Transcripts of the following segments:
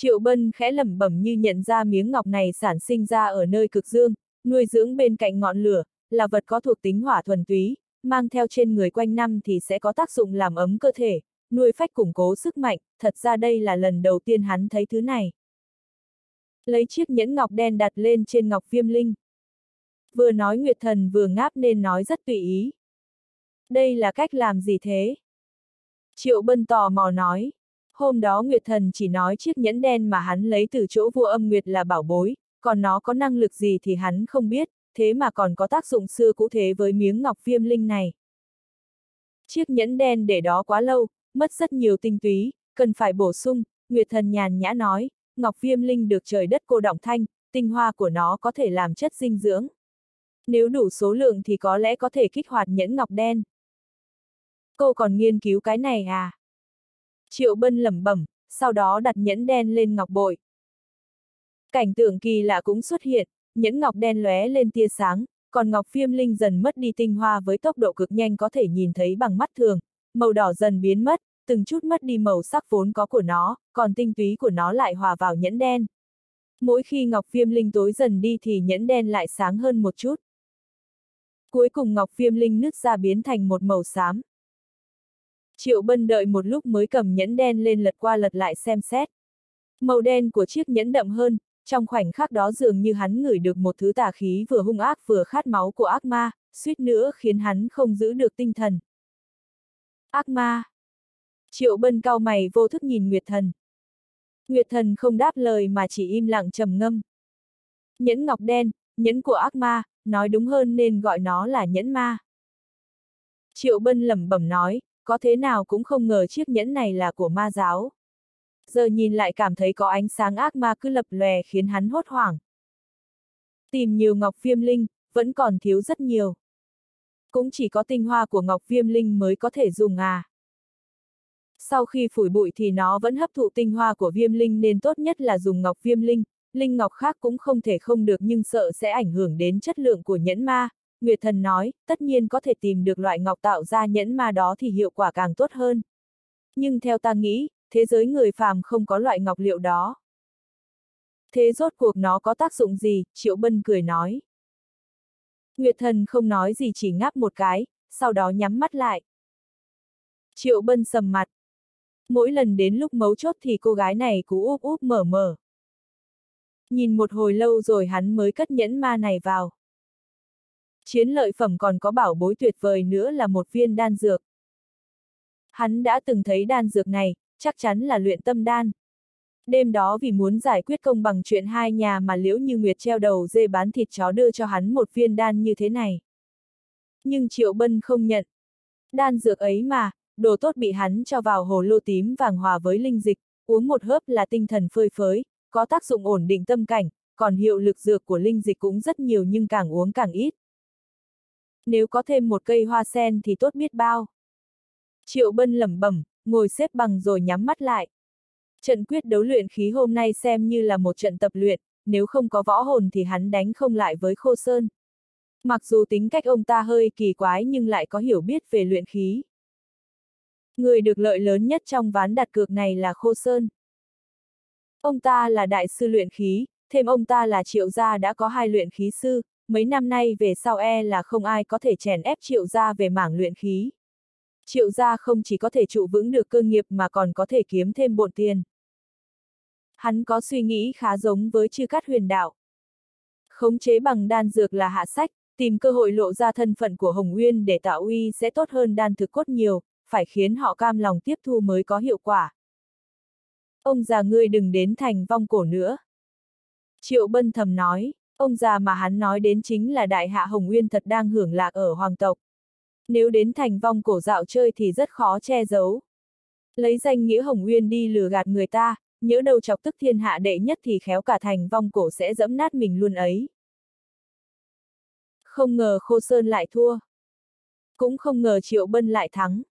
Triệu Bân khẽ lẩm bẩm như nhận ra miếng ngọc này sản sinh ra ở nơi cực dương, nuôi dưỡng bên cạnh ngọn lửa, là vật có thuộc tính hỏa thuần túy, mang theo trên người quanh năm thì sẽ có tác dụng làm ấm cơ thể, nuôi phách củng cố sức mạnh, thật ra đây là lần đầu tiên hắn thấy thứ này. Lấy chiếc nhẫn ngọc đen đặt lên trên ngọc viêm linh. Vừa nói Nguyệt Thần vừa ngáp nên nói rất tùy ý. Đây là cách làm gì thế? Triệu Bân tò mò nói. Hôm đó Nguyệt Thần chỉ nói chiếc nhẫn đen mà hắn lấy từ chỗ vua âm Nguyệt là bảo bối, còn nó có năng lực gì thì hắn không biết, thế mà còn có tác dụng xưa cũ thế với miếng ngọc viêm linh này. Chiếc nhẫn đen để đó quá lâu, mất rất nhiều tinh túy, cần phải bổ sung, Nguyệt Thần nhàn nhã nói, ngọc viêm linh được trời đất cô động thanh, tinh hoa của nó có thể làm chất dinh dưỡng. Nếu đủ số lượng thì có lẽ có thể kích hoạt nhẫn ngọc đen. Cô còn nghiên cứu cái này à? Triệu Bân lẩm bẩm, sau đó đặt nhẫn đen lên ngọc bội. Cảnh tượng kỳ lạ cũng xuất hiện, nhẫn ngọc đen lóe lên tia sáng, còn ngọc phiêm linh dần mất đi tinh hoa với tốc độ cực nhanh có thể nhìn thấy bằng mắt thường, màu đỏ dần biến mất, từng chút mất đi màu sắc vốn có của nó, còn tinh túy của nó lại hòa vào nhẫn đen. Mỗi khi ngọc phiêm linh tối dần đi thì nhẫn đen lại sáng hơn một chút. Cuối cùng ngọc phiêm linh nứt ra biến thành một màu xám. Triệu Bân đợi một lúc mới cầm nhẫn đen lên lật qua lật lại xem xét. Màu đen của chiếc nhẫn đậm hơn, trong khoảnh khắc đó dường như hắn ngửi được một thứ tà khí vừa hung ác vừa khát máu của ác ma, suýt nữa khiến hắn không giữ được tinh thần. Ác ma. Triệu Bân cao mày vô thức nhìn Nguyệt Thần. Nguyệt Thần không đáp lời mà chỉ im lặng trầm ngâm. Nhẫn ngọc đen, nhẫn của ác ma, nói đúng hơn nên gọi nó là nhẫn ma. Triệu Bân lẩm bẩm nói, có thế nào cũng không ngờ chiếc nhẫn này là của ma giáo. Giờ nhìn lại cảm thấy có ánh sáng ác ma cứ lập lòe khiến hắn hốt hoảng. Tìm nhiều ngọc viêm linh, vẫn còn thiếu rất nhiều. Cũng chỉ có tinh hoa của ngọc viêm linh mới có thể dùng à. Sau khi phủi bụi thì nó vẫn hấp thụ tinh hoa của viêm linh nên tốt nhất là dùng ngọc viêm linh, linh ngọc khác cũng không thể không được nhưng sợ sẽ ảnh hưởng đến chất lượng của nhẫn ma, Nguyệt Thần nói, tất nhiên có thể tìm được loại ngọc tạo ra nhẫn ma đó thì hiệu quả càng tốt hơn. Nhưng theo ta nghĩ, thế giới người phàm không có loại ngọc liệu đó. Thế rốt cuộc nó có tác dụng gì, Triệu Bân cười nói. Nguyệt Thần không nói gì chỉ ngáp một cái, sau đó nhắm mắt lại. Triệu Bân sầm mặt. Mỗi lần đến lúc mấu chốt thì cô gái này cú úp úp mở mở. Nhìn một hồi lâu rồi hắn mới cất nhẫn ma này vào chiến lợi phẩm còn có bảo bối tuyệt vời nữa là một viên đan dược. Hắn đã từng thấy đan dược này, chắc chắn là luyện tâm đan. Đêm đó vì muốn giải quyết công bằng chuyện hai nhà mà liễu như Nguyệt treo đầu dê bán thịt chó đưa cho hắn một viên đan như thế này. Nhưng Triệu Bân không nhận. Đan dược ấy mà, đồ tốt bị hắn cho vào hồ lô tím vàng hòa với linh dịch, uống một hớp là tinh thần phơi phới, có tác dụng ổn định tâm cảnh, còn hiệu lực dược của linh dịch cũng rất nhiều nhưng càng uống càng ít nếu có thêm một cây hoa sen thì tốt biết bao. Triệu Bân lẩm bẩm, ngồi xếp bằng rồi nhắm mắt lại. Trận quyết đấu luyện khí hôm nay xem như là một trận tập luyện, nếu không có võ hồn thì hắn đánh không lại với Khô Sơn. Mặc dù tính cách ông ta hơi kỳ quái nhưng lại có hiểu biết về luyện khí. Người được lợi lớn nhất trong ván đặt cược này là Khô Sơn. Ông ta là đại sư luyện khí, thêm ông ta là triệu gia đã có hai luyện khí sư, mấy năm nay về sau e là không ai có thể chèn ép triệu gia về mảng luyện khí. Triệu gia không chỉ có thể trụ vững được cơ nghiệp mà còn có thể kiếm thêm bộn tiền. Hắn có suy nghĩ khá giống với chư cát huyền đạo. Khống chế bằng đan dược là hạ sách, tìm cơ hội lộ ra thân phận của Hồng Nguyên để tạo uy sẽ tốt hơn đan thực cốt nhiều, phải khiến họ cam lòng tiếp thu mới có hiệu quả. Ông già ngươi đừng đến thành vong cổ nữa. Triệu Bân thầm nói. Ông già mà hắn nói đến chính là đại hạ Hồng Nguyên thật đang hưởng lạc ở hoàng tộc. Nếu đến thành vong cổ dạo chơi thì rất khó che giấu. Lấy danh nghĩa Hồng Nguyên đi lừa gạt người ta, nhớ đầu chọc tức thiên hạ đệ nhất thì khéo cả thành vong cổ sẽ dẫm nát mình luôn ấy. Không ngờ Khô Sơn lại thua. Cũng không ngờ Triệu Bân lại thắng.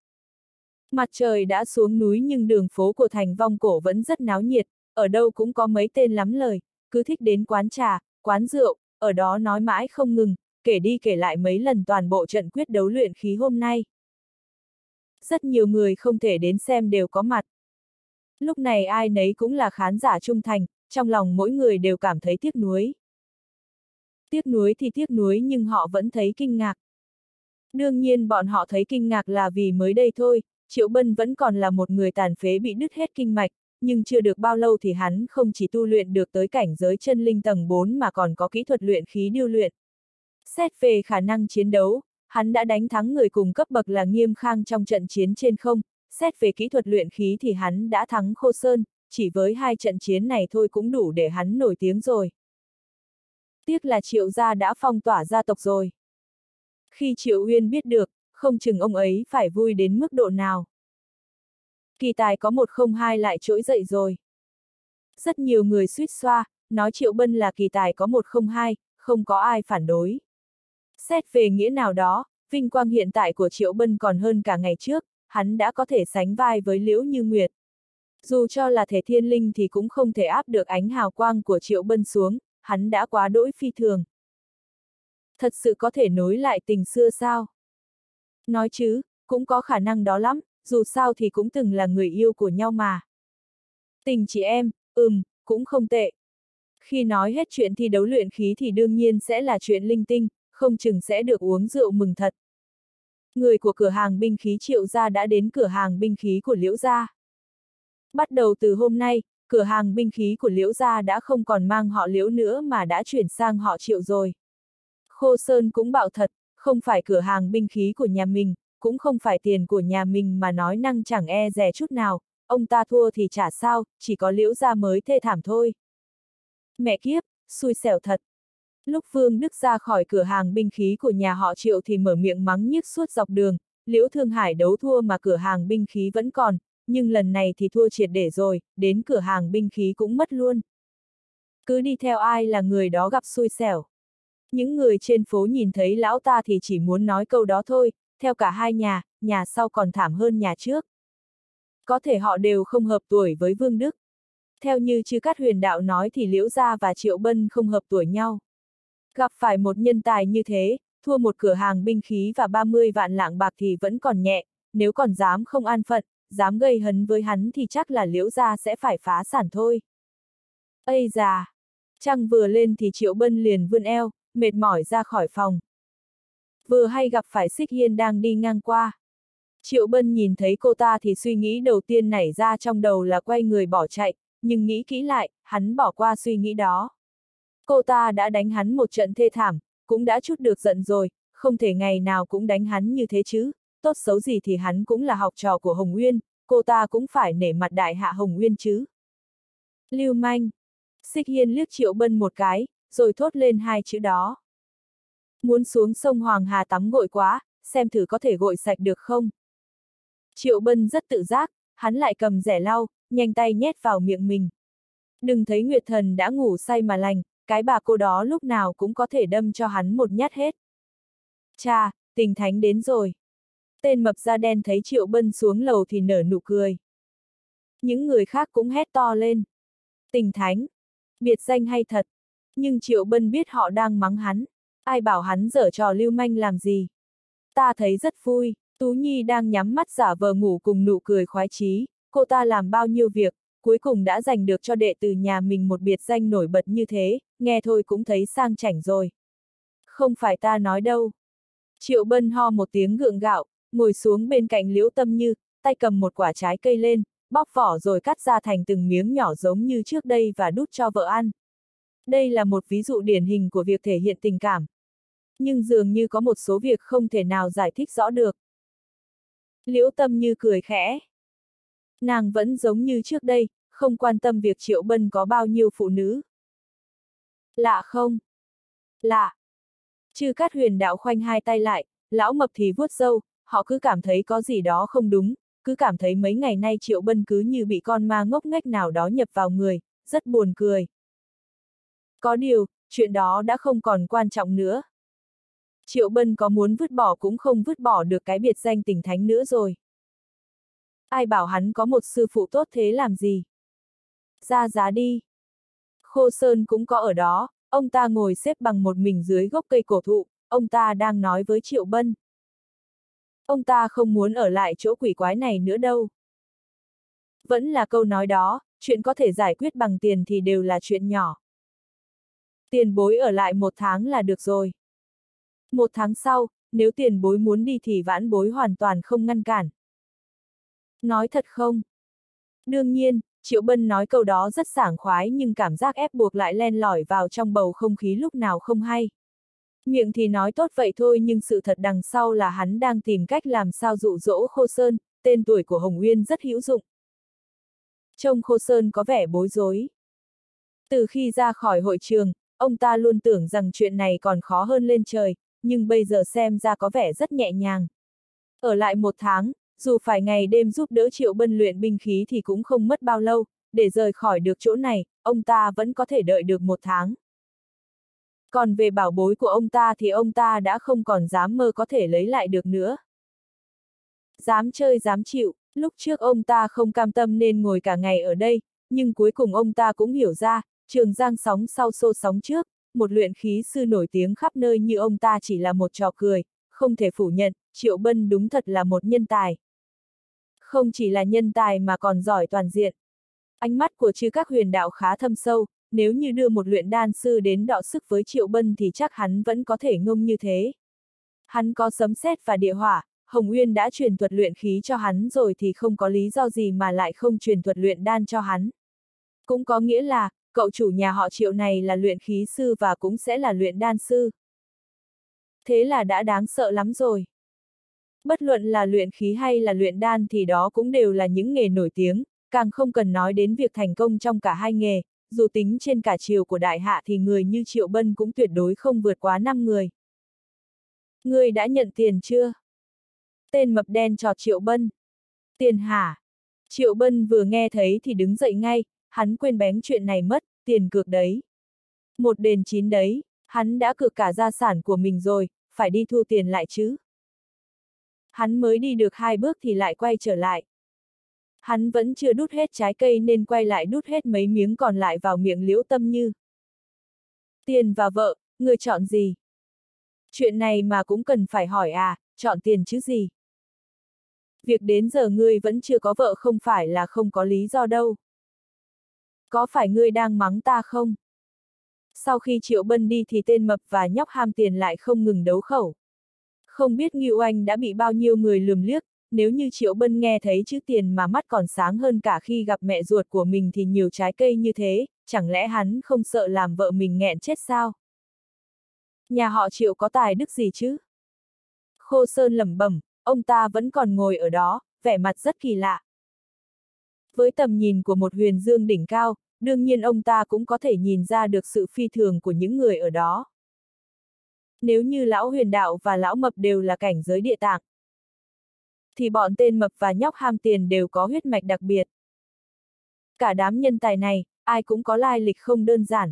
Mặt trời đã xuống núi nhưng đường phố của thành vong cổ vẫn rất náo nhiệt, ở đâu cũng có mấy tên lắm lời, cứ thích đến quán trà, quán rượu, ở đó nói mãi không ngừng, kể đi kể lại mấy lần toàn bộ trận quyết đấu luyện khí hôm nay. Rất nhiều người không thể đến xem đều có mặt. Lúc này ai nấy cũng là khán giả trung thành, trong lòng mỗi người đều cảm thấy tiếc nuối. Tiếc nuối thì tiếc nuối nhưng họ vẫn thấy kinh ngạc. Đương nhiên bọn họ thấy kinh ngạc là vì mới đây thôi, Triệu Bân vẫn còn là một người tàn phế bị đứt hết kinh mạch, nhưng chưa được bao lâu thì hắn không chỉ tu luyện được tới cảnh giới chân linh tầng 4 mà còn có kỹ thuật luyện khí điêu luyện. Xét về khả năng chiến đấu, hắn đã đánh thắng người cùng cấp bậc là Nghiêm Khang trong trận chiến trên không, xét về kỹ thuật luyện khí thì hắn đã thắng Khô Sơn, chỉ với hai trận chiến này thôi cũng đủ để hắn nổi tiếng rồi. Tiếc là Triệu gia đã phong tỏa gia tộc rồi. Khi Triệu Uyên biết được, không chừng ông ấy phải vui đến mức độ nào. Kỳ tài có một không hai lại trỗi dậy rồi. Rất nhiều người suýt xoa, nói Triệu Bân là kỳ tài có một không hai, không có ai phản đối. Xét về nghĩa nào đó, vinh quang hiện tại của Triệu Bân còn hơn cả ngày trước, hắn đã có thể sánh vai với Liễu Như Nguyệt. Dù cho là thể thiên linh thì cũng không thể áp được ánh hào quang của Triệu Bân xuống, hắn đã quá đỗi phi thường. Thật sự có thể nối lại tình xưa sao? Nói chứ, cũng có khả năng đó lắm, dù sao thì cũng từng là người yêu của nhau mà. Tình chị em, ừm, cũng không tệ. Khi nói hết chuyện thi đấu luyện khí thì đương nhiên sẽ là chuyện linh tinh, không chừng sẽ được uống rượu mừng thật. Người của cửa hàng binh khí triệu gia đã đến cửa hàng binh khí của liễu gia. Bắt đầu từ hôm nay, cửa hàng binh khí của liễu gia đã không còn mang họ liễu nữa mà đã chuyển sang họ triệu rồi. Khô Sơn cũng bảo thật, không phải cửa hàng binh khí của nhà mình, cũng không phải tiền của nhà mình mà nói năng chẳng e rè chút nào, ông ta thua thì chả sao, chỉ có liễu gia mới thê thảm thôi. Mẹ kiếp, xui xẻo thật. Lúc Vương Đức ra khỏi cửa hàng binh khí của nhà họ Triệu thì mở miệng mắng nhiếc suốt dọc đường, Liễu Thương Hải đấu thua mà cửa hàng binh khí vẫn còn, nhưng lần này thì thua triệt để rồi, đến cửa hàng binh khí cũng mất luôn. Cứ đi theo ai là người đó gặp xui xẻo. Những người trên phố nhìn thấy lão ta thì chỉ muốn nói câu đó thôi, theo cả hai nhà, nhà sau còn thảm hơn nhà trước. Có thể họ đều không hợp tuổi với Vương Đức. Theo như chư cát huyền đạo nói thì Liễu Gia và Triệu Bân không hợp tuổi nhau. Gặp phải một nhân tài như thế, thua một cửa hàng binh khí và 30 vạn lạng bạc thì vẫn còn nhẹ, nếu còn dám không an phận, dám gây hấn với hắn thì chắc là liễu gia sẽ phải phá sản thôi. Ây già! Trăng vừa lên thì Triệu Bân liền vươn eo, mệt mỏi ra khỏi phòng. Vừa hay gặp phải Xích Hiên đang đi ngang qua. Triệu Bân nhìn thấy cô ta thì suy nghĩ đầu tiên nảy ra trong đầu là quay người bỏ chạy, nhưng nghĩ kỹ lại, hắn bỏ qua suy nghĩ đó. Cô ta đã đánh hắn một trận thê thảm, cũng đã chút được giận rồi, không thể ngày nào cũng đánh hắn như thế chứ, tốt xấu gì thì hắn cũng là học trò của Hồng Nguyên, cô ta cũng phải nể mặt đại hạ Hồng Nguyên chứ. Lưu manh. Xích Hiên liếc Triệu Bân một cái, rồi thốt lên hai chữ đó. Muốn xuống sông Hoàng Hà tắm gội quá, xem thử có thể gội sạch được không. Triệu Bân rất tự giác, hắn lại cầm rẻ lau, nhanh tay nhét vào miệng mình. Đừng thấy Nguyệt Thần đã ngủ say mà lành, cái bà cô đó lúc nào cũng có thể đâm cho hắn một nhát hết. Cha, tình thánh đến rồi. Tên mập da đen thấy Triệu Bân xuống lầu thì nở nụ cười. Những người khác cũng hét to lên. Tình thánh. Biệt danh hay thật. Nhưng Triệu Bân biết họ đang mắng hắn. Ai bảo hắn dở trò lưu manh làm gì. Ta thấy rất vui. Tú Nhi đang nhắm mắt giả vờ ngủ cùng nụ cười khoái chí. Cô ta làm bao nhiêu việc, cuối cùng đã giành được cho đệ từ nhà mình một biệt danh nổi bật như thế, nghe thôi cũng thấy sang chảnh rồi. Không phải ta nói đâu. Triệu Bân ho một tiếng gượng gạo, ngồi xuống bên cạnh Liễu Tâm Như, tay cầm một quả trái cây lên, bóc vỏ rồi cắt ra thành từng miếng nhỏ giống như trước đây và đút cho vợ ăn. Đây là một ví dụ điển hình của việc thể hiện tình cảm. Nhưng dường như có một số việc không thể nào giải thích rõ được. Liễu Tâm Như cười khẽ. Nàng vẫn giống như trước đây, không quan tâm việc Triệu Bân có bao nhiêu phụ nữ. Lạ không? Lạ. Chư Cát Huyền đạo khoanh hai tay lại, lão mập thì vuốt râu, họ cứ cảm thấy có gì đó không đúng, cứ cảm thấy mấy ngày nay Triệu Bân cứ như bị con ma ngốc nghếch nào đó nhập vào người, rất buồn cười. Có điều, chuyện đó đã không còn quan trọng nữa. Triệu Bân có muốn vứt bỏ cũng không vứt bỏ được cái biệt danh tình thánh nữa rồi. Ai bảo hắn có một sư phụ tốt thế làm gì? Ra giá đi. Khô Sơn cũng có ở đó, ông ta ngồi xếp bằng một mình dưới gốc cây cổ thụ, ông ta đang nói với Triệu Bân. Ông ta không muốn ở lại chỗ quỷ quái này nữa đâu. Vẫn là câu nói đó, chuyện có thể giải quyết bằng tiền thì đều là chuyện nhỏ. Tiền bối ở lại một tháng là được rồi. Một tháng sau, nếu tiền bối muốn đi thì vãn bối hoàn toàn không ngăn cản. Nói thật không? Đương nhiên, Triệu Bân nói câu đó rất sảng khoái nhưng cảm giác ép buộc lại len lỏi vào trong bầu không khí lúc nào không hay. Miệng thì nói tốt vậy thôi nhưng sự thật đằng sau là hắn đang tìm cách làm sao dụ dỗ Khô Sơn, tên tuổi của Hồng Uyên rất hữu dụng. Trông Khô Sơn có vẻ bối rối. Từ khi ra khỏi hội trường, ông ta luôn tưởng rằng chuyện này còn khó hơn lên trời, nhưng bây giờ xem ra có vẻ rất nhẹ nhàng. Ở lại một tháng, dù phải ngày đêm giúp đỡ Triệu Bân luyện binh khí thì cũng không mất bao lâu, để rời khỏi được chỗ này, ông ta vẫn có thể đợi được một tháng. Còn về bảo bối của ông ta thì ông ta đã không còn dám mơ có thể lấy lại được nữa. Dám chơi dám chịu, lúc trước ông ta không cam tâm nên ngồi cả ngày ở đây, nhưng cuối cùng ông ta cũng hiểu ra, trường giang sóng sau xô sóng trước, một luyện khí sư nổi tiếng khắp nơi như ông ta chỉ là một trò cười, không thể phủ nhận, Triệu Bân đúng thật là một nhân tài. Không chỉ là nhân tài mà còn giỏi toàn diện. Ánh mắt của chư các huyền đạo khá thâm sâu, nếu như đưa một luyện đan sư đến đọ sức với Triệu Bân thì chắc hắn vẫn có thể ngông như thế. Hắn có sấm sét và địa hỏa, Hồng Uyên đã truyền thuật luyện khí cho hắn rồi thì không có lý do gì mà lại không truyền thuật luyện đan cho hắn. Cũng có nghĩa là, cậu chủ nhà họ Triệu này là luyện khí sư và cũng sẽ là luyện đan sư. Thế là đã đáng sợ lắm rồi. Bất luận là luyện khí hay là luyện đan thì đó cũng đều là những nghề nổi tiếng, càng không cần nói đến việc thành công trong cả hai nghề, dù tính trên cả chiều của đại hạ thì người như Triệu Bân cũng tuyệt đối không vượt quá 5 người. Người đã nhận tiền chưa? Tên mập đen trò Triệu Bân. Tiền hả? Triệu Bân vừa nghe thấy thì đứng dậy ngay, hắn quên bén chuyện này mất, tiền cược đấy. Một đền chín đấy, hắn đã cược cả gia sản của mình rồi, phải đi thu tiền lại chứ. Hắn mới đi được hai bước thì lại quay trở lại. Hắn vẫn chưa đút hết trái cây nên quay lại đút hết mấy miếng còn lại vào miệng liễu tâm như. Tiền và vợ, người chọn gì? Chuyện này mà cũng cần phải hỏi à, chọn tiền chứ gì? Việc đến giờ ngươi vẫn chưa có vợ không phải là không có lý do đâu. Có phải ngươi đang mắng ta không? Sau khi Triệu Bân đi thì tên mập và nhóc ham tiền lại không ngừng đấu khẩu. Không biết Ngưu Anh đã bị bao nhiêu người lườm liếc, nếu như Triệu Bân nghe thấy chữ tiền mà mắt còn sáng hơn cả khi gặp mẹ ruột của mình thì nhiều trái cây như thế, chẳng lẽ hắn không sợ làm vợ mình nghẹn chết sao? Nhà họ Triệu có tài đức gì chứ? Khô Sơn lẩm bẩm, ông ta vẫn còn ngồi ở đó, vẻ mặt rất kỳ lạ. Với tầm nhìn của một huyền dương đỉnh cao, đương nhiên ông ta cũng có thể nhìn ra được sự phi thường của những người ở đó. Nếu như lão huyền đạo và lão mập đều là cảnh giới địa tạng, thì bọn tên mập và nhóc ham tiền đều có huyết mạch đặc biệt. Cả đám nhân tài này, ai cũng có lai lịch không đơn giản.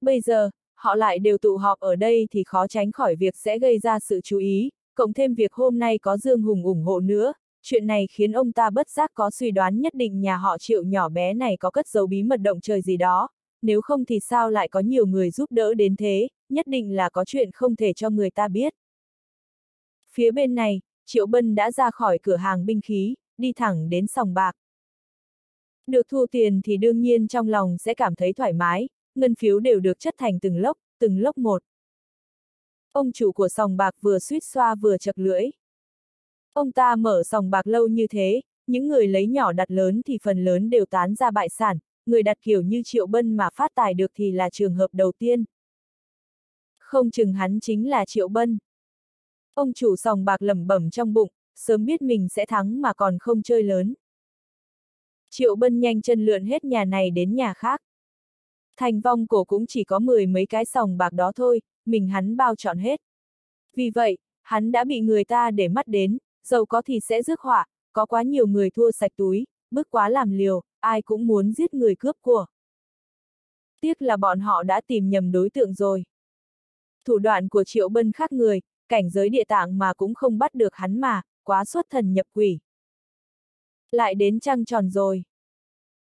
Bây giờ, họ lại đều tụ họp ở đây thì khó tránh khỏi việc sẽ gây ra sự chú ý, cộng thêm việc hôm nay có Dương Hùng ủng hộ nữa, chuyện này khiến ông ta bất giác có suy đoán nhất định nhà họ triệu nhỏ bé này có cất dấu bí mật động trời gì đó, nếu không thì sao lại có nhiều người giúp đỡ đến thế, nhất định là có chuyện không thể cho người ta biết. Phía bên này, Triệu Bân đã ra khỏi cửa hàng binh khí, đi thẳng đến sòng bạc. Được thu tiền thì đương nhiên trong lòng sẽ cảm thấy thoải mái, ngân phiếu đều được chất thành từng lốc, từng lốc một. Ông chủ của sòng bạc vừa suýt xoa vừa chật lưỡi. Ông ta mở sòng bạc lâu như thế, những người lấy nhỏ đặt lớn thì phần lớn đều tán ra bại sản, người đặt kiểu như Triệu Bân mà phát tài được thì là trường hợp đầu tiên. Không chừng hắn chính là Triệu Bân. Ông chủ sòng bạc lẩm bẩm trong bụng, sớm biết mình sẽ thắng mà còn không chơi lớn. Triệu Bân nhanh chân lượn hết nhà này đến nhà khác. Thành vong cổ cũng chỉ có mười mấy cái sòng bạc đó thôi, mình hắn bao chọn hết. Vì vậy, hắn đã bị người ta để mắt đến, giàu có thì sẽ rước họa, có quá nhiều người thua sạch túi, bức quá làm liều, ai cũng muốn giết người cướp của. Tiếc là bọn họ đã tìm nhầm đối tượng rồi. Thủ đoạn của Triệu Bân khác người, cảnh giới địa tạng mà cũng không bắt được hắn mà, quá xuất thần nhập quỷ. Lại đến trăng tròn rồi.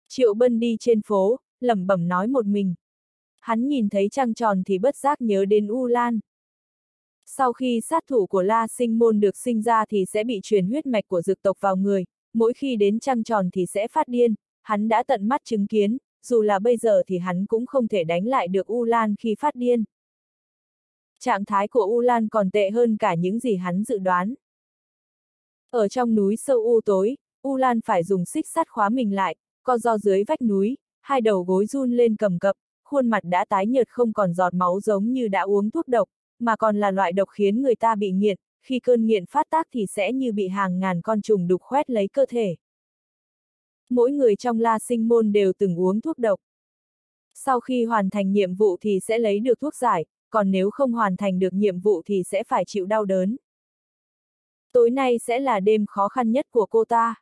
Triệu Bân đi trên phố, lẩm bẩm nói một mình. Hắn nhìn thấy trăng tròn thì bất giác nhớ đến U Lan. Sau khi sát thủ của La Sinh Môn được sinh ra thì sẽ bị truyền huyết mạch của dược tộc vào người, mỗi khi đến trăng tròn thì sẽ phát điên, hắn đã tận mắt chứng kiến, dù là bây giờ thì hắn cũng không thể đánh lại được U Lan khi phát điên. Trạng thái của U Lan còn tệ hơn cả những gì hắn dự đoán. Ở trong núi sâu u tối, U Lan phải dùng xích sắt khóa mình lại, co do dưới vách núi, hai đầu gối run lên cầm cập, khuôn mặt đã tái nhợt không còn giọt máu giống như đã uống thuốc độc, mà còn là loại độc khiến người ta bị nghiện, khi cơn nghiện phát tác thì sẽ như bị hàng ngàn con trùng đục khoét lấy cơ thể. Mỗi người trong la sinh môn đều từng uống thuốc độc. Sau khi hoàn thành nhiệm vụ thì sẽ lấy được thuốc giải, còn nếu không hoàn thành được nhiệm vụ thì sẽ phải chịu đau đớn. Tối nay sẽ là đêm khó khăn nhất của cô ta.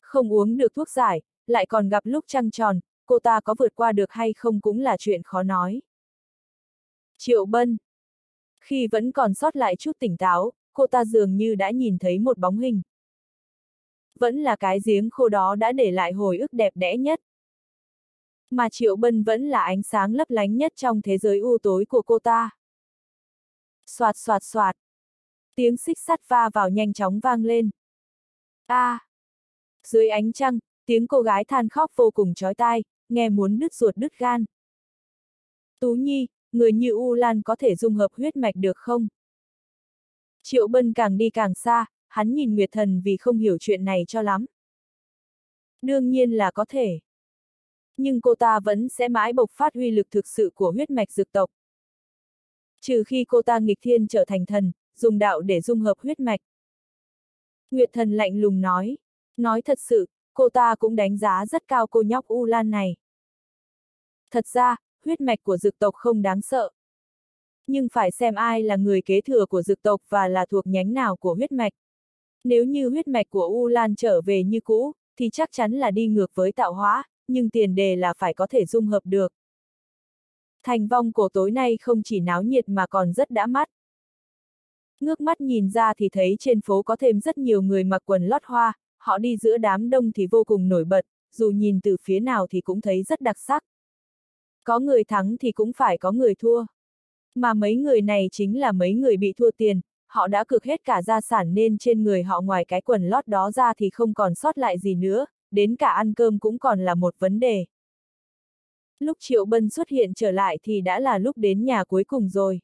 Không uống được thuốc giải, lại còn gặp lúc trăng tròn, cô ta có vượt qua được hay không cũng là chuyện khó nói. Triệu Bân khi vẫn còn sót lại chút tỉnh táo, cô ta dường như đã nhìn thấy một bóng hình. Vẫn là cái giếng khô đó đã để lại hồi ức đẹp đẽ nhất. Mà Triệu Bân vẫn là ánh sáng lấp lánh nhất trong thế giới u tối của cô ta. Xoạt xoạt xoạt. Tiếng xích sắt va vào nhanh chóng vang lên. A. À. Dưới ánh trăng, tiếng cô gái than khóc vô cùng chói tai, nghe muốn đứt ruột đứt gan. Tú Nhi, người như U Lan có thể dung hợp huyết mạch được không? Triệu Bân càng đi càng xa, hắn nhìn Nguyệt Thần vì không hiểu chuyện này cho lắm. Đương nhiên là có thể. Nhưng cô ta vẫn sẽ mãi bộc phát huy lực thực sự của huyết mạch dược tộc. Trừ khi cô ta nghịch thiên trở thành thần, dùng đạo để dung hợp huyết mạch. Nguyệt Thần lạnh lùng nói. Nói thật sự, cô ta cũng đánh giá rất cao cô nhóc U Lan này. Thật ra, huyết mạch của dược tộc không đáng sợ. Nhưng phải xem ai là người kế thừa của dược tộc và là thuộc nhánh nào của huyết mạch. Nếu như huyết mạch của U Lan trở về như cũ, thì chắc chắn là đi ngược với tạo hóa, nhưng tiền đề là phải có thể dung hợp được. Thành vong cổ tối nay không chỉ náo nhiệt mà còn rất đã mắt. Ngước mắt nhìn ra thì thấy trên phố có thêm rất nhiều người mặc quần lót hoa, họ đi giữa đám đông thì vô cùng nổi bật, dù nhìn từ phía nào thì cũng thấy rất đặc sắc. Có người thắng thì cũng phải có người thua. Mà mấy người này chính là mấy người bị thua tiền, họ đã cực hết cả gia sản nên trên người họ ngoài cái quần lót đó ra thì không còn sót lại gì nữa, đến cả ăn cơm cũng còn là một vấn đề. Lúc Triệu Bân xuất hiện trở lại thì đã là lúc đến nhà cuối cùng rồi.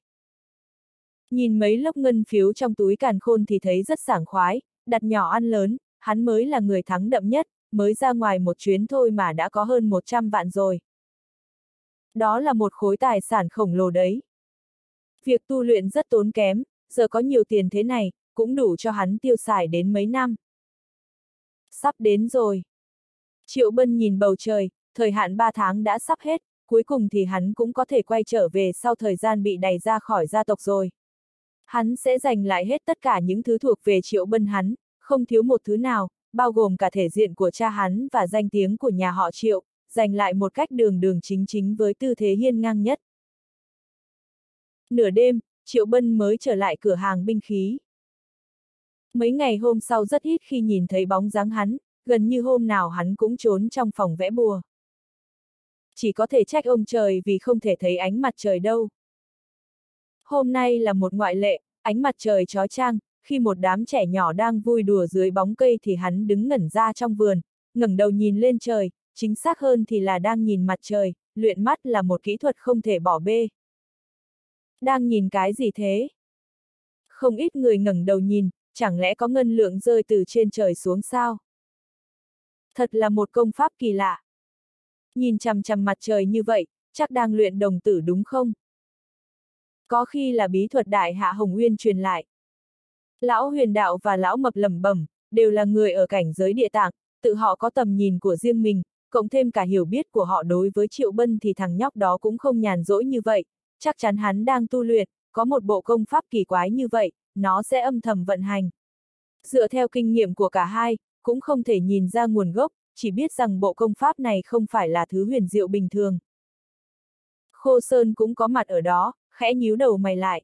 Nhìn mấy lốc ngân phiếu trong túi càn khôn thì thấy rất sảng khoái, đặt nhỏ ăn lớn, hắn mới là người thắng đậm nhất, mới ra ngoài một chuyến thôi mà đã có hơn 100 vạn rồi. Đó là một khối tài sản khổng lồ đấy. Việc tu luyện rất tốn kém, giờ có nhiều tiền thế này, cũng đủ cho hắn tiêu xài đến mấy năm. Sắp đến rồi. Triệu Bân nhìn bầu trời, thời hạn 3 tháng đã sắp hết, cuối cùng thì hắn cũng có thể quay trở về sau thời gian bị đẩy ra khỏi gia tộc rồi. Hắn sẽ giành lại hết tất cả những thứ thuộc về Triệu Bân hắn, không thiếu một thứ nào, bao gồm cả thể diện của cha hắn và danh tiếng của nhà họ Triệu, giành lại một cách đường đường chính chính với tư thế hiên ngang nhất. Nửa đêm, Triệu Bân mới trở lại cửa hàng binh khí. Mấy ngày hôm sau rất ít khi nhìn thấy bóng dáng hắn, gần như hôm nào hắn cũng trốn trong phòng vẽ bùa. Chỉ có thể trách ông trời vì không thể thấy ánh mặt trời đâu. Hôm nay là một ngoại lệ, ánh mặt trời chói trang khi một đám trẻ nhỏ đang vui đùa dưới bóng cây thì hắn đứng ngẩn ra trong vườn, ngẩng đầu nhìn lên trời, chính xác hơn thì là đang nhìn mặt trời, luyện mắt là một kỹ thuật không thể bỏ bê. Đang nhìn cái gì thế? Không ít người ngẩng đầu nhìn, chẳng lẽ có ngân lượng rơi từ trên trời xuống sao? Thật là một công pháp kỳ lạ. Nhìn chằm chằm mặt trời như vậy, chắc đang luyện đồng tử đúng không? Có khi là bí thuật đại hạ Hồng Nguyên truyền lại. Lão huyền đạo và lão mập lầm bẩm đều là người ở cảnh giới địa tạng, tự họ có tầm nhìn của riêng mình, cộng thêm cả hiểu biết của họ đối với Triệu Bân thì thằng nhóc đó cũng không nhàn rỗi như vậy, chắc chắn hắn đang tu luyện, có một bộ công pháp kỳ quái như vậy, nó sẽ âm thầm vận hành. Dựa theo kinh nghiệm của cả hai, cũng không thể nhìn ra nguồn gốc, chỉ biết rằng bộ công pháp này không phải là thứ huyền diệu bình thường. Khô Sơn cũng có mặt ở đó, khẽ nhíu đầu mày lại.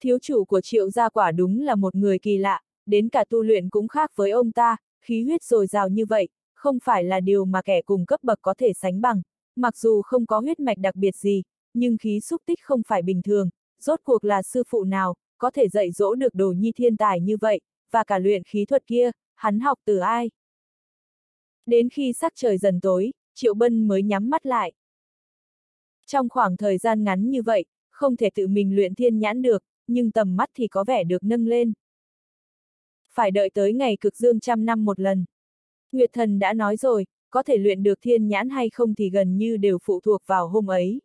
Thiếu chủ của triệu gia quả đúng là một người kỳ lạ, đến cả tu luyện cũng khác với ông ta, khí huyết dồi dào như vậy, không phải là điều mà kẻ cùng cấp bậc có thể sánh bằng, mặc dù không có huyết mạch đặc biệt gì, nhưng khí xúc tích không phải bình thường, rốt cuộc là sư phụ nào, có thể dạy dỗ được đồ nhi thiên tài như vậy, và cả luyện khí thuật kia, hắn học từ ai? Đến khi sắc trời dần tối, Triệu Bân mới nhắm mắt lại. Trong khoảng thời gian ngắn như vậy, không thể tự mình luyện thiên nhãn được, nhưng tầm mắt thì có vẻ được nâng lên. Phải đợi tới ngày cực dương trăm năm một lần. Nguyệt thần đã nói rồi, có thể luyện được thiên nhãn hay không thì gần như đều phụ thuộc vào hôm ấy.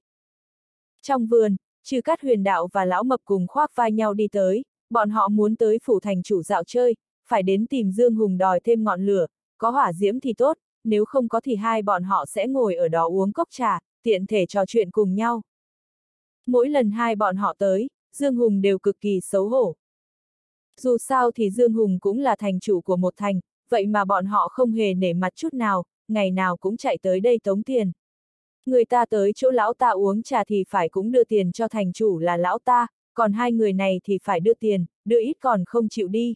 Trong vườn, trừ cát huyền đạo và lão mập cùng khoác vai nhau đi tới, bọn họ muốn tới phủ thành chủ dạo chơi, phải đến tìm Dương Hùng đòi thêm ngọn lửa, có hỏa diễm thì tốt, nếu không có thì hai bọn họ sẽ ngồi ở đó uống cốc trà, tiện thể trò chuyện cùng nhau. Mỗi lần hai bọn họ tới, Dương Hùng đều cực kỳ xấu hổ. Dù sao thì Dương Hùng cũng là thành chủ của một thành, vậy mà bọn họ không hề nể mặt chút nào, ngày nào cũng chạy tới đây tống tiền. Người ta tới chỗ lão ta uống trà thì phải cũng đưa tiền cho thành chủ là lão ta, còn hai người này thì phải đưa tiền, đưa ít còn không chịu đi.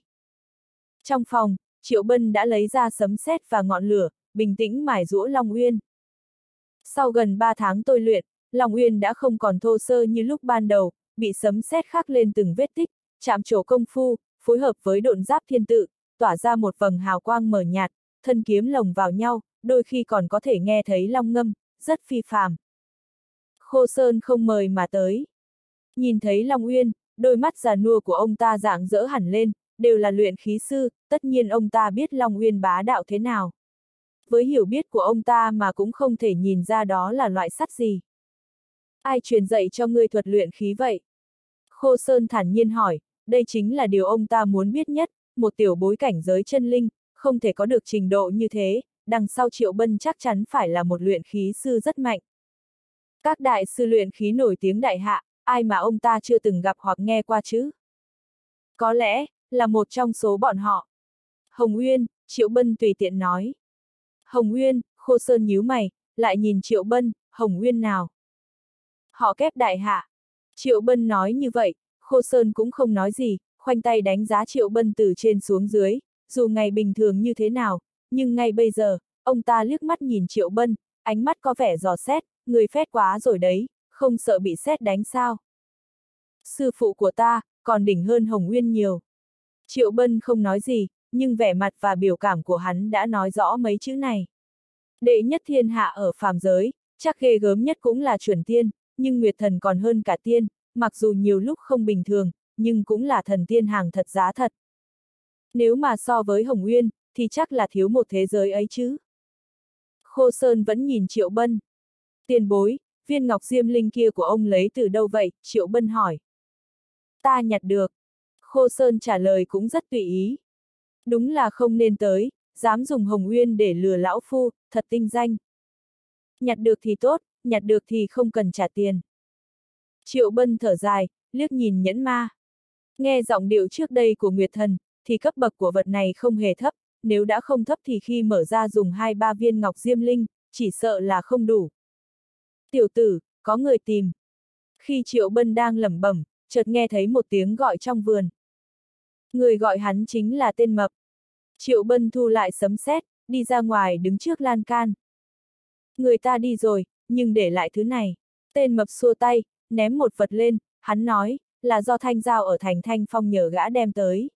Trong phòng, Triệu Bân đã lấy ra sấm sét và ngọn lửa, bình tĩnh mài rũa Long Uyên. Sau gần 3 tháng tôi luyện, Long Uyên đã không còn thô sơ như lúc ban đầu, bị sấm sét khắc lên từng vết tích, chạm trổ công phu, phối hợp với độn giáp thiên tự, tỏa ra một vầng hào quang mờ nhạt, thân kiếm lồng vào nhau, đôi khi còn có thể nghe thấy long ngâm, rất phi phàm. Khô Sơn không mời mà tới. Nhìn thấy Long Uyên, đôi mắt già nua của ông ta dạng dỡ hẳn lên, đều là luyện khí sư, tất nhiên ông ta biết Long Uyên bá đạo thế nào. Với hiểu biết của ông ta mà cũng không thể nhìn ra đó là loại sắt gì. Ai truyền dạy cho ngươi thuật luyện khí vậy? Khô Sơn thản nhiên hỏi, đây chính là điều ông ta muốn biết nhất, một tiểu bối cảnh giới chân linh, không thể có được trình độ như thế, đằng sau Triệu Bân chắc chắn phải là một luyện khí sư rất mạnh. Các đại sư luyện khí nổi tiếng đại hạ, ai mà ông ta chưa từng gặp hoặc nghe qua chứ? Có lẽ, là một trong số bọn họ. Hồng Uyên, Triệu Bân tùy tiện nói. Hồng Uyên, Khô Sơn nhíu mày, lại nhìn Triệu Bân, Hồng Uyên nào? Họ kép đại hạ. Triệu Bân nói như vậy, Khô Sơn cũng không nói gì, khoanh tay đánh giá Triệu Bân từ trên xuống dưới, dù ngày bình thường như thế nào, nhưng ngay bây giờ, ông ta liếc mắt nhìn Triệu Bân, ánh mắt có vẻ dò xét, người phét quá rồi đấy, không sợ bị xét đánh sao. Sư phụ của ta, còn đỉnh hơn Hồng Nguyên nhiều. Triệu Bân không nói gì, nhưng vẻ mặt và biểu cảm của hắn đã nói rõ mấy chữ này. Đệ nhất thiên hạ ở phàm giới, chắc ghê gớm nhất cũng là chuẩn tiên, nhưng Nguyệt Thần còn hơn cả tiên, mặc dù nhiều lúc không bình thường, nhưng cũng là thần tiên hàng thật giá thật. Nếu mà so với Hồng Nguyên, thì chắc là thiếu một thế giới ấy chứ. Khô Sơn vẫn nhìn Triệu Bân. Tiền bối, viên ngọc diêm linh kia của ông lấy từ đâu vậy? Triệu Bân hỏi. Ta nhặt được. Khô Sơn trả lời cũng rất tùy ý. Đúng là không nên tới, dám dùng Hồng Nguyên để lừa lão phu, thật tinh danh. Nhặt được thì tốt, nhặt được thì không cần trả tiền. Triệu Bân thở dài, liếc nhìn nhẫn ma. Nghe giọng điệu trước đây của Nguyệt Thần, thì cấp bậc của vật này không hề thấp, nếu đã không thấp thì khi mở ra dùng hai ba viên ngọc diêm linh, chỉ sợ là không đủ. Tiểu tử, có người tìm. Khi Triệu Bân đang lẩm bẩm, chợt nghe thấy một tiếng gọi trong vườn. Người gọi hắn chính là tên mập. Triệu Bân thu lại sấm sét, đi ra ngoài đứng trước lan can. Người ta đi rồi, nhưng để lại thứ này. Tên mập xua tay, ném một vật lên, hắn nói, là do thanh giao ở thành thanh phong nhờ gã đem tới.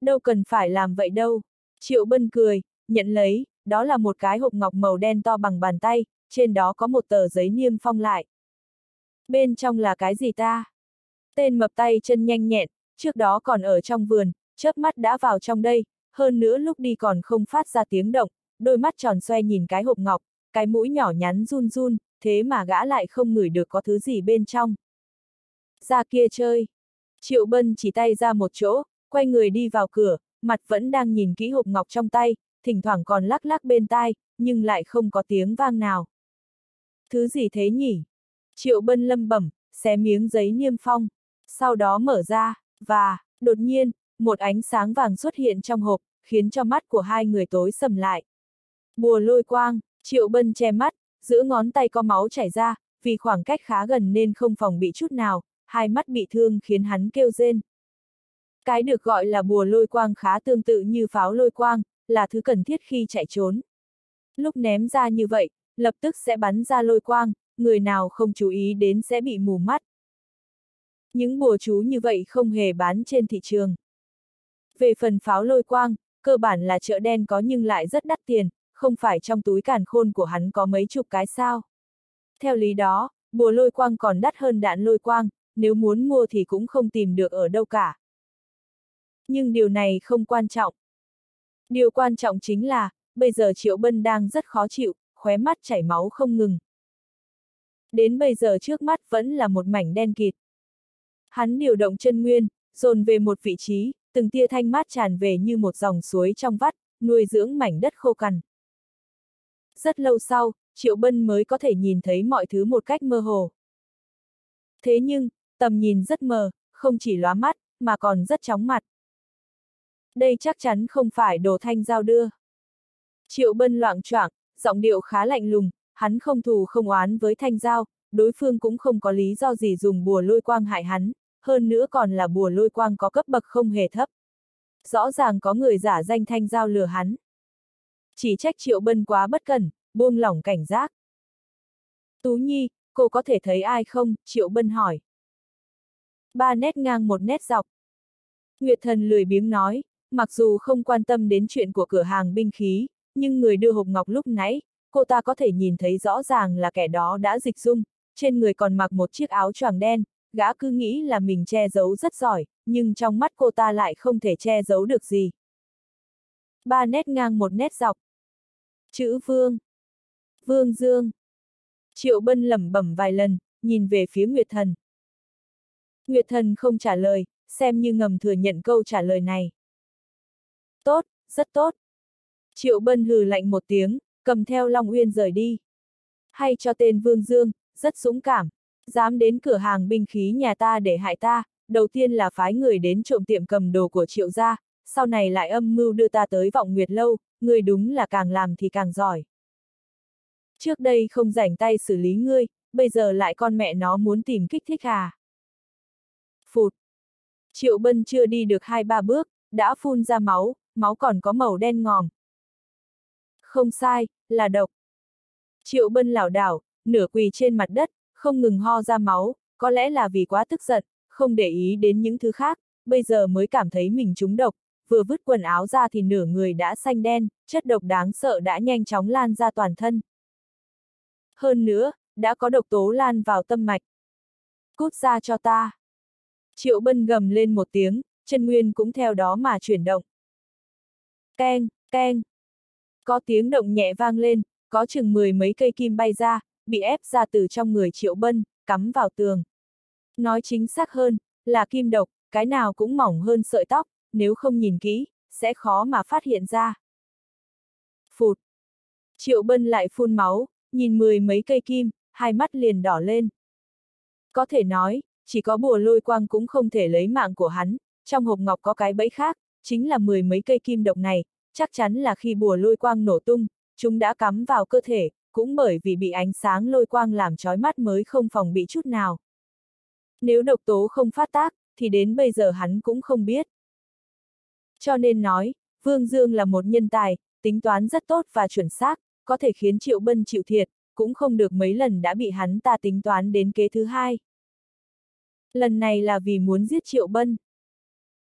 Đâu cần phải làm vậy đâu. Triệu Bân cười, nhận lấy, đó là một cái hộp ngọc màu đen to bằng bàn tay, trên đó có một tờ giấy niêm phong lại. Bên trong là cái gì ta? Tên mập tay chân nhanh nhẹn, trước đó còn ở trong vườn, chớp mắt đã vào trong đây, hơn nữa lúc đi còn không phát ra tiếng động, đôi mắt tròn xoe nhìn cái hộp ngọc, cái mũi nhỏ nhắn run run, thế mà gã lại không ngửi được có thứ gì bên trong. Ra kia chơi. Triệu Bân chỉ tay ra một chỗ, quay người đi vào cửa, mặt vẫn đang nhìn kỹ hộp ngọc trong tay, thỉnh thoảng còn lắc lắc bên tai, nhưng lại không có tiếng vang nào. Thứ gì thế nhỉ? Triệu Bân lâm bẩm, xé miếng giấy niêm phong, sau đó mở ra, và, đột nhiên, một ánh sáng vàng xuất hiện trong hộp, khiến cho mắt của hai người tối sầm lại. Bùa lôi quang, Triệu Bân che mắt, giữa ngón tay có máu chảy ra, vì khoảng cách khá gần nên không phòng bị chút nào, hai mắt bị thương khiến hắn kêu rên. Cái được gọi là bùa lôi quang khá tương tự như pháo lôi quang, là thứ cần thiết khi chạy trốn. Lúc ném ra như vậy, lập tức sẽ bắn ra lôi quang, người nào không chú ý đến sẽ bị mù mắt. Những bùa chú như vậy không hề bán trên thị trường. Về phần pháo lôi quang, cơ bản là chợ đen có nhưng lại rất đắt tiền, không phải trong túi càn khôn của hắn có mấy chục cái sao. Theo lý đó, bùa lôi quang còn đắt hơn đạn lôi quang, nếu muốn mua thì cũng không tìm được ở đâu cả. Nhưng điều này không quan trọng. Điều quan trọng chính là, bây giờ Triệu Bân đang rất khó chịu, khóe mắt chảy máu không ngừng. Đến bây giờ trước mắt vẫn là một mảnh đen kịt. Hắn điều động chân nguyên, dồn về một vị trí, từng tia thanh mát tràn về như một dòng suối trong vắt, nuôi dưỡng mảnh đất khô cằn. Rất lâu sau, Triệu Bân mới có thể nhìn thấy mọi thứ một cách mơ hồ. Thế nhưng, tầm nhìn rất mờ, không chỉ lóa mắt, mà còn rất chóng mặt. Đây chắc chắn không phải đồ thanh giao đưa. Triệu Bân loạn choạng, giọng điệu khá lạnh lùng, hắn không thù không oán với thanh giao, đối phương cũng không có lý do gì dùng bùa lôi quang hại hắn, hơn nữa còn là bùa lôi quang có cấp bậc không hề thấp. Rõ ràng có người giả danh thanh giao lừa hắn. Chỉ trách Triệu Bân quá bất cẩn, buông lỏng cảnh giác. Tú Nhi, cô có thể thấy ai không? Triệu Bân hỏi. Ba nét ngang một nét dọc. Nguyệt Thần lười biếng nói, mặc dù không quan tâm đến chuyện của cửa hàng binh khí, nhưng người đưa hộp ngọc lúc nãy, cô ta có thể nhìn thấy rõ ràng là kẻ đó đã dịch dung, trên người còn mặc một chiếc áo choàng đen, gã cứ nghĩ là mình che giấu rất giỏi, nhưng trong mắt cô ta lại không thể che giấu được gì. Ba nét ngang một nét dọc. Chữ Vương. Vương Dương. Triệu Bân lẩm bẩm vài lần, nhìn về phía Nguyệt Thần. Nguyệt Thần không trả lời, xem như ngầm thừa nhận câu trả lời này. Tốt, rất tốt. Triệu Bân hừ lạnh một tiếng, cầm theo Long Uyên rời đi. Hay cho tên Vương Dương, rất dũng cảm, dám đến cửa hàng binh khí nhà ta để hại ta, đầu tiên là phái người đến trộm tiệm cầm đồ của Triệu gia, sau này lại âm mưu đưa ta tới vọng nguyệt lâu, người đúng là càng làm thì càng giỏi. Trước đây không rảnh tay xử lý ngươi, bây giờ lại con mẹ nó muốn tìm kích thích à. Phụt. Triệu Bân chưa đi được hai ba bước, đã phun ra máu, máu còn có màu đen ngòm. Không sai, là độc. Triệu Bân lảo đảo, nửa quỳ trên mặt đất, không ngừng ho ra máu, có lẽ là vì quá tức giận, không để ý đến những thứ khác, bây giờ mới cảm thấy mình trúng độc, vừa vứt quần áo ra thì nửa người đã xanh đen, chất độc đáng sợ đã nhanh chóng lan ra toàn thân. Hơn nữa, đã có độc tố lan vào tâm mạch. Cút ra cho ta. Triệu bân gầm lên một tiếng, chân nguyên cũng theo đó mà chuyển động. Keng, keng. Có tiếng động nhẹ vang lên, có chừng mười mấy cây kim bay ra, bị ép ra từ trong người triệu bân, cắm vào tường. Nói chính xác hơn, là kim độc, cái nào cũng mỏng hơn sợi tóc, nếu không nhìn kỹ, sẽ khó mà phát hiện ra. Phụt! Triệu bân lại phun máu, nhìn mười mấy cây kim, hai mắt liền đỏ lên. Có thể nói, chỉ có bùa lôi quang cũng không thể lấy mạng của hắn, trong hộp ngọc có cái bẫy khác, chính là mười mấy cây kim độc này, chắc chắn là khi bùa lôi quang nổ tung, chúng đã cắm vào cơ thể, cũng bởi vì bị ánh sáng lôi quang làm chói mắt mới không phòng bị chút nào. Nếu độc tố không phát tác, thì đến bây giờ hắn cũng không biết. Cho nên nói, Vương Dương là một nhân tài, tính toán rất tốt và chuẩn xác, có thể khiến Triệu Bân chịu thiệt, cũng không được mấy lần đã bị hắn ta tính toán đến kế thứ hai. Lần này là vì muốn giết Triệu Bân.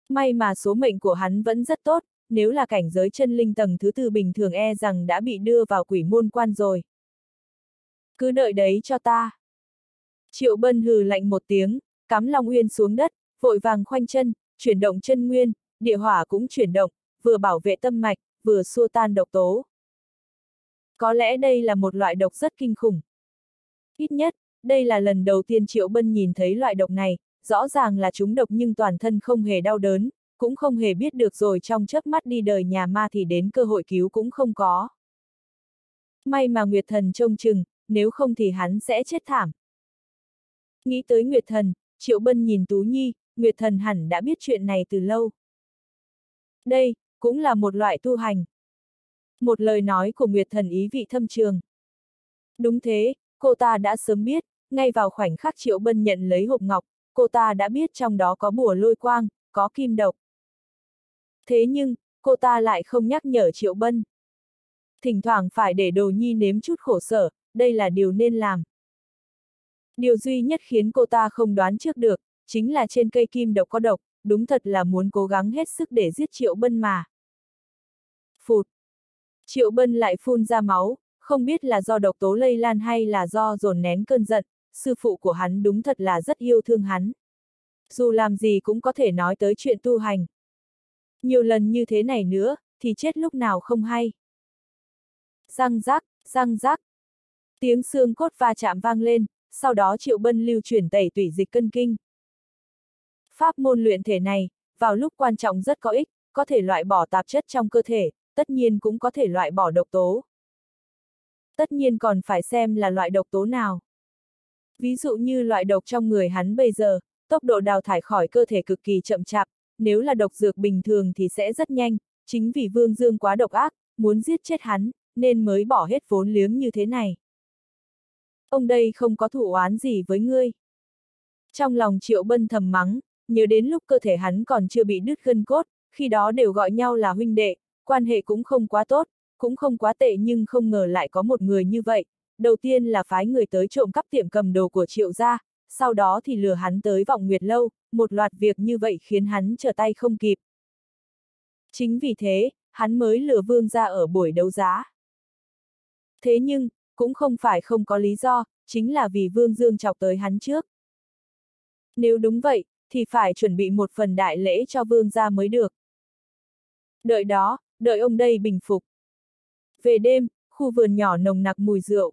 May mà số mệnh của hắn vẫn rất tốt, nếu là cảnh giới chân linh tầng thứ tư bình thường e rằng đã bị đưa vào quỷ môn quan rồi. Cứ đợi đấy cho ta. Triệu Bân hừ lạnh một tiếng, cắm Long Uyên xuống đất, vội vàng khoanh chân, chuyển động chân nguyên, địa hỏa cũng chuyển động, vừa bảo vệ tâm mạch, vừa xua tan độc tố. Có lẽ đây là một loại độc rất kinh khủng. Ít nhất, đây là lần đầu tiên Triệu Bân nhìn thấy loại độc này, rõ ràng là chúng độc nhưng toàn thân không hề đau đớn, cũng không hề biết được rồi trong chớp mắt đi đời nhà ma thì đến cơ hội cứu cũng không có. May mà Nguyệt Thần trông chừng, nếu không thì hắn sẽ chết thảm. Nghĩ tới Nguyệt Thần, Triệu Bân nhìn Tú Nhi, Nguyệt Thần hẳn đã biết chuyện này từ lâu. Đây, cũng là một loại tu hành. Một lời nói của Nguyệt Thần ý vị thâm trường. Đúng thế, cô ta đã sớm biết, ngay vào khoảnh khắc Triệu Bân nhận lấy hộp ngọc, cô ta đã biết trong đó có bùa lôi quang, có kim độc. Thế nhưng, cô ta lại không nhắc nhở Triệu Bân. Thỉnh thoảng phải để đồ nhi nếm chút khổ sở, đây là điều nên làm. Điều duy nhất khiến cô ta không đoán trước được, chính là trên cây kim độc có độc, đúng thật là muốn cố gắng hết sức để giết Triệu Bân mà. Phụt. Triệu Bân lại phun ra máu, không biết là do độc tố lây lan hay là do dồn nén cơn giận, sư phụ của hắn đúng thật là rất yêu thương hắn. Dù làm gì cũng có thể nói tới chuyện tu hành. Nhiều lần như thế này nữa, thì chết lúc nào không hay. Răng rác, răng rác. Tiếng xương cốt va chạm vang lên, sau đó Triệu Bân lưu chuyển tẩy tủy dịch cân kinh. Pháp môn luyện thể này, vào lúc quan trọng rất có ích, có thể loại bỏ tạp chất trong cơ thể, tất nhiên cũng có thể loại bỏ độc tố. Tất nhiên còn phải xem là loại độc tố nào. Ví dụ như loại độc trong người hắn bây giờ, tốc độ đào thải khỏi cơ thể cực kỳ chậm chạp, nếu là độc dược bình thường thì sẽ rất nhanh, chính vì Vương Dương quá độc ác, muốn giết chết hắn, nên mới bỏ hết vốn liếng như thế này. Ông đây không có thủ oán gì với ngươi. Trong lòng Triệu Bân thầm mắng, nhớ đến lúc cơ thể hắn còn chưa bị đứt gân cốt, khi đó đều gọi nhau là huynh đệ, quan hệ cũng không quá tốt, cũng không quá tệ nhưng không ngờ lại có một người như vậy. Đầu tiên là phái người tới trộm cắp tiệm cầm đồ của Triệu gia, sau đó thì lừa hắn tới vọng nguyệt lâu, một loạt việc như vậy khiến hắn trở tay không kịp. Chính vì thế, hắn mới lừa vương ra ở buổi đấu giá. Thế nhưng, cũng không phải không có lý do, chính là vì vương dương chọc tới hắn trước. Nếu đúng vậy, thì phải chuẩn bị một phần đại lễ cho vương gia mới được. Đợi đó, đợi ông đây bình phục. Về đêm, khu vườn nhỏ nồng nặc mùi rượu.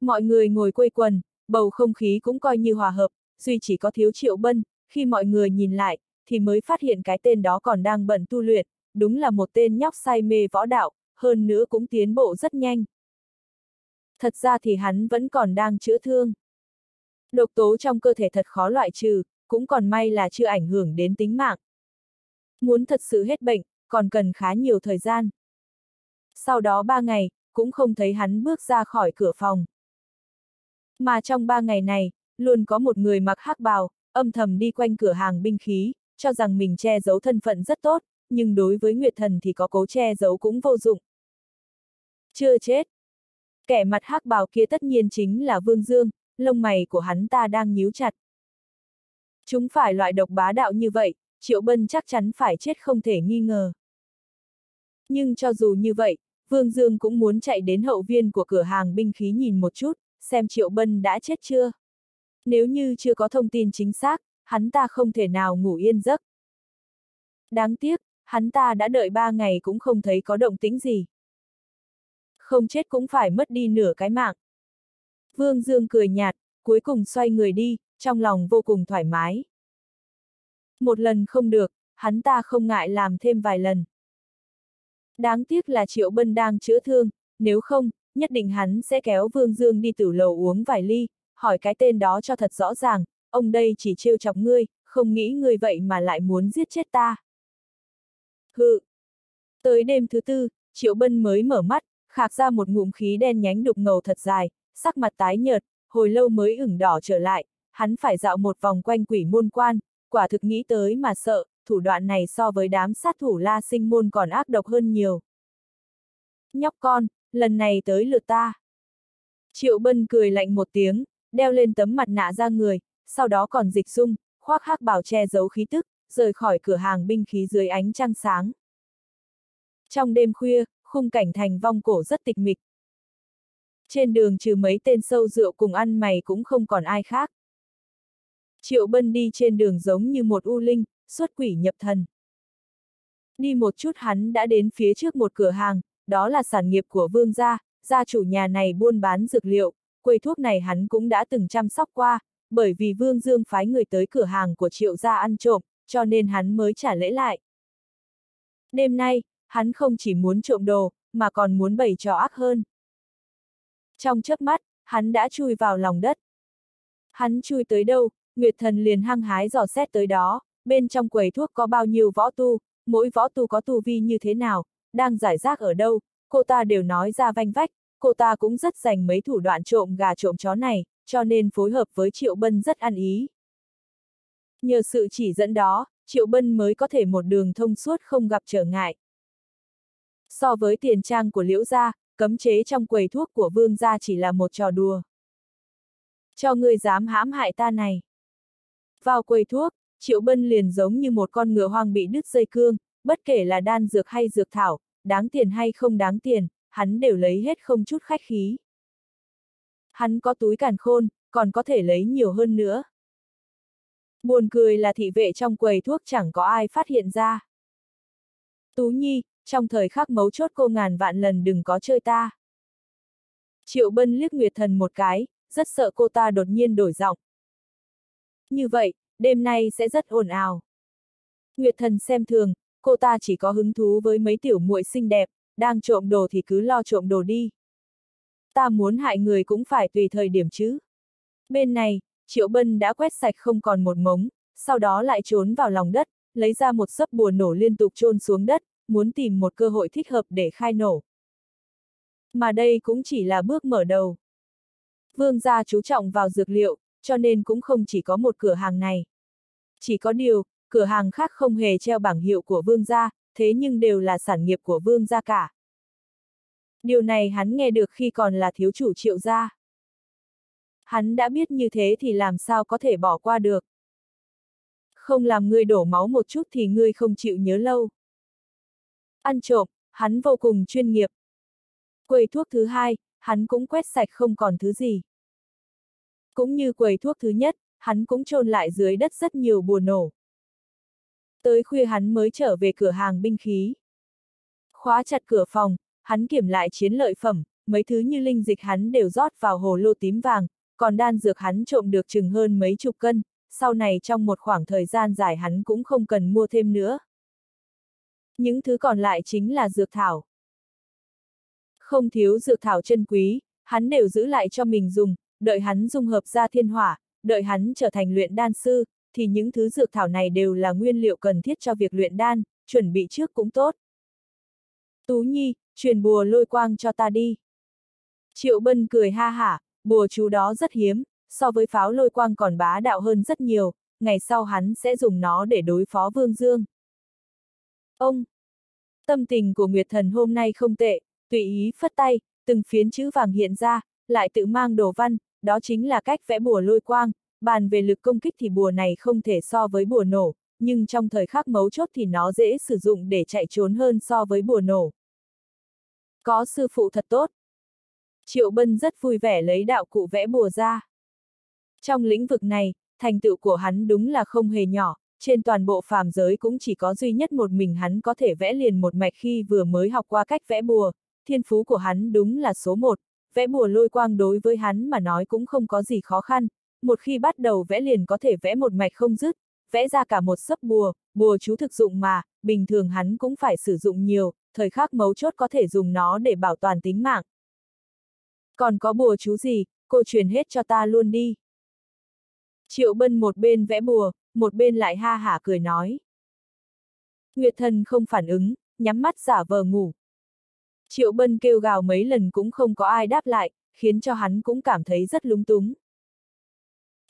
Mọi người ngồi quây quần, bầu không khí cũng coi như hòa hợp, duy chỉ có thiếu triệu bân, khi mọi người nhìn lại, thì mới phát hiện cái tên đó còn đang bận tu luyện, đúng là một tên nhóc say mê võ đạo, hơn nữa cũng tiến bộ rất nhanh. Thật ra thì hắn vẫn còn đang chữa thương. Độc tố trong cơ thể thật khó loại trừ, cũng còn may là chưa ảnh hưởng đến tính mạng. Muốn thật sự hết bệnh, còn cần khá nhiều thời gian. Sau đó ba ngày, cũng không thấy hắn bước ra khỏi cửa phòng. Mà trong ba ngày này, luôn có một người mặc hắc bào, âm thầm đi quanh cửa hàng binh khí, cho rằng mình che giấu thân phận rất tốt, nhưng đối với Nguyệt Thần thì có cố che giấu cũng vô dụng. Chưa chết. Kẻ mặt hắc bào kia tất nhiên chính là Vương Dương, lông mày của hắn ta đang nhíu chặt. Chúng phải loại độc bá đạo như vậy, Triệu Bân chắc chắn phải chết không thể nghi ngờ. Nhưng cho dù như vậy, Vương Dương cũng muốn chạy đến hậu viên của cửa hàng binh khí nhìn một chút, xem Triệu Bân đã chết chưa. Nếu như chưa có thông tin chính xác, hắn ta không thể nào ngủ yên giấc. Đáng tiếc, hắn ta đã đợi ba ngày cũng không thấy có động tĩnh gì. Không chết cũng phải mất đi nửa cái mạng. Vương Dương cười nhạt, cuối cùng xoay người đi, trong lòng vô cùng thoải mái. Một lần không được, hắn ta không ngại làm thêm vài lần. Đáng tiếc là Triệu Bân đang chữa thương, nếu không, nhất định hắn sẽ kéo Vương Dương đi tử lầu uống vài ly, hỏi cái tên đó cho thật rõ ràng, ông đây chỉ trêu chọc ngươi, không nghĩ ngươi vậy mà lại muốn giết chết ta. Hự! Tới đêm thứ tư, Triệu Bân mới mở mắt, khạc ra một ngụm khí đen nhánh đục ngầu thật dài, sắc mặt tái nhợt, hồi lâu mới ửng đỏ trở lại, hắn phải dạo một vòng quanh quỷ môn quan, quả thực nghĩ tới mà sợ, thủ đoạn này so với đám sát thủ la sinh môn còn ác độc hơn nhiều. Nhóc con, lần này tới lượt ta. Triệu Bân cười lạnh một tiếng, đeo lên tấm mặt nạ ra người, sau đó còn dịch dung, khoác hắc bảo che giấu khí tức, rời khỏi cửa hàng binh khí dưới ánh trăng sáng. Trong đêm khuya, khung cảnh thành vong cổ rất tịch mịch. Trên đường trừ mấy tên sâu rượu cùng ăn mày cũng không còn ai khác. Triệu Bân đi trên đường giống như một u linh, xuất quỷ nhập thần. Đi một chút hắn đã đến phía trước một cửa hàng, đó là sản nghiệp của vương gia, gia chủ nhà này buôn bán dược liệu, quầy thuốc này hắn cũng đã từng chăm sóc qua, bởi vì vương dương phái người tới cửa hàng của triệu gia ăn trộm, cho nên hắn mới trả lễ lại. Đêm nay, hắn không chỉ muốn trộm đồ, mà còn muốn bày trò ác hơn. Trong chớp mắt, hắn đã chui vào lòng đất. Hắn chui tới đâu, Nguyệt thần liền hăng hái dò xét tới đó, bên trong quầy thuốc có bao nhiêu võ tu, mỗi võ tu có tu vi như thế nào, đang giải rác ở đâu, cô ta đều nói ra vanh vách, cô ta cũng rất dành mấy thủ đoạn trộm gà trộm chó này, cho nên phối hợp với Triệu Bân rất ăn ý. Nhờ sự chỉ dẫn đó, Triệu Bân mới có thể một đường thông suốt không gặp trở ngại. So với tiền trang của Liễu Gia, cấm chế trong quầy thuốc của Vương Gia chỉ là một trò đùa. Cho ngươi dám hãm hại ta này. Vào quầy thuốc, Triệu Bân liền giống như một con ngựa hoang bị đứt dây cương, bất kể là đan dược hay dược thảo, đáng tiền hay không đáng tiền, hắn đều lấy hết không chút khách khí. Hắn có túi càn khôn, còn có thể lấy nhiều hơn nữa. Buồn cười là thị vệ trong quầy thuốc chẳng có ai phát hiện ra. Tú Nhi, trong thời khắc mấu chốt cô ngàn vạn lần đừng có chơi ta. Triệu Bân liếc Nguyệt Thần một cái, rất sợ cô ta đột nhiên đổi giọng. Như vậy, đêm nay sẽ rất ồn ào. Nguyệt Thần xem thường, cô ta chỉ có hứng thú với mấy tiểu muội xinh đẹp, đang trộm đồ thì cứ lo trộm đồ đi. Ta muốn hại người cũng phải tùy thời điểm chứ. Bên này, Triệu Bân đã quét sạch không còn một mống, sau đó lại trốn vào lòng đất, lấy ra một sấp bùa nổ liên tục trôn xuống đất, muốn tìm một cơ hội thích hợp để khai nổ. Mà đây cũng chỉ là bước mở đầu. Vương gia chú trọng vào dược liệu, cho nên cũng không chỉ có một cửa hàng này. Chỉ có điều, cửa hàng khác không hề treo bảng hiệu của vương gia, thế nhưng đều là sản nghiệp của vương gia cả. Điều này hắn nghe được khi còn là thiếu chủ triệu gia. Hắn đã biết như thế thì làm sao có thể bỏ qua được. Không làm ngươi đổ máu một chút thì ngươi không chịu nhớ lâu. Ăn trộm, hắn vô cùng chuyên nghiệp. Quầy thuốc thứ hai, hắn cũng quét sạch không còn thứ gì. Cũng như quầy thuốc thứ nhất, hắn cũng trôn lại dưới đất rất nhiều bùa nổ. Tới khuya hắn mới trở về cửa hàng binh khí. Khóa chặt cửa phòng, hắn kiểm lại chiến lợi phẩm, mấy thứ như linh dịch hắn đều rót vào hồ lô tím vàng, còn đan dược hắn trộm được chừng hơn mấy chục cân, sau này trong một khoảng thời gian dài hắn cũng không cần mua thêm nữa. Những thứ còn lại chính là dược thảo. Không thiếu dược thảo chân quý, hắn đều giữ lại cho mình dùng, đợi hắn dung hợp ra thiên hỏa, đợi hắn trở thành luyện đan sư, thì những thứ dược thảo này đều là nguyên liệu cần thiết cho việc luyện đan, chuẩn bị trước cũng tốt. Tú Nhi, truyền bùa lôi quang cho ta đi. Triệu Bân cười ha hả, bùa chú đó rất hiếm, so với pháo lôi quang còn bá đạo hơn rất nhiều, ngày sau hắn sẽ dùng nó để đối phó Vương Dương. Ông! Tâm tình của Nguyệt Thần hôm nay không tệ, tùy ý phất tay, từng phiến chữ vàng hiện ra, lại tự mang đồ văn, đó chính là cách vẽ bùa lôi quang, bàn về lực công kích thì bùa này không thể so với bùa nổ, nhưng trong thời khắc mấu chốt thì nó dễ sử dụng để chạy trốn hơn so với bùa nổ. Có sư phụ thật tốt. Triệu Bân rất vui vẻ lấy đạo cụ vẽ bùa ra. Trong lĩnh vực này, thành tựu của hắn đúng là không hề nhỏ, trên toàn bộ phàm giới cũng chỉ có duy nhất một mình hắn có thể vẽ liền một mạch khi vừa mới học qua cách vẽ bùa, thiên phú của hắn đúng là số một, vẽ bùa lôi quang đối với hắn mà nói cũng không có gì khó khăn, một khi bắt đầu vẽ liền có thể vẽ một mạch không dứt, vẽ ra cả một sấp bùa, bùa chú thực dụng mà, bình thường hắn cũng phải sử dụng nhiều, thời khắc mấu chốt có thể dùng nó để bảo toàn tính mạng. Còn có bùa chú gì, cô truyền hết cho ta luôn đi. Triệu Bân một bên vẽ bùa, một bên lại ha hả cười nói. Nguyệt thần không phản ứng, nhắm mắt giả vờ ngủ. Triệu Bân kêu gào mấy lần cũng không có ai đáp lại, khiến cho hắn cũng cảm thấy rất lúng túng.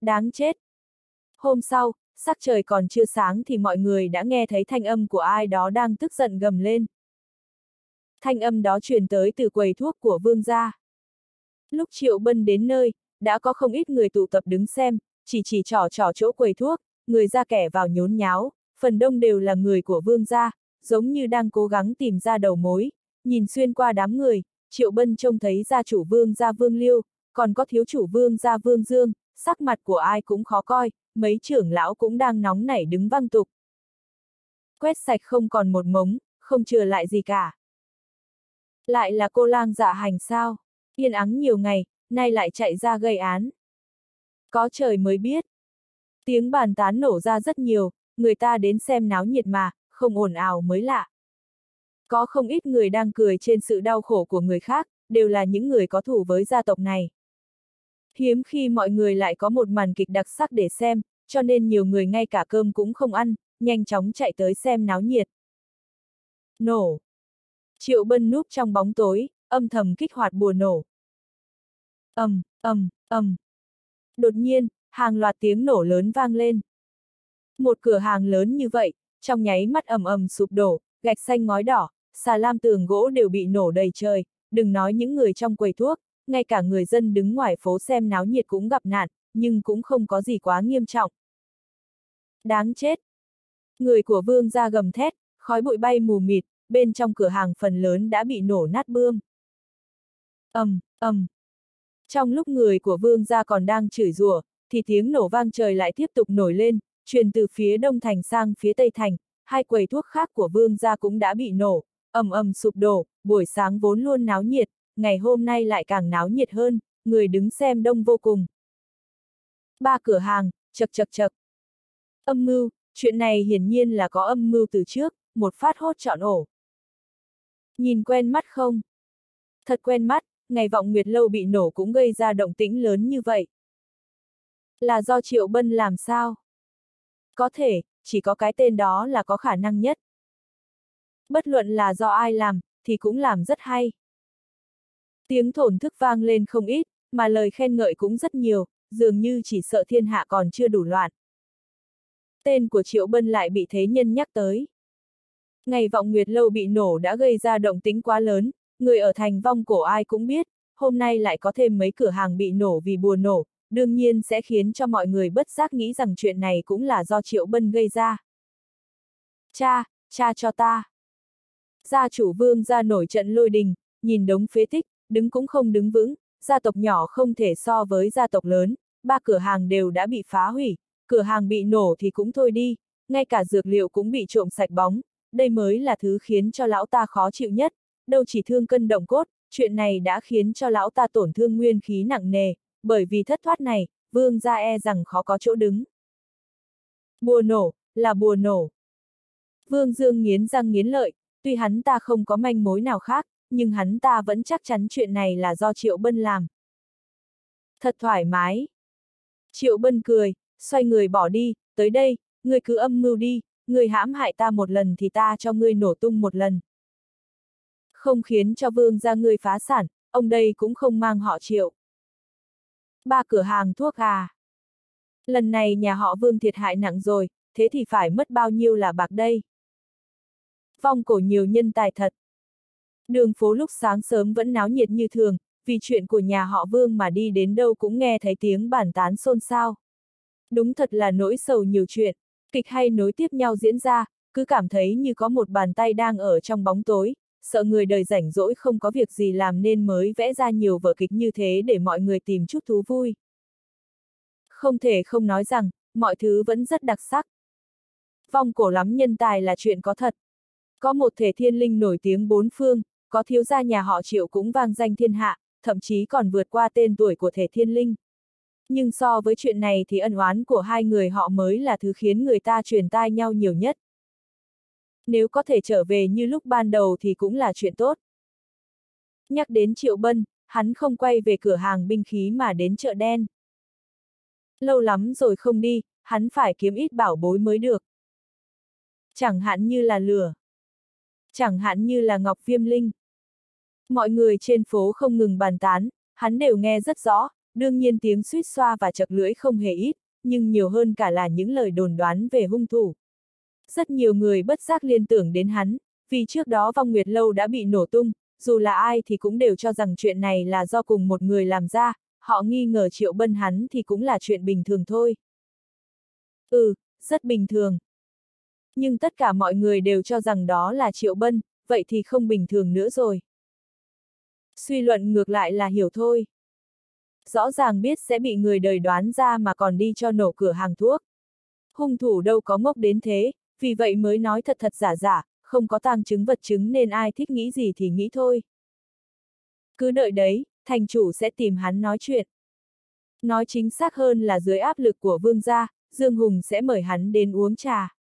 Đáng chết! Hôm sau, sắc trời còn chưa sáng thì mọi người đã nghe thấy thanh âm của ai đó đang tức giận gầm lên. Thanh âm đó truyền tới từ quầy thuốc của vương gia. Lúc Triệu Bân đến nơi, đã có không ít người tụ tập đứng xem, chỉ chỉ trỏ trỏ chỗ quầy thuốc, người ra kẻ vào nhốn nháo, phần đông đều là người của vương gia, giống như đang cố gắng tìm ra đầu mối, nhìn xuyên qua đám người, Triệu Bân trông thấy gia chủ vương gia vương liêu, còn có thiếu chủ vương gia vương dương, sắc mặt của ai cũng khó coi, mấy trưởng lão cũng đang nóng nảy đứng văng tục. Quét sạch không còn một mống, không chừa lại gì cả. Lại là cô lang dạ hành sao? Yên ắng nhiều ngày, nay lại chạy ra gây án. Có trời mới biết. Tiếng bàn tán nổ ra rất nhiều, người ta đến xem náo nhiệt mà, không ồn ào mới lạ. Có không ít người đang cười trên sự đau khổ của người khác, đều là những người có thủ với gia tộc này. Hiếm khi mọi người lại có một màn kịch đặc sắc để xem, cho nên nhiều người ngay cả cơm cũng không ăn, nhanh chóng chạy tới xem náo nhiệt. Nổ! Triệu Bân núp trong bóng tối, âm thầm kích hoạt bùa nổ. ầm, ầm, ầm. Đột nhiên, hàng loạt tiếng nổ lớn vang lên. Một cửa hàng lớn như vậy, trong nháy mắt ầm ầm sụp đổ, gạch xanh ngói đỏ, xà lam tường gỗ đều bị nổ đầy trời, đừng nói những người trong quầy thuốc, ngay cả người dân đứng ngoài phố xem náo nhiệt cũng gặp nạn, nhưng cũng không có gì quá nghiêm trọng. Đáng chết! Người của vương ra gầm thét, khói bụi bay mù mịt, bên trong cửa hàng phần lớn đã bị nổ nát bươm. ầm, um, ầm. Um. Trong lúc người của vương gia còn đang chửi rủa, thì tiếng nổ vang trời lại tiếp tục nổi lên, truyền từ phía đông thành sang phía tây thành, hai quầy thuốc khác của vương gia cũng đã bị nổ, ầm ầm sụp đổ, buổi sáng vốn luôn náo nhiệt, ngày hôm nay lại càng náo nhiệt hơn, người đứng xem đông vô cùng. Ba cửa hàng, chật chật chật. Âm mưu, chuyện này hiển nhiên là có âm mưu từ trước, một phát hốt chọn ổ. Nhìn quen mắt không? Thật quen mắt, ngày vọng nguyệt lâu bị nổ cũng gây ra động tĩnh lớn như vậy. Là do Triệu Bân làm sao? Có thể, chỉ có cái tên đó là có khả năng nhất. Bất luận là do ai làm, thì cũng làm rất hay. Tiếng thổn thức vang lên không ít, mà lời khen ngợi cũng rất nhiều, dường như chỉ sợ thiên hạ còn chưa đủ loạn. Tên của Triệu Bân lại bị thế nhân nhắc tới. Ngày vọng nguyệt lâu bị nổ đã gây ra động tính quá lớn, người ở thành vong cổ ai cũng biết, hôm nay lại có thêm mấy cửa hàng bị nổ vì bùa nổ, đương nhiên sẽ khiến cho mọi người bất giác nghĩ rằng chuyện này cũng là do Triệu Bân gây ra. Cha, cha cho ta. Gia chủ vương ra nổi trận lôi đình, nhìn đống phế tích, đứng cũng không đứng vững, gia tộc nhỏ không thể so với gia tộc lớn, ba cửa hàng đều đã bị phá hủy, cửa hàng bị nổ thì cũng thôi đi, ngay cả dược liệu cũng bị trộm sạch bóng, đây mới là thứ khiến cho lão ta khó chịu nhất, đâu chỉ thương cân động cốt, chuyện này đã khiến cho lão ta tổn thương nguyên khí nặng nề, bởi vì thất thoát này, vương gia e rằng khó có chỗ đứng. Bùa nổ, là bùa nổ. Vương Dương nghiến răng nghiến lợi, tuy hắn ta không có manh mối nào khác, nhưng hắn ta vẫn chắc chắn chuyện này là do Triệu Bân làm. Thật thoải mái. Triệu Bân cười, xoay người bỏ đi, tới đây, ngươi cứ âm mưu đi, ngươi hãm hại ta một lần thì ta cho ngươi nổ tung một lần. Không khiến cho vương gia ngươi phá sản, ông đây cũng không mang họ Triệu. Ba cửa hàng thuốc à. Lần này nhà họ vương thiệt hại nặng rồi, thế thì phải mất bao nhiêu là bạc đây? Vong cổ nhiều nhân tài thật. Đường phố lúc sáng sớm vẫn náo nhiệt như thường, vì chuyện của nhà họ Vương mà đi đến đâu cũng nghe thấy tiếng bản tán xôn xao. Đúng thật là nỗi sầu nhiều chuyện, kịch hay nối tiếp nhau diễn ra, cứ cảm thấy như có một bàn tay đang ở trong bóng tối, sợ người đời rảnh rỗi không có việc gì làm nên mới vẽ ra nhiều vở kịch như thế để mọi người tìm chút thú vui. Không thể không nói rằng, mọi thứ vẫn rất đặc sắc. Vong cổ lắm nhân tài là chuyện có thật. Có một thể thiên linh nổi tiếng bốn phương, có thiếu gia nhà họ triệu cũng vang danh thiên hạ, thậm chí còn vượt qua tên tuổi của thể thiên linh. Nhưng so với chuyện này thì ân oán của hai người họ mới là thứ khiến người ta truyền tai nhau nhiều nhất. Nếu có thể trở về như lúc ban đầu thì cũng là chuyện tốt. Nhắc đến Triệu Bân, hắn không quay về cửa hàng binh khí mà đến chợ đen. Lâu lắm rồi không đi, hắn phải kiếm ít bảo bối mới được. Chẳng hạn như là lửa. Chẳng hạn như là ngọc viêm linh. Mọi người trên phố không ngừng bàn tán, hắn đều nghe rất rõ, đương nhiên tiếng suýt xoa và chật lưỡi không hề ít, nhưng nhiều hơn cả là những lời đồn đoán về hung thủ. Rất nhiều người bất giác liên tưởng đến hắn, vì trước đó vong nguyệt lâu đã bị nổ tung, dù là ai thì cũng đều cho rằng chuyện này là do cùng một người làm ra, họ nghi ngờ triệu bân hắn thì cũng là chuyện bình thường thôi. Ừ, rất bình thường. Nhưng tất cả mọi người đều cho rằng đó là triệu bân, vậy thì không bình thường nữa rồi. Suy luận ngược lại là hiểu thôi. Rõ ràng biết sẽ bị người đời đoán ra mà còn đi cho nổ cửa hàng thuốc. Hung thủ đâu có ngốc đến thế, vì vậy mới nói thật thật giả giả, không có tang chứng vật chứng nên ai thích nghĩ gì thì nghĩ thôi. Cứ đợi đấy, thành chủ sẽ tìm hắn nói chuyện. Nói chính xác hơn là dưới áp lực của vương gia, Dương Hùng sẽ mời hắn đến uống trà.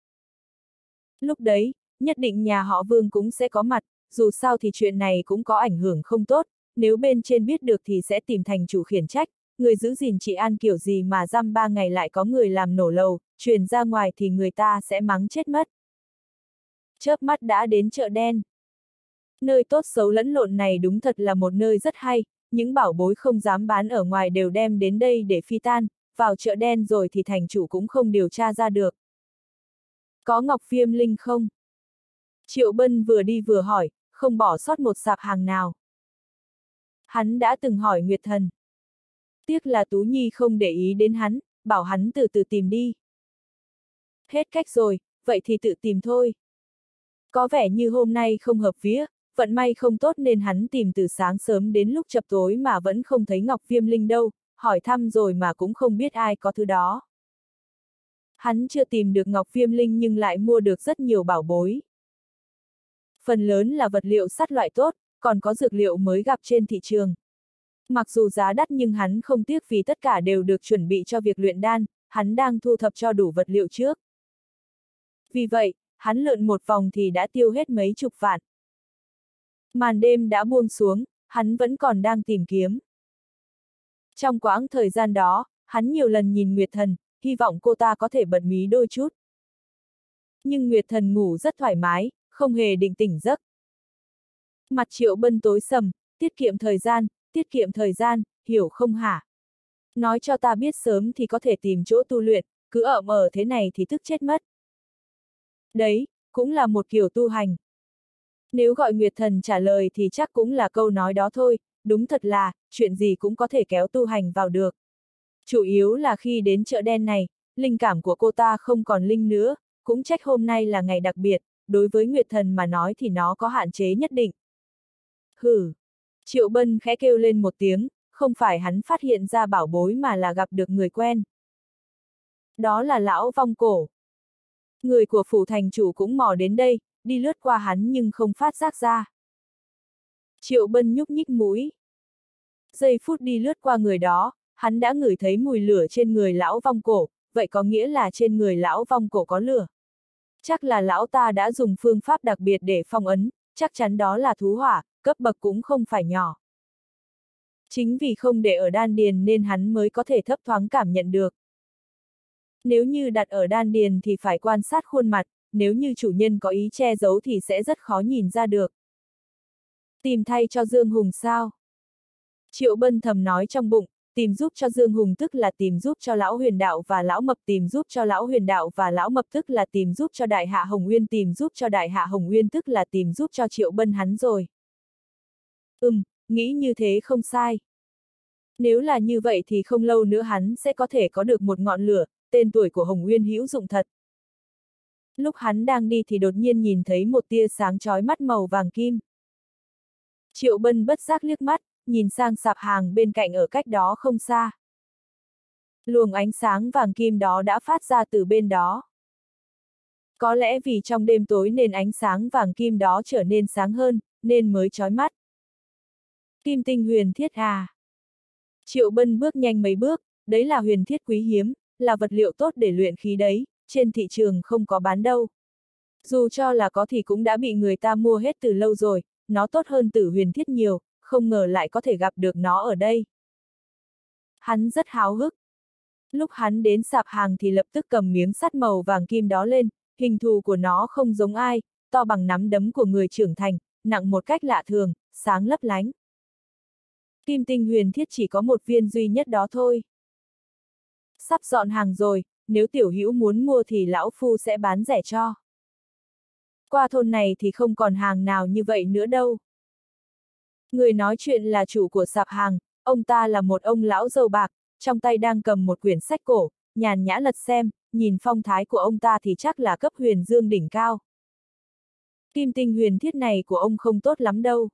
Lúc đấy, nhất định nhà họ vương cũng sẽ có mặt, dù sao thì chuyện này cũng có ảnh hưởng không tốt, nếu bên trên biết được thì sẽ tìm thành chủ khiển trách, người giữ gìn chị An kiểu gì mà răm ba ngày lại có người làm nổ lầu, truyền ra ngoài thì người ta sẽ mắng chết mất. Chớp mắt đã đến chợ đen. Nơi tốt xấu lẫn lộn này đúng thật là một nơi rất hay, những bảo bối không dám bán ở ngoài đều đem đến đây để phi tan, vào chợ đen rồi thì thành chủ cũng không điều tra ra được. Có ngọc Phiêm linh không? Triệu Bân vừa đi vừa hỏi, không bỏ sót một sạp hàng nào. Hắn đã từng hỏi Nguyệt Thần. Tiếc là Tú Nhi không để ý đến hắn, bảo hắn từ từ tìm đi. Hết cách rồi, vậy thì tự tìm thôi. Có vẻ như hôm nay không hợp vía, vận may không tốt nên hắn tìm từ sáng sớm đến lúc chập tối mà vẫn không thấy Ngọc Viêm Linh đâu, hỏi thăm rồi mà cũng không biết ai có thứ đó. Hắn chưa tìm được Ngọc Viêm Linh nhưng lại mua được rất nhiều bảo bối. Phần lớn là vật liệu sắt loại tốt, còn có dược liệu mới gặp trên thị trường. Mặc dù giá đắt nhưng hắn không tiếc vì tất cả đều được chuẩn bị cho việc luyện đan, hắn đang thu thập cho đủ vật liệu trước. Vì vậy, hắn lượn một vòng thì đã tiêu hết mấy chục vạn. Màn đêm đã buông xuống, hắn vẫn còn đang tìm kiếm. Trong quãng thời gian đó, hắn nhiều lần nhìn Nguyệt Thần, hy vọng cô ta có thể bật mí đôi chút. Nhưng Nguyệt Thần ngủ rất thoải mái, không hề định tỉnh giấc. Mặt Triệu Bân tối sầm, tiết kiệm thời gian, tiết kiệm thời gian, hiểu không hả? Nói cho ta biết sớm thì có thể tìm chỗ tu luyện, cứ ở mở thế này thì tức chết mất. Đấy, cũng là một kiểu tu hành. Nếu gọi Nguyệt Thần trả lời thì chắc cũng là câu nói đó thôi, đúng thật là, chuyện gì cũng có thể kéo tu hành vào được. Chủ yếu là khi đến chợ đen này, linh cảm của cô ta không còn linh nữa, cũng trách hôm nay là ngày đặc biệt, đối với Nguyệt Thần mà nói thì nó có hạn chế nhất định. Hử! Triệu Bân khẽ kêu lên một tiếng, không phải hắn phát hiện ra bảo bối mà là gặp được người quen. Đó là lão vong cổ. Người của phủ thành chủ cũng mò đến đây, đi lướt qua hắn nhưng không phát giác ra. Triệu Bân nhúc nhích mũi. Giây phút đi lướt qua người đó, hắn đã ngửi thấy mùi lửa trên người lão vong cổ, vậy có nghĩa là trên người lão vong cổ có lửa. Chắc là lão ta đã dùng phương pháp đặc biệt để phong ấn, chắc chắn đó là thú hỏa, cấp bậc cũng không phải nhỏ. Chính vì không để ở đan điền nên hắn mới có thể thấp thoáng cảm nhận được. Nếu như đặt ở đan điền thì phải quan sát khuôn mặt, nếu như chủ nhân có ý che giấu thì sẽ rất khó nhìn ra được. Tìm thay cho Dương Hùng sao? Triệu Bân thầm nói trong bụng, tìm giúp cho Dương Hùng tức là tìm giúp cho Lão Huyền Đạo và Lão Mập tìm giúp cho Lão Huyền Đạo và Lão Mập tức là tìm giúp cho Đại Hạ Hồng Nguyên tìm giúp cho Đại Hạ Hồng Nguyên tức là tìm giúp cho Triệu Bân hắn rồi. Ừm, nghĩ như thế không sai. Nếu là như vậy thì không lâu nữa hắn sẽ có thể có được một ngọn lửa, tên tuổi của Hồng Nguyên hữu dụng thật. Lúc hắn đang đi thì đột nhiên nhìn thấy một tia sáng chói mắt màu vàng kim. Triệu Bân bất giác liếc mắt, nhìn sang sạp hàng bên cạnh ở cách đó không xa. Luồng ánh sáng vàng kim đó đã phát ra từ bên đó. Có lẽ vì trong đêm tối nên ánh sáng vàng kim đó trở nên sáng hơn, nên mới chói mắt. Kim tinh huyền thiết à. Triệu Bân bước nhanh mấy bước, đấy là huyền thiết quý hiếm, là vật liệu tốt để luyện khí đấy, trên thị trường không có bán đâu. Dù cho là có thì cũng đã bị người ta mua hết từ lâu rồi, nó tốt hơn tử huyền thiết nhiều, không ngờ lại có thể gặp được nó ở đây. Hắn rất háo hức. Lúc hắn đến sạp hàng thì lập tức cầm miếng sắt màu vàng kim đó lên, hình thù của nó không giống ai, to bằng nắm đấm của người trưởng thành, nặng một cách lạ thường, sáng lấp lánh. Kim tinh huyền thiết chỉ có một viên duy nhất đó thôi. Sắp dọn hàng rồi, nếu tiểu hữu muốn mua thì lão phu sẽ bán rẻ cho. Qua thôn này thì không còn hàng nào như vậy nữa đâu. Người nói chuyện là chủ của sạp hàng, ông ta là một ông lão dâu bạc, trong tay đang cầm một quyển sách cổ, nhàn nhã lật xem, nhìn phong thái của ông ta thì chắc là cấp huyền dương đỉnh cao. Kim tinh huyền thiết này của ông không tốt lắm đâu.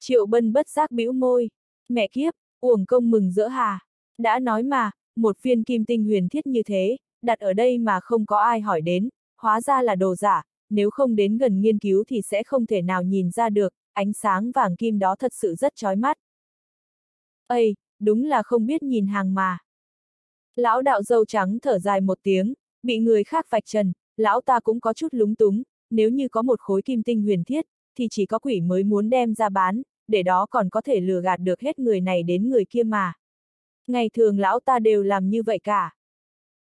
Triệu bân bất giác bĩu môi. Mẹ kiếp, uổng công mừng giữa hà. Đã nói mà, một viên kim tinh huyền thiết như thế, đặt ở đây mà không có ai hỏi đến, hóa ra là đồ giả, nếu không đến gần nghiên cứu thì sẽ không thể nào nhìn ra được, ánh sáng vàng kim đó thật sự rất chói mắt. Ây, đúng là không biết nhìn hàng mà. Lão đạo dâu trắng thở dài một tiếng, bị người khác vạch trần, lão ta cũng có chút lúng túng, nếu như có một khối kim tinh huyền thiết, thì chỉ có quỷ mới muốn đem ra bán, để đó còn có thể lừa gạt được hết người này đến người kia mà. Ngày thường lão ta đều làm như vậy cả.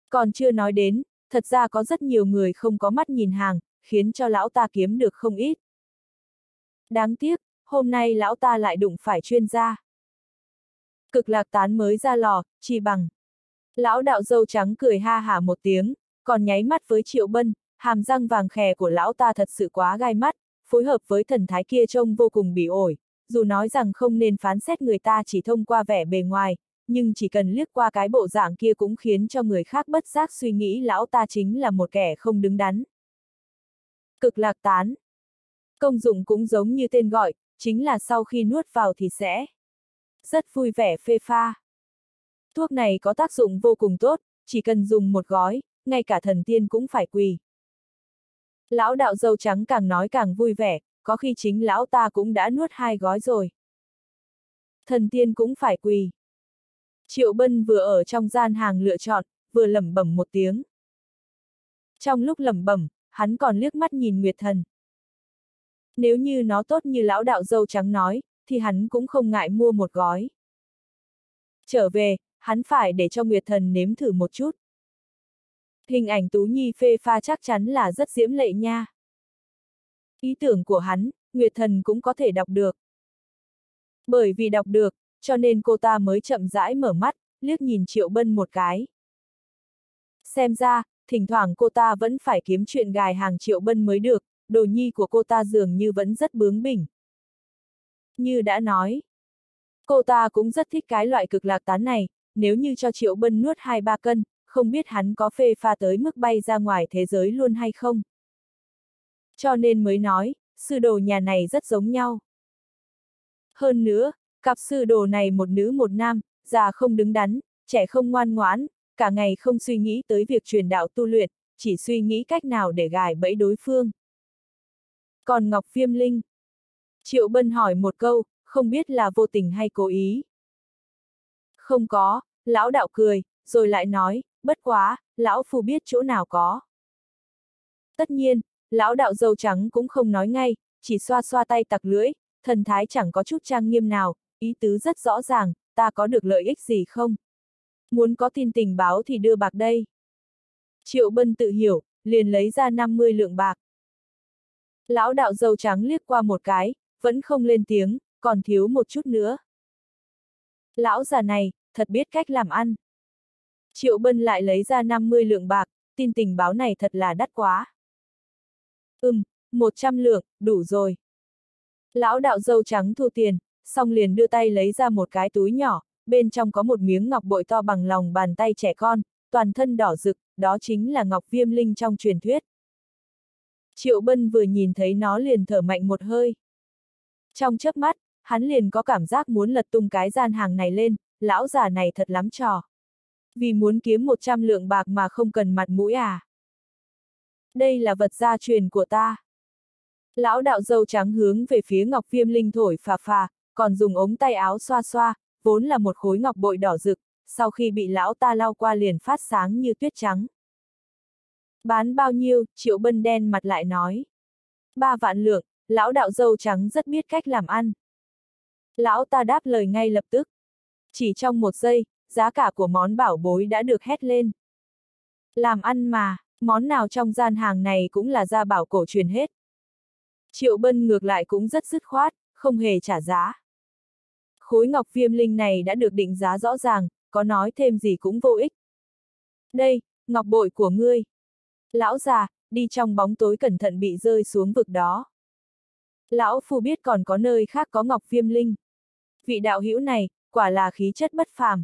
Còn chưa nói đến, thật ra có rất nhiều người không có mắt nhìn hàng, khiến cho lão ta kiếm được không ít. Đáng tiếc, hôm nay lão ta lại đụng phải chuyên gia. Cực lạc tán mới ra lò, chi bằng. Lão đạo dâu trắng cười ha hả một tiếng, còn nháy mắt với triệu bân, hàm răng vàng khè của lão ta thật sự quá gai mắt, phối hợp với thần thái kia trông vô cùng bỉ ổi, dù nói rằng không nên phán xét người ta chỉ thông qua vẻ bề ngoài, nhưng chỉ cần liếc qua cái bộ dạng kia cũng khiến cho người khác bất giác suy nghĩ lão ta chính là một kẻ không đứng đắn. Cực lạc tán. Công dụng cũng giống như tên gọi, chính là sau khi nuốt vào thì sẽ rất vui vẻ phê pha. Thuốc này có tác dụng vô cùng tốt, chỉ cần dùng một gói, ngay cả thần tiên cũng phải quỳ. Lão đạo dâu trắng càng nói càng vui vẻ, có khi chính lão ta cũng đã nuốt hai gói rồi. Thần tiên cũng phải quỳ. Triệu Bân vừa ở trong gian hàng lựa chọn, vừa lẩm bẩm một tiếng. Trong lúc lẩm bẩm, hắn còn liếc mắt nhìn Nguyệt Thần. Nếu như nó tốt như lão đạo dâu trắng nói, thì hắn cũng không ngại mua một gói. Trở về, hắn phải để cho Nguyệt Thần nếm thử một chút. Hình ảnh Tú Nhi phê pha chắc chắn là rất diễm lệ nha. Ý tưởng của hắn, Nguyệt Thần cũng có thể đọc được. Bởi vì đọc được, cho nên cô ta mới chậm rãi mở mắt, liếc nhìn Triệu Bân một cái. Xem ra, thỉnh thoảng cô ta vẫn phải kiếm chuyện gài hàng Triệu Bân mới được, đồ nhi của cô ta dường như vẫn rất bướng bỉnh. Như đã nói, cô ta cũng rất thích cái loại cực lạc tán này, nếu như cho Triệu Bân nuốt 2-3 cân, không biết hắn có phê pha tới mức bay ra ngoài thế giới luôn hay không. Cho nên mới nói, sư đồ nhà này rất giống nhau. Hơn nữa, cặp sư đồ này một nữ một nam, già không đứng đắn, trẻ không ngoan ngoãn, cả ngày không suy nghĩ tới việc truyền đạo tu luyện, chỉ suy nghĩ cách nào để gài bẫy đối phương. Còn Ngọc Viêm Linh? Triệu Bân hỏi một câu, không biết là vô tình hay cố ý. Không có, lão đạo cười, rồi lại nói, bất quá, lão phu biết chỗ nào có. Tất nhiên, lão đạo dâu trắng cũng không nói ngay, chỉ xoa xoa tay tặc lưỡi, thần thái chẳng có chút trang nghiêm nào, ý tứ rất rõ ràng, ta có được lợi ích gì không? Muốn có tin tình báo thì đưa bạc đây. Triệu Bân tự hiểu, liền lấy ra 50 lượng bạc. Lão đạo dâu trắng liếc qua một cái, vẫn không lên tiếng, còn thiếu một chút nữa. Lão già này, thật biết cách làm ăn. Triệu Bân lại lấy ra 50 lượng bạc, tin tình báo này thật là đắt quá. Ừm, 100 lượng, đủ rồi. Lão đạo dâu trắng thu tiền, xong liền đưa tay lấy ra một cái túi nhỏ, bên trong có một miếng ngọc bội to bằng lòng bàn tay trẻ con, toàn thân đỏ rực, đó chính là ngọc viêm linh trong truyền thuyết. Triệu Bân vừa nhìn thấy nó liền thở mạnh một hơi. Trong chớp mắt, hắn liền có cảm giác muốn lật tung cái gian hàng này lên, lão già này thật lắm trò. Vì muốn kiếm 100 lượng bạc mà không cần mặt mũi à. Đây là vật gia truyền của ta. Lão đạo dâu trắng hướng về phía ngọc viêm linh thổi phà phà, còn dùng ống tay áo xoa xoa, vốn là một khối ngọc bội đỏ rực, sau khi bị lão ta lau qua liền phát sáng như tuyết trắng. Bán bao nhiêu, triệu bân đen mặt lại nói. Ba vạn lượng, lão đạo dâu trắng rất biết cách làm ăn. Lão ta đáp lời ngay lập tức. Chỉ trong một giây, giá cả của món bảo bối đã được hét lên. Làm ăn mà, món nào trong gian hàng này cũng là gia bảo cổ truyền hết. Triệu Bân ngược lại cũng rất dứt khoát, không hề trả giá. Khối ngọc viêm linh này đã được định giá rõ ràng, có nói thêm gì cũng vô ích. Đây, ngọc bội của ngươi. Lão già, đi trong bóng tối cẩn thận bị rơi xuống vực đó. Lão phu biết còn có nơi khác có ngọc viêm linh. Vị đạo hữu này, quả là khí chất bất phàm.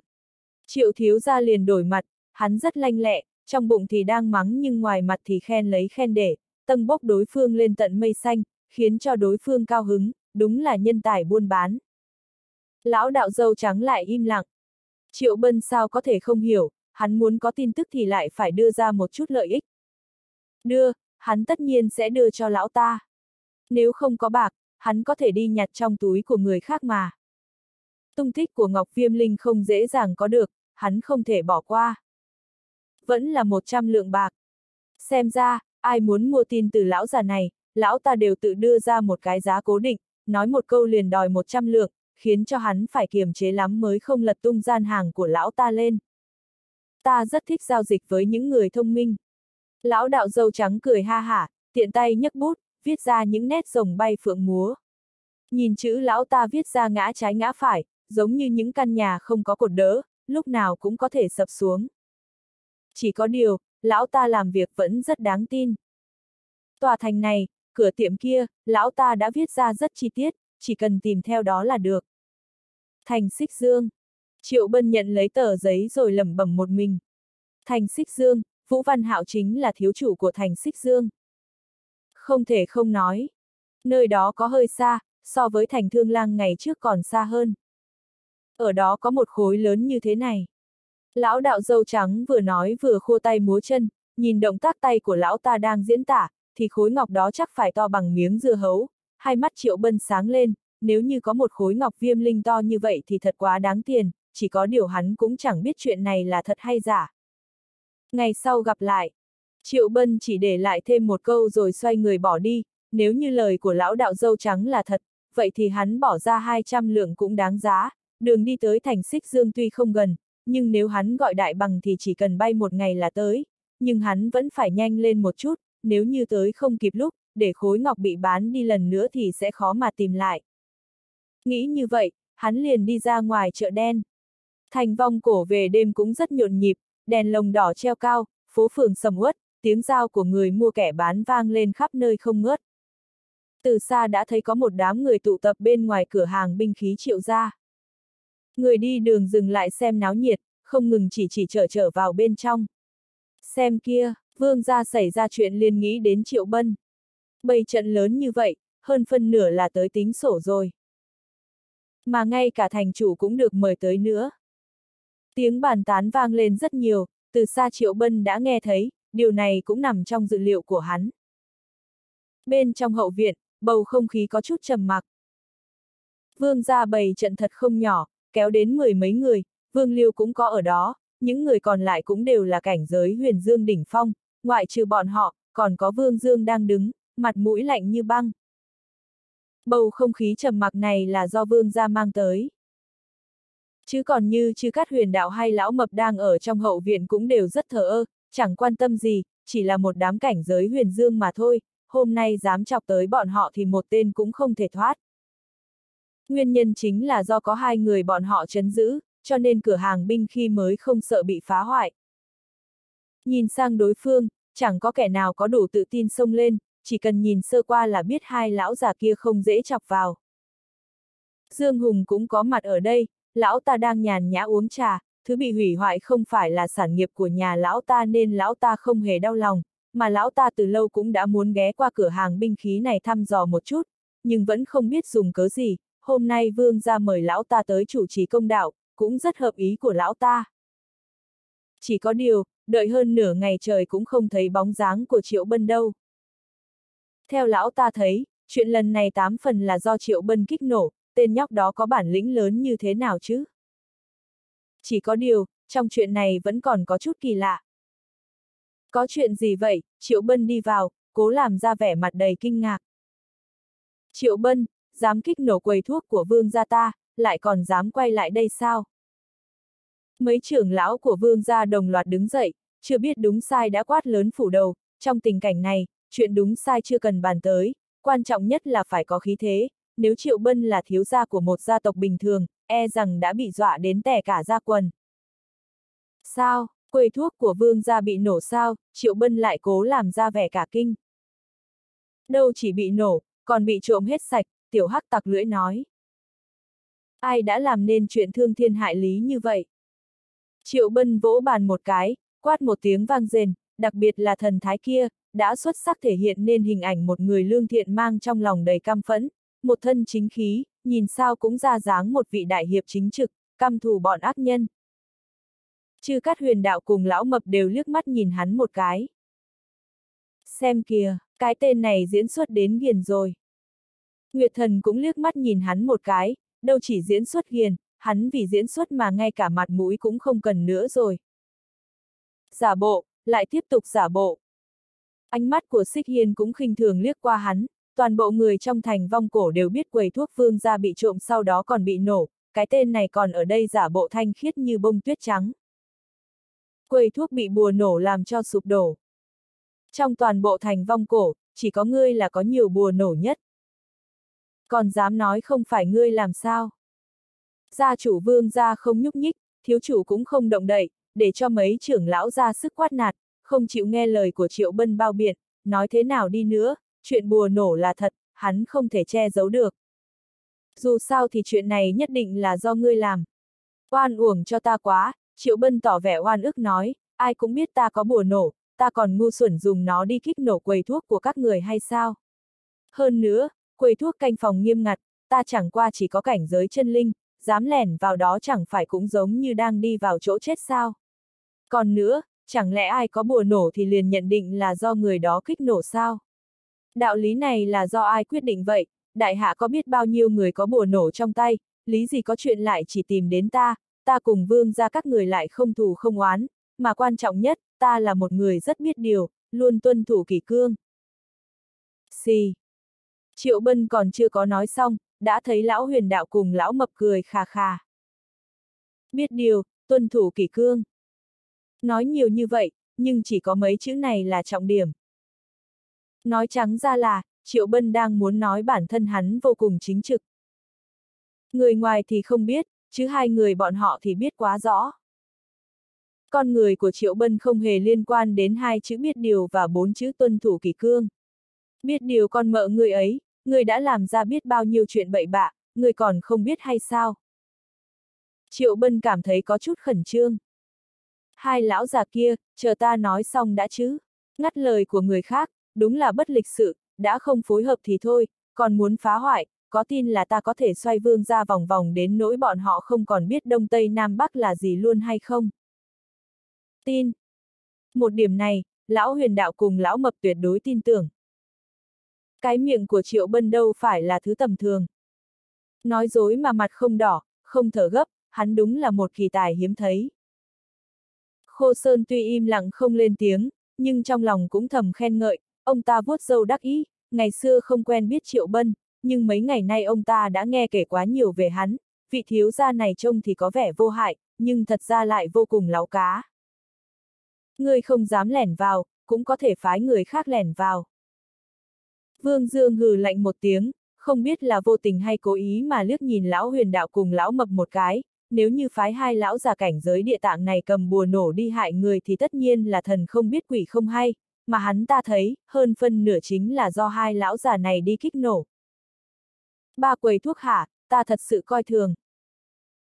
Triệu thiếu gia liền đổi mặt, hắn rất lanh lẹ, trong bụng thì đang mắng nhưng ngoài mặt thì khen lấy khen để, tâng bốc đối phương lên tận mây xanh, khiến cho đối phương cao hứng, đúng là nhân tài buôn bán. Lão đạo dâu trắng lại im lặng. Triệu Bân sao có thể không hiểu, hắn muốn có tin tức thì lại phải đưa ra một chút lợi ích. Đưa, hắn tất nhiên sẽ đưa cho lão ta. Nếu không có bạc, hắn có thể đi nhặt trong túi của người khác mà. Tung tích của Ngọc Viêm Linh không dễ dàng có được, hắn không thể bỏ qua. Vẫn là 100 lượng bạc. Xem ra, ai muốn mua tin từ lão già này, lão ta đều tự đưa ra một cái giá cố định, nói một câu liền đòi 100 lượng, khiến cho hắn phải kiềm chế lắm mới không lật tung gian hàng của lão ta lên. Ta rất thích giao dịch với những người thông minh. Lão đạo dâu trắng cười ha hả, tiện tay nhấc bút, viết ra những nét rồng bay phượng múa. Nhìn chữ lão ta viết ra ngã trái ngã phải, giống như những căn nhà không có cột đỡ, lúc nào cũng có thể sập xuống. Chỉ có điều, lão ta làm việc vẫn rất đáng tin. Tòa thành này, cửa tiệm kia, lão ta đã viết ra rất chi tiết, chỉ cần tìm theo đó là được. Thành Xích Dương. Triệu Bân nhận lấy tờ giấy rồi lẩm bẩm một mình. Thành Xích Dương, Vũ Văn Hạo chính là thiếu chủ của Thành Xích Dương. Không thể không nói. Nơi đó có hơi xa, so với thành thương lang ngày trước còn xa hơn. Ở đó có một khối lớn như thế này. Lão đạo dâu trắng vừa nói vừa khô tay múa chân, nhìn động tác tay của lão ta đang diễn tả, thì khối ngọc đó chắc phải to bằng miếng dưa hấu. Hai mắt triệu bân sáng lên, nếu như có một khối ngọc viêm linh to như vậy thì thật quá đáng tiền, chỉ có điều hắn cũng chẳng biết chuyện này là thật hay giả. Ngày sau gặp lại, Triệu Bân chỉ để lại thêm một câu rồi xoay người bỏ đi, nếu như lời của lão đạo dâu trắng là thật, vậy thì hắn bỏ ra 200 lượng cũng đáng giá, đường đi tới thành xích dương tuy không gần, nhưng nếu hắn gọi đại bằng thì chỉ cần bay một ngày là tới, nhưng hắn vẫn phải nhanh lên một chút, nếu như tới không kịp lúc, để khối ngọc bị bán đi lần nữa thì sẽ khó mà tìm lại. Nghĩ như vậy, hắn liền đi ra ngoài chợ đen. Thành vong cổ về đêm cũng rất nhộn nhịp, đèn lồng đỏ treo cao, phố phường sầm uất, tiếng giao của người mua kẻ bán vang lên khắp nơi không ngớt. Từ xa đã thấy có một đám người tụ tập bên ngoài cửa hàng binh khí triệu gia. Người đi đường dừng lại xem náo nhiệt, không ngừng chỉ chỉ trở trở vào bên trong. Xem kia, vương gia xảy ra chuyện liên nghĩ đến triệu bân. Bày trận lớn như vậy, hơn phân nửa là tới tính sổ rồi. Mà ngay cả thành chủ cũng được mời tới nữa. Tiếng bàn tán vang lên rất nhiều, từ xa Triệu Bân đã nghe thấy, điều này cũng nằm trong dự liệu của hắn. Bên trong hậu viện, bầu không khí có chút trầm mặc. Vương gia bày trận thật không nhỏ, kéo đến mười mấy người, Vương Liêu cũng có ở đó, những người còn lại cũng đều là cảnh giới huyền dương đỉnh phong, ngoại trừ bọn họ, còn có Vương Dương đang đứng, mặt mũi lạnh như băng. Bầu không khí trầm mặc này là do Vương gia mang tới. Chứ còn như chư cát huyền đạo hay lão mập đang ở trong hậu viện cũng đều rất thờ ơ, chẳng quan tâm gì, chỉ là một đám cảnh giới huyền dương mà thôi, hôm nay dám chọc tới bọn họ thì một tên cũng không thể thoát. Nguyên nhân chính là do có hai người bọn họ chấn giữ, cho nên cửa hàng binh khi mới không sợ bị phá hoại. Nhìn sang đối phương, chẳng có kẻ nào có đủ tự tin xông lên, chỉ cần nhìn sơ qua là biết hai lão già kia không dễ chọc vào. Dương Hùng cũng có mặt ở đây, lão ta đang nhàn nhã uống trà, thứ bị hủy hoại không phải là sản nghiệp của nhà lão ta nên lão ta không hề đau lòng, mà lão ta từ lâu cũng đã muốn ghé qua cửa hàng binh khí này thăm dò một chút, nhưng vẫn không biết dùng cớ gì, hôm nay vương ra mời lão ta tới chủ trì công đạo, cũng rất hợp ý của lão ta. Chỉ có điều, đợi hơn nửa ngày trời cũng không thấy bóng dáng của Triệu Bân đâu. Theo lão ta thấy, chuyện lần này tám phần là do Triệu Bân kích nổ, tên nhóc đó có bản lĩnh lớn như thế nào chứ? Chỉ có điều, trong chuyện này vẫn còn có chút kỳ lạ. Có chuyện gì vậy? Triệu Bân đi vào, cố làm ra vẻ mặt đầy kinh ngạc. Triệu Bân, dám kích nổ quầy thuốc của vương gia ta, lại còn dám quay lại đây sao? Mấy trưởng lão của vương gia đồng loạt đứng dậy, chưa biết đúng sai đã quát lớn phủ đầu, trong tình cảnh này, chuyện đúng sai chưa cần bàn tới, quan trọng nhất là phải có khí thế, nếu Triệu Bân là thiếu gia của một gia tộc bình thường, e rằng đã bị dọa đến tẻ cả gia quần. Sao, quầy thuốc của vương gia bị nổ sao, Triệu Bân lại cố làm ra vẻ cả kinh. Đâu chỉ bị nổ, còn bị trộm hết sạch, tiểu hắc tặc lưỡi nói. Ai đã làm nên chuyện thương thiên hại lý như vậy? Triệu Bân vỗ bàn một cái, quát một tiếng vang rền, đặc biệt là thần thái kia, đã xuất sắc thể hiện nên hình ảnh một người lương thiện mang trong lòng đầy căm phẫn, một thân chính khí, nhìn sao cũng ra dáng một vị đại hiệp chính trực, căm thù bọn ác nhân. Chư cát huyền đạo cùng lão mập đều liếc mắt nhìn hắn một cái. Xem kìa, cái tên này diễn xuất đến ghiền rồi. Nguyệt thần cũng liếc mắt nhìn hắn một cái, đâu chỉ diễn xuất ghiền, hắn vì diễn xuất mà ngay cả mặt mũi cũng không cần nữa rồi. Giả bộ, lại tiếp tục giả bộ. Ánh mắt của Sích Hiên cũng khinh thường liếc qua hắn, toàn bộ người trong thành vong cổ đều biết quầy thuốc vương gia bị trộm sau đó còn bị nổ, cái tên này còn ở đây giả bộ thanh khiết như bông tuyết trắng. Quầy thuốc bị bùa nổ làm cho sụp đổ. Trong toàn bộ thành vong cổ, chỉ có ngươi là có nhiều bùa nổ nhất. Còn dám nói không phải ngươi làm sao? Gia chủ vương gia không nhúc nhích, thiếu chủ cũng không động đậy, để cho mấy trưởng lão ra sức quát nạt, không chịu nghe lời của triệu bân bao biện, nói thế nào đi nữa, chuyện bùa nổ là thật, hắn không thể che giấu được. Dù sao thì chuyện này nhất định là do ngươi làm. Oan uổng cho ta quá, Triệu Bân tỏ vẻ oan ức nói, ai cũng biết ta có bùa nổ, ta còn ngu xuẩn dùng nó đi kích nổ quầy thuốc của các người hay sao? Hơn nữa, quầy thuốc canh phòng nghiêm ngặt, ta chẳng qua chỉ có cảnh giới chân linh, dám lẻn vào đó chẳng phải cũng giống như đang đi vào chỗ chết sao? Còn nữa, chẳng lẽ ai có bùa nổ thì liền nhận định là do người đó kích nổ sao? Đạo lý này là do ai quyết định vậy, đại hạ có biết bao nhiêu người có bùa nổ trong tay, lý gì có chuyện lại chỉ tìm đến ta, ta cùng vương ra các người lại không thù không oán, mà quan trọng nhất, ta là một người rất biết điều, luôn tuân thủ kỷ cương. Xì. Triệu Bân còn chưa có nói xong, đã thấy lão huyền đạo cùng lão mập cười khà khà. Biết điều, tuân thủ kỷ cương. Nói nhiều như vậy, nhưng chỉ có mấy chữ này là trọng điểm. Nói trắng ra là, Triệu Bân đang muốn nói bản thân hắn vô cùng chính trực. Người ngoài thì không biết, chứ hai người bọn họ thì biết quá rõ. Con người của Triệu Bân không hề liên quan đến hai chữ biết điều và bốn chữ tuân thủ kỷ cương. Biết điều con mợ người ấy, người đã làm ra biết bao nhiêu chuyện bậy bạ, người còn không biết hay sao? Triệu Bân cảm thấy có chút khẩn trương. Hai lão già kia, chờ ta nói xong đã chứ. Ngắt lời của người khác, đúng là bất lịch sự, đã không phối hợp thì thôi, còn muốn phá hoại, có tin là ta có thể xoay vương ra vòng vòng đến nỗi bọn họ không còn biết Đông Tây Nam Bắc là gì luôn hay không? Tin. Một điểm này, lão huyền đạo cùng lão mập tuyệt đối tin tưởng. Cái miệng của Triệu Bân đâu phải là thứ tầm thường. Nói dối mà mặt không đỏ, không thở gấp, hắn đúng là một kỳ tài hiếm thấy. Khô Sơn tuy im lặng không lên tiếng, nhưng trong lòng cũng thầm khen ngợi, ông ta vuốt râu đắc ý, ngày xưa không quen biết Triệu Bân, nhưng mấy ngày nay ông ta đã nghe kể quá nhiều về hắn, vị thiếu gia này trông thì có vẻ vô hại, nhưng thật ra lại vô cùng láo cá. người không dám lẻn vào, cũng có thể phái người khác lẻn vào. Vương Dương hừ lạnh một tiếng, không biết là vô tình hay cố ý mà liếc nhìn lão huyền đạo cùng lão mập một cái, nếu như phái hai lão già cảnh giới địa tạng này cầm bùa nổ đi hại người thì tất nhiên là thần không biết quỷ không hay, mà hắn ta thấy, hơn phân nửa chính là do hai lão già này đi kích nổ. Ba quầy thuốc hả, ta thật sự coi thường.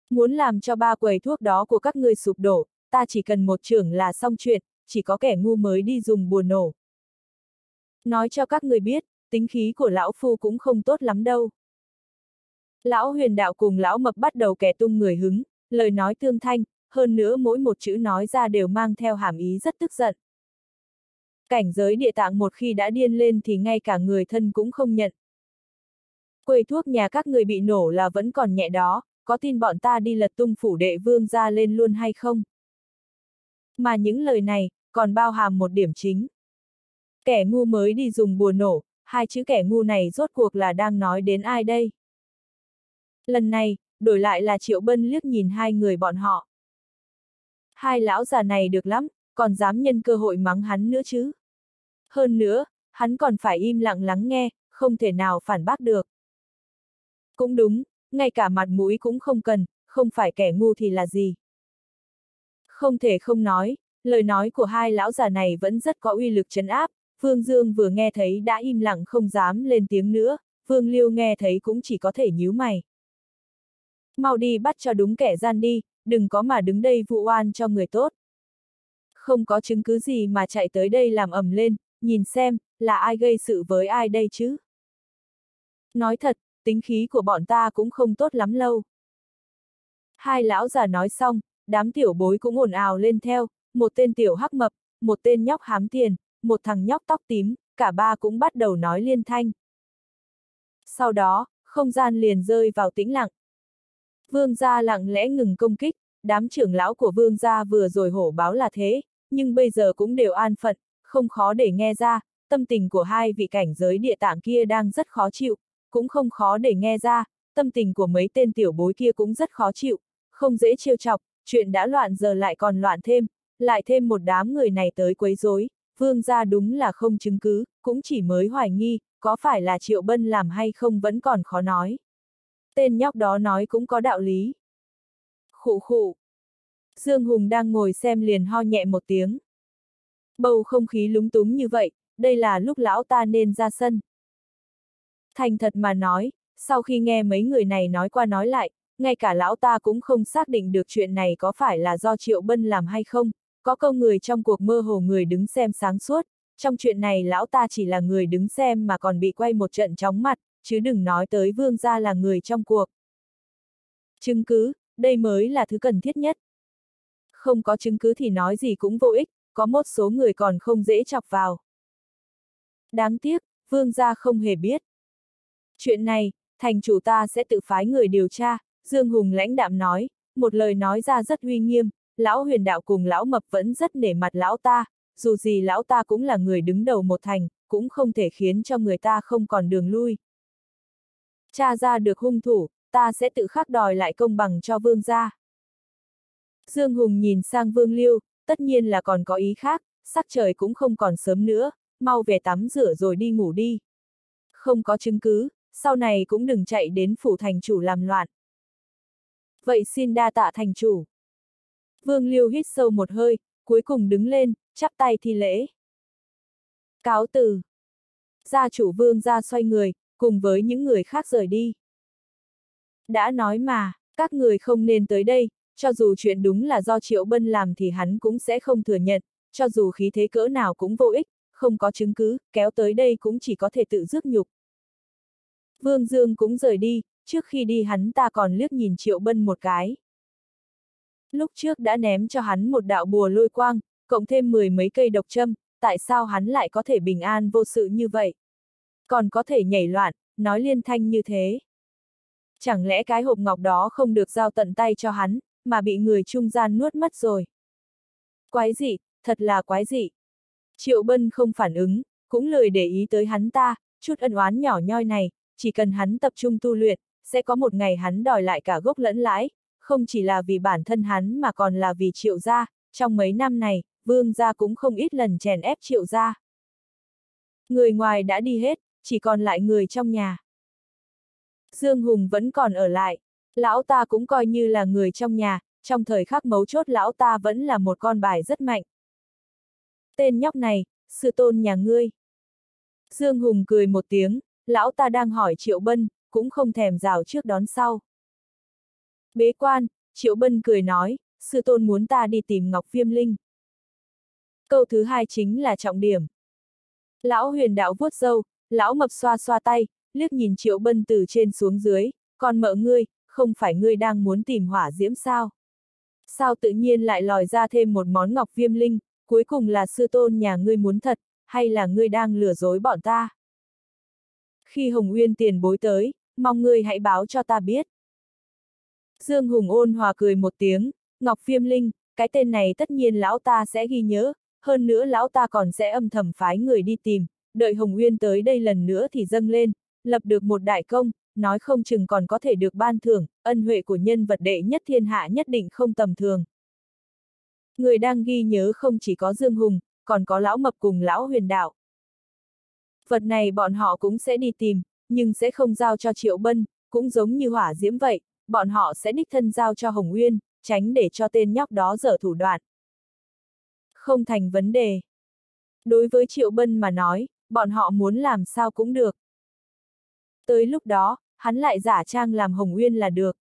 Muốn làm cho ba quầy thuốc đó của các ngươi sụp đổ, ta chỉ cần một trưởng là xong chuyện, chỉ có kẻ ngu mới đi dùng bùa nổ. Nói cho các người biết, tính khí của lão phu cũng không tốt lắm đâu. Lão huyền đạo cùng lão mập bắt đầu kẻ tung người hứng, lời nói tương thanh, hơn nữa mỗi một chữ nói ra đều mang theo hàm ý rất tức giận. Cảnh giới địa tạng một khi đã điên lên thì ngay cả người thân cũng không nhận. Quầy thuốc nhà các người bị nổ là vẫn còn nhẹ đó, có tin bọn ta đi lật tung phủ đệ vương ra lên luôn hay không? Mà những lời này, còn bao hàm một điểm chính. Kẻ ngu mới đi dùng bùa nổ, hai chữ kẻ ngu này rốt cuộc là đang nói đến ai đây? Lần này, đổi lại là Triệu Bân liếc nhìn hai người bọn họ. Hai lão già này được lắm, còn dám nhân cơ hội mắng hắn nữa chứ. Hơn nữa, hắn còn phải im lặng lắng nghe, không thể nào phản bác được. Cũng đúng, ngay cả mặt mũi cũng không cần, không phải kẻ ngu thì là gì. Không thể không nói, lời nói của hai lão già này vẫn rất có uy lực chấn áp, Vương Dương vừa nghe thấy đã im lặng không dám lên tiếng nữa, Vương Liêu nghe thấy cũng chỉ có thể nhíu mày. Mau đi bắt cho đúng kẻ gian đi, đừng có mà đứng đây vụ oan cho người tốt. Không có chứng cứ gì mà chạy tới đây làm ầm lên, nhìn xem, là ai gây sự với ai đây chứ? Nói thật, tính khí của bọn ta cũng không tốt lắm lâu. Hai lão già nói xong, đám tiểu bối cũng ồn ào lên theo, một tên tiểu hắc mập, một tên nhóc hám tiền, một thằng nhóc tóc tím, cả ba cũng bắt đầu nói liên thanh. Sau đó, không gian liền rơi vào tĩnh lặng. Vương gia lặng lẽ ngừng công kích, đám trưởng lão của vương gia vừa rồi hổ báo là thế, nhưng bây giờ cũng đều an phận, không khó để nghe ra, tâm tình của hai vị cảnh giới địa tạng kia đang rất khó chịu, cũng không khó để nghe ra, tâm tình của mấy tên tiểu bối kia cũng rất khó chịu, không dễ trêu chọc, chuyện đã loạn giờ lại còn loạn thêm, lại thêm một đám người này tới quấy rối, vương gia đúng là không chứng cứ, cũng chỉ mới hoài nghi, có phải là Triệu Bân làm hay không vẫn còn khó nói. Tên nhóc đó nói cũng có đạo lý. Khụ khụ. Dương Hùng đang ngồi xem liền ho nhẹ một tiếng. Bầu không khí lúng túng như vậy, đây là lúc lão ta nên ra sân. Thành thật mà nói, sau khi nghe mấy người này nói qua nói lại, ngay cả lão ta cũng không xác định được chuyện này có phải là do Triệu Bân làm hay không, có câu người trong cuộc mơ hồ người đứng xem sáng suốt, trong chuyện này lão ta chỉ là người đứng xem mà còn bị quay một trận chóng mặt, chứ đừng nói tới vương gia là người trong cuộc. Chứng cứ, đây mới là thứ cần thiết nhất. Không có chứng cứ thì nói gì cũng vô ích, có một số người còn không dễ chọc vào. Đáng tiếc, vương gia không hề biết. Chuyện này, thành chủ ta sẽ tự phái người điều tra, Dương Hùng lãnh đạm nói, một lời nói ra rất uy nghiêm, lão huyền đạo cùng lão mập vẫn rất nể mặt lão ta, dù gì lão ta cũng là người đứng đầu một thành, cũng không thể khiến cho người ta không còn đường lui. Cha ra được hung thủ, ta sẽ tự khắc đòi lại công bằng cho vương gia. Dương Hùng nhìn sang vương liêu, tất nhiên là còn có ý khác, sắc trời cũng không còn sớm nữa, mau về tắm rửa rồi đi ngủ đi. Không có chứng cứ, sau này cũng đừng chạy đến phủ thành chủ làm loạn. Vậy xin đa tạ thành chủ. Vương Liêu hít sâu một hơi, cuối cùng đứng lên, chắp tay thi lễ. Cáo từ. Gia chủ vương ra xoay người, cùng với những người khác rời đi. Đã nói mà, các người không nên tới đây, cho dù chuyện đúng là do Triệu Bân làm thì hắn cũng sẽ không thừa nhận, cho dù khí thế cỡ nào cũng vô ích, không có chứng cứ, kéo tới đây cũng chỉ có thể tự rước nhục. Vương Dương cũng rời đi, trước khi đi hắn ta còn liếc nhìn Triệu Bân một cái. Lúc trước đã ném cho hắn một đạo bùa lôi quang, cộng thêm mười mấy cây độc châm, tại sao hắn lại có thể bình an vô sự như vậy? Còn có thể nhảy loạn, nói liên thanh như thế. Chẳng lẽ cái hộp ngọc đó không được giao tận tay cho hắn, mà bị người trung gian nuốt mất rồi? Quái dị, thật là quái dị. Triệu Bân không phản ứng, cũng lười để ý tới hắn ta, chút ân oán nhỏ nhoi này, chỉ cần hắn tập trung tu luyện, sẽ có một ngày hắn đòi lại cả gốc lẫn lãi, không chỉ là vì bản thân hắn mà còn là vì triệu gia, trong mấy năm này, vương gia cũng không ít lần chèn ép triệu gia. Người ngoài đã đi hết, chỉ còn lại người trong nhà. Dương Hùng vẫn còn ở lại, lão ta cũng coi như là người trong nhà, trong thời khắc mấu chốt lão ta vẫn là một con bài rất mạnh. Tên nhóc này, sư tôn nhà ngươi. Dương Hùng cười một tiếng, lão ta đang hỏi Triệu Bân, cũng không thèm rào trước đón sau. Bế quan, Triệu Bân cười nói, sư tôn muốn ta đi tìm Ngọc Viêm Linh. Câu thứ hai chính là trọng điểm. Lão huyền đạo vuốt dâu, lão mập xoa xoa tay, liếc nhìn Triệu Bân từ trên xuống dưới, còn mợ ngươi, không phải ngươi đang muốn tìm hỏa diễm sao? Sao tự nhiên lại lòi ra thêm một món Ngọc Viêm Linh, cuối cùng là sư tôn nhà ngươi muốn thật, hay là ngươi đang lừa dối bọn ta? Khi Hồng Uyên tiền bối tới, mong ngươi hãy báo cho ta biết. Dương Hùng ôn hòa cười một tiếng, Ngọc Viêm Linh, cái tên này tất nhiên lão ta sẽ ghi nhớ, hơn nữa lão ta còn sẽ âm thầm phái người đi tìm, đợi Hồng Uyên tới đây lần nữa thì dâng lên, lập được một đại công, nói không chừng còn có thể được ban thưởng, ân huệ của nhân vật đệ nhất thiên hạ nhất định không tầm thường. Người đang ghi nhớ không chỉ có Dương Hùng, còn có lão mập cùng lão huyền đạo. Vật này bọn họ cũng sẽ đi tìm, nhưng sẽ không giao cho Triệu Bân, cũng giống như hỏa diễm vậy, bọn họ sẽ đích thân giao cho Hồng Uyên, tránh để cho tên nhóc đó dở thủ đoạn. Không thành vấn đề. Đối với Triệu Bân mà nói, bọn họ muốn làm sao cũng được. Tới lúc đó, hắn lại giả trang làm Hồng Uyên là được.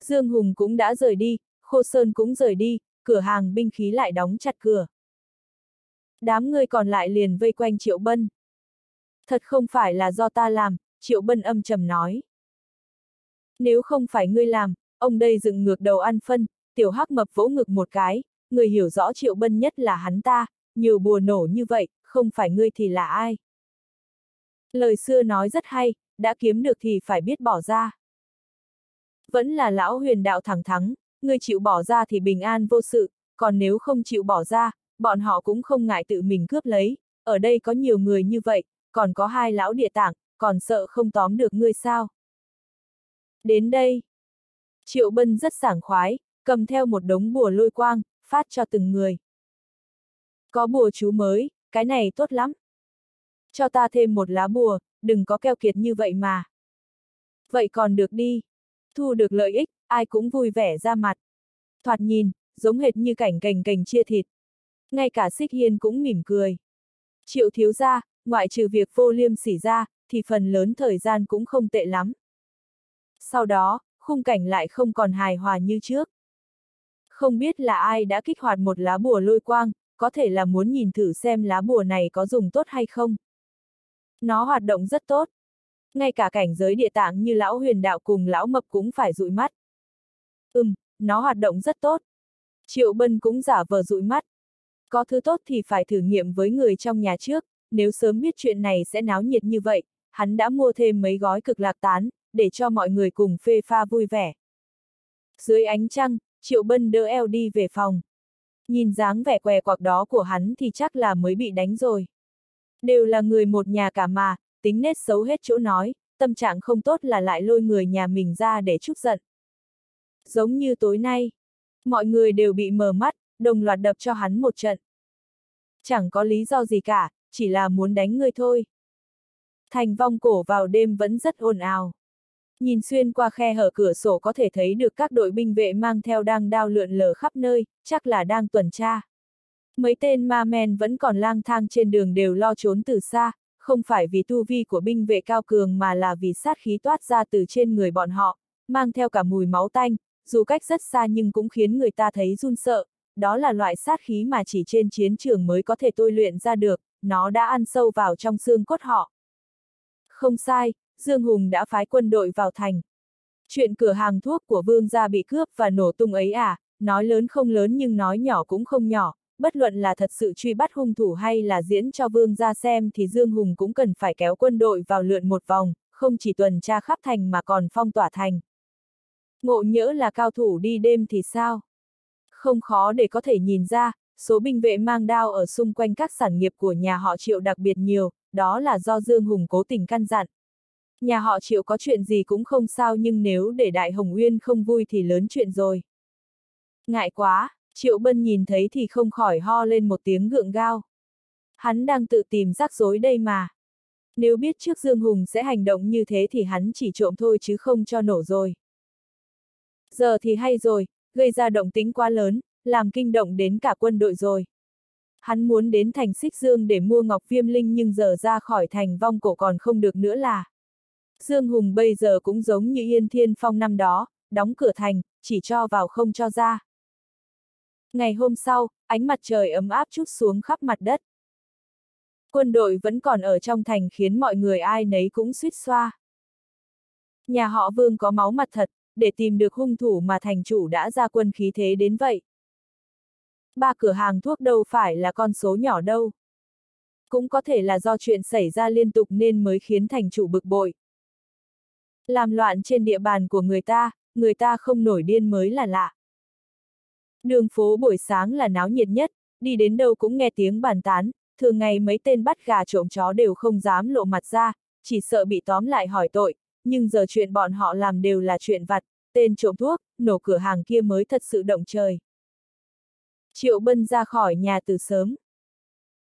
Dương Hùng cũng đã rời đi, Khô Sơn cũng rời đi, cửa hàng binh khí lại đóng chặt cửa. Đám người còn lại liền vây quanh Triệu Bân. Thật không phải là do ta làm, Triệu Bân âm trầm nói. Nếu không phải ngươi làm, ông đây dựng ngược đầu ăn phân, tiểu hắc mập vỗ ngực một cái, người hiểu rõ Triệu Bân nhất là hắn ta, nhiều bùa nổ như vậy, không phải ngươi thì là ai. Lời xưa nói rất hay, đã kiếm được thì phải biết bỏ ra. Vẫn là lão huyền đạo thẳng thắng, ngươi chịu bỏ ra thì bình an vô sự, còn nếu không chịu bỏ ra, bọn họ cũng không ngại tự mình cướp lấy, ở đây có nhiều người như vậy, còn có hai lão địa tạng, còn sợ không tóm được ngươi sao. Đến đây. Triệu Bân rất sảng khoái, cầm theo một đống bùa lôi quang, phát cho từng người. Có bùa chú mới, cái này tốt lắm. Cho ta thêm một lá bùa, đừng có keo kiệt như vậy mà. Vậy còn được đi. Thu được lợi ích, ai cũng vui vẻ ra mặt. Thoạt nhìn, giống hệt như cảnh cành cành chia thịt. Ngay cả xích hiên cũng mỉm cười. Triệu thiếu gia, ngoại trừ việc vô liêm sỉ ra, thì phần lớn thời gian cũng không tệ lắm. Sau đó, khung cảnh lại không còn hài hòa như trước. Không biết là ai đã kích hoạt một lá bùa lôi quang, có thể là muốn nhìn thử xem lá bùa này có dùng tốt hay không. Nó hoạt động rất tốt. Ngay cả cảnh giới địa tạng như lão huyền đạo cùng lão mập cũng phải dụi mắt. Ừm, nó hoạt động rất tốt. Triệu Bân cũng giả vờ dụi mắt. Có thứ tốt thì phải thử nghiệm với người trong nhà trước, nếu sớm biết chuyện này sẽ náo nhiệt như vậy, hắn đã mua thêm mấy gói cực lạc tán, để cho mọi người cùng phê pha vui vẻ. Dưới ánh trăng, Triệu Bân đỡ eo đi về phòng. Nhìn dáng vẻ què quạc đó của hắn thì chắc là mới bị đánh rồi. Đều là người một nhà cả mà, tính nết xấu hết chỗ nói, tâm trạng không tốt là lại lôi người nhà mình ra để chút giận. Giống như tối nay, mọi người đều bị mờ mắt, đồng loạt đập cho hắn một trận. Chẳng có lý do gì cả, chỉ là muốn đánh người thôi. Thành vong cổ vào đêm vẫn rất ồn ào. Nhìn xuyên qua khe hở cửa sổ có thể thấy được các đội binh vệ mang theo đang đao lượn lờ khắp nơi, chắc là đang tuần tra. Mấy tên ma men vẫn còn lang thang trên đường đều lo trốn từ xa, không phải vì tu vi của binh vệ cao cường mà là vì sát khí toát ra từ trên người bọn họ, mang theo cả mùi máu tanh, dù cách rất xa nhưng cũng khiến người ta thấy run sợ, đó là loại sát khí mà chỉ trên chiến trường mới có thể tôi luyện ra được, nó đã ăn sâu vào trong xương cốt họ. Không sai, Dương Hùng đã phái quân đội vào thành. Chuyện cửa hàng thuốc của vương gia bị cướp và nổ tung ấy à, nói lớn không lớn nhưng nói nhỏ cũng không nhỏ, bất luận là thật sự truy bắt hung thủ hay là diễn cho vương gia xem thì Dương Hùng cũng cần phải kéo quân đội vào lượn một vòng, không chỉ tuần tra khắp thành mà còn phong tỏa thành. Ngộ nhỡ là cao thủ đi đêm thì sao? Không khó để có thể nhìn ra, số binh vệ mang đao ở xung quanh các sản nghiệp của nhà họ triệu đặc biệt nhiều, đó là do Dương Hùng cố tình căn dặn. Nhà họ triệu có chuyện gì cũng không sao nhưng nếu để Đại Hồng Uyên không vui thì lớn chuyện rồi. Ngại quá, Triệu Bân nhìn thấy thì không khỏi ho lên một tiếng gượng gao. Hắn đang tự tìm rắc rối đây mà. Nếu biết trước Dương Hùng sẽ hành động như thế thì hắn chỉ trộm thôi chứ không cho nổ rồi. Giờ thì hay rồi, gây ra động tính quá lớn, làm kinh động đến cả quân đội rồi. Hắn muốn đến thành Xích Dương để mua ngọc viêm linh nhưng giờ ra khỏi thành vong cổ còn không được nữa là. Dương Hùng bây giờ cũng giống như Yên Thiên Phong năm đó, đóng cửa thành, chỉ cho vào không cho ra. Ngày hôm sau, ánh mặt trời ấm áp chút xuống khắp mặt đất. Quân đội vẫn còn ở trong thành khiến mọi người ai nấy cũng suýt xoa. Nhà họ Vương có máu mặt thật, để tìm được hung thủ mà thành chủ đã ra quân khí thế đến vậy. Ba cửa hàng thuốc đâu phải là con số nhỏ đâu. Cũng có thể là do chuyện xảy ra liên tục nên mới khiến thành chủ bực bội. Làm loạn trên địa bàn của người ta, người ta không nổi điên mới là lạ. Đường phố buổi sáng là náo nhiệt nhất, đi đến đâu cũng nghe tiếng bàn tán, thường ngày mấy tên bắt gà trộm chó đều không dám lộ mặt ra, chỉ sợ bị tóm lại hỏi tội, nhưng giờ chuyện bọn họ làm đều là chuyện vặt, tên trộm thuốc, nổ cửa hàng kia mới thật sự động trời. Triệu Bân ra khỏi nhà từ sớm.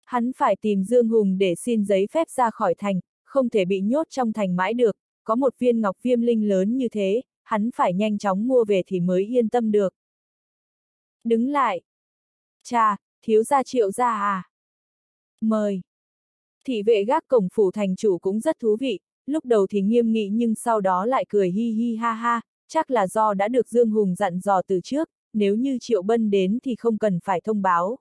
Hắn phải tìm Dương Hùng để xin giấy phép ra khỏi thành, không thể bị nhốt trong thành mãi được, có một viên ngọc viêm linh lớn như thế, hắn phải nhanh chóng mua về thì mới yên tâm được. Đứng lại. Cha, thiếu gia triệu gia à? Mời. Thị vệ gác cổng phủ thành chủ cũng rất thú vị, lúc đầu thì nghiêm nghị nhưng sau đó lại cười hi hi ha ha, chắc là do đã được Dương Hùng dặn dò từ trước, nếu như Triệu Bân đến thì không cần phải thông báo.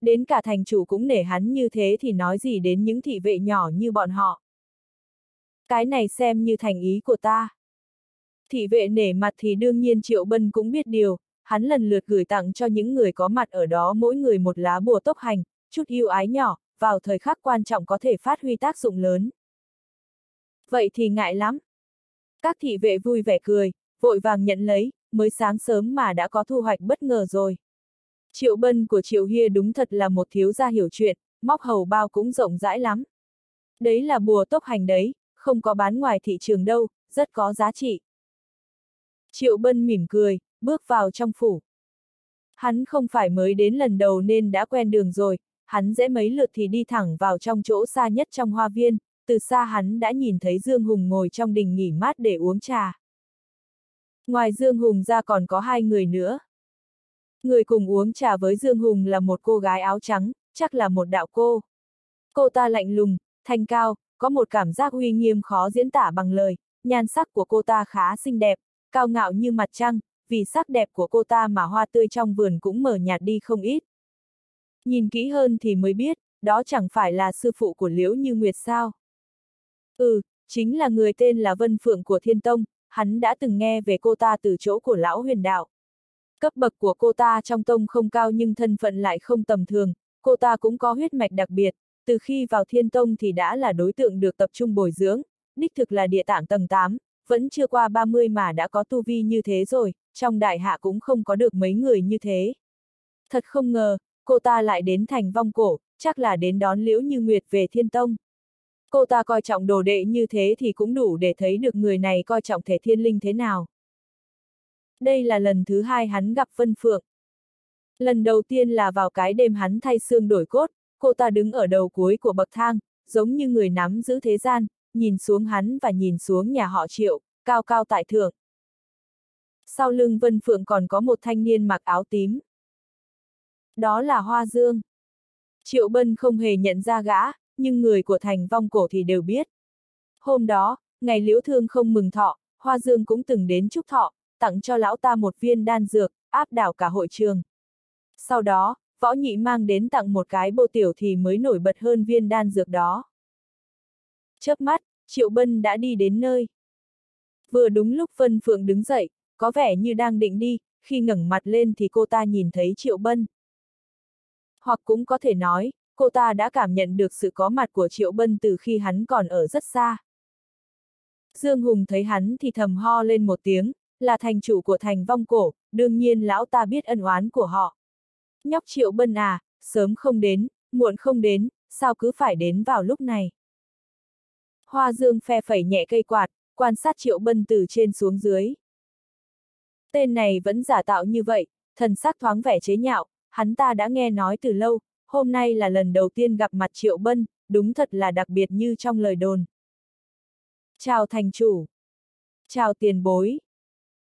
Đến cả thành chủ cũng nể hắn như thế thì nói gì đến những thị vệ nhỏ như bọn họ. Cái này xem như thành ý của ta. Thị vệ nể mặt thì đương nhiên Triệu Bân cũng biết điều, hắn lần lượt gửi tặng cho những người có mặt ở đó mỗi người một lá bùa tốc hành, chút yêu ái nhỏ, vào thời khắc quan trọng có thể phát huy tác dụng lớn. Vậy thì ngại lắm. Các thị vệ vui vẻ cười, vội vàng nhận lấy, mới sáng sớm mà đã có thu hoạch bất ngờ rồi. Triệu bân của Triệu Hia đúng thật là một thiếu gia hiểu chuyện, móc hầu bao cũng rộng rãi lắm. Đấy là bùa tốc hành đấy, không có bán ngoài thị trường đâu, rất có giá trị. Triệu bân mỉm cười, bước vào trong phủ. Hắn không phải mới đến lần đầu nên đã quen đường rồi, hắn dễ mấy lượt thì đi thẳng vào trong chỗ xa nhất trong hoa viên, từ xa hắn đã nhìn thấy Dương Hùng ngồi trong đình nghỉ mát để uống trà. Ngoài Dương Hùng ra còn có hai người nữa. Người cùng uống trà với Dương Hùng là một cô gái áo trắng, chắc là một đạo cô. Cô ta lạnh lùng, thanh cao, có một cảm giác uy nghiêm khó diễn tả bằng lời, nhan sắc của cô ta khá xinh đẹp, cao ngạo như mặt trăng, vì sắc đẹp của cô ta mà hoa tươi trong vườn cũng mờ nhạt đi không ít. Nhìn kỹ hơn thì mới biết, đó chẳng phải là sư phụ của Liễu Như Nguyệt sao? Ừ, chính là người tên là Vân Phượng của Thiên Tông, hắn đã từng nghe về cô ta từ chỗ của lão huyền đạo. Cấp bậc của cô ta trong tông không cao nhưng thân phận lại không tầm thường, cô ta cũng có huyết mạch đặc biệt, từ khi vào thiên tông thì đã là đối tượng được tập trung bồi dưỡng, đích thực là địa tạng tầng 8, vẫn chưa qua 30 mà đã có tu vi như thế rồi, trong đại hạ cũng không có được mấy người như thế. Thật không ngờ, cô ta lại đến thành vong cổ, chắc là đến đón Liễu Như Nguyệt về thiên tông. Cô ta coi trọng đồ đệ như thế thì cũng đủ để thấy được người này coi trọng thể thiên linh thế nào. Đây là lần thứ hai hắn gặp Vân Phượng. Lần đầu tiên là vào cái đêm hắn thay xương đổi cốt, cô ta đứng ở đầu cuối của bậc thang, giống như người nắm giữ thế gian, nhìn xuống hắn và nhìn xuống nhà họ triệu, cao cao tại thượng. Sau lưng Vân Phượng còn có một thanh niên mặc áo tím. Đó là Hoa Dương. Triệu Bân không hề nhận ra gã, nhưng người của thành vong cổ thì đều biết. Hôm đó, ngày liễu thương không mừng thọ, Hoa Dương cũng từng đến chúc thọ, tặng cho lão ta một viên đan dược, áp đảo cả hội trường. Sau đó, võ nhị mang đến tặng một cái bộ tiểu thì mới nổi bật hơn viên đan dược đó. Chớp mắt, Triệu Bân đã đi đến nơi. Vừa đúng lúc Vân Phượng đứng dậy, có vẻ như đang định đi, khi ngẩng mặt lên thì cô ta nhìn thấy Triệu Bân. Hoặc cũng có thể nói, cô ta đã cảm nhận được sự có mặt của Triệu Bân từ khi hắn còn ở rất xa. Dương Hùng thấy hắn thì thầm ho lên một tiếng, là thành chủ của thành vong cổ, đương nhiên lão ta biết ân oán của họ. Nhóc Triệu Bân à, sớm không đến, muộn không đến, sao cứ phải đến vào lúc này. Hoa Dương phe phẩy nhẹ cây quạt, quan sát Triệu Bân từ trên xuống dưới. Tên này vẫn giả tạo như vậy, thần sắc thoáng vẻ chế nhạo, hắn ta đã nghe nói từ lâu, hôm nay là lần đầu tiên gặp mặt Triệu Bân, đúng thật là đặc biệt như trong lời đồn. Chào thành chủ. Chào tiền bối.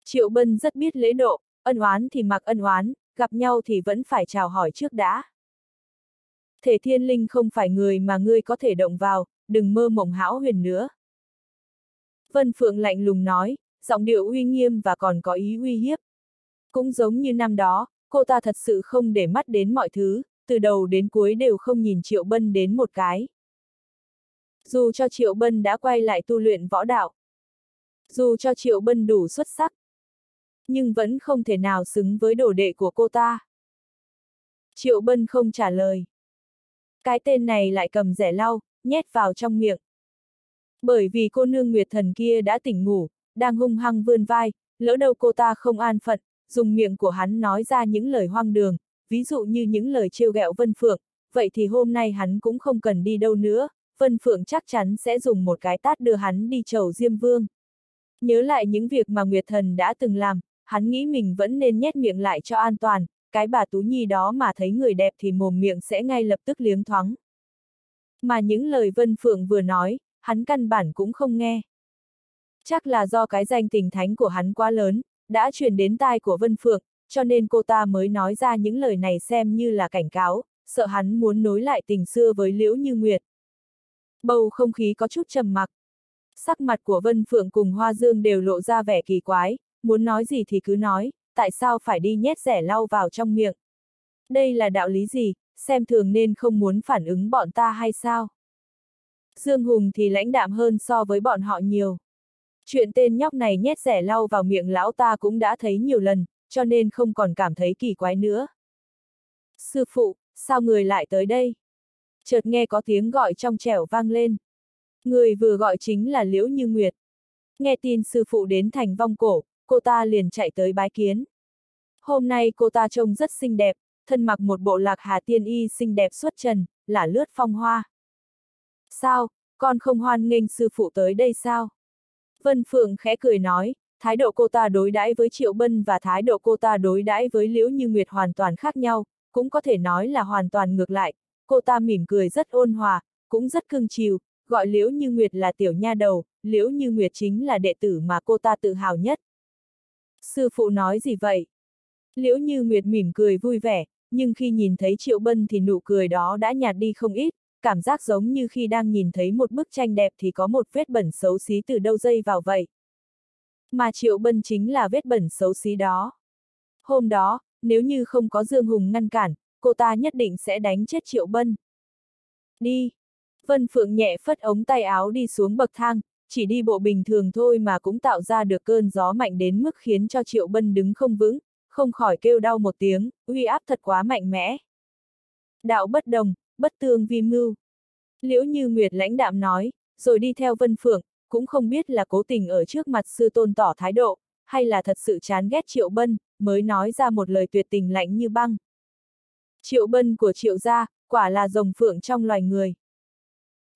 Triệu Bân rất biết lễ độ, ân oán thì mặc ân oán, gặp nhau thì vẫn phải chào hỏi trước đã. Thể thiên linh không phải người mà ngươi có thể động vào, đừng mơ mộng hão huyền nữa. Vân Phượng lạnh lùng nói, giọng điệu uy nghiêm và còn có ý uy hiếp. Cũng giống như năm đó, cô ta thật sự không để mắt đến mọi thứ, từ đầu đến cuối đều không nhìn Triệu Bân đến một cái. Dù cho Triệu Bân đã quay lại tu luyện võ đạo, dù cho Triệu Bân đủ xuất sắc, nhưng vẫn không thể nào xứng với đồ đệ của cô ta. Triệu Bân không trả lời. Cái tên này lại cầm rẻ lau, nhét vào trong miệng. Bởi vì cô nương Nguyệt Thần kia đã tỉnh ngủ, đang hung hăng vươn vai, lỡ đâu cô ta không an phận, dùng miệng của hắn nói ra những lời hoang đường, ví dụ như những lời trêu ghẹo Vân Phượng, vậy thì hôm nay hắn cũng không cần đi đâu nữa, Vân Phượng chắc chắn sẽ dùng một cái tát đưa hắn đi chầu Diêm Vương. Nhớ lại những việc mà Nguyệt Thần đã từng làm, hắn nghĩ mình vẫn nên nhét miệng lại cho an toàn, cái bà Tú Nhi đó mà thấy người đẹp thì mồm miệng sẽ ngay lập tức liếng thoáng. Mà những lời Vân Phượng vừa nói, hắn căn bản cũng không nghe. Chắc là do cái danh tình thánh của hắn quá lớn, đã truyền đến tai của Vân Phượng, cho nên cô ta mới nói ra những lời này xem như là cảnh cáo, sợ hắn muốn nối lại tình xưa với Liễu Như Nguyệt. Bầu không khí có chút trầm mặc. Sắc mặt của Vân Phượng cùng Hoa Dương đều lộ ra vẻ kỳ quái, muốn nói gì thì cứ nói, tại sao phải đi nhét rẻ lau vào trong miệng. Đây là đạo lý gì, xem thường nên không muốn phản ứng bọn ta hay sao? Dương Hùng thì lãnh đạm hơn so với bọn họ nhiều. Chuyện tên nhóc này nhét rẻ lau vào miệng lão ta cũng đã thấy nhiều lần, cho nên không còn cảm thấy kỳ quái nữa. Sư phụ, sao người lại tới đây? Chợt nghe có tiếng gọi trong trẻo vang lên. Người vừa gọi chính là Liễu Như Nguyệt. Nghe tin sư phụ đến thành vong cổ, cô ta liền chạy tới bái kiến. Hôm nay cô ta trông rất xinh đẹp, thân mặc một bộ lạc hà tiên y xinh đẹp xuất trần, là lướt phong hoa. Sao, con không hoan nghênh sư phụ tới đây sao? Vân Phượng khẽ cười nói, thái độ cô ta đối đãi với Triệu Bân và thái độ cô ta đối đãi với Liễu Như Nguyệt hoàn toàn khác nhau, cũng có thể nói là hoàn toàn ngược lại. Cô ta mỉm cười rất ôn hòa, cũng rất cưng chiều, gọi Liễu Như Nguyệt là tiểu nha đầu, Liễu Như Nguyệt chính là đệ tử mà cô ta tự hào nhất. Sư phụ nói gì vậy? Liễu Như Nguyệt mỉm cười vui vẻ, nhưng khi nhìn thấy Triệu Bân thì nụ cười đó đã nhạt đi không ít, cảm giác giống như khi đang nhìn thấy một bức tranh đẹp thì có một vết bẩn xấu xí từ đâu dây vào vậy. Mà Triệu Bân chính là vết bẩn xấu xí đó. Hôm đó, nếu như không có Dương Hùng ngăn cản, cô ta nhất định sẽ đánh chết Triệu Bân. Đi! Vân Phượng nhẹ phất ống tay áo đi xuống bậc thang, chỉ đi bộ bình thường thôi mà cũng tạo ra được cơn gió mạnh đến mức khiến cho Triệu Bân đứng không vững, không khỏi kêu đau một tiếng, uy áp thật quá mạnh mẽ. Đạo bất đồng, bất tương vi mưu. Liễu như Nguyệt lãnh đạm nói, rồi đi theo Vân Phượng, cũng không biết là cố tình ở trước mặt sư tôn tỏ thái độ, hay là thật sự chán ghét Triệu Bân, mới nói ra một lời tuyệt tình lạnh như băng. Triệu Bân của Triệu gia, quả là rồng phượng trong loài người.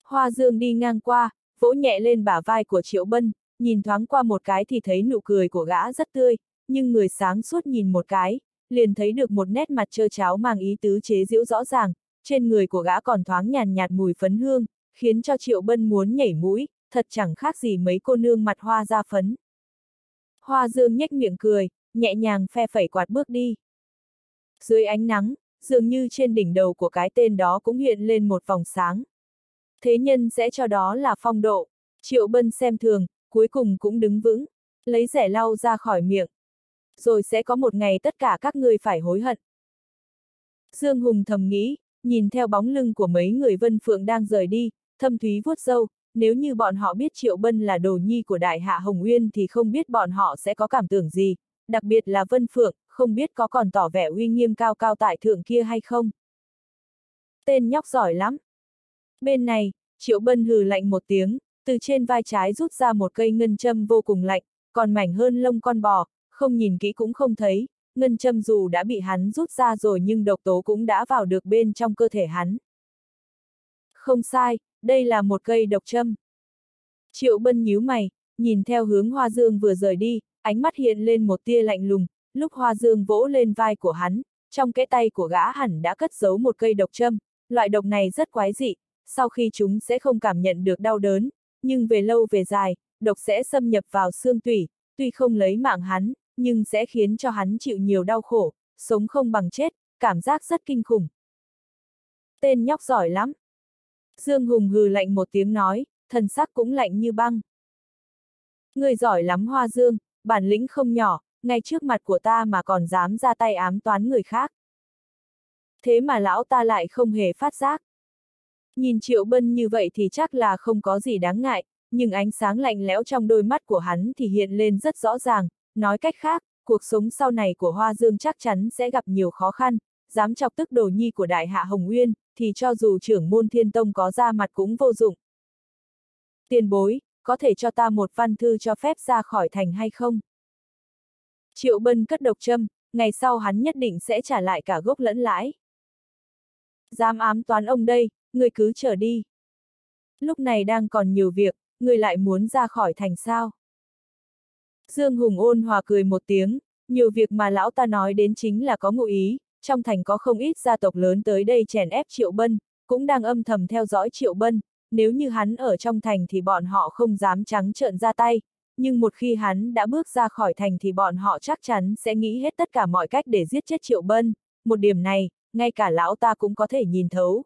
Hoa Dương đi ngang qua, vỗ nhẹ lên bả vai của Triệu Bân, nhìn thoáng qua một cái thì thấy nụ cười của gã rất tươi, nhưng người sáng suốt nhìn một cái, liền thấy được một nét mặt trơ cháo mang ý tứ chế giễu rõ ràng, trên người của gã còn thoáng nhàn nhạt mùi phấn hương, khiến cho Triệu Bân muốn nhảy mũi, thật chẳng khác gì mấy cô nương mặt hoa ra phấn. Hoa Dương nhếch miệng cười, nhẹ nhàng phe phẩy quạt bước đi. Dưới ánh nắng, dường như trên đỉnh đầu của cái tên đó cũng hiện lên một vòng sáng. Thế nhân sẽ cho đó là phong độ. Triệu Bân xem thường, cuối cùng cũng đứng vững, lấy rẻ lau ra khỏi miệng. Rồi sẽ có một ngày tất cả các ngươi phải hối hận. Dương Hùng thầm nghĩ, nhìn theo bóng lưng của mấy người Vân Phượng đang rời đi, thâm thúy vuốt râu, nếu như bọn họ biết Triệu Bân là đồ nhi của Đại Hạ Hồng Uyên thì không biết bọn họ sẽ có cảm tưởng gì, đặc biệt là Vân Phượng, không biết có còn tỏ vẻ uy nghiêm cao cao tại thượng kia hay không. Tên nhóc giỏi lắm. Bên này, Triệu Bân hừ lạnh một tiếng, từ trên vai trái rút ra một cây ngân châm vô cùng lạnh, còn mảnh hơn lông con bò, không nhìn kỹ cũng không thấy, ngân châm dù đã bị hắn rút ra rồi nhưng độc tố cũng đã vào được bên trong cơ thể hắn. Không sai, đây là một cây độc châm. Triệu Bân nhíu mày, nhìn theo hướng Hoa Dương vừa rời đi, ánh mắt hiện lên một tia lạnh lùng, lúc Hoa Dương vỗ lên vai của hắn, trong cái tay của gã hẳn đã cất giấu một cây độc châm, loại độc này rất quái dị, sau khi chúng sẽ không cảm nhận được đau đớn, nhưng về lâu về dài, độc sẽ xâm nhập vào xương tủy, tuy không lấy mạng hắn, nhưng sẽ khiến cho hắn chịu nhiều đau khổ, sống không bằng chết, cảm giác rất kinh khủng. Tên nhóc giỏi lắm. Dương Hùng hừ lạnh một tiếng nói, thần sắc cũng lạnh như băng. Người giỏi lắm Hoa Dương, bản lĩnh không nhỏ, ngay trước mặt của ta mà còn dám ra tay ám toán người khác. Thế mà lão ta lại không hề phát giác. Nhìn Triệu Bân như vậy thì chắc là không có gì đáng ngại, nhưng ánh sáng lạnh lẽo trong đôi mắt của hắn thì hiện lên rất rõ ràng, nói cách khác, cuộc sống sau này của Hoa Dương chắc chắn sẽ gặp nhiều khó khăn, dám chọc tức đồ nhi của Đại Hạ Hồng Nguyên, thì cho dù trưởng môn thiên tông có ra mặt cũng vô dụng. Tiền bối, có thể cho ta một văn thư cho phép ra khỏi thành hay không? Triệu Bân cất độc châm, ngày sau hắn nhất định sẽ trả lại cả gốc lẫn lãi. Dám ám toán ông đây, người cứ chờ đi. Lúc này đang còn nhiều việc, người lại muốn ra khỏi thành sao. Dương Hùng ôn hòa cười một tiếng, nhiều việc mà lão ta nói đến chính là có ngụ ý, trong thành có không ít gia tộc lớn tới đây chèn ép Triệu Bân, cũng đang âm thầm theo dõi Triệu Bân, nếu như hắn ở trong thành thì bọn họ không dám trắng trợn ra tay, nhưng một khi hắn đã bước ra khỏi thành thì bọn họ chắc chắn sẽ nghĩ hết tất cả mọi cách để giết chết Triệu Bân, một điểm này, ngay cả lão ta cũng có thể nhìn thấu.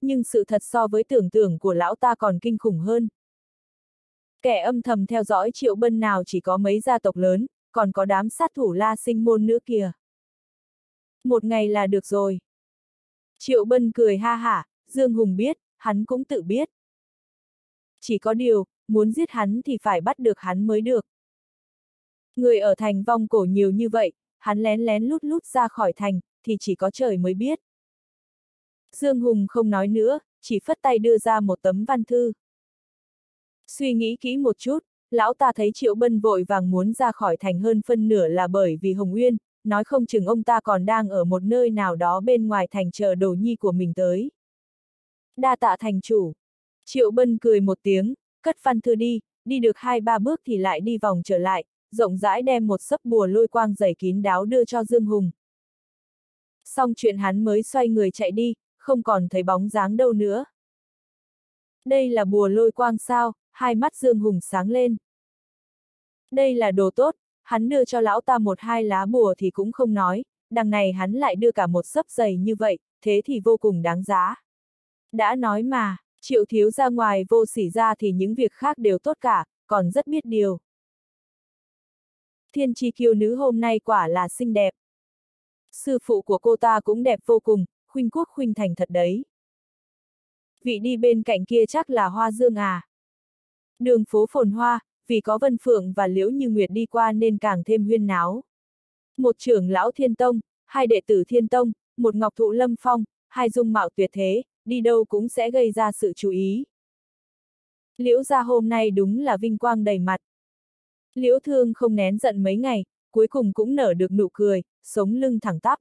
Nhưng sự thật so với tưởng tượng của lão ta còn kinh khủng hơn. Kẻ âm thầm theo dõi Triệu Bân nào chỉ có mấy gia tộc lớn, còn có đám sát thủ la sinh môn nữa kìa. Một ngày là được rồi. Triệu Bân cười ha hả, Dương Hùng biết, hắn cũng tự biết. Chỉ có điều, muốn giết hắn thì phải bắt được hắn mới được. Người ở thành vong cổ nhiều như vậy, hắn lén lén lút lút ra khỏi thành, thì chỉ có trời mới biết. Dương Hùng không nói nữa, chỉ phất tay đưa ra một tấm văn thư. Suy nghĩ kỹ một chút, lão ta thấy Triệu Bân vội vàng muốn ra khỏi thành hơn phân nửa là bởi vì Hồng Uyên, nói không chừng ông ta còn đang ở một nơi nào đó bên ngoài thành chờ đồ nhi của mình tới. Đa tạ thành chủ. Triệu Bân cười một tiếng, cất văn thư đi, đi được hai ba bước thì lại đi vòng trở lại, rộng rãi đem một sấp bùa lôi quang dày kín đáo đưa cho Dương Hùng. Xong chuyện hắn mới xoay người chạy đi, không còn thấy bóng dáng đâu nữa. Đây là bùa lôi quang sao, hai mắt Dương Hùng sáng lên. Đây là đồ tốt, hắn đưa cho lão ta một hai lá bùa thì cũng không nói, đằng này hắn lại đưa cả một sấp giày như vậy, thế thì vô cùng đáng giá. Đã nói mà, triệu thiếu ra ngoài vô sỉ ra thì những việc khác đều tốt cả, còn rất biết điều. Thiên chi kiêu nữ hôm nay quả là xinh đẹp. Sư phụ của cô ta cũng đẹp vô cùng, khuynh quốc khuynh thành thật đấy. Vị đi bên cạnh kia chắc là hoa dương à. Đường phố phồn hoa, vì có Vân Phượng và Liễu Như Nguyệt đi qua nên càng thêm huyên náo. Một trưởng lão thiên tông, hai đệ tử thiên tông, một ngọc thụ lâm phong, hai dung mạo tuyệt thế, đi đâu cũng sẽ gây ra sự chú ý. Liễu gia hôm nay đúng là vinh quang đầy mặt. Liễu thương không nén giận mấy ngày, cuối cùng cũng nở được nụ cười, sống lưng thẳng tắp.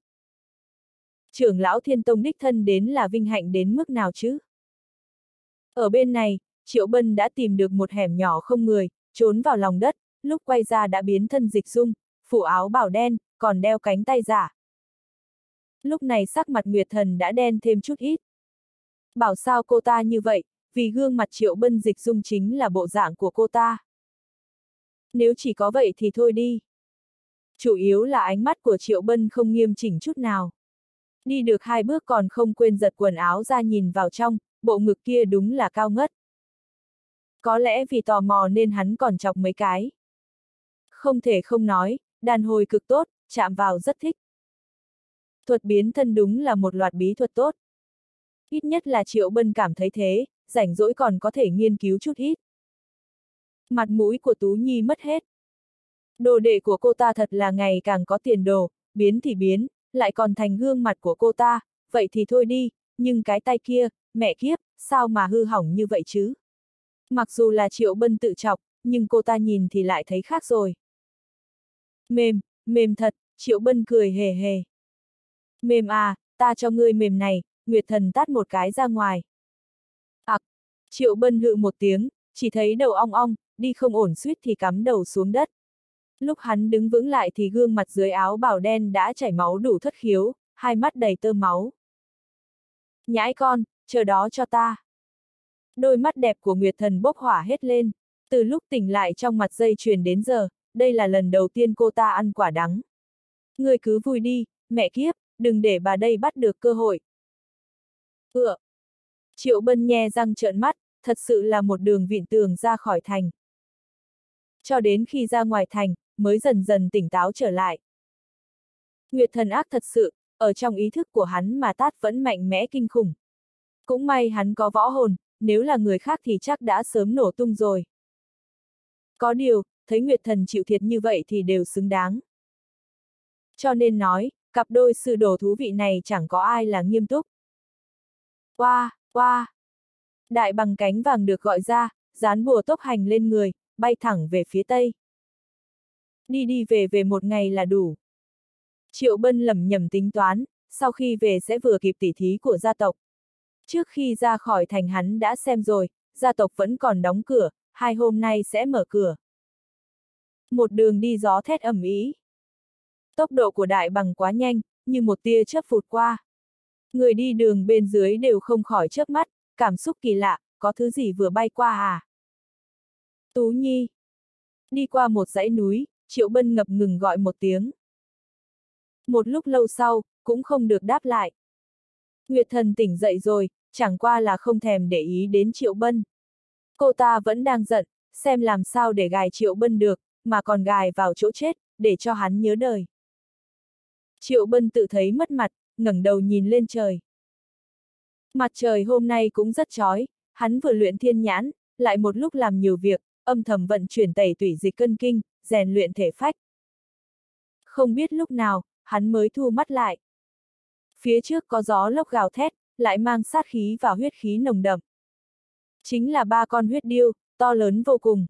Trưởng lão thiên tông đích thân đến là vinh hạnh đến mức nào chứ? Ở bên này, Triệu Bân đã tìm được một hẻm nhỏ không người, trốn vào lòng đất, lúc quay ra đã biến thân dịch dung, phủ áo bảo đen, còn đeo cánh tay giả. Lúc này sắc mặt Nguyệt Thần đã đen thêm chút ít. Bảo sao cô ta như vậy, vì gương mặt Triệu Bân dịch dung chính là bộ dạng của cô ta. Nếu chỉ có vậy thì thôi đi. Chủ yếu là ánh mắt của Triệu Bân không nghiêm chỉnh chút nào. Đi được hai bước còn không quên giật quần áo ra nhìn vào trong, bộ ngực kia đúng là cao ngất. Có lẽ vì tò mò nên hắn còn chọc mấy cái. Không thể không nói, đàn hồi cực tốt, chạm vào rất thích. Thuật biến thân đúng là một loạt bí thuật tốt. Ít nhất là Triệu Bân cảm thấy thế, rảnh rỗi còn có thể nghiên cứu chút ít. Mặt mũi của Tú Nhi mất hết. Đồ đệ của cô ta thật là ngày càng có tiền đồ, biến thì biến, lại còn thành gương mặt của cô ta, vậy thì thôi đi, nhưng cái tay kia, mẹ kiếp, sao mà hư hỏng như vậy chứ? Mặc dù là Triệu Bân tự chọc, nhưng cô ta nhìn thì lại thấy khác rồi. Mềm, mềm thật, Triệu Bân cười hề hề. Mềm à, ta cho ngươi mềm này, Nguyệt Thần tát một cái ra ngoài. Ặc, à, Triệu Bân hự một tiếng, chỉ thấy đầu ong ong, đi không ổn suýt thì cắm đầu xuống đất. Lúc hắn đứng vững lại thì gương mặt dưới áo bảo đen đã chảy máu đủ thất khiếu, hai mắt đầy tơ máu. Nhãi con, chờ đó cho ta. Đôi mắt đẹp của Nguyệt Thần bốc hỏa hết lên, từ lúc tỉnh lại trong mặt dây chuyền đến giờ, đây là lần đầu tiên cô ta ăn quả đắng. Người cứ vui đi, mẹ kiếp, đừng để bà đây bắt được cơ hội. Ựa! Triệu Bân nhe răng trợn mắt, thật sự là một đường vịn tường ra khỏi thành. Cho đến khi ra ngoài thành, mới dần dần tỉnh táo trở lại. Nguyệt thần ác thật sự, ở trong ý thức của hắn mà tát vẫn mạnh mẽ kinh khủng. Cũng may hắn có võ hồn, nếu là người khác thì chắc đã sớm nổ tung rồi. Có điều, thấy Nguyệt thần chịu thiệt như vậy thì đều xứng đáng. Cho nên nói, cặp đôi sư đồ thú vị này chẳng có ai là nghiêm túc. Qua, qua. Đại bằng cánh vàng được gọi ra, dán bùa tốc hành lên người, bay thẳng về phía tây. Đi đi về về một ngày là đủ. Triệu Bân lầm nhầm tính toán, sau khi về sẽ vừa kịp tỉ thí của gia tộc. Trước khi ra khỏi thành hắn đã xem rồi, gia tộc vẫn còn đóng cửa, hai hôm nay sẽ mở cửa. Một đường đi gió thét ẩm ý. Tốc độ của đại bằng quá nhanh, như một tia chớp phụt qua. Người đi đường bên dưới đều không khỏi chớp mắt, cảm xúc kỳ lạ, có thứ gì vừa bay qua à? Tú Nhi. Đi qua một dãy núi, Triệu Bân ngập ngừng gọi một tiếng. Một lúc lâu sau, cũng không được đáp lại. Nguyệt thần tỉnh dậy rồi, chẳng qua là không thèm để ý đến Triệu Bân. Cô ta vẫn đang giận, xem làm sao để gài Triệu Bân được, mà còn gài vào chỗ chết, để cho hắn nhớ đời. Triệu Bân tự thấy mất mặt, ngẩng đầu nhìn lên trời. Mặt trời hôm nay cũng rất chói, hắn vừa luyện thiên nhãn, lại một lúc làm nhiều việc, âm thầm vận chuyển tẩy tủy dịch cân kinh, rèn luyện thể phách. Không biết lúc nào, hắn mới thu mắt lại. Phía trước có gió lốc gào thét, lại mang sát khí và huyết khí nồng đậm. Chính là ba con huyết điêu, to lớn vô cùng.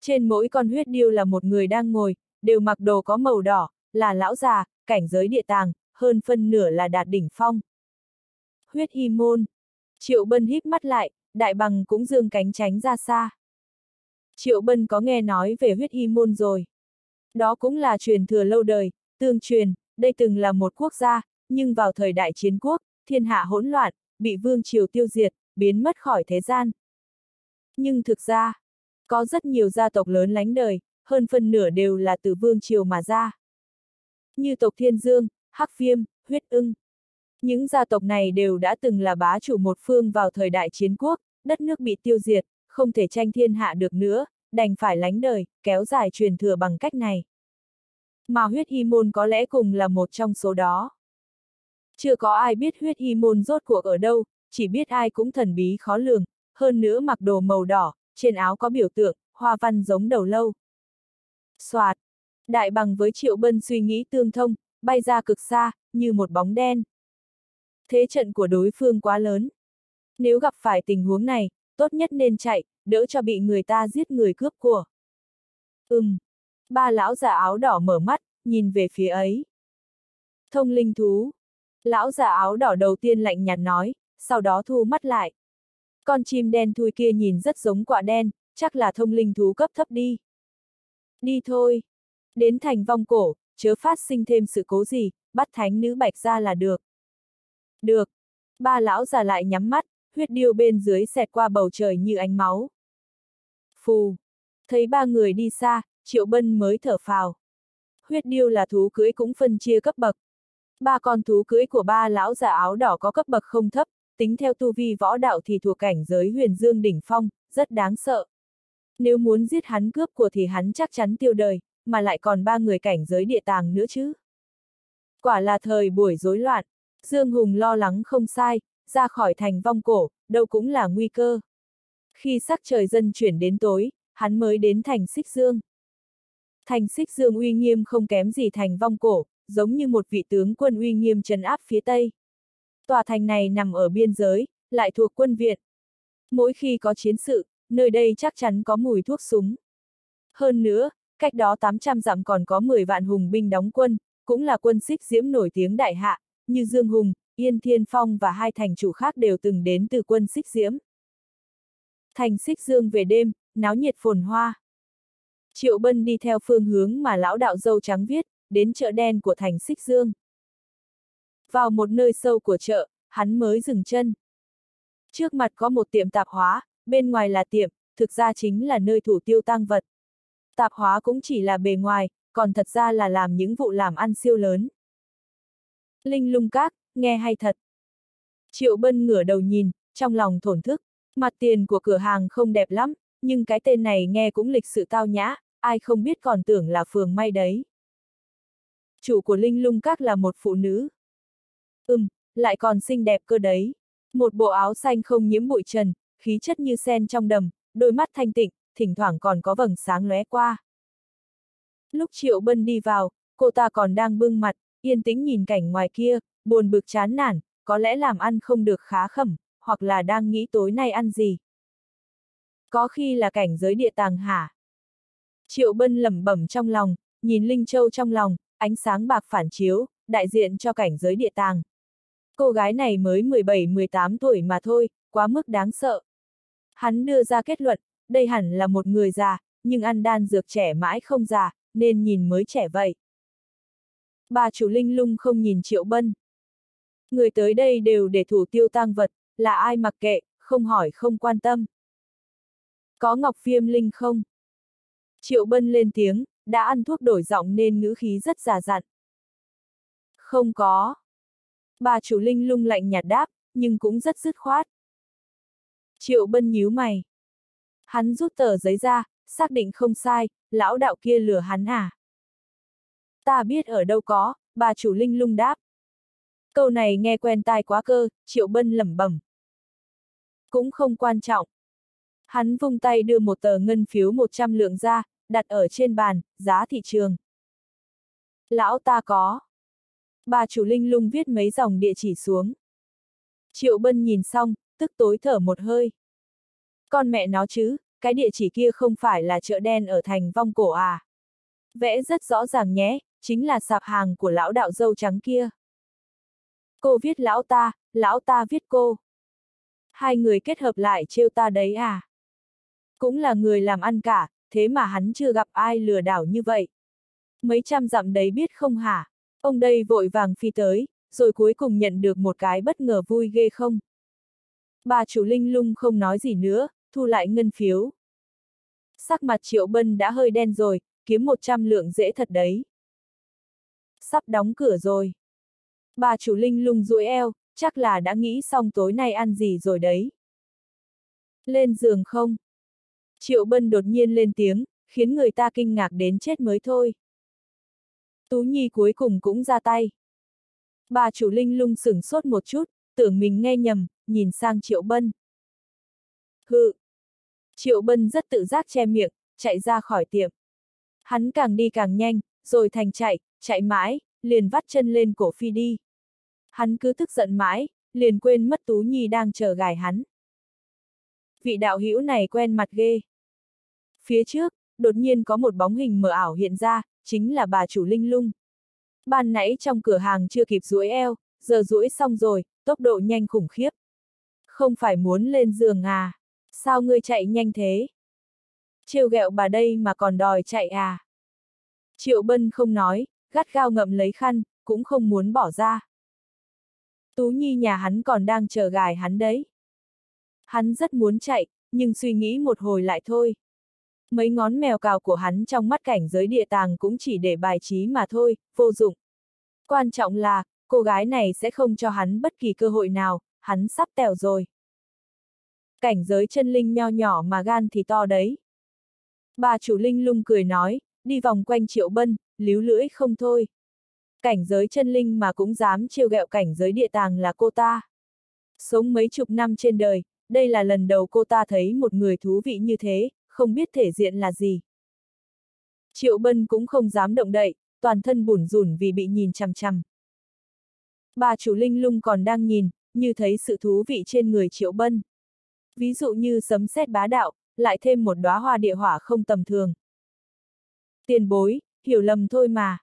Trên mỗi con huyết điêu là một người đang ngồi, đều mặc đồ có màu đỏ, là lão già, cảnh giới địa tàng, hơn phân nửa là đạt đỉnh phong. Huyết y môn. Triệu Bân híp mắt lại, đại bằng cũng dương cánh tránh ra xa. Triệu Bân có nghe nói về huyết y môn rồi. Đó cũng là truyền thừa lâu đời, tương truyền, đây từng là một quốc gia, nhưng vào thời đại chiến quốc, thiên hạ hỗn loạn, bị vương triều tiêu diệt, biến mất khỏi thế gian. Nhưng thực ra, có rất nhiều gia tộc lớn lánh đời, hơn phân nửa đều là từ vương triều mà ra. Như tộc Thiên Dương, Hắc Viêm, Huyết Ưng. Những gia tộc này đều đã từng là bá chủ một phương vào thời đại chiến quốc, đất nước bị tiêu diệt, không thể tranh thiên hạ được nữa, đành phải lánh đời, kéo dài truyền thừa bằng cách này. Mà huyết y môn có lẽ cùng là một trong số đó. Chưa có ai biết huyết y môn rốt cuộc ở đâu, chỉ biết ai cũng thần bí khó lường, hơn nữa mặc đồ màu đỏ, trên áo có biểu tượng, hoa văn giống đầu lâu. Xoạt! Đại bằng với triệu bân suy nghĩ tương thông, bay ra cực xa, như một bóng đen. Thế trận của đối phương quá lớn. Nếu gặp phải tình huống này, tốt nhất nên chạy, đỡ cho bị người ta giết người cướp của. Ừm. Ba lão già áo đỏ mở mắt, nhìn về phía ấy. Thông linh thú. Lão già áo đỏ đầu tiên lạnh nhạt nói, sau đó thu mắt lại. Con chim đen thui kia nhìn rất giống quả đen, chắc là thông linh thú cấp thấp đi. Đi thôi. Đến thành vong cổ, chớ phát sinh thêm sự cố gì, bắt thánh nữ bạch ra là được. Được. Ba lão già lại nhắm mắt, huyết điêu bên dưới xẹt qua bầu trời như ánh máu. Phù. Thấy ba người đi xa, Triệu Bân mới thở phào. Huyết điêu là thú cưỡi cũng phân chia cấp bậc. Ba con thú cưỡi của ba lão già áo đỏ có cấp bậc không thấp, tính theo tu vi võ đạo thì thuộc cảnh giới huyền dương đỉnh phong, rất đáng sợ. Nếu muốn giết hắn cướp của thì hắn chắc chắn tiêu đời, mà lại còn ba người cảnh giới địa tàng nữa chứ. Quả là thời buổi rối loạn, Dương Hùng lo lắng không sai, ra khỏi thành vong cổ, đâu cũng là nguy cơ. Khi sắc trời dân chuyển đến tối, hắn mới đến thành Xích Dương. Thành Xích Dương uy nghiêm không kém gì thành vong cổ, giống như một vị tướng quân uy nghiêm trấn áp phía Tây. Tòa thành này nằm ở biên giới, lại thuộc quân Việt. Mỗi khi có chiến sự, nơi đây chắc chắn có mùi thuốc súng. Hơn nữa, cách đó 800 dặm còn có 10 vạn hùng binh đóng quân, cũng là quân xích diễm nổi tiếng đại hạ, như Dương Hùng, Yên Thiên Phong và hai thành chủ khác đều từng đến từ quân xích diễm. Thành xích dương về đêm, náo nhiệt phồn hoa. Triệu Bân đi theo phương hướng mà lão đạo dâu trắng viết, đến chợ đen của thành xích dương. Vào một nơi sâu của chợ, hắn mới dừng chân. Trước mặt có một tiệm tạp hóa, bên ngoài là tiệm, thực ra chính là nơi thủ tiêu tăng vật. Tạp hóa cũng chỉ là bề ngoài, còn thật ra là làm những vụ làm ăn siêu lớn. Linh lung các, nghe hay thật. Triệu Bân ngửa đầu nhìn, trong lòng thổn thức, mặt tiền của cửa hàng không đẹp lắm, nhưng cái tên này nghe cũng lịch sự tao nhã, ai không biết còn tưởng là phường may đấy. Chủ của Linh lung các là một phụ nữ. Ừm, lại còn xinh đẹp cơ đấy. Một bộ áo xanh không nhiễm bụi trần, khí chất như sen trong đầm, đôi mắt thanh tịnh, thỉnh thoảng còn có vầng sáng lóe qua. Lúc Triệu Bân đi vào, cô ta còn đang bưng mặt, yên tĩnh nhìn cảnh ngoài kia, buồn bực chán nản, có lẽ làm ăn không được khá khẩm, hoặc là đang nghĩ tối nay ăn gì. Có khi là cảnh giới địa tàng hả? Triệu Bân lẩm bẩm trong lòng, nhìn Linh Châu trong lòng, ánh sáng bạc phản chiếu, đại diện cho cảnh giới địa tàng. Cô gái này mới 17-18 tuổi mà thôi, quá mức đáng sợ. Hắn đưa ra kết luận, đây hẳn là một người già, nhưng ăn đan dược trẻ mãi không già, nên nhìn mới trẻ vậy. Bà chủ linh lung không nhìn Triệu Bân. Người tới đây đều để thủ tiêu tang vật, là ai mặc kệ, không hỏi không quan tâm. Có ngọc phiêm linh không? Triệu Bân lên tiếng, đã ăn thuốc đổi giọng nên ngữ khí rất già dặn. Không có. Bà chủ linh lung lạnh nhạt đáp, nhưng cũng rất dứt khoát. Triệu Bân nhíu mày. Hắn rút tờ giấy ra, xác định không sai, lão đạo kia lừa hắn à. Ta biết ở đâu có, bà chủ linh lung đáp. Câu này nghe quen tai quá cơ, Triệu Bân lẩm bẩm. Cũng không quan trọng. Hắn vung tay đưa một tờ ngân phiếu 100 lượng ra, đặt ở trên bàn, giá thị trường. Lão ta có. Bà chủ linh lung viết mấy dòng địa chỉ xuống. Triệu Bân nhìn xong, tức tối thở một hơi. Con mẹ nó chứ, cái địa chỉ kia không phải là chợ đen ở thành vong cổ à. Vẽ rất rõ ràng nhé, chính là sạp hàng của lão đạo dâu trắng kia. Cô viết lão ta, lão ta viết cô. Hai người kết hợp lại trêu ta đấy à. Cũng là người làm ăn cả, thế mà hắn chưa gặp ai lừa đảo như vậy. Mấy trăm dặm đấy biết không hả? Ông đây vội vàng phi tới, rồi cuối cùng nhận được một cái bất ngờ vui ghê không? Bà chủ linh lung không nói gì nữa, thu lại ngân phiếu. Sắc mặt triệu bân đã hơi đen rồi, kiếm 100 lượng dễ thật đấy. Sắp đóng cửa rồi. Bà chủ linh lung duỗi eo, chắc là đã nghĩ xong tối nay ăn gì rồi đấy. Lên giường không? Triệu Bân đột nhiên lên tiếng, khiến người ta kinh ngạc đến chết mới thôi. Tú Nhi cuối cùng cũng ra tay. Bà chủ linh lung sửng sốt một chút, tưởng mình nghe nhầm, nhìn sang Triệu Bân. Hự! Triệu Bân rất tự giác che miệng, chạy ra khỏi tiệm. Hắn càng đi càng nhanh, rồi thành chạy, chạy mãi, liền vắt chân lên cổ phi đi. Hắn cứ tức giận mãi, liền quên mất Tú Nhi đang chờ gài hắn. Vị đạo hữu này quen mặt ghê. Phía trước, đột nhiên có một bóng hình mờ ảo hiện ra, chính là bà chủ linh lung. Ban nãy trong cửa hàng chưa kịp duỗi eo, giờ duỗi xong rồi, tốc độ nhanh khủng khiếp. Không phải muốn lên giường à? Sao ngươi chạy nhanh thế? Trêu ghẹo bà đây mà còn đòi chạy à? Triệu Bân không nói, gắt gao ngậm lấy khăn, cũng không muốn bỏ ra. Tú Nhi nhà hắn còn đang chờ gài hắn đấy. Hắn rất muốn chạy, nhưng suy nghĩ một hồi lại thôi. Mấy ngón mèo cào của hắn trong mắt cảnh giới địa tàng cũng chỉ để bài trí mà thôi, vô dụng. Quan trọng là, cô gái này sẽ không cho hắn bất kỳ cơ hội nào, hắn sắp tèo rồi. Cảnh giới chân linh nho nhỏ mà gan thì to đấy. Bà chủ linh lung cười nói, đi vòng quanh triệu bân, líu lưỡi không thôi. Cảnh giới chân linh mà cũng dám trêu ghẹo cảnh giới địa tàng là cô ta. Sống mấy chục năm trên đời, đây là lần đầu cô ta thấy một người thú vị như thế, không biết thể diện là gì. Triệu Bân cũng không dám động đậy, toàn thân bủn rủn vì bị nhìn chằm chằm. Bà chủ linh lung còn đang nhìn, như thấy sự thú vị trên người Triệu Bân. Ví dụ như sấm sét bá đạo, lại thêm một đóa hoa địa hỏa không tầm thường. Tiền bối, hiểu lầm thôi mà.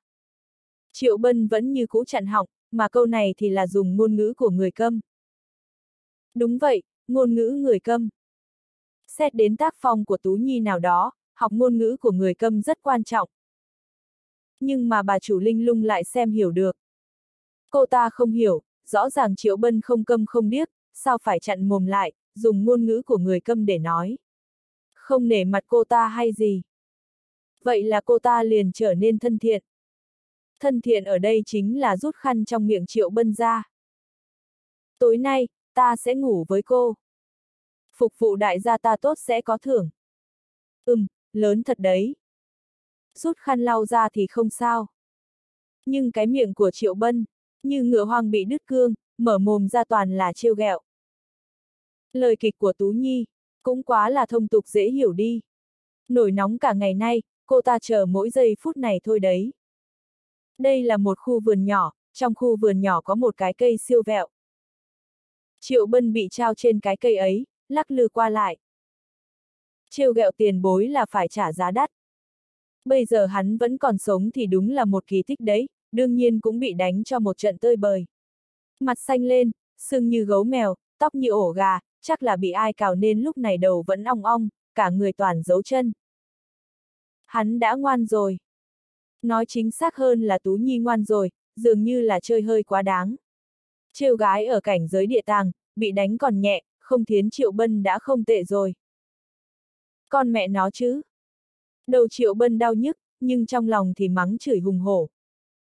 Triệu Bân vẫn như cũ chặn họng, mà câu này thì là dùng ngôn ngữ của người câm. Đúng vậy, ngôn ngữ người câm. Xét đến tác phong của Tú Nhi nào đó, học ngôn ngữ của người câm rất quan trọng. Nhưng mà bà chủ linh lung lại xem hiểu được. Cô ta không hiểu, rõ ràng Triệu Bân không câm không điếc, sao phải chặn mồm lại, dùng ngôn ngữ của người câm để nói. Không nể mặt cô ta hay gì. Vậy là cô ta liền trở nên thân thiện. Thân thiện ở đây chính là rút khăn trong miệng Triệu Bân ra. Tối nay, ta sẽ ngủ với cô. Phục vụ đại gia ta tốt sẽ có thưởng. Ừm, lớn thật đấy. Rút khăn lau ra thì không sao. Nhưng cái miệng của Triệu Bân, như ngựa hoang bị đứt cương, mở mồm ra toàn là trêu ghẹo. Lời kịch của Tú Nhi, cũng quá là thông tục dễ hiểu đi. Nổi nóng cả ngày nay, cô ta chờ mỗi giây phút này thôi đấy. Đây là một khu vườn nhỏ, trong khu vườn nhỏ có một cái cây siêu vẹo. Triệu Bân bị trao trên cái cây ấy, lắc lư qua lại. Trêu ghẹo tiền bối là phải trả giá đắt. Bây giờ hắn vẫn còn sống thì đúng là một kỳ tích đấy, đương nhiên cũng bị đánh cho một trận tơi bời. Mặt xanh lên, sưng như gấu mèo, tóc như ổ gà, chắc là bị ai cào nên lúc này đầu vẫn ong ong, cả người toàn dấu chân. Hắn đã ngoan rồi. Nói chính xác hơn là Tú Nhi ngoan rồi, dường như là chơi hơi quá đáng. Trêu gái ở cảnh giới địa tàng, bị đánh còn nhẹ, không thiến Triệu Bân đã không tệ rồi. Con mẹ nó chứ. Đầu Triệu Bân đau nhức, nhưng trong lòng thì mắng chửi hùng hổ.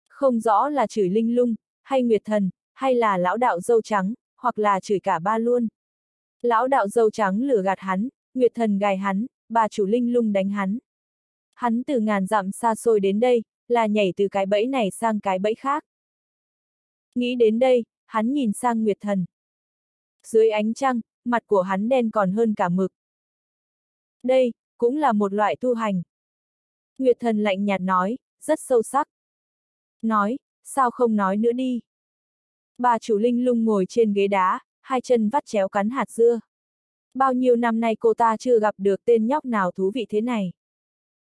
Không rõ là chửi linh lung, hay nguyệt thần, hay là lão đạo dâu trắng, hoặc là chửi cả ba luôn. Lão đạo dâu trắng lừa gạt hắn, nguyệt thần gài hắn, bà chủ linh lung đánh hắn. Hắn từ ngàn dặm xa xôi đến đây, là nhảy từ cái bẫy này sang cái bẫy khác. Nghĩ đến đây, hắn nhìn sang Nguyệt Thần. Dưới ánh trăng, mặt của hắn đen còn hơn cả mực. Đây, cũng là một loại tu hành. Nguyệt Thần lạnh nhạt nói, rất sâu sắc. Nói, sao không nói nữa đi. Bà chủ linh lung ngồi trên ghế đá, hai chân vắt chéo cắn hạt dưa. Bao nhiêu năm nay cô ta chưa gặp được tên nhóc nào thú vị thế này.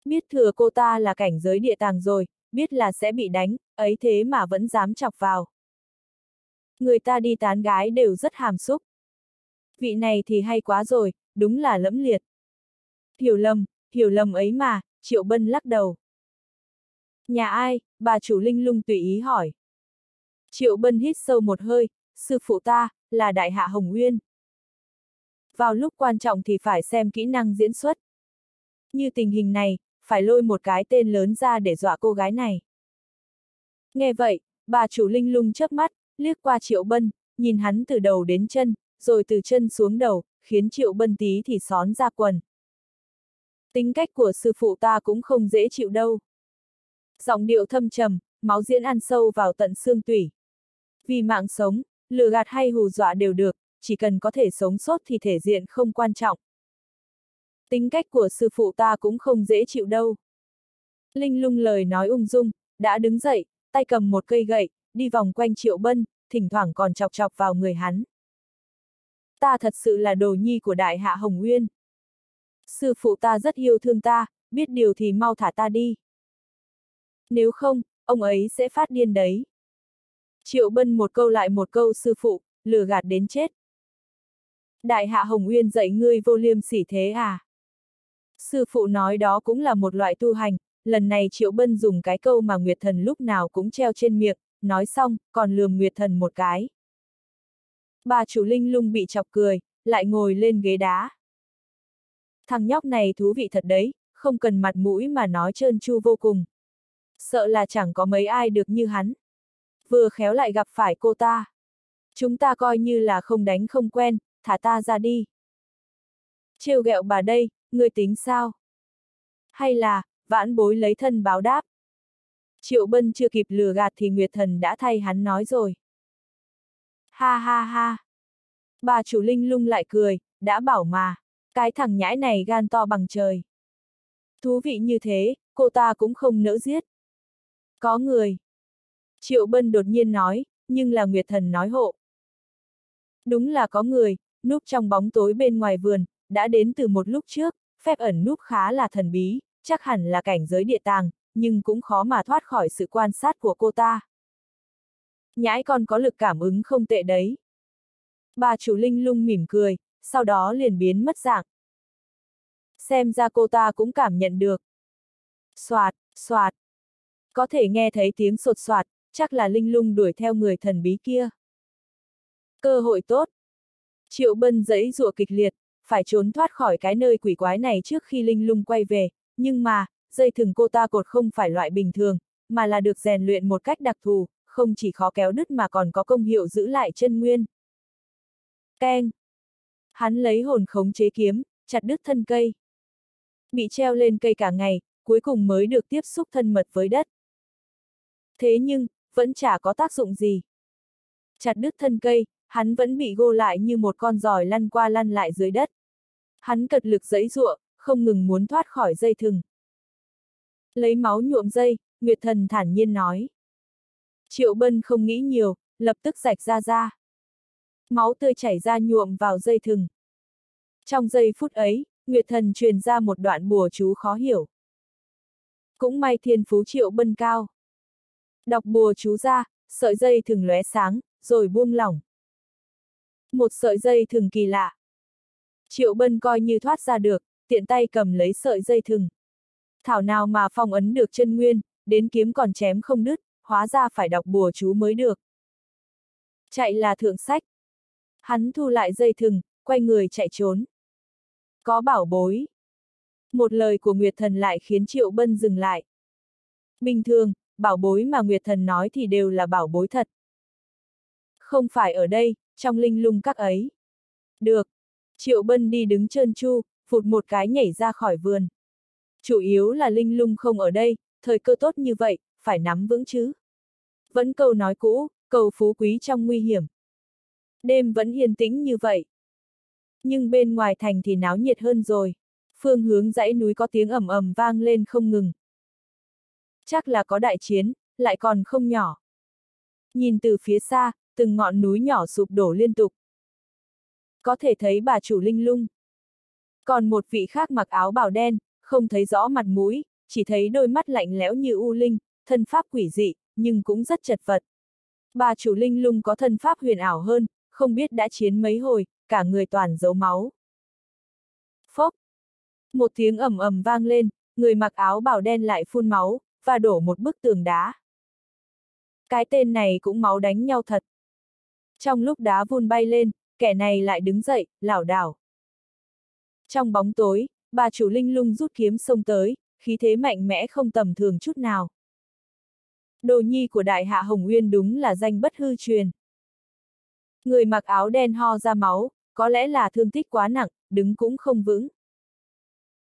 Biết thừa cô ta là cảnh giới địa tàng rồi, biết là sẽ bị đánh, ấy thế mà vẫn dám chọc vào. Người ta đi tán gái đều rất hàm xúc. Vị này thì hay quá rồi, đúng là lẫm liệt. Hiểu lầm, hiểu lầm ấy mà, Triệu Bân lắc đầu. Nhà ai, bà chủ linh lung tùy ý hỏi. Triệu Bân hít sâu một hơi, sư phụ ta, là Đại Hạ Hồng Nguyên. Vào lúc quan trọng thì phải xem kỹ năng diễn xuất. Như tình hình này, phải lôi một cái tên lớn ra để dọa cô gái này. Nghe vậy, bà chủ linh lung chớp mắt, liếc qua Triệu Bân, nhìn hắn từ đầu đến chân, rồi từ chân xuống đầu, khiến Triệu Bân tí thì xón ra quần. Tính cách của sư phụ ta cũng không dễ chịu đâu. Giọng điệu thâm trầm, máu diễn ăn sâu vào tận xương tủy. Vì mạng sống, lừa gạt hay hù dọa đều được, chỉ cần có thể sống sót thì thể diện không quan trọng. Tính cách của sư phụ ta cũng không dễ chịu đâu. Linh lung lời nói ung dung, đã đứng dậy, tay cầm một cây gậy, đi vòng quanh triệu bân, thỉnh thoảng còn chọc chọc vào người hắn. Ta thật sự là đồ nhi của đại hạ Hồng Nguyên. Sư phụ ta rất yêu thương ta, biết điều thì mau thả ta đi. Nếu không, ông ấy sẽ phát điên đấy. Triệu Bân một câu lại một câu sư phụ, lừa gạt đến chết. Đại hạ Hồng Nguyên dạy ngươi vô liêm sỉ thế à? Sư phụ nói đó cũng là một loại tu hành, lần này Triệu Bân dùng cái câu mà Nguyệt Thần lúc nào cũng treo trên miệng, nói xong, còn lườm Nguyệt Thần một cái. Bà chủ linh lung bị chọc cười, lại ngồi lên ghế đá. Thằng nhóc này thú vị thật đấy, không cần mặt mũi mà nói trơn chu vô cùng. Sợ là chẳng có mấy ai được như hắn. Vừa khéo lại gặp phải cô ta. Chúng ta coi như là không đánh không quen, thả ta ra đi. Trêu ghẹo bà đây, người tính sao? Hay là, vãn bối lấy thân báo đáp? Triệu Bân chưa kịp lừa gạt thì Nguyệt Thần đã thay hắn nói rồi. Ha ha ha. Bà chủ linh lung lại cười, đã bảo mà, cái thằng nhãi này gan to bằng trời. Thú vị như thế, cô ta cũng không nỡ giết. Có người. Triệu Bân đột nhiên nói, nhưng là Nguyệt Thần nói hộ. Đúng là có người, núp trong bóng tối bên ngoài vườn, đã đến từ một lúc trước, phép ẩn núp khá là thần bí, chắc hẳn là cảnh giới địa tàng, nhưng cũng khó mà thoát khỏi sự quan sát của cô ta. Nhãi con có lực cảm ứng không tệ đấy. Bà chủ linh lung mỉm cười, sau đó liền biến mất dạng. Xem ra cô ta cũng cảm nhận được. Xoạt, xoạt. Có thể nghe thấy tiếng sột soạt, chắc là linh lung đuổi theo người thần bí kia. Cơ hội tốt. Triệu bân giấy rụa kịch liệt, phải trốn thoát khỏi cái nơi quỷ quái này trước khi linh lung quay về, nhưng mà, dây thừng cô ta cột không phải loại bình thường, mà là được rèn luyện một cách đặc thù, không chỉ khó kéo đứt mà còn có công hiệu giữ lại chân nguyên. Keng! Hắn lấy hồn khống chế kiếm, chặt đứt thân cây. Bị treo lên cây cả ngày, cuối cùng mới được tiếp xúc thân mật với đất. Thế nhưng, vẫn chả có tác dụng gì. Chặt đứt thân cây, hắn vẫn bị gô lại như một con giòi lăn qua lăn lại dưới đất. Hắn cật lực giãy giụa, không ngừng muốn thoát khỏi dây thừng. Lấy máu nhuộm dây, Nguyệt Thần thản nhiên nói. Triệu Bân không nghĩ nhiều, lập tức rạch ra ra. Máu tươi chảy ra nhuộm vào dây thừng. Trong giây phút ấy, Nguyệt Thần truyền ra một đoạn bùa chú khó hiểu. Cũng may thiên phú Triệu Bân cao. Đọc bùa chú ra, sợi dây thừng lóe sáng, rồi buông lỏng. Một sợi dây thừng kỳ lạ. Triệu Bân coi như thoát ra được, tiện tay cầm lấy sợi dây thừng. Thảo nào mà phong ấn được chân nguyên, đến kiếm còn chém không đứt, hóa ra phải đọc bùa chú mới được. Chạy là thượng sách. Hắn thu lại dây thừng, quay người chạy trốn. Có bảo bối. Một lời của Nguyệt Thần lại khiến Triệu Bân dừng lại. Bình thường, bảo bối mà Nguyệt Thần nói thì đều là bảo bối thật. Không phải ở đây, trong linh lung các ấy. Được. Triệu Bân đi đứng trơn chu, phụt một cái nhảy ra khỏi vườn. Chủ yếu là linh lung không ở đây, thời cơ tốt như vậy, phải nắm vững chứ. Vẫn câu nói cũ, cầu phú quý trong nguy hiểm. Đêm vẫn yên tĩnh như vậy. Nhưng bên ngoài thành thì náo nhiệt hơn rồi. Phương hướng dãy núi có tiếng ầm ầm vang lên không ngừng. Chắc là có đại chiến, lại còn không nhỏ. Nhìn từ phía xa, từng ngọn núi nhỏ sụp đổ liên tục. Có thể thấy bà chủ linh lung. Còn một vị khác mặc áo bào đen, không thấy rõ mặt mũi, chỉ thấy đôi mắt lạnh lẽo như u linh, thân pháp quỷ dị, nhưng cũng rất chật vật. Bà chủ linh lung có thân pháp huyền ảo hơn, không biết đã chiến mấy hồi, cả người toàn dấu máu. Phốc! Một tiếng ầm ầm vang lên, người mặc áo bào đen lại phun máu, và đổ một bức tường đá. Cái tên này cũng máu đánh nhau thật. Trong lúc đá vun bay lên, kẻ này lại đứng dậy, lảo đảo. Trong bóng tối, bà chủ linh lung rút kiếm xông tới, khí thế mạnh mẽ không tầm thường chút nào. Đồ nhi của đại hạ Hồng Nguyên đúng là danh bất hư truyền. Người mặc áo đen ho ra máu, có lẽ là thương tích quá nặng, đứng cũng không vững.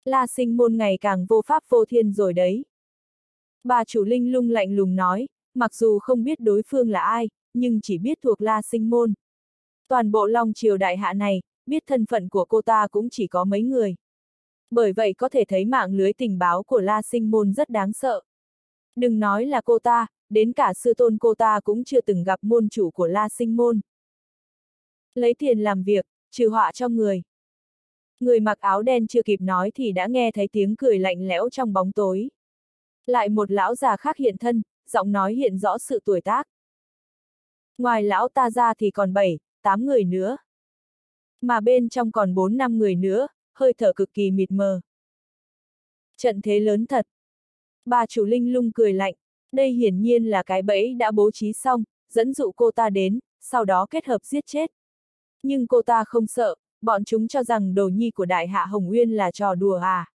La sinh môn ngày càng vô pháp vô thiên rồi đấy. Bà chủ linh lung lạnh lùng nói, mặc dù không biết đối phương là ai, nhưng chỉ biết thuộc La Sinh Môn. Toàn bộ Long Triều Đại Hạ này, biết thân phận của cô ta cũng chỉ có mấy người. Bởi vậy có thể thấy mạng lưới tình báo của La Sinh Môn rất đáng sợ. Đừng nói là cô ta, đến cả sư tôn cô ta cũng chưa từng gặp môn chủ của La Sinh Môn. Lấy tiền làm việc, trừ họa cho người. Người mặc áo đen chưa kịp nói thì đã nghe thấy tiếng cười lạnh lẽo trong bóng tối. Lại một lão già khác hiện thân, giọng nói hiện rõ sự tuổi tác. Ngoài lão ta ra thì còn bảy, tám người nữa. Mà bên trong còn bốn năm người nữa, hơi thở cực kỳ mịt mờ. Trận thế lớn thật. Bà chủ linh lung cười lạnh, đây hiển nhiên là cái bẫy đã bố trí xong, dẫn dụ cô ta đến, sau đó kết hợp giết chết. Nhưng cô ta không sợ, bọn chúng cho rằng đồ nhi của đại hạ Hồng Nguyên là trò đùa à.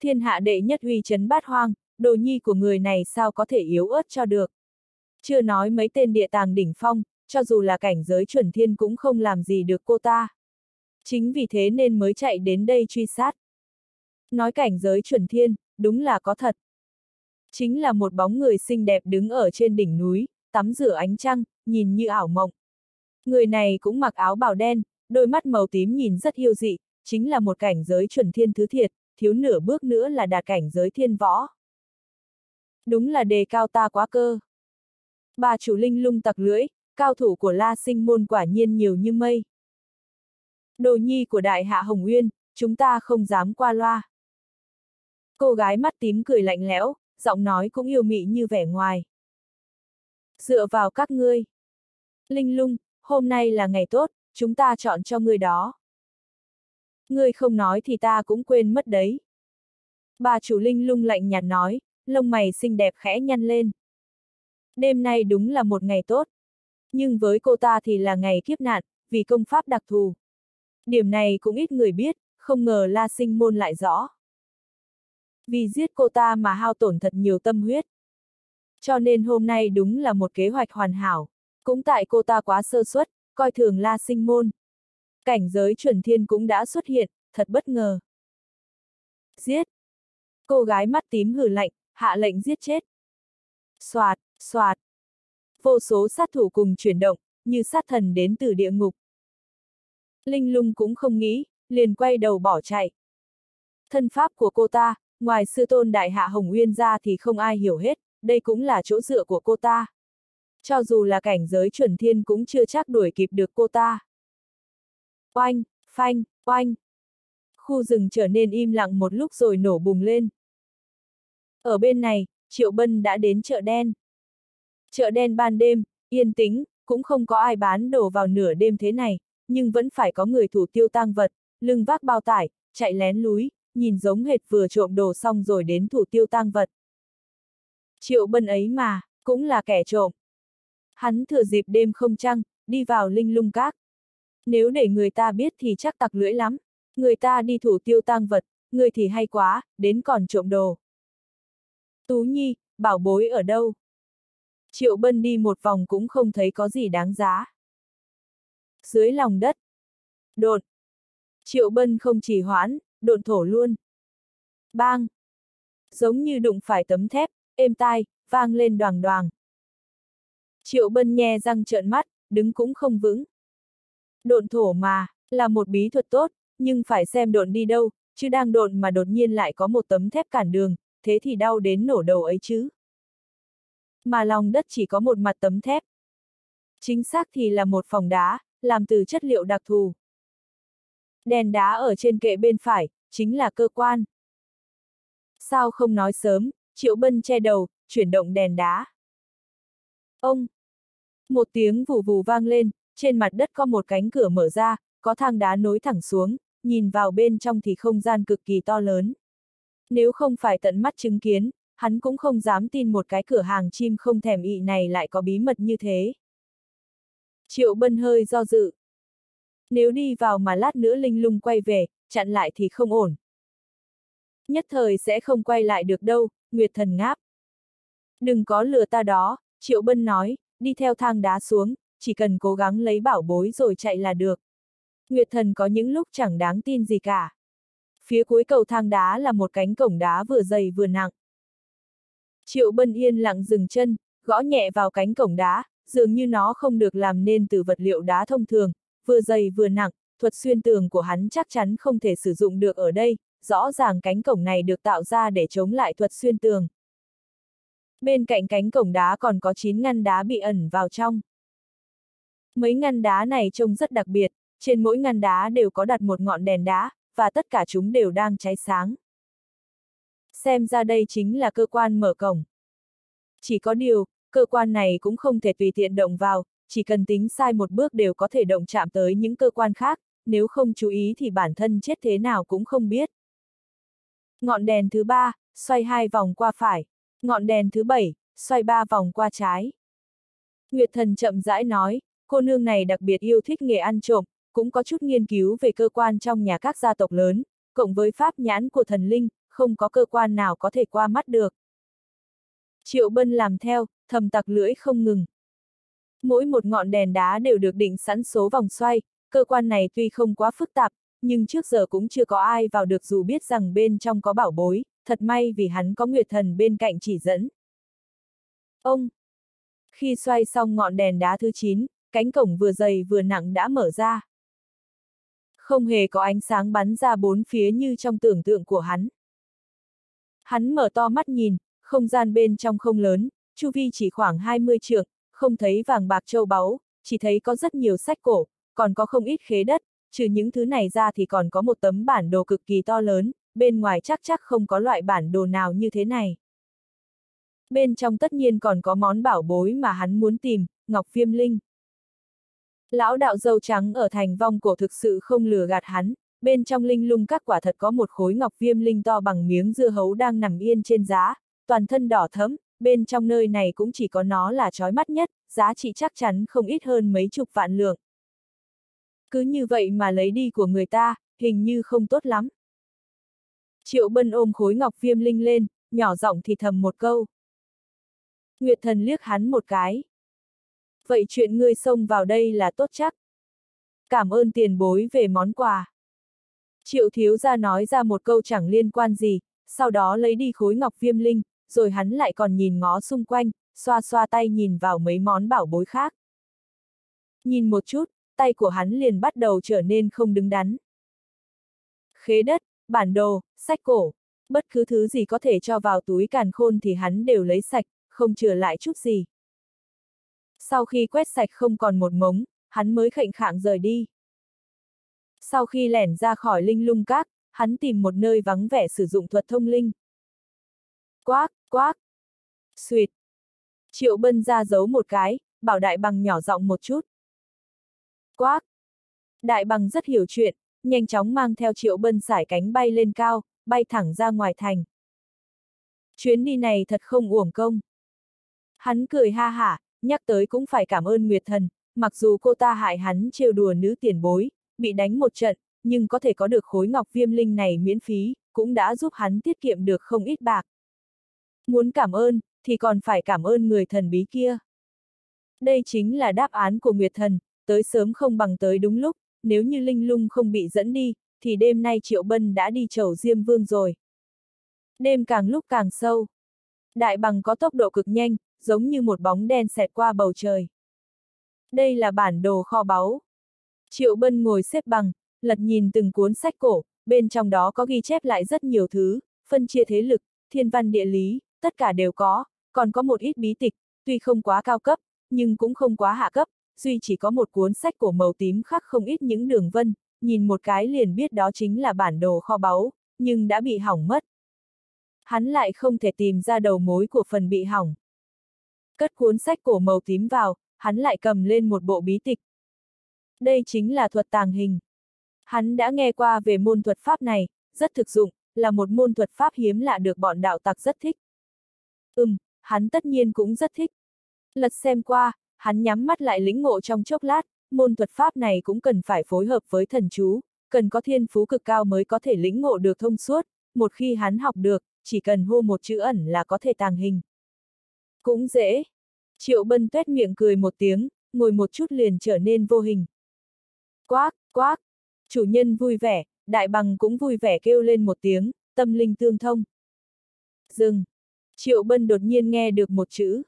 Thiên hạ đệ nhất uy chấn bát hoang, đồ nhi của người này sao có thể yếu ớt cho được. Chưa nói mấy tên địa tàng đỉnh phong, cho dù là cảnh giới chuẩn thiên cũng không làm gì được cô ta. Chính vì thế nên mới chạy đến đây truy sát. Nói cảnh giới chuẩn thiên, đúng là có thật. Chính là một bóng người xinh đẹp đứng ở trên đỉnh núi, tắm rửa ánh trăng, nhìn như ảo mộng. Người này cũng mặc áo bào đen, đôi mắt màu tím nhìn rất yêu dị, chính là một cảnh giới chuẩn thiên thứ thiệt, thiếu nửa bước nữa là đạt cảnh giới thiên võ. Đúng là đề cao ta quá cơ. Bà chủ linh lung tặc lưỡi, cao thủ của La Sinh môn quả nhiên nhiều như mây. Đồ nhi của đại hạ Hồng Uyên, chúng ta không dám qua loa. Cô gái mắt tím cười lạnh lẽo, giọng nói cũng yêu mị như vẻ ngoài. Dựa vào các ngươi. Linh lung, hôm nay là ngày tốt, chúng ta chọn cho ngươi đó. Ngươi không nói thì ta cũng quên mất đấy. Bà chủ linh lung lạnh nhạt nói, lông mày xinh đẹp khẽ nhăn lên. Đêm nay đúng là một ngày tốt. Nhưng với cô ta thì là ngày kiếp nạn, vì công pháp đặc thù. Điểm này cũng ít người biết, không ngờ La Sinh Môn lại rõ. Vì giết cô ta mà hao tổn thật nhiều tâm huyết. Cho nên hôm nay đúng là một kế hoạch hoàn hảo. Cũng tại cô ta quá sơ suất, coi thường La Sinh Môn. Cảnh giới chuẩn thiên cũng đã xuất hiện, thật bất ngờ. Giết! Cô gái mắt tím hử lạnh, hạ lệnh giết chết. Xoạt, xoạt. Vô số sát thủ cùng chuyển động, như sát thần đến từ địa ngục. Linh lung cũng không nghĩ, liền quay đầu bỏ chạy. Thân pháp của cô ta, ngoài sư tôn đại hạ Hồng Uyên ra thì không ai hiểu hết, đây cũng là chỗ dựa của cô ta. Cho dù là cảnh giới chuẩn thiên cũng chưa chắc đuổi kịp được cô ta. Oanh, phanh, oanh. Khu rừng trở nên im lặng một lúc rồi nổ bùng lên. Ở bên này, Triệu Bân đã đến chợ đen. Chợ đen ban đêm, yên tĩnh, cũng không có ai bán đồ vào nửa đêm thế này, nhưng vẫn phải có người thủ tiêu tang vật, lưng vác bao tải, chạy lén lúi, nhìn giống hệt vừa trộm đồ xong rồi đến thủ tiêu tang vật. Triệu Bân ấy mà, cũng là kẻ trộm. Hắn thừa dịp đêm không trăng, đi vào linh lung các. Nếu để người ta biết thì chắc tặc lưỡi lắm. Người ta đi thủ tiêu tang vật, người thì hay quá, đến còn trộm đồ. Tú Nhi, bảo bối ở đâu? Triệu Bân đi một vòng cũng không thấy có gì đáng giá. Dưới lòng đất. Đột. Triệu Bân không chỉ hoãn, độn thổ luôn. Bang. Giống như đụng phải tấm thép, êm tai, vang lên đoàng đoàng. Triệu Bân nhe răng trợn mắt, đứng cũng không vững. Độn thổ mà, là một bí thuật tốt, nhưng phải xem độn đi đâu, chứ đang độn mà đột nhiên lại có một tấm thép cản đường, thế thì đau đến nổ đầu ấy chứ. Mà lòng đất chỉ có một mặt tấm thép. Chính xác thì là một phòng đá, làm từ chất liệu đặc thù. Đèn đá ở trên kệ bên phải, chính là cơ quan. Sao không nói sớm, Triệu Bân che đầu, chuyển động đèn đá. Ông! Một tiếng vù vù vang lên, trên mặt đất có một cánh cửa mở ra, có thang đá nối thẳng xuống, nhìn vào bên trong thì không gian cực kỳ to lớn. Nếu không phải tận mắt chứng kiến, hắn cũng không dám tin một cái cửa hàng chim không thèm ị này lại có bí mật như thế. Triệu Bân hơi do dự. Nếu đi vào mà lát nữa Linh Lung quay về, chặn lại thì không ổn. Nhất thời sẽ không quay lại được đâu, Nguyệt Thần ngáp. Đừng có lừa ta đó, Triệu Bân nói, đi theo thang đá xuống, chỉ cần cố gắng lấy bảo bối rồi chạy là được. Nguyệt Thần có những lúc chẳng đáng tin gì cả. Phía cuối cầu thang đá là một cánh cổng đá vừa dày vừa nặng. Triệu Bân yên lặng dừng chân, gõ nhẹ vào cánh cổng đá, dường như nó không được làm nên từ vật liệu đá thông thường, vừa dày vừa nặng, thuật xuyên tường của hắn chắc chắn không thể sử dụng được ở đây, rõ ràng cánh cổng này được tạo ra để chống lại thuật xuyên tường. Bên cạnh cánh cổng đá còn có 9 ngăn đá bị ẩn vào trong. Mấy ngăn đá này trông rất đặc biệt, trên mỗi ngăn đá đều có đặt một ngọn đèn đá, và tất cả chúng đều đang cháy sáng. Xem ra đây chính là cơ quan mở cổng. Chỉ có điều, cơ quan này cũng không thể tùy tiện động vào, chỉ cần tính sai một bước đều có thể động chạm tới những cơ quan khác, nếu không chú ý thì bản thân chết thế nào cũng không biết. Ngọn đèn thứ ba, xoay hai vòng qua phải. Ngọn đèn thứ bảy, xoay ba vòng qua trái. Nguyệt thần chậm rãi nói, cô nương này đặc biệt yêu thích nghề ăn trộm, cũng có chút nghiên cứu về cơ quan trong nhà các gia tộc lớn, cộng với pháp nhãn của thần linh, không có cơ quan nào có thể qua mắt được. Triệu Bân làm theo, thầm tặc lưỡi không ngừng. Mỗi một ngọn đèn đá đều được định sẵn số vòng xoay, cơ quan này tuy không quá phức tạp, nhưng trước giờ cũng chưa có ai vào được dù biết rằng bên trong có bảo bối, thật may vì hắn có Nguyệt Thần bên cạnh chỉ dẫn. Ông! Khi xoay xong ngọn đèn đá thứ 9, cánh cổng vừa dày vừa nặng đã mở ra. Không hề có ánh sáng bắn ra bốn phía như trong tưởng tượng của hắn. Hắn mở to mắt nhìn, không gian bên trong không lớn, chu vi chỉ khoảng 20 trượng, không thấy vàng bạc châu báu, chỉ thấy có rất nhiều sách cổ, còn có không ít khế đất, trừ những thứ này ra thì còn có một tấm bản đồ cực kỳ to lớn, bên ngoài chắc chắc không có loại bản đồ nào như thế này. Bên trong tất nhiên còn có món bảo bối mà hắn muốn tìm, Ngọc Viêm Linh. Lão đạo dâu trắng ở thành vong cổ thực sự không lừa gạt hắn, bên trong linh lung các quả thật có một khối ngọc viêm linh to bằng miếng dưa hấu đang nằm yên trên giá, toàn thân đỏ thẫm, bên trong nơi này cũng chỉ có nó là trói mắt nhất, giá trị chắc chắn không ít hơn mấy chục vạn lượng. Cứ như vậy mà lấy đi của người ta, hình như không tốt lắm. Triệu Bân ôm khối ngọc viêm linh lên, nhỏ giọng thì thầm một câu. Nguyệt thần liếc hắn một cái. Vậy chuyện ngươi xông vào đây là tốt chắc. Cảm ơn tiền bối về món quà. Triệu thiếu gia nói ra một câu chẳng liên quan gì, sau đó lấy đi khối ngọc viêm linh, rồi hắn lại còn nhìn ngó xung quanh, xoa xoa tay nhìn vào mấy món bảo bối khác. Nhìn một chút, tay của hắn liền bắt đầu trở nên không đứng đắn. Khế đất, bản đồ, sách cổ, bất cứ thứ gì có thể cho vào túi càn khôn thì hắn đều lấy sạch, không chừa lại chút gì. Sau khi quét sạch không còn một mống, hắn mới khệnh khạng rời đi. Sau khi lẻn ra khỏi linh lung các, hắn tìm một nơi vắng vẻ sử dụng thuật thông linh. Quác, quác. Xuyệt. Triệu bân ra giấu một cái, bảo đại bằng nhỏ giọng một chút. Quác. Đại bằng rất hiểu chuyện, nhanh chóng mang theo triệu bân sải cánh bay lên cao, bay thẳng ra ngoài thành. Chuyến đi này thật không uổng công. Hắn cười ha hả, nhắc tới cũng phải cảm ơn Nguyệt Thần, mặc dù cô ta hại hắn trêu đùa nữ tiền bối, bị đánh một trận, nhưng có thể có được khối ngọc viêm linh này miễn phí, cũng đã giúp hắn tiết kiệm được không ít bạc. Muốn cảm ơn, thì còn phải cảm ơn người thần bí kia. Đây chính là đáp án của Nguyệt Thần, tới sớm không bằng tới đúng lúc, nếu như Linh Lung không bị dẫn đi, thì đêm nay Triệu Bân đã đi chầu Diêm Vương rồi. Đêm càng lúc càng sâu. Đại bằng có tốc độ cực nhanh, giống như một bóng đen xẹt qua bầu trời. Đây là bản đồ kho báu. Triệu Bân ngồi xếp bằng, lật nhìn từng cuốn sách cổ, bên trong đó có ghi chép lại rất nhiều thứ, phân chia thế lực, thiên văn địa lý, tất cả đều có, còn có một ít bí tịch, tuy không quá cao cấp, nhưng cũng không quá hạ cấp, duy chỉ có một cuốn sách cổ màu tím khắc không ít những đường vân, nhìn một cái liền biết đó chính là bản đồ kho báu, nhưng đã bị hỏng mất. Hắn lại không thể tìm ra đầu mối của phần bị hỏng. Cất cuốn sách cổ màu tím vào, hắn lại cầm lên một bộ bí tịch. Đây chính là thuật tàng hình. Hắn đã nghe qua về môn thuật pháp này, rất thực dụng, là một môn thuật pháp hiếm lạ được bọn đạo tặc rất thích. Ừm, hắn tất nhiên cũng rất thích. Lật xem qua, hắn nhắm mắt lại lĩnh ngộ trong chốc lát, môn thuật pháp này cũng cần phải phối hợp với thần chú, cần có thiên phú cực cao mới có thể lĩnh ngộ được thông suốt, một khi hắn học được, chỉ cần hô một chữ ẩn là có thể tàng hình. Cũng dễ. Triệu bân tuét miệng cười một tiếng, ngồi một chút liền trở nên vô hình. Quác, quác. Chủ nhân vui vẻ, đại bằng cũng vui vẻ kêu lên một tiếng, tâm linh tương thông. Dừng. Triệu bân đột nhiên nghe được một chữ.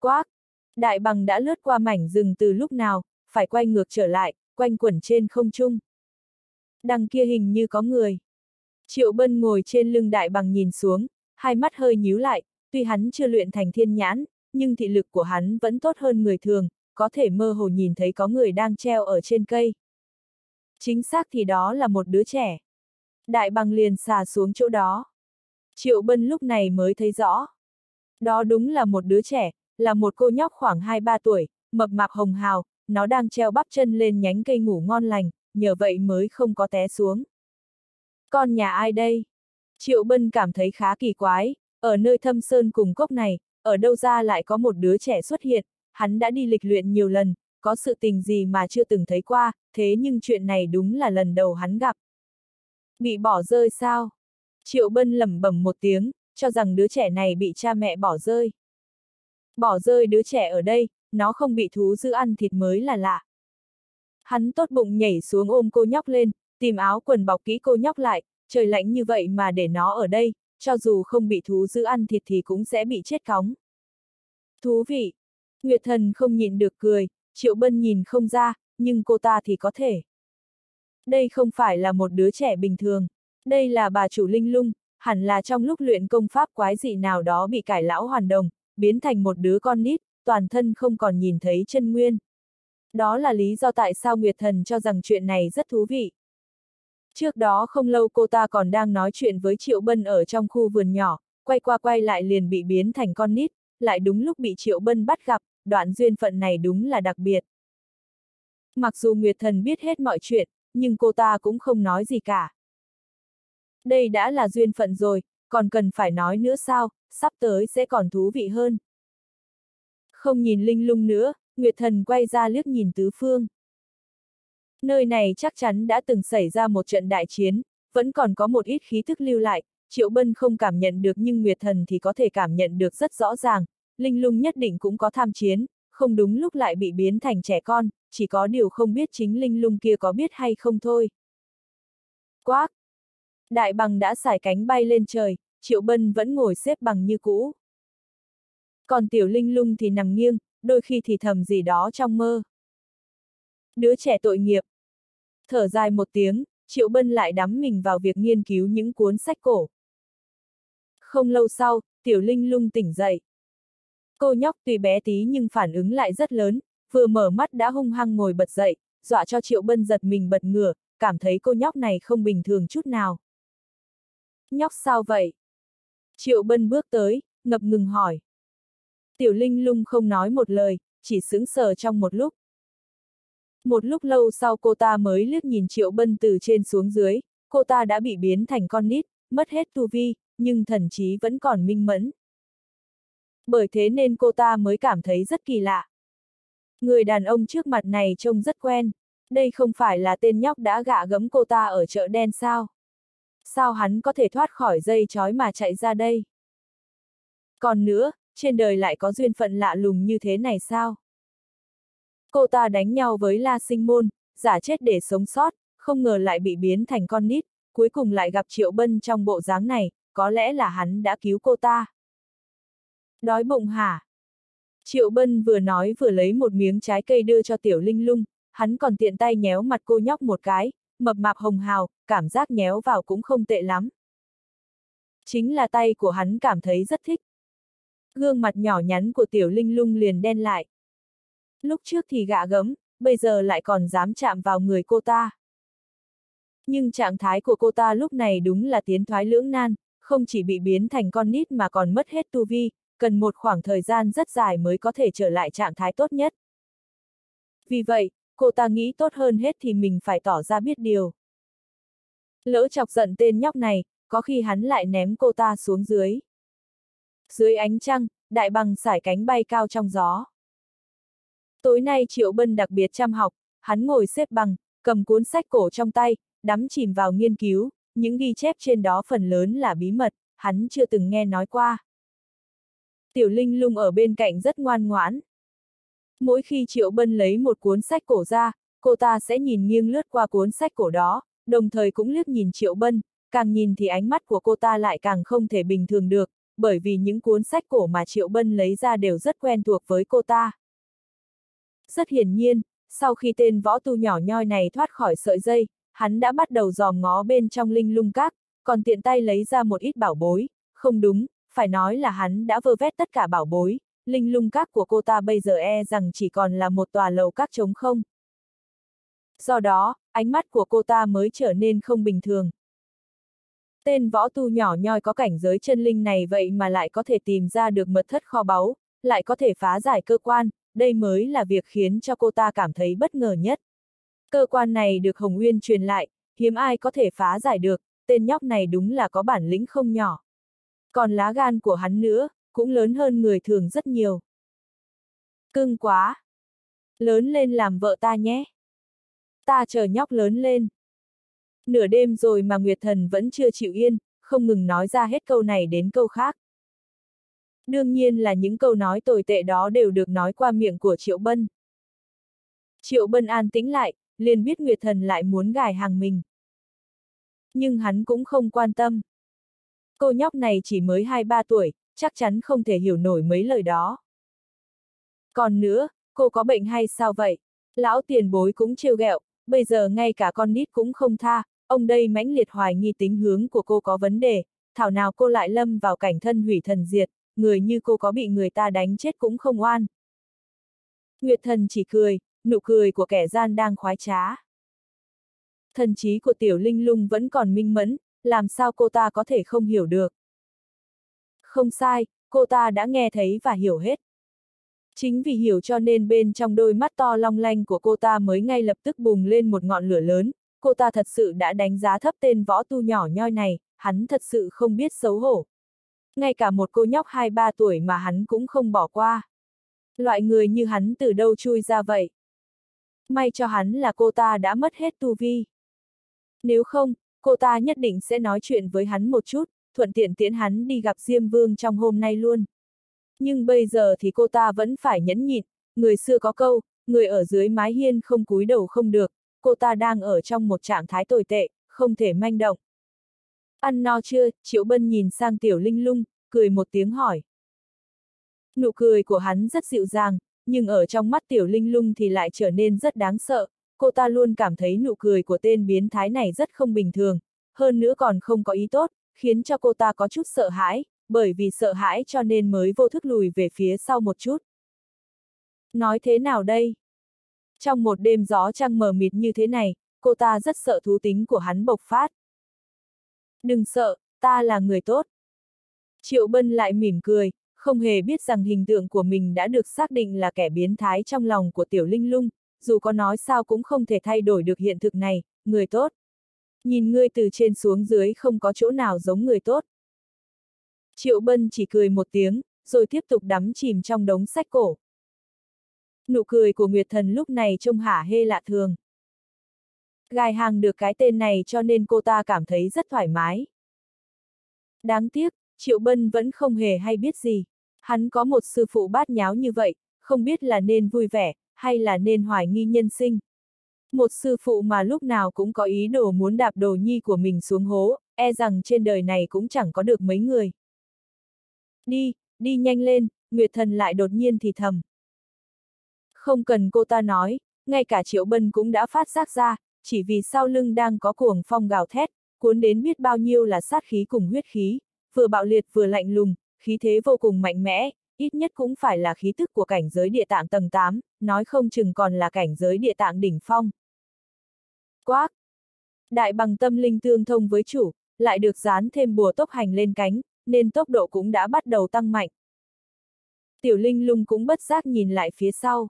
Quác! Đại bằng đã lướt qua mảnh rừng từ lúc nào, phải quay ngược trở lại, quanh quẩn trên không trung. Đằng kia hình như có người. Triệu Bân ngồi trên lưng đại bằng nhìn xuống, hai mắt hơi nhíu lại, tuy hắn chưa luyện thành thiên nhãn, nhưng thị lực của hắn vẫn tốt hơn người thường, có thể mơ hồ nhìn thấy có người đang treo ở trên cây. Chính xác thì đó là một đứa trẻ. Đại bằng liền xà xuống chỗ đó. Triệu Bân lúc này mới thấy rõ. Đó đúng là một đứa trẻ, là một cô nhóc khoảng 2-3 tuổi, mập mạp hồng hào, nó đang treo bắp chân lên nhánh cây ngủ ngon lành, nhờ vậy mới không có té xuống. Con nhà ai đây? Triệu Bân cảm thấy khá kỳ quái, ở nơi thâm sơn cùng cốc này, ở đâu ra lại có một đứa trẻ xuất hiện, hắn đã đi lịch luyện nhiều lần, có sự tình gì mà chưa từng thấy qua, thế nhưng chuyện này đúng là lần đầu hắn gặp. Bị bỏ rơi sao? Triệu Bân lẩm bẩm một tiếng, cho rằng đứa trẻ này bị cha mẹ bỏ rơi. Bỏ rơi đứa trẻ ở đây, nó không bị thú giữ ăn thịt mới là lạ. Hắn tốt bụng nhảy xuống ôm cô nhóc lên, tìm áo quần bọc kỹ cô nhóc lại, trời lạnh như vậy mà để nó ở đây, cho dù không bị thú giữ ăn thịt thì cũng sẽ bị chết cóng. Thú vị! Nguyệt thần không nhịn được cười, Triệu Bân nhìn không ra, nhưng cô ta thì có thể. Đây không phải là một đứa trẻ bình thường, đây là bà chủ linh lung, hẳn là trong lúc luyện công pháp quái dị nào đó bị cải lão hoàn đồng, biến thành một đứa con nít, toàn thân không còn nhìn thấy chân nguyên. Đó là lý do tại sao Nguyệt Thần cho rằng chuyện này rất thú vị. Trước đó không lâu cô ta còn đang nói chuyện với Triệu Bân ở trong khu vườn nhỏ, quay qua quay lại liền bị biến thành con nít, lại đúng lúc bị Triệu Bân bắt gặp, đoạn duyên phận này đúng là đặc biệt. Mặc dù Nguyệt Thần biết hết mọi chuyện, nhưng cô ta cũng không nói gì cả. Đây đã là duyên phận rồi, còn cần phải nói nữa sao, sắp tới sẽ còn thú vị hơn. Không nhìn linh lung nữa, Nguyệt Thần quay ra liếc nhìn tứ phương. Nơi này chắc chắn đã từng xảy ra một trận đại chiến, vẫn còn có một ít khí thức lưu lại, Triệu Bân không cảm nhận được nhưng Nguyệt Thần thì có thể cảm nhận được rất rõ ràng, Linh Lung nhất định cũng có tham chiến, không đúng lúc lại bị biến thành trẻ con, chỉ có điều không biết chính Linh Lung kia có biết hay không thôi. Quác! Đại bằng đã xải cánh bay lên trời, Triệu Bân vẫn ngồi xếp bằng như cũ. Còn tiểu Linh Lung thì nằm nghiêng, đôi khi thì thầm gì đó trong mơ. Đứa trẻ tội nghiệp. Thở dài một tiếng, Triệu Bân lại đắm mình vào việc nghiên cứu những cuốn sách cổ. Không lâu sau, Tiểu Linh lung tỉnh dậy. Cô nhóc tuy bé tí nhưng phản ứng lại rất lớn, vừa mở mắt đã hung hăng ngồi bật dậy, dọa cho Triệu Bân giật mình bật ngửa, cảm thấy cô nhóc này không bình thường chút nào. Nhóc sao vậy? Triệu Bân bước tới, ngập ngừng hỏi. Tiểu Linh lung không nói một lời, chỉ sững sờ trong một lúc. Một lúc lâu sau cô ta mới liếc nhìn Triệu Bân từ trên xuống dưới, cô ta đã bị biến thành con nít, mất hết tu vi, nhưng thần trí vẫn còn minh mẫn. Bởi thế nên cô ta mới cảm thấy rất kỳ lạ. Người đàn ông trước mặt này trông rất quen, đây không phải là tên nhóc đã gạ gẫm cô ta ở chợ đen sao? Sao hắn có thể thoát khỏi dây chói mà chạy ra đây? Còn nữa, trên đời lại có duyên phận lạ lùng như thế này sao? Cô ta đánh nhau với La Sinh Môn, giả chết để sống sót, không ngờ lại bị biến thành con nít, cuối cùng lại gặp Triệu Bân trong bộ dáng này, có lẽ là hắn đã cứu cô ta. Đói bụng hả? Triệu Bân vừa nói vừa lấy một miếng trái cây đưa cho Tiểu Linh Lung, hắn còn tiện tay nhéo mặt cô nhóc một cái, mập mạp hồng hào, cảm giác nhéo vào cũng không tệ lắm. Chính là tay của hắn cảm thấy rất thích. Gương mặt nhỏ nhắn của Tiểu Linh Lung liền đen lại. Lúc trước thì gạ gấm, bây giờ lại còn dám chạm vào người cô ta. Nhưng trạng thái của cô ta lúc này đúng là tiến thoái lưỡng nan, không chỉ bị biến thành con nít mà còn mất hết tu vi, cần một khoảng thời gian rất dài mới có thể trở lại trạng thái tốt nhất. Vì vậy, cô ta nghĩ tốt hơn hết thì mình phải tỏ ra biết điều. Lỡ chọc giận tên nhóc này, có khi hắn lại ném cô ta xuống dưới. Dưới ánh trăng, đại bằng sải cánh bay cao trong gió. Tối nay Triệu Bân đặc biệt chăm học, hắn ngồi xếp bằng, cầm cuốn sách cổ trong tay, đắm chìm vào nghiên cứu, những ghi chép trên đó phần lớn là bí mật, hắn chưa từng nghe nói qua. Tiểu Linh lung ở bên cạnh rất ngoan ngoãn. Mỗi khi Triệu Bân lấy một cuốn sách cổ ra, cô ta sẽ nhìn nghiêng lướt qua cuốn sách cổ đó, đồng thời cũng liếc nhìn Triệu Bân, càng nhìn thì ánh mắt của cô ta lại càng không thể bình thường được, bởi vì những cuốn sách cổ mà Triệu Bân lấy ra đều rất quen thuộc với cô ta. Rất hiển nhiên, sau khi tên võ tu nhỏ nhoi này thoát khỏi sợi dây, hắn đã bắt đầu dòm ngó bên trong linh lung các, còn tiện tay lấy ra một ít bảo bối, không đúng, phải nói là hắn đã vơ vét tất cả bảo bối, linh lung các của cô ta bây giờ e rằng chỉ còn là một tòa lầu các trống không. Do đó, ánh mắt của cô ta mới trở nên không bình thường. Tên võ tu nhỏ nhoi có cảnh giới chân linh này vậy mà lại có thể tìm ra được mật thất kho báu, lại có thể phá giải cơ quan, đây mới là việc khiến cho cô ta cảm thấy bất ngờ nhất. Cơ quan này được Hồng Nguyên truyền lại, hiếm ai có thể phá giải được, tên nhóc này đúng là có bản lĩnh không nhỏ. Còn lá gan của hắn nữa, cũng lớn hơn người thường rất nhiều. Cưng quá! Lớn lên làm vợ ta nhé! Ta chờ nhóc lớn lên. Nửa đêm rồi mà Nguyệt Thần vẫn chưa chịu yên, không ngừng nói ra hết câu này đến câu khác. Đương nhiên là những câu nói tồi tệ đó đều được nói qua miệng của Triệu Bân. Triệu Bân an tĩnh lại, liền biết Nguyệt Thần lại muốn gài hàng mình. Nhưng hắn cũng không quan tâm. Cô nhóc này chỉ mới 2-3 tuổi, chắc chắn không thể hiểu nổi mấy lời đó. Còn nữa, cô có bệnh hay sao vậy? Lão tiền bối cũng trêu ghẹo, bây giờ ngay cả con nít cũng không tha, ông đây mãnh liệt hoài nghi tính hướng của cô có vấn đề, thảo nào cô lại lâm vào cảnh thân hủy thần diệt, người như cô có bị người ta đánh chết cũng không oan. Nguyệt thần chỉ cười, nụ cười của kẻ gian đang khoái trá. Thần trí của tiểu linh lung vẫn còn minh mẫn, làm sao cô ta có thể không hiểu được. Không sai, cô ta đã nghe thấy và hiểu hết. Chính vì hiểu cho nên bên trong đôi mắt to long lanh của cô ta mới ngay lập tức bùng lên một ngọn lửa lớn, cô ta thật sự đã đánh giá thấp tên võ tu nhỏ nhoi này, hắn thật sự không biết xấu hổ. Ngay cả một cô nhóc 2-3 tuổi mà hắn cũng không bỏ qua. Loại người như hắn từ đâu chui ra vậy? May cho hắn là cô ta đã mất hết tu vi. Nếu không, cô ta nhất định sẽ nói chuyện với hắn một chút, thuận tiện tiễn hắn đi gặp Diêm Vương trong hôm nay luôn. Nhưng bây giờ thì cô ta vẫn phải nhẫn nhịn, người xưa có câu, người ở dưới mái hiên không cúi đầu không được, cô ta đang ở trong một trạng thái tồi tệ, không thể manh động. Ăn no chưa, Triệu Bân nhìn sang Tiểu Linh Lung, cười một tiếng hỏi. Nụ cười của hắn rất dịu dàng, nhưng ở trong mắt Tiểu Linh Lung thì lại trở nên rất đáng sợ, cô ta luôn cảm thấy nụ cười của tên biến thái này rất không bình thường, hơn nữa còn không có ý tốt, khiến cho cô ta có chút sợ hãi, bởi vì sợ hãi cho nên mới vô thức lùi về phía sau một chút. Nói thế nào đây? Trong một đêm gió trăng mờ mịt như thế này, cô ta rất sợ thú tính của hắn bộc phát. Đừng sợ, ta là người tốt. Triệu Bân lại mỉm cười, không hề biết rằng hình tượng của mình đã được xác định là kẻ biến thái trong lòng của Tiểu Linh Lung, dù có nói sao cũng không thể thay đổi được hiện thực này, người tốt. Nhìn ngươi từ trên xuống dưới không có chỗ nào giống người tốt. Triệu Bân chỉ cười một tiếng, rồi tiếp tục đắm chìm trong đống sách cổ. Nụ cười của Nguyệt Thần lúc này trông hả hê lạ thường. Gài hàng được cái tên này cho nên cô ta cảm thấy rất thoải mái. Đáng tiếc, Triệu Bân vẫn không hề hay biết gì. Hắn có một sư phụ bát nháo như vậy, không biết là nên vui vẻ, hay là nên hoài nghi nhân sinh. Một sư phụ mà lúc nào cũng có ý đồ muốn đạp đồ nhi của mình xuống hố, e rằng trên đời này cũng chẳng có được mấy người. Đi, đi nhanh lên, Nguyệt Thần lại đột nhiên thì thầm. Không cần cô ta nói, ngay cả Triệu Bân cũng đã phát giác ra, chỉ vì sau lưng đang có cuồng phong gào thét, cuốn đến biết bao nhiêu là sát khí cùng huyết khí, vừa bạo liệt vừa lạnh lùng, khí thế vô cùng mạnh mẽ, ít nhất cũng phải là khí tức của cảnh giới địa tạng tầng 8, nói không chừng còn là cảnh giới địa tạng đỉnh phong. Quác! Đại bằng tâm linh tương thông với chủ, lại được dán thêm bùa tốc hành lên cánh, nên tốc độ cũng đã bắt đầu tăng mạnh. Tiểu Linh lung cũng bất giác nhìn lại phía sau.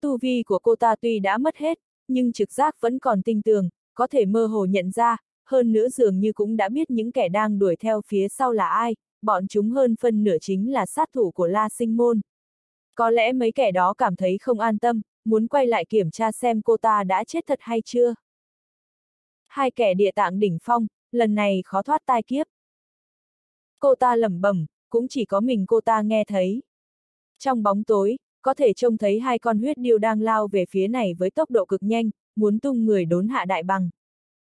Tu vi của cô ta tuy đã mất hết, nhưng trực giác vẫn còn tinh tường, có thể mơ hồ nhận ra, hơn nữa dường như cũng đã biết những kẻ đang đuổi theo phía sau là ai, bọn chúng hơn phân nửa chính là sát thủ của La Sinh Môn. Có lẽ mấy kẻ đó cảm thấy không an tâm, muốn quay lại kiểm tra xem cô ta đã chết thật hay chưa. Hai kẻ địa tạng đỉnh phong, lần này khó thoát tai kiếp. Cô ta lẩm bẩm, cũng chỉ có mình cô ta nghe thấy. Trong bóng tối, có thể trông thấy hai con huyết điêu đang lao về phía này với tốc độ cực nhanh, muốn tung người đốn hạ đại bằng.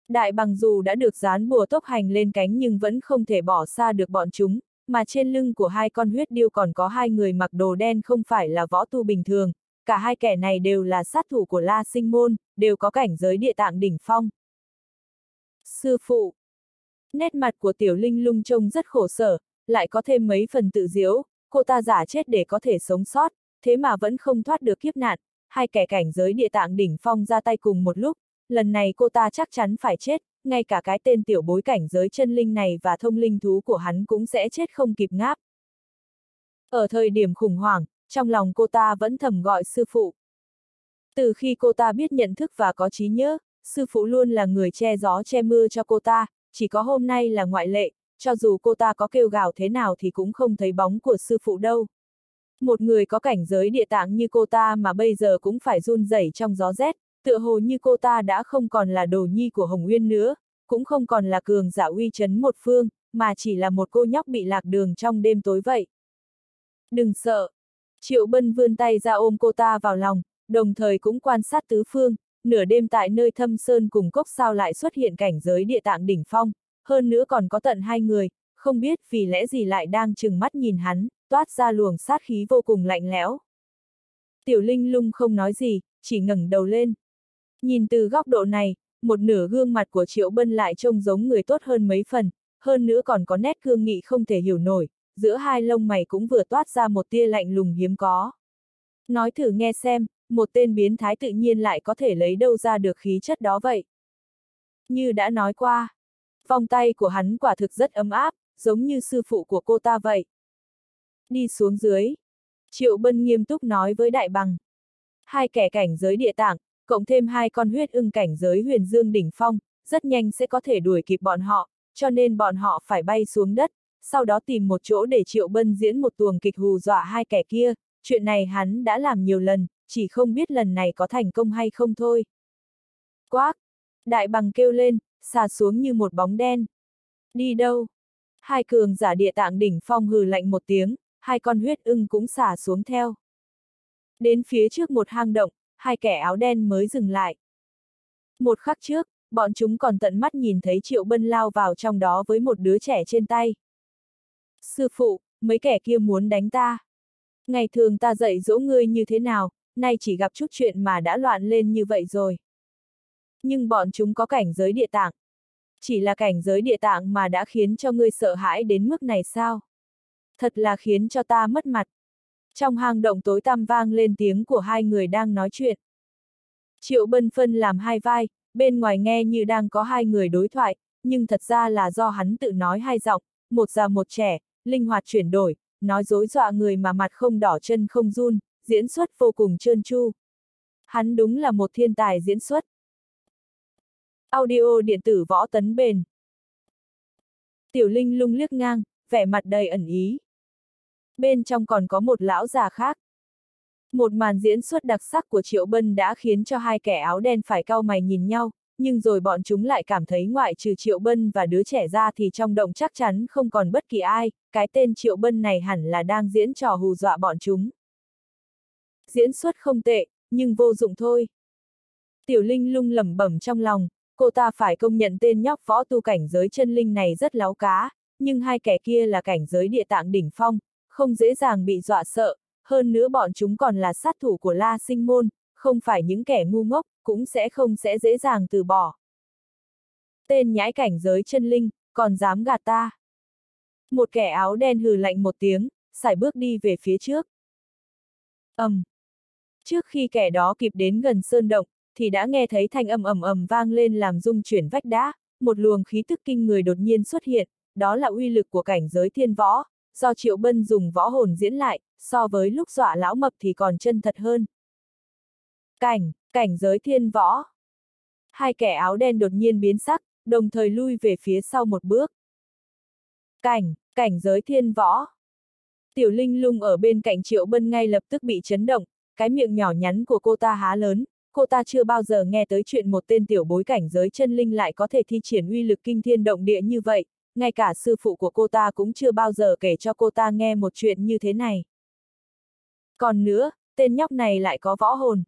Đại bằng dù đã được dán bùa tốc hành lên cánh nhưng vẫn không thể bỏ xa được bọn chúng, mà trên lưng của hai con huyết điêu còn có hai người mặc đồ đen không phải là võ tu bình thường, cả hai kẻ này đều là sát thủ của La Sinh Môn, đều có cảnh giới địa tạng đỉnh phong. Sư phụ Nét mặt của tiểu linh lung trông rất khổ sở, lại có thêm mấy phần tự diếu. cô ta giả chết để có thể sống sót, thế mà vẫn không thoát được kiếp nạn, hai kẻ cảnh giới địa tạng đỉnh phong ra tay cùng một lúc, lần này cô ta chắc chắn phải chết, ngay cả cái tên tiểu bối cảnh giới chân linh này và thông linh thú của hắn cũng sẽ chết không kịp ngáp. Ở thời điểm khủng hoảng, trong lòng cô ta vẫn thầm gọi sư phụ. Từ khi cô ta biết nhận thức và có trí nhớ, sư phụ luôn là người che gió che mưa cho cô ta, chỉ có hôm nay là ngoại lệ, cho dù cô ta có kêu gào thế nào thì cũng không thấy bóng của sư phụ đâu. Một người có cảnh giới địa tạng như cô ta mà bây giờ cũng phải run rẩy trong gió rét, tựa hồ như cô ta đã không còn là đồ nhi của Hồng Nguyên nữa, cũng không còn là cường giả uy chấn một phương, mà chỉ là một cô nhóc bị lạc đường trong đêm tối vậy. Đừng sợ. Triệu Bân vươn tay ra ôm cô ta vào lòng, đồng thời cũng quan sát tứ phương, nửa đêm tại nơi thâm sơn cùng cốc sao lại xuất hiện cảnh giới địa tạng đỉnh phong, hơn nữa còn có tận hai người, không biết vì lẽ gì lại đang chừng mắt nhìn hắn, toát ra luồng sát khí vô cùng lạnh lẽo. Tiểu Linh lung không nói gì, chỉ ngẩng đầu lên. Nhìn từ góc độ này, một nửa gương mặt của Triệu Bân lại trông giống người tốt hơn mấy phần, hơn nữa còn có nét cương nghị không thể hiểu nổi, giữa hai lông mày cũng vừa toát ra một tia lạnh lùng hiếm có. Nói thử nghe xem, một tên biến thái tự nhiên lại có thể lấy đâu ra được khí chất đó vậy. Như đã nói qua, vòng tay của hắn quả thực rất ấm áp, giống như sư phụ của cô ta vậy. Đi xuống dưới. Triệu Bân nghiêm túc nói với Đại Bằng. Hai kẻ cảnh giới địa tạng, cộng thêm hai con huyết ưng cảnh giới huyền dương đỉnh phong, rất nhanh sẽ có thể đuổi kịp bọn họ, cho nên bọn họ phải bay xuống đất, sau đó tìm một chỗ để Triệu Bân diễn một tuồng kịch hù dọa hai kẻ kia, chuyện này hắn đã làm nhiều lần, chỉ không biết lần này có thành công hay không thôi. Quác! Đại bằng kêu lên, xà xuống như một bóng đen. Đi đâu? Hai cường giả địa tạng đỉnh phong hừ lạnh một tiếng, hai con huyết ưng cũng xả xuống theo. Đến phía trước một hang động, hai kẻ áo đen mới dừng lại. Một khắc trước, bọn chúng còn tận mắt nhìn thấy Triệu Bân lao vào trong đó với một đứa trẻ trên tay. Sư phụ, mấy kẻ kia muốn đánh ta. Ngày thường ta dạy dỗ ngươi như thế nào, nay chỉ gặp chút chuyện mà đã loạn lên như vậy rồi. Nhưng bọn chúng có cảnh giới địa tạng. Chỉ là cảnh giới địa tạng mà đã khiến cho ngươi sợ hãi đến mức này sao? Thật là khiến cho ta mất mặt. Trong hang động tối tăm vang lên tiếng của hai người đang nói chuyện. Triệu Bân phân làm hai vai, bên ngoài nghe như đang có hai người đối thoại, nhưng thật ra là do hắn tự nói hai giọng, một già một trẻ, linh hoạt chuyển đổi, nói dối dọa người mà mặt không đỏ chân không run, diễn xuất vô cùng trơn tru. Hắn đúng là một thiên tài diễn xuất. Audio điện tử võ tấn bền. Tiểu Linh lung liếc ngang, vẻ mặt đầy ẩn ý bên trong còn có một lão già khác. Một màn diễn xuất đặc sắc của Triệu Bân đã khiến cho hai kẻ áo đen phải cau mày nhìn nhau, nhưng rồi bọn chúng lại cảm thấy ngoại trừ Triệu Bân và đứa trẻ ra thì trong động chắc chắn không còn bất kỳ ai, cái tên Triệu Bân này hẳn là đang diễn trò hù dọa bọn chúng. Diễn xuất không tệ, nhưng vô dụng thôi. Tiểu Linh lung lẩm bẩm trong lòng, cô ta phải công nhận tên nhóc võ tu cảnh giới chân linh này rất láo cá, nhưng hai kẻ kia là cảnh giới địa tạng đỉnh phong, không dễ dàng bị dọa sợ, hơn nữa bọn chúng còn là sát thủ của La Sinh Môn, không phải những kẻ ngu ngốc, cũng sẽ không sẽ dễ dàng từ bỏ. Tên nhãi cảnh giới chân linh, còn dám gạt ta. Một kẻ áo đen hừ lạnh một tiếng, xài bước đi về phía trước. ầm. Um. Trước khi kẻ đó kịp đến gần sơn động, thì đã nghe thấy thanh âm ầm ầm vang lên làm rung chuyển vách đá, một luồng khí tức kinh người đột nhiên xuất hiện, đó là uy lực của cảnh giới thiên võ, do Triệu Bân dùng võ hồn diễn lại, so với lúc dọa lão mập thì còn chân thật hơn. Cảnh, cảnh giới thiên võ. Hai kẻ áo đen đột nhiên biến sắc, đồng thời lui về phía sau một bước. Cảnh, cảnh giới thiên võ. Tiểu Linh lung ở bên cạnh Triệu Bân ngay lập tức bị chấn động, cái miệng nhỏ nhắn của cô ta há lớn, cô ta chưa bao giờ nghe tới chuyện một tên tiểu bối cảnh giới chân linh lại có thể thi triển uy lực kinh thiên động địa như vậy, ngay cả sư phụ của cô ta cũng chưa bao giờ kể cho cô ta nghe một chuyện như thế này. Còn nữa, tên nhóc này lại có võ hồn.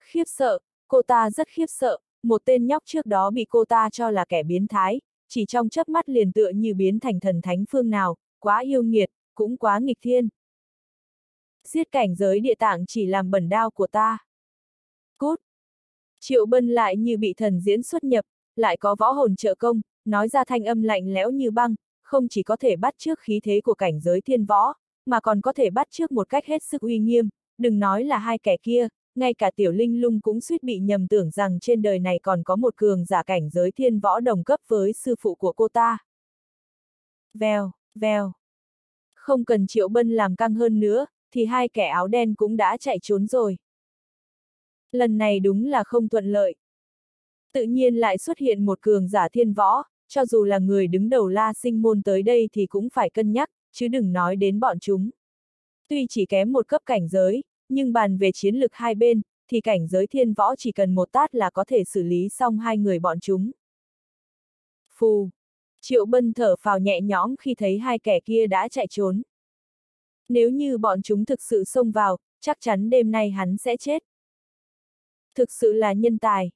Khiếp sợ, cô ta rất khiếp sợ, một tên nhóc trước đó bị cô ta cho là kẻ biến thái, chỉ trong chớp mắt liền tựa như biến thành thần thánh phương nào, quá yêu nghiệt, cũng quá nghịch thiên. Giết cảnh giới địa tạng chỉ làm bẩn đao của ta. Cút! Triệu Bân lại như bị thần diễn xuất nhập, lại có võ hồn trợ công, nói ra thanh âm lạnh lẽo như băng, không chỉ có thể bắt trước khí thế của cảnh giới thiên võ, mà còn có thể bắt trước một cách hết sức uy nghiêm, đừng nói là hai kẻ kia, ngay cả tiểu linh lung cũng suýt bị nhầm tưởng rằng trên đời này còn có một cường giả cảnh giới thiên võ đồng cấp với sư phụ của cô ta. Vèo, vèo. Không cần triệu bân làm căng hơn nữa, thì hai kẻ áo đen cũng đã chạy trốn rồi. Lần này đúng là không thuận lợi. Tự nhiên lại xuất hiện một cường giả thiên võ, cho dù là người đứng đầu la sinh môn tới đây thì cũng phải cân nhắc, chứ đừng nói đến bọn chúng. Tuy chỉ kém một cấp cảnh giới, nhưng bàn về chiến lực hai bên, thì cảnh giới thiên võ chỉ cần một tát là có thể xử lý xong hai người bọn chúng. Phù! Triệu Bân thở phào nhẹ nhõm khi thấy hai kẻ kia đã chạy trốn. Nếu như bọn chúng thực sự xông vào, chắc chắn đêm nay hắn sẽ chết. Thực sự là nhân tài.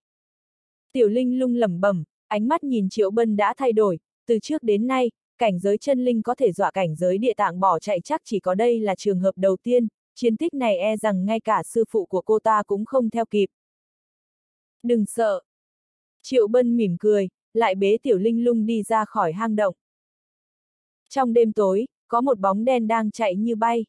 Tiểu Linh lung lẩm bẩm, ánh mắt nhìn Triệu Bân đã thay đổi, từ trước đến nay, cảnh giới chân linh có thể dọa cảnh giới địa tạng bỏ chạy chắc chỉ có đây là trường hợp đầu tiên, chiến tích này e rằng ngay cả sư phụ của cô ta cũng không theo kịp. Đừng sợ. Triệu Bân mỉm cười, lại bế Tiểu Linh lung đi ra khỏi hang động. Trong đêm tối, có một bóng đen đang chạy như bay.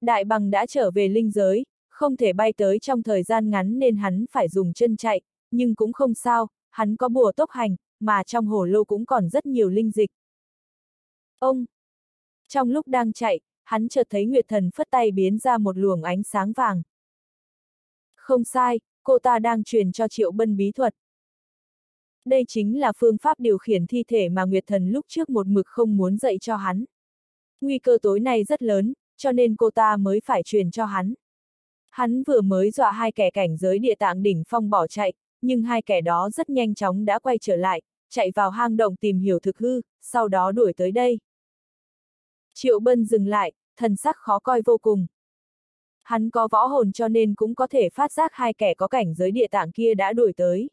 Đại bằng đã trở về linh giới, không thể bay tới trong thời gian ngắn nên hắn phải dùng chân chạy, nhưng cũng không sao, hắn có bùa tốc hành, mà trong hồ lô cũng còn rất nhiều linh dịch. Ông! Trong lúc đang chạy, hắn chợt thấy Nguyệt Thần phất tay biến ra một luồng ánh sáng vàng. Không sai, cô ta đang truyền cho Triệu Bân bí thuật. Đây chính là phương pháp điều khiển thi thể mà Nguyệt Thần lúc trước một mực không muốn dạy cho hắn. Nguy cơ tối nay rất lớn, cho nên cô ta mới phải truyền cho hắn. Hắn vừa mới dọa hai kẻ cảnh giới địa tạng đỉnh phong bỏ chạy, nhưng hai kẻ đó rất nhanh chóng đã quay trở lại, chạy vào hang động tìm hiểu thực hư, sau đó đuổi tới đây. Triệu Bân dừng lại, thần sắc khó coi vô cùng. Hắn có võ hồn cho nên cũng có thể phát giác hai kẻ có cảnh giới địa tạng kia đã đuổi tới.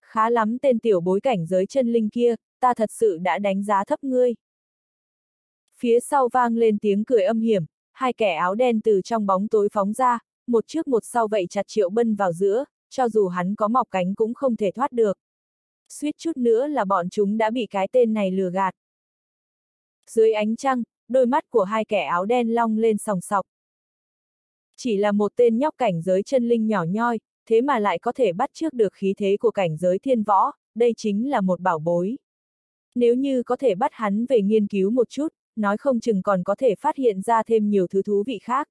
Khá lắm tên tiểu bối cảnh giới chân linh kia, ta thật sự đã đánh giá thấp ngươi. Phía sau vang lên tiếng cười âm hiểm, hai kẻ áo đen từ trong bóng tối phóng ra, một trước một sau vậy chặt Triệu Bân vào giữa, cho dù hắn có mọc cánh cũng không thể thoát được. Suýt chút nữa là bọn chúng đã bị cái tên này lừa gạt. Dưới ánh trăng, đôi mắt của hai kẻ áo đen long lên sòng sọc. Chỉ là một tên nhóc cảnh giới chân linh nhỏ nhoi, thế mà lại có thể bắt trước được khí thế của cảnh giới thiên võ, đây chính là một bảo bối. Nếu như có thể bắt hắn về nghiên cứu một chút, nói không chừng còn có thể phát hiện ra thêm nhiều thứ thú vị khác.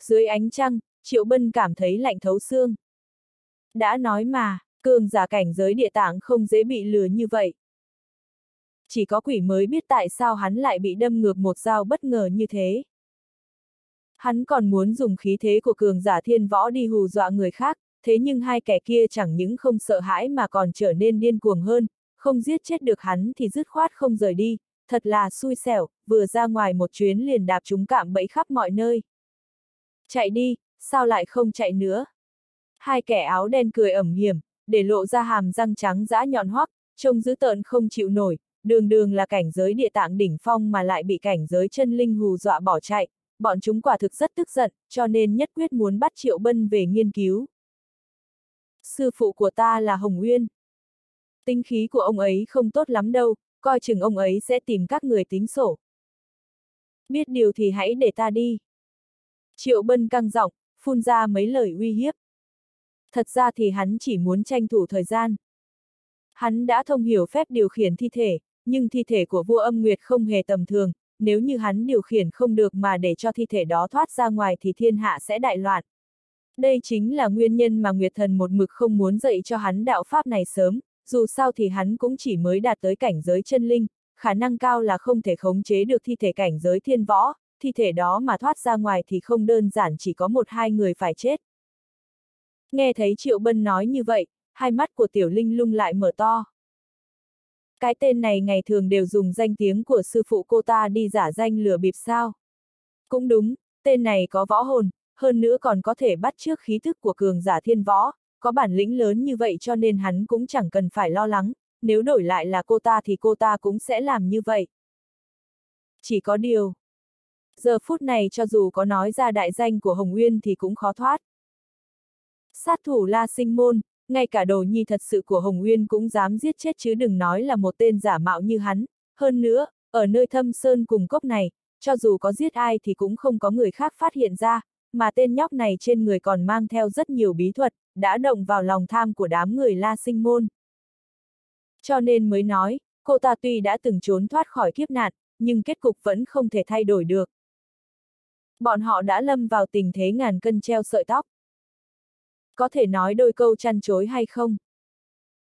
Dưới ánh trăng, Triệu Bân cảm thấy lạnh thấu xương. Đã nói mà, cường giả cảnh giới địa tạng không dễ bị lừa như vậy. Chỉ có quỷ mới biết tại sao hắn lại bị đâm ngược một dao bất ngờ như thế. Hắn còn muốn dùng khí thế của cường giả thiên võ đi hù dọa người khác, thế nhưng hai kẻ kia chẳng những không sợ hãi mà còn trở nên điên cuồng hơn, không giết chết được hắn thì dứt khoát không rời đi, thật là xui xẻo, vừa ra ngoài một chuyến liền đạp chúng cạm bẫy khắp mọi nơi. Chạy đi, sao lại không chạy nữa? Hai kẻ áo đen cười ẩm hiểm, để lộ ra hàm răng trắng dã nhọn hoắc, trông dữ tợn không chịu nổi, đường đường là cảnh giới địa tạng đỉnh phong mà lại bị cảnh giới chân linh hù dọa bỏ chạy, bọn chúng quả thực rất tức giận, cho nên nhất quyết muốn bắt Triệu Bân về nghiên cứu. Sư phụ của ta là Hồng Nguyên. Tinh khí của ông ấy không tốt lắm đâu, coi chừng ông ấy sẽ tìm các người tính sổ. Biết điều thì hãy để ta đi. Triệu Bân căng giọng, phun ra mấy lời uy hiếp. Thật ra thì hắn chỉ muốn tranh thủ thời gian. Hắn đã thông hiểu phép điều khiển thi thể, nhưng thi thể của vua âm nguyệt không hề tầm thường, nếu như hắn điều khiển không được mà để cho thi thể đó thoát ra ngoài thì thiên hạ sẽ đại loạn. Đây chính là nguyên nhân mà Nguyệt Thần một mực không muốn dạy cho hắn đạo pháp này sớm, dù sao thì hắn cũng chỉ mới đạt tới cảnh giới chân linh, khả năng cao là không thể khống chế được thi thể cảnh giới thiên võ, thi thể đó mà thoát ra ngoài thì không đơn giản chỉ có một hai người phải chết. Nghe thấy Triệu Bân nói như vậy, hai mắt của Tiểu Linh lung lại mở to. Cái tên này ngày thường đều dùng danh tiếng của sư phụ cô ta đi giả danh lừa bịp sao. Cũng đúng, tên này có võ hồn, hơn nữa còn có thể bắt trước khí thức của cường giả thiên võ, có bản lĩnh lớn như vậy cho nên hắn cũng chẳng cần phải lo lắng, nếu đổi lại là cô ta thì cô ta cũng sẽ làm như vậy. Chỉ có điều. Giờ phút này cho dù có nói ra đại danh của Hồng Nguyên thì cũng khó thoát. Sát thủ La Sinh Môn, ngay cả đồ nhi thật sự của Hồng Nguyên cũng dám giết chết chứ đừng nói là một tên giả mạo như hắn. Hơn nữa, ở nơi thâm sơn cùng cốc này, cho dù có giết ai thì cũng không có người khác phát hiện ra, mà tên nhóc này trên người còn mang theo rất nhiều bí thuật, đã động vào lòng tham của đám người La Sinh Môn. Cho nên mới nói, cô ta tuy đã từng trốn thoát khỏi kiếp nạn, nhưng kết cục vẫn không thể thay đổi được. Bọn họ đã lâm vào tình thế ngàn cân treo sợi tóc. Có thể nói đôi câu chăn chối hay không?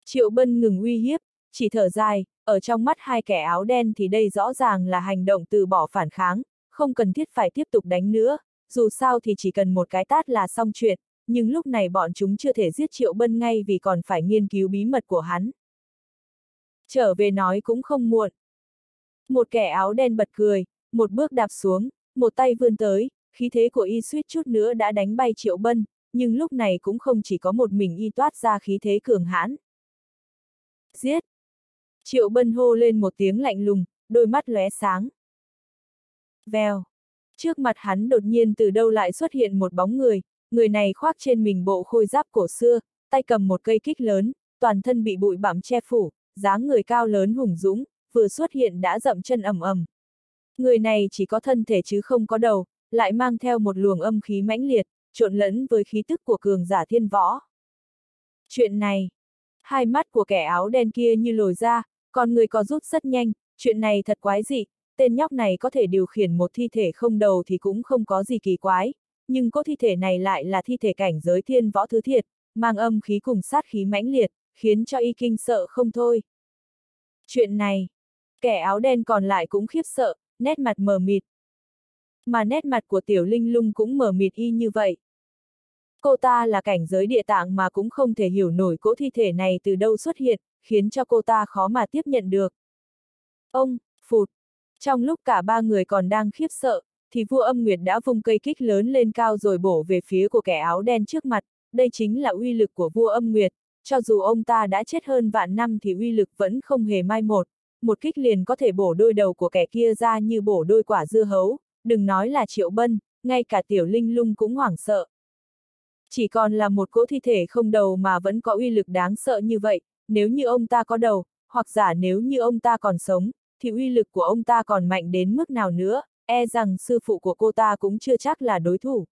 Triệu Bân ngừng uy hiếp, chỉ thở dài, ở trong mắt hai kẻ áo đen thì đây rõ ràng là hành động từ bỏ phản kháng, không cần thiết phải tiếp tục đánh nữa, dù sao thì chỉ cần một cái tát là xong chuyện, nhưng lúc này bọn chúng chưa thể giết Triệu Bân ngay vì còn phải nghiên cứu bí mật của hắn. Trở về nói cũng không muộn. Một kẻ áo đen bật cười, một bước đạp xuống, một tay vươn tới, khí thế của y suýt chút nữa đã đánh bay Triệu Bân, nhưng lúc này cũng không chỉ có một mình y toát ra khí thế cường hãn. Giết! Triệu Bân hô lên một tiếng lạnh lùng, đôi mắt lóe sáng. Vèo! Trước mặt hắn đột nhiên từ đâu lại xuất hiện một bóng người, người này khoác trên mình bộ khôi giáp cổ xưa, tay cầm một cây kích lớn, toàn thân bị bụi bặm che phủ, dáng người cao lớn hùng dũng, vừa xuất hiện đã dậm chân ầm ầm. Người này chỉ có thân thể chứ không có đầu, lại mang theo một luồng âm khí mãnh liệt, trộn lẫn với khí tức của cường giả thiên võ. Chuyện này, hai mắt của kẻ áo đen kia như lồi ra, còn người có rút rất nhanh, chuyện này thật quái dị, tên nhóc này có thể điều khiển một thi thể không đầu thì cũng không có gì kỳ quái, nhưng cỗ thi thể này lại là thi thể cảnh giới thiên võ thứ thiệt, mang âm khí cùng sát khí mãnh liệt, khiến cho y kinh sợ không thôi. Chuyện này, kẻ áo đen còn lại cũng khiếp sợ, nét mặt mờ mịt. Mà nét mặt của tiểu linh lung cũng mờ mịt y như vậy. Cô ta là cảnh giới địa tạng mà cũng không thể hiểu nổi cỗ thi thể này từ đâu xuất hiện, khiến cho cô ta khó mà tiếp nhận được. Ông, phụt. Trong lúc cả ba người còn đang khiếp sợ, thì vua âm nguyệt đã vung cây kích lớn lên cao rồi bổ về phía của kẻ áo đen trước mặt, đây chính là uy lực của vua âm nguyệt, cho dù ông ta đã chết hơn vạn năm thì uy lực vẫn không hề mai một, một kích liền có thể bổ đôi đầu của kẻ kia ra như bổ đôi quả dưa hấu, đừng nói là triệu bân, ngay cả tiểu linh lung cũng hoảng sợ. Chỉ còn là một cỗ thi thể không đầu mà vẫn có uy lực đáng sợ như vậy, nếu như ông ta có đầu, hoặc giả nếu như ông ta còn sống, thì uy lực của ông ta còn mạnh đến mức nào nữa, e rằng sư phụ của cô ta cũng chưa chắc là đối thủ.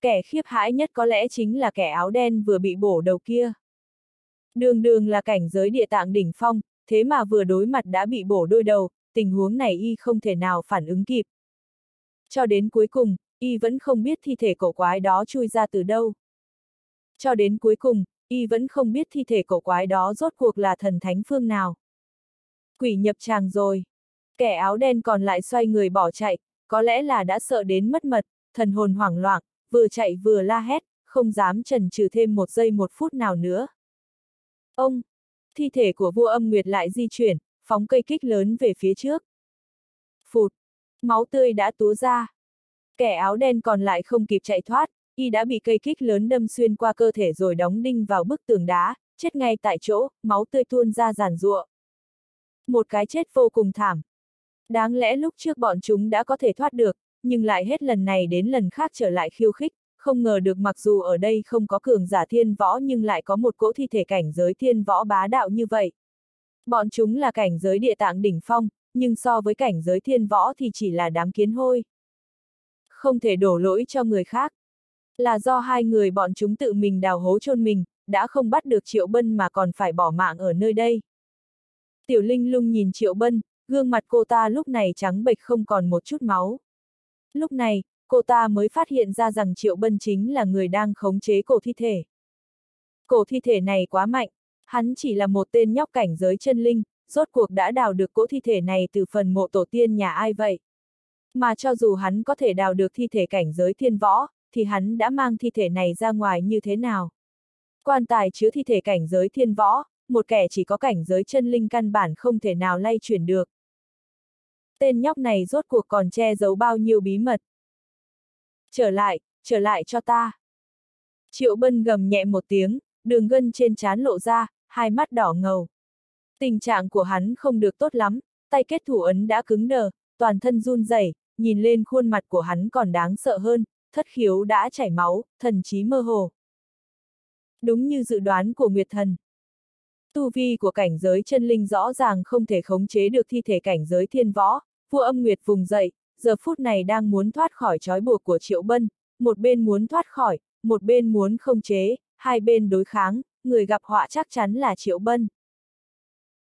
Kẻ khiếp hãi nhất có lẽ chính là kẻ áo đen vừa bị bổ đầu kia. Đường đường là cảnh giới địa tạng đỉnh phong, thế mà vừa đối mặt đã bị bổ đôi đầu, tình huống này y không thể nào phản ứng kịp. Cho đến cuối cùng, y vẫn không biết thi thể cổ quái đó chui ra từ đâu. Cho đến cuối cùng, y vẫn không biết thi thể cổ quái đó rốt cuộc là thần thánh phương nào. Quỷ nhập tràng rồi. Kẻ áo đen còn lại xoay người bỏ chạy, có lẽ là đã sợ đến mất mật, thần hồn hoảng loạn, vừa chạy vừa la hét, không dám trần trừ thêm một giây một phút nào nữa. Ông! Thi thể của vua âm nguyệt lại di chuyển, phóng cây kích lớn về phía trước. Phụt! Máu tươi đã túa ra. Kẻ áo đen còn lại không kịp chạy thoát, y đã bị cây kích lớn đâm xuyên qua cơ thể rồi đóng đinh vào bức tường đá, chết ngay tại chỗ, máu tươi tuôn ra giàn ruộng. Một cái chết vô cùng thảm. Đáng lẽ lúc trước bọn chúng đã có thể thoát được, nhưng lại hết lần này đến lần khác trở lại khiêu khích, không ngờ được mặc dù ở đây không có cường giả thiên võ nhưng lại có một cỗ thi thể cảnh giới thiên võ bá đạo như vậy. Bọn chúng là cảnh giới địa tạng đỉnh phong, nhưng so với cảnh giới thiên võ thì chỉ là đám kiến hôi. Không thể đổ lỗi cho người khác. Là do hai người bọn chúng tự mình đào hố chôn mình, đã không bắt được Triệu Bân mà còn phải bỏ mạng ở nơi đây. Tiểu Linh lung nhìn Triệu Bân, gương mặt cô ta lúc này trắng bệch không còn một chút máu. Lúc này, cô ta mới phát hiện ra rằng Triệu Bân chính là người đang khống chế cổ thi thể. Cổ thi thể này quá mạnh, hắn chỉ là một tên nhóc cảnh giới chân linh, rốt cuộc đã đào được cỗ thi thể này từ phần mộ tổ tiên nhà ai vậy. Mà cho dù hắn có thể đào được thi thể cảnh giới thiên võ, thì hắn đã mang thi thể này ra ngoài như thế nào? Quan tài chứa thi thể cảnh giới thiên võ, một kẻ chỉ có cảnh giới chân linh căn bản không thể nào lay chuyển được. Tên nhóc này rốt cuộc còn che giấu bao nhiêu bí mật. Trở lại, trở lại cho ta. Triệu Bân gầm nhẹ một tiếng, đường gân trên trán lộ ra, hai mắt đỏ ngầu. Tình trạng của hắn không được tốt lắm, tay kết thủ ấn đã cứng đờ, toàn thân run rẩy, nhìn lên khuôn mặt của hắn còn đáng sợ hơn, thất khiếu đã chảy máu, thần trí mơ hồ. Đúng như dự đoán của Nguyệt Thần. Tu vi của cảnh giới chân linh rõ ràng không thể khống chế được thi thể cảnh giới thiên võ, vua âm Nguyệt vùng dậy, giờ phút này đang muốn thoát khỏi trói buộc của Triệu Bân, một bên muốn thoát khỏi, một bên muốn không chế, hai bên đối kháng, người gặp họa chắc chắn là Triệu Bân.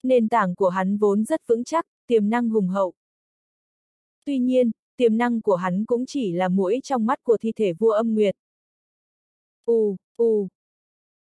Nền tảng của hắn vốn rất vững chắc, tiềm năng hùng hậu. Tuy nhiên, tiềm năng của hắn cũng chỉ là mũi trong mắt của thi thể vua âm nguyệt. U, u.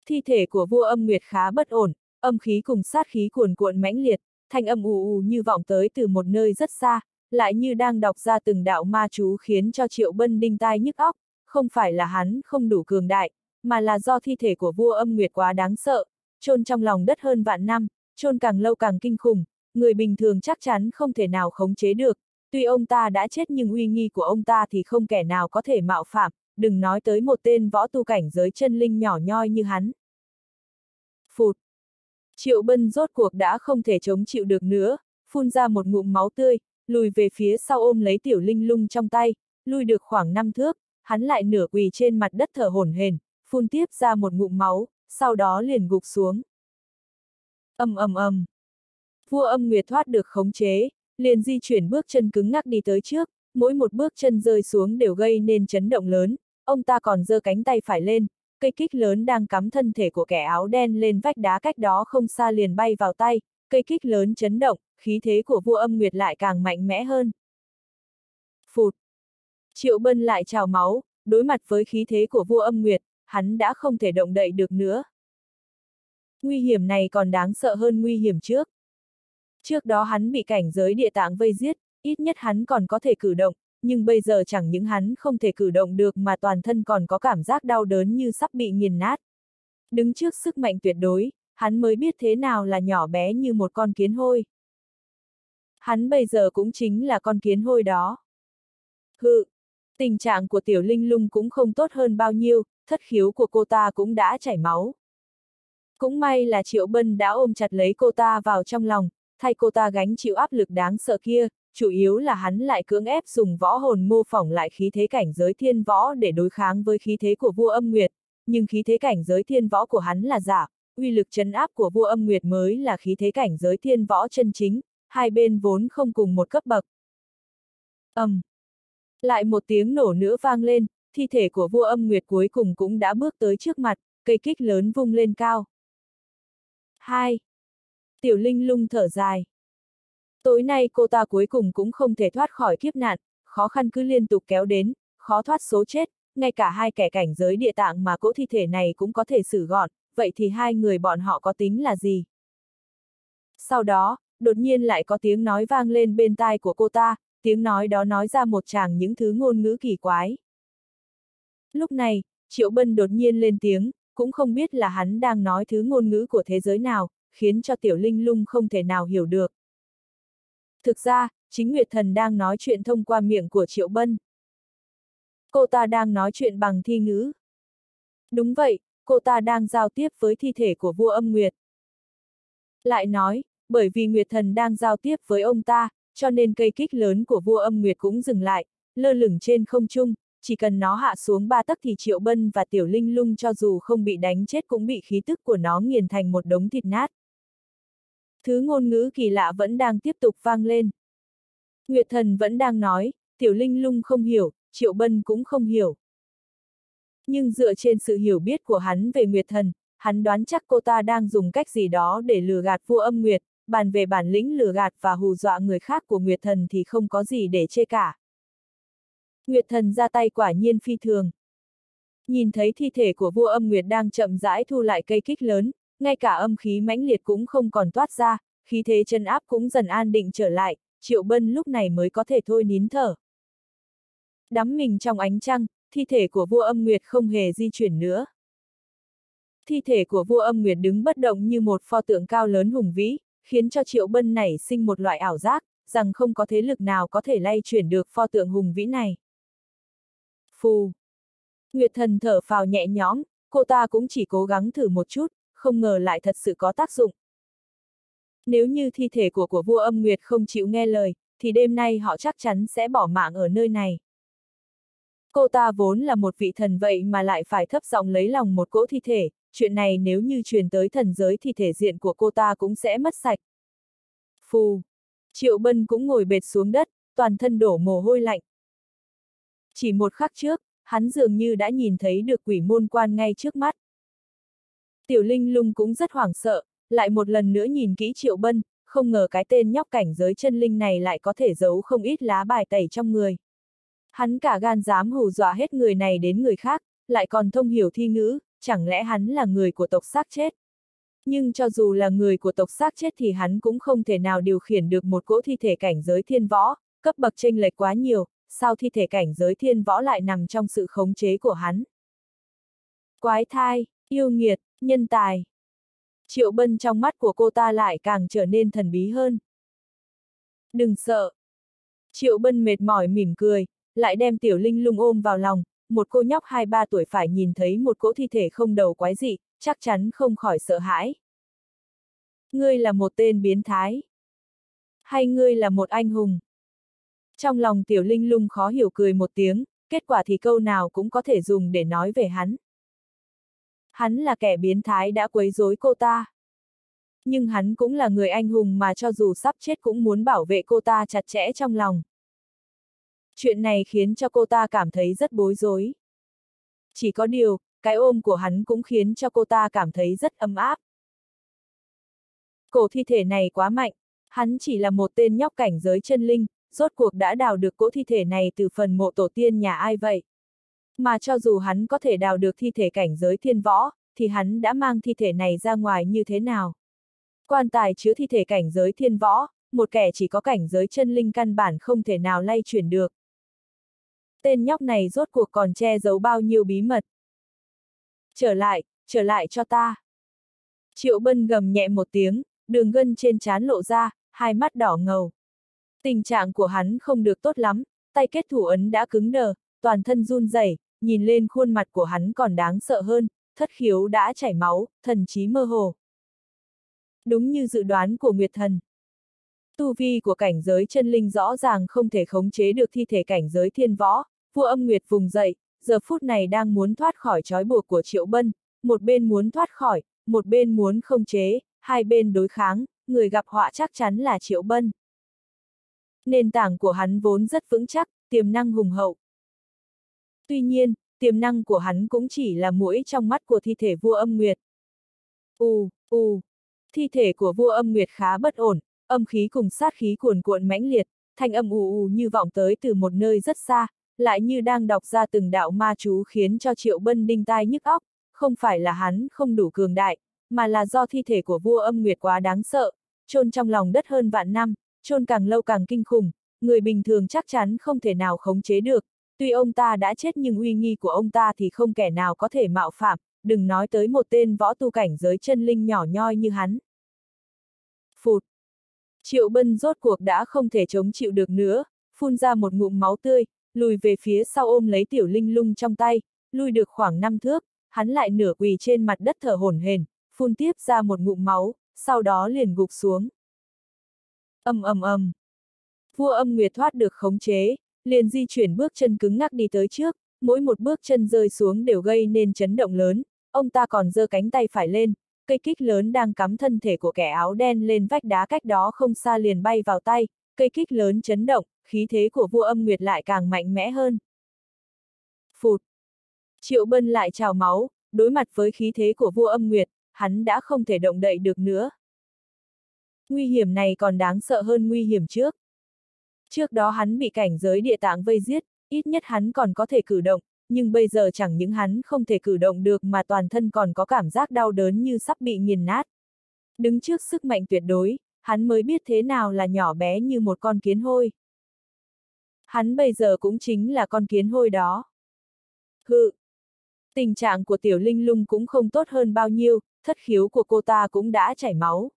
Thi thể của vua âm nguyệt khá bất ổn, âm khí cùng sát khí cuồn cuộn mãnh liệt, thanh âm ù ù như vọng tới từ một nơi rất xa, lại như đang đọc ra từng đạo ma chú khiến cho Triệu Bân đinh tai nhức óc, không phải là hắn không đủ cường đại, mà là do thi thể của vua âm nguyệt quá đáng sợ, chôn trong lòng đất hơn vạn năm, chôn càng lâu càng kinh khủng, người bình thường chắc chắn không thể nào khống chế được, tuy ông ta đã chết nhưng uy nghi của ông ta thì không kẻ nào có thể mạo phạm, đừng nói tới một tên võ tu cảnh giới chân linh nhỏ nhoi như hắn. Phụt! Triệu Bân rốt cuộc đã không thể chống chịu được nữa, phun ra một ngụm máu tươi, lùi về phía sau ôm lấy tiểu linh lung trong tay, lùi được khoảng năm thước, hắn lại nửa quỳ trên mặt đất thở hổn hển, phun tiếp ra một ngụm máu, sau đó liền gục xuống. ầm ầm ầm. Vua âm nguyệt thoát được khống chế, liền di chuyển bước chân cứng ngắc đi tới trước, mỗi một bước chân rơi xuống đều gây nên chấn động lớn, ông ta còn giơ cánh tay phải lên, cây kích lớn đang cắm thân thể của kẻ áo đen lên vách đá cách đó không xa liền bay vào tay, cây kích lớn chấn động, khí thế của vua âm nguyệt lại càng mạnh mẽ hơn. Phụt! Triệu Bân lại trào máu, đối mặt với khí thế của vua âm nguyệt, hắn đã không thể động đậy được nữa. Nguy hiểm này còn đáng sợ hơn nguy hiểm trước. Trước đó hắn bị cảnh giới địa tạng vây giết, ít nhất hắn còn có thể cử động, nhưng bây giờ chẳng những hắn không thể cử động được mà toàn thân còn có cảm giác đau đớn như sắp bị nghiền nát. Đứng trước sức mạnh tuyệt đối, hắn mới biết thế nào là nhỏ bé như một con kiến hôi. Hắn bây giờ cũng chính là con kiến hôi đó. Hự, tình trạng của tiểu linh lung cũng không tốt hơn bao nhiêu, thất khiếu của cô ta cũng đã chảy máu. Cũng may là Triệu Bân đã ôm chặt lấy cô ta vào trong lòng, thay cô ta gánh chịu áp lực đáng sợ kia, chủ yếu là hắn lại cưỡng ép dùng võ hồn mô phỏng lại khí thế cảnh giới thiên võ để đối kháng với khí thế của vua âm nguyệt, nhưng khí thế cảnh giới thiên võ của hắn là giả, uy lực chấn áp của vua âm nguyệt mới là khí thế cảnh giới thiên võ chân chính, hai bên vốn không cùng một cấp bậc. ầm, um. Lại một tiếng nổ nữa vang lên, thi thể của vua âm nguyệt cuối cùng cũng đã bước tới trước mặt, cây kích lớn vung lên cao. 2. Tiểu Linh lung thở dài. Tối nay cô ta cuối cùng cũng không thể thoát khỏi kiếp nạn, khó khăn cứ liên tục kéo đến, khó thoát số chết, ngay cả hai kẻ cảnh giới địa tạng mà cỗ thi thể này cũng có thể xử gọn, vậy thì hai người bọn họ có tính là gì? Sau đó, đột nhiên lại có tiếng nói vang lên bên tai của cô ta, tiếng nói đó nói ra một chàng những thứ ngôn ngữ kỳ quái. Lúc này, Triệu Bân đột nhiên lên tiếng, cũng không biết là hắn đang nói thứ ngôn ngữ của thế giới nào, khiến cho Tiểu Linh lung không thể nào hiểu được. Thực ra, chính Nguyệt Thần đang nói chuyện thông qua miệng của Triệu Bân. Cô ta đang nói chuyện bằng thi ngữ. Đúng vậy, cô ta đang giao tiếp với thi thể của vua âm Nguyệt. Lại nói, bởi vì Nguyệt Thần đang giao tiếp với ông ta, cho nên cây kích lớn của vua âm Nguyệt cũng dừng lại, lơ lửng trên không trung, chỉ cần nó hạ xuống ba tấc thì Triệu Bân và Tiểu Linh Lung cho dù không bị đánh chết cũng bị khí tức của nó nghiền thành một đống thịt nát. Thứ ngôn ngữ kỳ lạ vẫn đang tiếp tục vang lên. Nguyệt thần vẫn đang nói, Tiểu Linh Lung không hiểu, Triệu Bân cũng không hiểu. Nhưng dựa trên sự hiểu biết của hắn về Nguyệt thần, hắn đoán chắc cô ta đang dùng cách gì đó để lừa gạt vua âm Nguyệt, bàn về bản lĩnh lừa gạt và hù dọa người khác của Nguyệt thần thì không có gì để chê cả. Nguyệt thần ra tay quả nhiên phi thường. Nhìn thấy thi thể của vua âm Nguyệt đang chậm rãi thu lại cây kích lớn, ngay cả âm khí mãnh liệt cũng không còn toát ra, khí thế chân áp cũng dần an định trở lại, Triệu Bân lúc này mới có thể thôi nín thở. Đắm mình trong ánh trăng, thi thể của vua âm Nguyệt không hề di chuyển nữa. Thi thể của vua âm Nguyệt đứng bất động như một pho tượng cao lớn hùng vĩ, khiến cho Triệu Bân nảy sinh một loại ảo giác, rằng không có thế lực nào có thể lay chuyển được pho tượng hùng vĩ này. Phù! Nguyệt thần thở phào nhẹ nhõm, cô ta cũng chỉ cố gắng thử một chút, không ngờ lại thật sự có tác dụng. Nếu như thi thể của của vua âm nguyệt không chịu nghe lời, thì đêm nay họ chắc chắn sẽ bỏ mạng ở nơi này. Cô ta vốn là một vị thần vậy mà lại phải thấp giọng lấy lòng một cỗ thi thể, chuyện này nếu như truyền tới thần giới thì thể diện của cô ta cũng sẽ mất sạch. Phù! Triệu Bân cũng ngồi bệt xuống đất, toàn thân đổ mồ hôi lạnh. Chỉ một khắc trước, hắn dường như đã nhìn thấy được quỷ môn quan ngay trước mắt. Tiểu Linh lung cũng rất hoảng sợ, lại một lần nữa nhìn kỹ Triệu Bân, không ngờ cái tên nhóc cảnh giới chân linh này lại có thể giấu không ít lá bài tẩy trong người. Hắn cả gan dám hù dọa hết người này đến người khác, lại còn thông hiểu thi ngữ, chẳng lẽ hắn là người của tộc xác chết? Nhưng cho dù là người của tộc xác chết thì hắn cũng không thể nào điều khiển được một cỗ thi thể cảnh giới thiên võ, cấp bậc chênh lệch quá nhiều, sao thi thể cảnh giới thiên võ lại nằm trong sự khống chế của hắn? Quái thai, yêu nghiệt, nhân tài. Triệu bân trong mắt của cô ta lại càng trở nên thần bí hơn. Đừng sợ. Triệu bân mệt mỏi mỉm cười, lại đem tiểu linh lung ôm vào lòng, một cô nhóc 2-3 tuổi phải nhìn thấy một cỗ thi thể không đầu quái dị, chắc chắn không khỏi sợ hãi. Ngươi là một tên biến thái. Hay ngươi là một anh hùng? Trong lòng tiểu linh lung khó hiểu cười một tiếng, kết quả thì câu nào cũng có thể dùng để nói về hắn. Hắn là kẻ biến thái đã quấy rối cô ta. Nhưng hắn cũng là người anh hùng mà cho dù sắp chết cũng muốn bảo vệ cô ta chặt chẽ trong lòng. Chuyện này khiến cho cô ta cảm thấy rất bối rối. Chỉ có điều, cái ôm của hắn cũng khiến cho cô ta cảm thấy rất ấm áp. Cổ thi thể này quá mạnh, hắn chỉ là một tên nhóc cảnh giới chân linh, rốt cuộc đã đào được cỗ thi thể này từ phần mộ tổ tiên nhà ai vậy? Mà cho dù hắn có thể đào được thi thể cảnh giới thiên võ, thì hắn đã mang thi thể này ra ngoài như thế nào? Quan tài chứa thi thể cảnh giới thiên võ, một kẻ chỉ có cảnh giới chân linh căn bản không thể nào lay chuyển được. Tên nhóc này rốt cuộc còn che giấu bao nhiêu bí mật. Trở lại, trở lại cho ta. Triệu bân gầm nhẹ một tiếng, đường gân trên trán lộ ra, hai mắt đỏ ngầu. Tình trạng của hắn không được tốt lắm, tay kết thủ ấn đã cứng đờ, toàn thân run rẩy, nhìn lên khuôn mặt của hắn còn đáng sợ hơn, thất khiếu đã chảy máu, thần trí mơ hồ. Đúng như dự đoán của Nguyệt Thần. Tu vi của cảnh giới chân linh rõ ràng không thể khống chế được thi thể cảnh giới thiên võ, vua âm Nguyệt vùng dậy, giờ phút này đang muốn thoát khỏi trói buộc của Triệu Bân, một bên muốn thoát khỏi, một bên muốn không chế, hai bên đối kháng, người gặp họa chắc chắn là Triệu Bân. Nền tảng của hắn vốn rất vững chắc, tiềm năng hùng hậu. Tuy nhiên, tiềm năng của hắn cũng chỉ là mũi trong mắt của thi thể vua âm nguyệt. U, u, thi thể của vua âm nguyệt khá bất ổn, âm khí cùng sát khí cuồn cuộn mãnh liệt, thanh âm ù ù như vọng tới từ một nơi rất xa, lại như đang đọc ra từng đạo ma chú khiến cho Triệu Bân đinh tai nhức óc, không phải là hắn không đủ cường đại, mà là do thi thể của vua âm nguyệt quá đáng sợ, chôn trong lòng đất hơn vạn năm, chôn càng lâu càng kinh khủng, người bình thường chắc chắn không thể nào khống chế được, tuy ông ta đã chết nhưng uy nghi của ông ta thì không kẻ nào có thể mạo phạm, đừng nói tới một tên võ tu cảnh giới chân linh nhỏ nhoi như hắn. Phụt! Triệu Bân rốt cuộc đã không thể chống chịu được nữa, phun ra một ngụm máu tươi, lùi về phía sau ôm lấy tiểu linh lung trong tay, lùi được khoảng năm thước, hắn lại nửa quỳ trên mặt đất thở hổn hển, phun tiếp ra một ngụm máu, sau đó liền gục xuống. Âm ầm ầm. Vua âm nguyệt thoát được khống chế, liền di chuyển bước chân cứng ngắc đi tới trước, mỗi một bước chân rơi xuống đều gây nên chấn động lớn, ông ta còn giơ cánh tay phải lên, cây kích lớn đang cắm thân thể của kẻ áo đen lên vách đá cách đó không xa liền bay vào tay, cây kích lớn chấn động, khí thế của vua âm nguyệt lại càng mạnh mẽ hơn. Phụt! Triệu Bân lại trào máu, đối mặt với khí thế của vua âm nguyệt, hắn đã không thể động đậy được nữa. Nguy hiểm này còn đáng sợ hơn nguy hiểm trước. Trước đó hắn bị cảnh giới địa tạng vây giết, ít nhất hắn còn có thể cử động, nhưng bây giờ chẳng những hắn không thể cử động được mà toàn thân còn có cảm giác đau đớn như sắp bị nghiền nát. Đứng trước sức mạnh tuyệt đối, hắn mới biết thế nào là nhỏ bé như một con kiến hôi. Hắn bây giờ cũng chính là con kiến hôi đó. Hự! Tình trạng của tiểu linh lung cũng không tốt hơn bao nhiêu, thất khiếu của cô ta cũng đã chảy máu.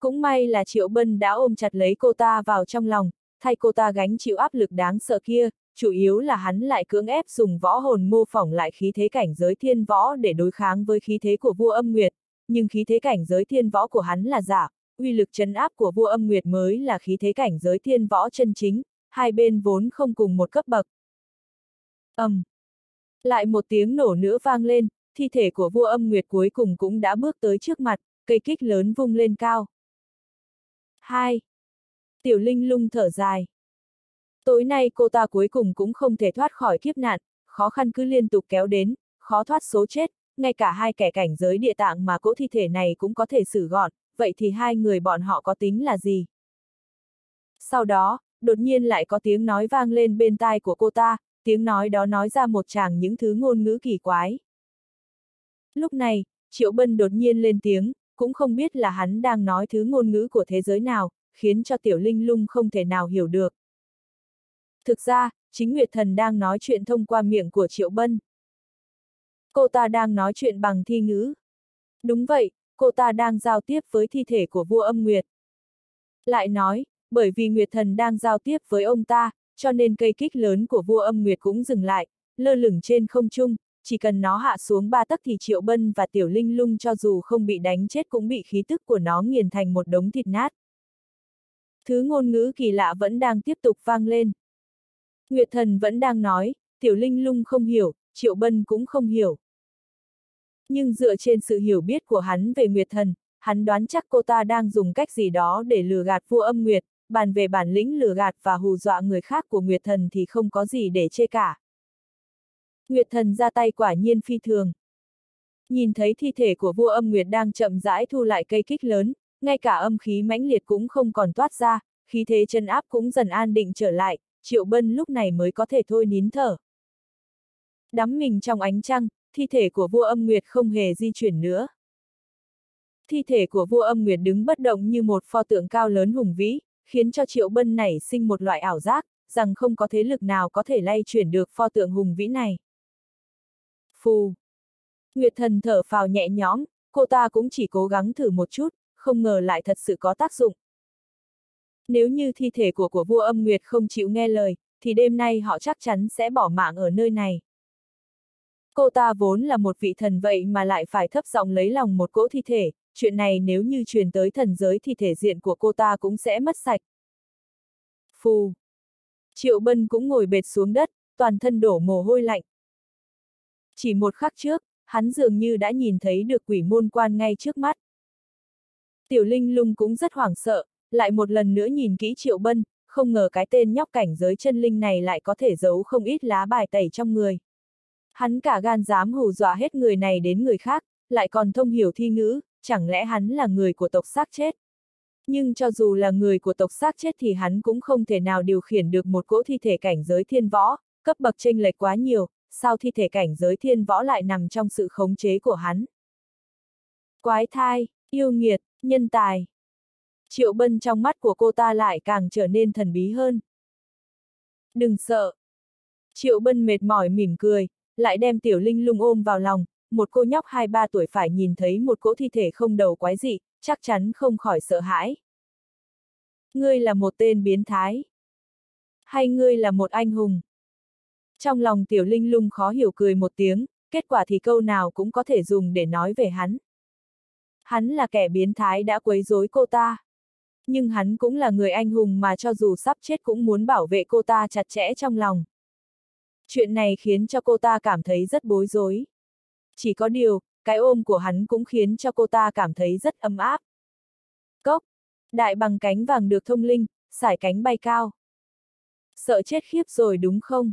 Cũng may là Triệu Bân đã ôm chặt lấy cô ta vào trong lòng, thay cô ta gánh chịu áp lực đáng sợ kia, chủ yếu là hắn lại cưỡng ép dùng võ hồn mô phỏng lại khí thế cảnh giới thiên võ để đối kháng với khí thế của vua âm nguyệt, nhưng khí thế cảnh giới thiên võ của hắn là giả, uy lực chấn áp của vua âm nguyệt mới là khí thế cảnh giới thiên võ chân chính, hai bên vốn không cùng một cấp bậc. ầm, um. Lại một tiếng nổ nữa vang lên, thi thể của vua âm nguyệt cuối cùng cũng đã bước tới trước mặt, cây kích lớn vung lên cao. 2. Tiểu Linh lung thở dài. Tối nay cô ta cuối cùng cũng không thể thoát khỏi kiếp nạn, khó khăn cứ liên tục kéo đến, khó thoát số chết, ngay cả hai kẻ cảnh giới địa tạng mà cỗ thi thể này cũng có thể xử gọn, vậy thì hai người bọn họ có tính là gì? Sau đó, đột nhiên lại có tiếng nói vang lên bên tai của cô ta, tiếng nói đó nói ra một chàng những thứ ngôn ngữ kỳ quái. Lúc này, Triệu Bân đột nhiên lên tiếng, cũng không biết là hắn đang nói thứ ngôn ngữ của thế giới nào, khiến cho Tiểu Linh lung không thể nào hiểu được. Thực ra, chính Nguyệt Thần đang nói chuyện thông qua miệng của Triệu Bân. Cô ta đang nói chuyện bằng thi ngữ. Đúng vậy, cô ta đang giao tiếp với thi thể của vua âm Nguyệt. Lại nói, bởi vì Nguyệt Thần đang giao tiếp với ông ta, cho nên cây kích lớn của vua âm Nguyệt cũng dừng lại, lơ lửng trên không trung, chỉ cần nó hạ xuống ba tấc thì Triệu Bân và Tiểu Linh Lung cho dù không bị đánh chết cũng bị khí tức của nó nghiền thành một đống thịt nát. Thứ ngôn ngữ kỳ lạ vẫn đang tiếp tục vang lên. Nguyệt Thần vẫn đang nói, Tiểu Linh Lung không hiểu, Triệu Bân cũng không hiểu. Nhưng dựa trên sự hiểu biết của hắn về Nguyệt Thần, hắn đoán chắc cô ta đang dùng cách gì đó để lừa gạt vua âm Nguyệt, bàn về bản lĩnh lừa gạt và hù dọa người khác của Nguyệt Thần thì không có gì để chê cả. Nguyệt Thần ra tay quả nhiên phi thường. Nhìn thấy thi thể của vua âm Nguyệt đang chậm rãi thu lại cây kích lớn, ngay cả âm khí mãnh liệt cũng không còn toát ra, khí thế chân áp cũng dần an định trở lại, Triệu Bân lúc này mới có thể thôi nín thở. Đắm mình trong ánh trăng, thi thể của vua âm Nguyệt không hề di chuyển nữa. Thi thể của vua âm Nguyệt đứng bất động như một pho tượng cao lớn hùng vĩ, khiến cho Triệu Bân nảy sinh một loại ảo giác, rằng không có thế lực nào có thể lay chuyển được pho tượng hùng vĩ này. Phù! Nguyệt thần thở phào nhẹ nhõm, cô ta cũng chỉ cố gắng thử một chút, không ngờ lại thật sự có tác dụng. Nếu như thi thể của của vua âm Nguyệt không chịu nghe lời, thì đêm nay họ chắc chắn sẽ bỏ mạng ở nơi này. Cô ta vốn là một vị thần vậy mà lại phải thấp giọng lấy lòng một cỗ thi thể, chuyện này nếu như truyền tới thần giới thì thể diện của cô ta cũng sẽ mất sạch. Phù! Triệu Bân cũng ngồi bệt xuống đất, toàn thân đổ mồ hôi lạnh. Chỉ một khắc trước, hắn dường như đã nhìn thấy được quỷ môn quan ngay trước mắt. Tiểu Linh lung cũng rất hoảng sợ, lại một lần nữa nhìn kỹ Triệu Bân, không ngờ cái tên nhóc cảnh giới chân linh này lại có thể giấu không ít lá bài tẩy trong người. Hắn cả gan dám hù dọa hết người này đến người khác, lại còn thông hiểu thi ngữ, chẳng lẽ hắn là người của tộc xác chết? Nhưng cho dù là người của tộc xác chết thì hắn cũng không thể nào điều khiển được một cỗ thi thể cảnh giới thiên võ, cấp bậc tranh lệch quá nhiều, sao thi thể cảnh giới thiên võ lại nằm trong sự khống chế của hắn? Quái thai, yêu nghiệt, nhân tài. Triệu bân trong mắt của cô ta lại càng trở nên thần bí hơn. Đừng sợ. Triệu bân mệt mỏi mỉm cười, lại đem tiểu linh lung ôm vào lòng, một cô nhóc 2-3 tuổi phải nhìn thấy một cỗ thi thể không đầu quái dị, chắc chắn không khỏi sợ hãi. Ngươi là một tên biến thái. Hay ngươi là một anh hùng? Trong lòng tiểu linh lung khó hiểu cười một tiếng, kết quả thì câu nào cũng có thể dùng để nói về hắn. Hắn là kẻ biến thái đã quấy rối cô ta. Nhưng hắn cũng là người anh hùng mà cho dù sắp chết cũng muốn bảo vệ cô ta chặt chẽ trong lòng. Chuyện này khiến cho cô ta cảm thấy rất bối rối. Chỉ có điều, cái ôm của hắn cũng khiến cho cô ta cảm thấy rất ấm áp. Cốc! Đại bằng cánh vàng được thông linh, sải cánh bay cao. Sợ chết khiếp rồi đúng không?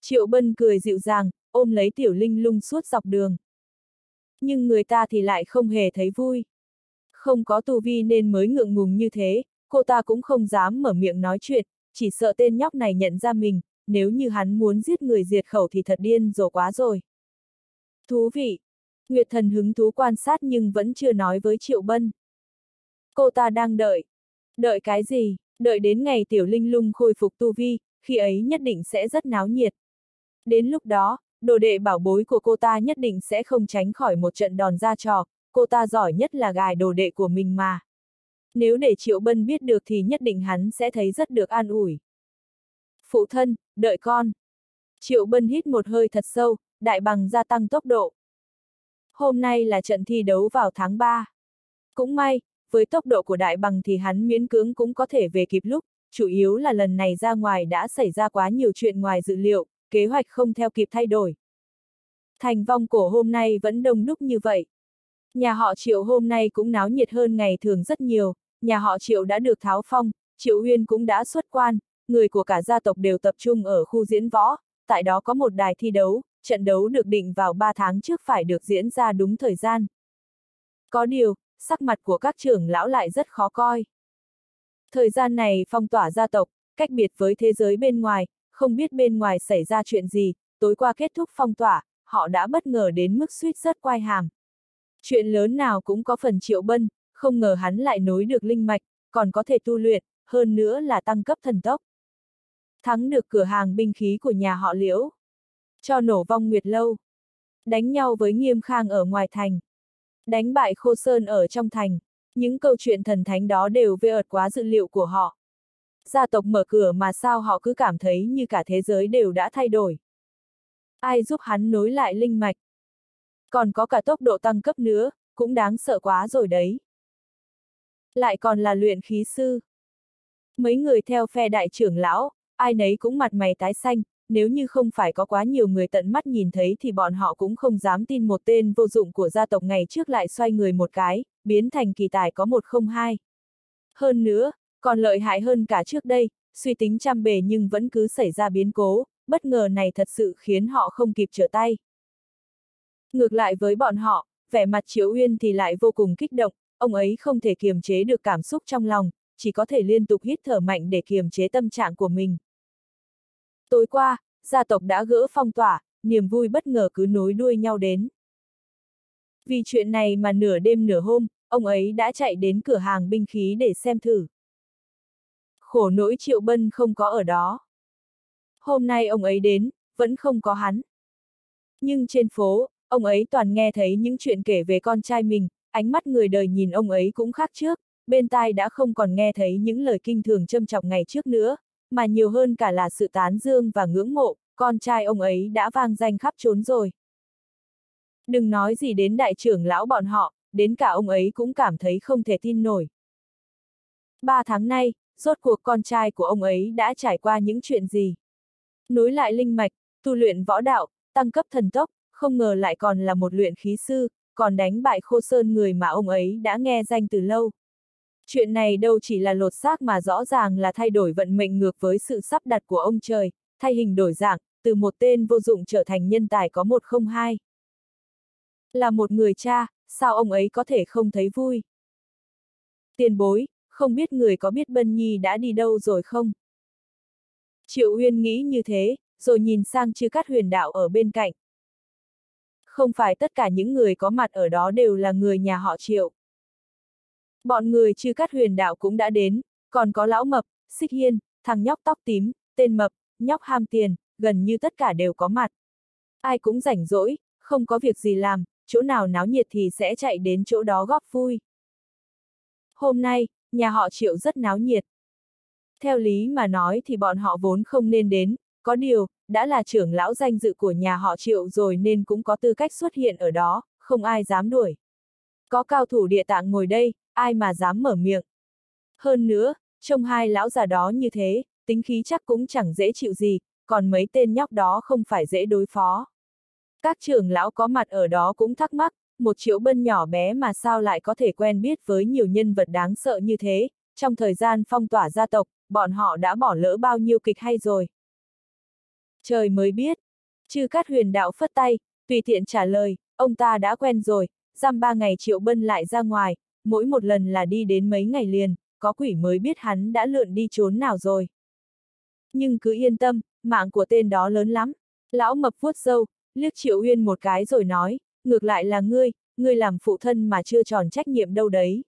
Triệu Bân cười dịu dàng, ôm lấy tiểu linh lung suốt dọc đường. Nhưng người ta thì lại không hề thấy vui. Không có tu vi nên mới ngượng ngùng như thế, cô ta cũng không dám mở miệng nói chuyện, chỉ sợ tên nhóc này nhận ra mình, nếu như hắn muốn giết người diệt khẩu thì thật điên rồ quá rồi. Thú vị! Nguyệt thần hứng thú quan sát nhưng vẫn chưa nói với Triệu Bân. Cô ta đang đợi. Đợi cái gì? Đợi đến ngày tiểu linh lung khôi phục tu vi, khi ấy nhất định sẽ rất náo nhiệt. Đến lúc đó, đồ đệ bảo bối của cô ta nhất định sẽ không tránh khỏi một trận đòn ra trò, cô ta giỏi nhất là gài đồ đệ của mình mà. Nếu để Triệu Bân biết được thì nhất định hắn sẽ thấy rất được an ủi. Phụ thân, đợi con. Triệu Bân hít một hơi thật sâu, đại bằng gia tăng tốc độ. Hôm nay là trận thi đấu vào tháng 3. Cũng may, với tốc độ của đại bằng thì hắn miễn cưỡng cũng có thể về kịp lúc, chủ yếu là lần này ra ngoài đã xảy ra quá nhiều chuyện ngoài dự liệu, kế hoạch không theo kịp thay đổi. Thành vong cổ hôm nay vẫn đông đúc như vậy. Nhà họ Triệu hôm nay cũng náo nhiệt hơn ngày thường rất nhiều, nhà họ Triệu đã được tháo phong, Triệu Uyên cũng đã xuất quan, người của cả gia tộc đều tập trung ở khu diễn võ, tại đó có một đài thi đấu, trận đấu được định vào 3 tháng trước phải được diễn ra đúng thời gian. Có điều, sắc mặt của các trưởng lão lại rất khó coi. Thời gian này phong tỏa gia tộc, cách biệt với thế giới bên ngoài, không biết bên ngoài xảy ra chuyện gì, tối qua kết thúc phong tỏa, họ đã bất ngờ đến mức suýt rớt quai hàm. Chuyện lớn nào cũng có phần triệu bân, không ngờ hắn lại nối được linh mạch, còn có thể tu luyện, hơn nữa là tăng cấp thần tốc. Thắng được cửa hàng binh khí của nhà họ liễu. Cho nổ vong nguyệt lâu. Đánh nhau với nghiêm khang ở ngoài thành. Đánh bại khô sơn ở trong thành. Những câu chuyện thần thánh đó đều vê ợt quá dự liệu của họ. Gia tộc mở cửa mà sao họ cứ cảm thấy như cả thế giới đều đã thay đổi. Ai giúp hắn nối lại linh mạch? Còn có cả tốc độ tăng cấp nữa, cũng đáng sợ quá rồi đấy. Lại còn là luyện khí sư. Mấy người theo phe đại trưởng lão, ai nấy cũng mặt mày tái xanh, nếu như không phải có quá nhiều người tận mắt nhìn thấy thì bọn họ cũng không dám tin một tên vô dụng của gia tộc ngày trước lại xoay người một cái, biến thành kỳ tài có một không hai. Hơn nữa, còn lợi hại hơn cả trước đây, suy tính trăm bề nhưng vẫn cứ xảy ra biến cố, bất ngờ này thật sự khiến họ không kịp trở tay. Ngược lại với bọn họ, vẻ mặt Triệu Uyên thì lại vô cùng kích động, ông ấy không thể kiềm chế được cảm xúc trong lòng, chỉ có thể liên tục hít thở mạnh để kiềm chế tâm trạng của mình. Tối qua, gia tộc đã gỡ phong tỏa, niềm vui bất ngờ cứ nối đuôi nhau đến. Vì chuyện này mà nửa đêm nửa hôm, ông ấy đã chạy đến cửa hàng binh khí để xem thử. Khổ nỗi Triệu Bân không có ở đó. Hôm nay ông ấy đến, vẫn không có hắn. Nhưng trên phố, ông ấy toàn nghe thấy những chuyện kể về con trai mình, ánh mắt người đời nhìn ông ấy cũng khác trước, bên tai đã không còn nghe thấy những lời kinh thường châm chọc ngày trước nữa, mà nhiều hơn cả là sự tán dương và ngưỡng mộ, con trai ông ấy đã vang danh khắp trốn rồi. Đừng nói gì đến đại trưởng lão bọn họ, đến cả ông ấy cũng cảm thấy không thể tin nổi. Ba tháng nay, rốt cuộc con trai của ông ấy đã trải qua những chuyện gì? Nối lại linh mạch, tu luyện võ đạo, tăng cấp thần tốc, không ngờ lại còn là một luyện khí sư, còn đánh bại khô sơn người mà ông ấy đã nghe danh từ lâu. Chuyện này đâu chỉ là lột xác mà rõ ràng là thay đổi vận mệnh ngược với sự sắp đặt của ông trời, thay hình đổi dạng, từ một tên vô dụng trở thành nhân tài có một không hai. Là một người cha, sao ông ấy có thể không thấy vui? Tiền bối, không biết người có biết Bân Nhi đã đi đâu rồi không? Triệu Uyên nghĩ như thế, rồi nhìn sang chư cát huyền đạo ở bên cạnh. Không phải tất cả những người có mặt ở đó đều là người nhà họ Triệu. Bọn người chư cát huyền đạo cũng đã đến, còn có lão mập, xích hiên, thằng nhóc tóc tím, tên mập, nhóc ham tiền, gần như tất cả đều có mặt. Ai cũng rảnh rỗi, không có việc gì làm, chỗ nào náo nhiệt thì sẽ chạy đến chỗ đó góp vui. Hôm nay, nhà họ Triệu rất náo nhiệt. Theo lý mà nói thì bọn họ vốn không nên đến, có điều, đã là trưởng lão danh dự của nhà họ Triệu rồi nên cũng có tư cách xuất hiện ở đó, không ai dám đuổi. Có cao thủ địa tạng ngồi đây, ai mà dám mở miệng. Hơn nữa, trông hai lão già đó như thế, tính khí chắc cũng chẳng dễ chịu gì, còn mấy tên nhóc đó không phải dễ đối phó. Các trưởng lão có mặt ở đó cũng thắc mắc, một triệu bân nhỏ bé mà sao lại có thể quen biết với nhiều nhân vật đáng sợ như thế, trong thời gian phong tỏa gia tộc, bọn họ đã bỏ lỡ bao nhiêu kịch hay rồi. Trời mới biết. Chư cát huyền đạo phất tay, tùy tiện trả lời, ông ta đã quen rồi, giam ba ngày triệu bân lại ra ngoài, mỗi một lần là đi đến mấy ngày liền, có quỷ mới biết hắn đã lượn đi trốn nào rồi. Nhưng cứ yên tâm, mạng của tên đó lớn lắm. Lão mập vuốt sâu, liếc triệu uyên một cái rồi nói, ngược lại là ngươi, ngươi làm phụ thân mà chưa tròn trách nhiệm đâu đấy.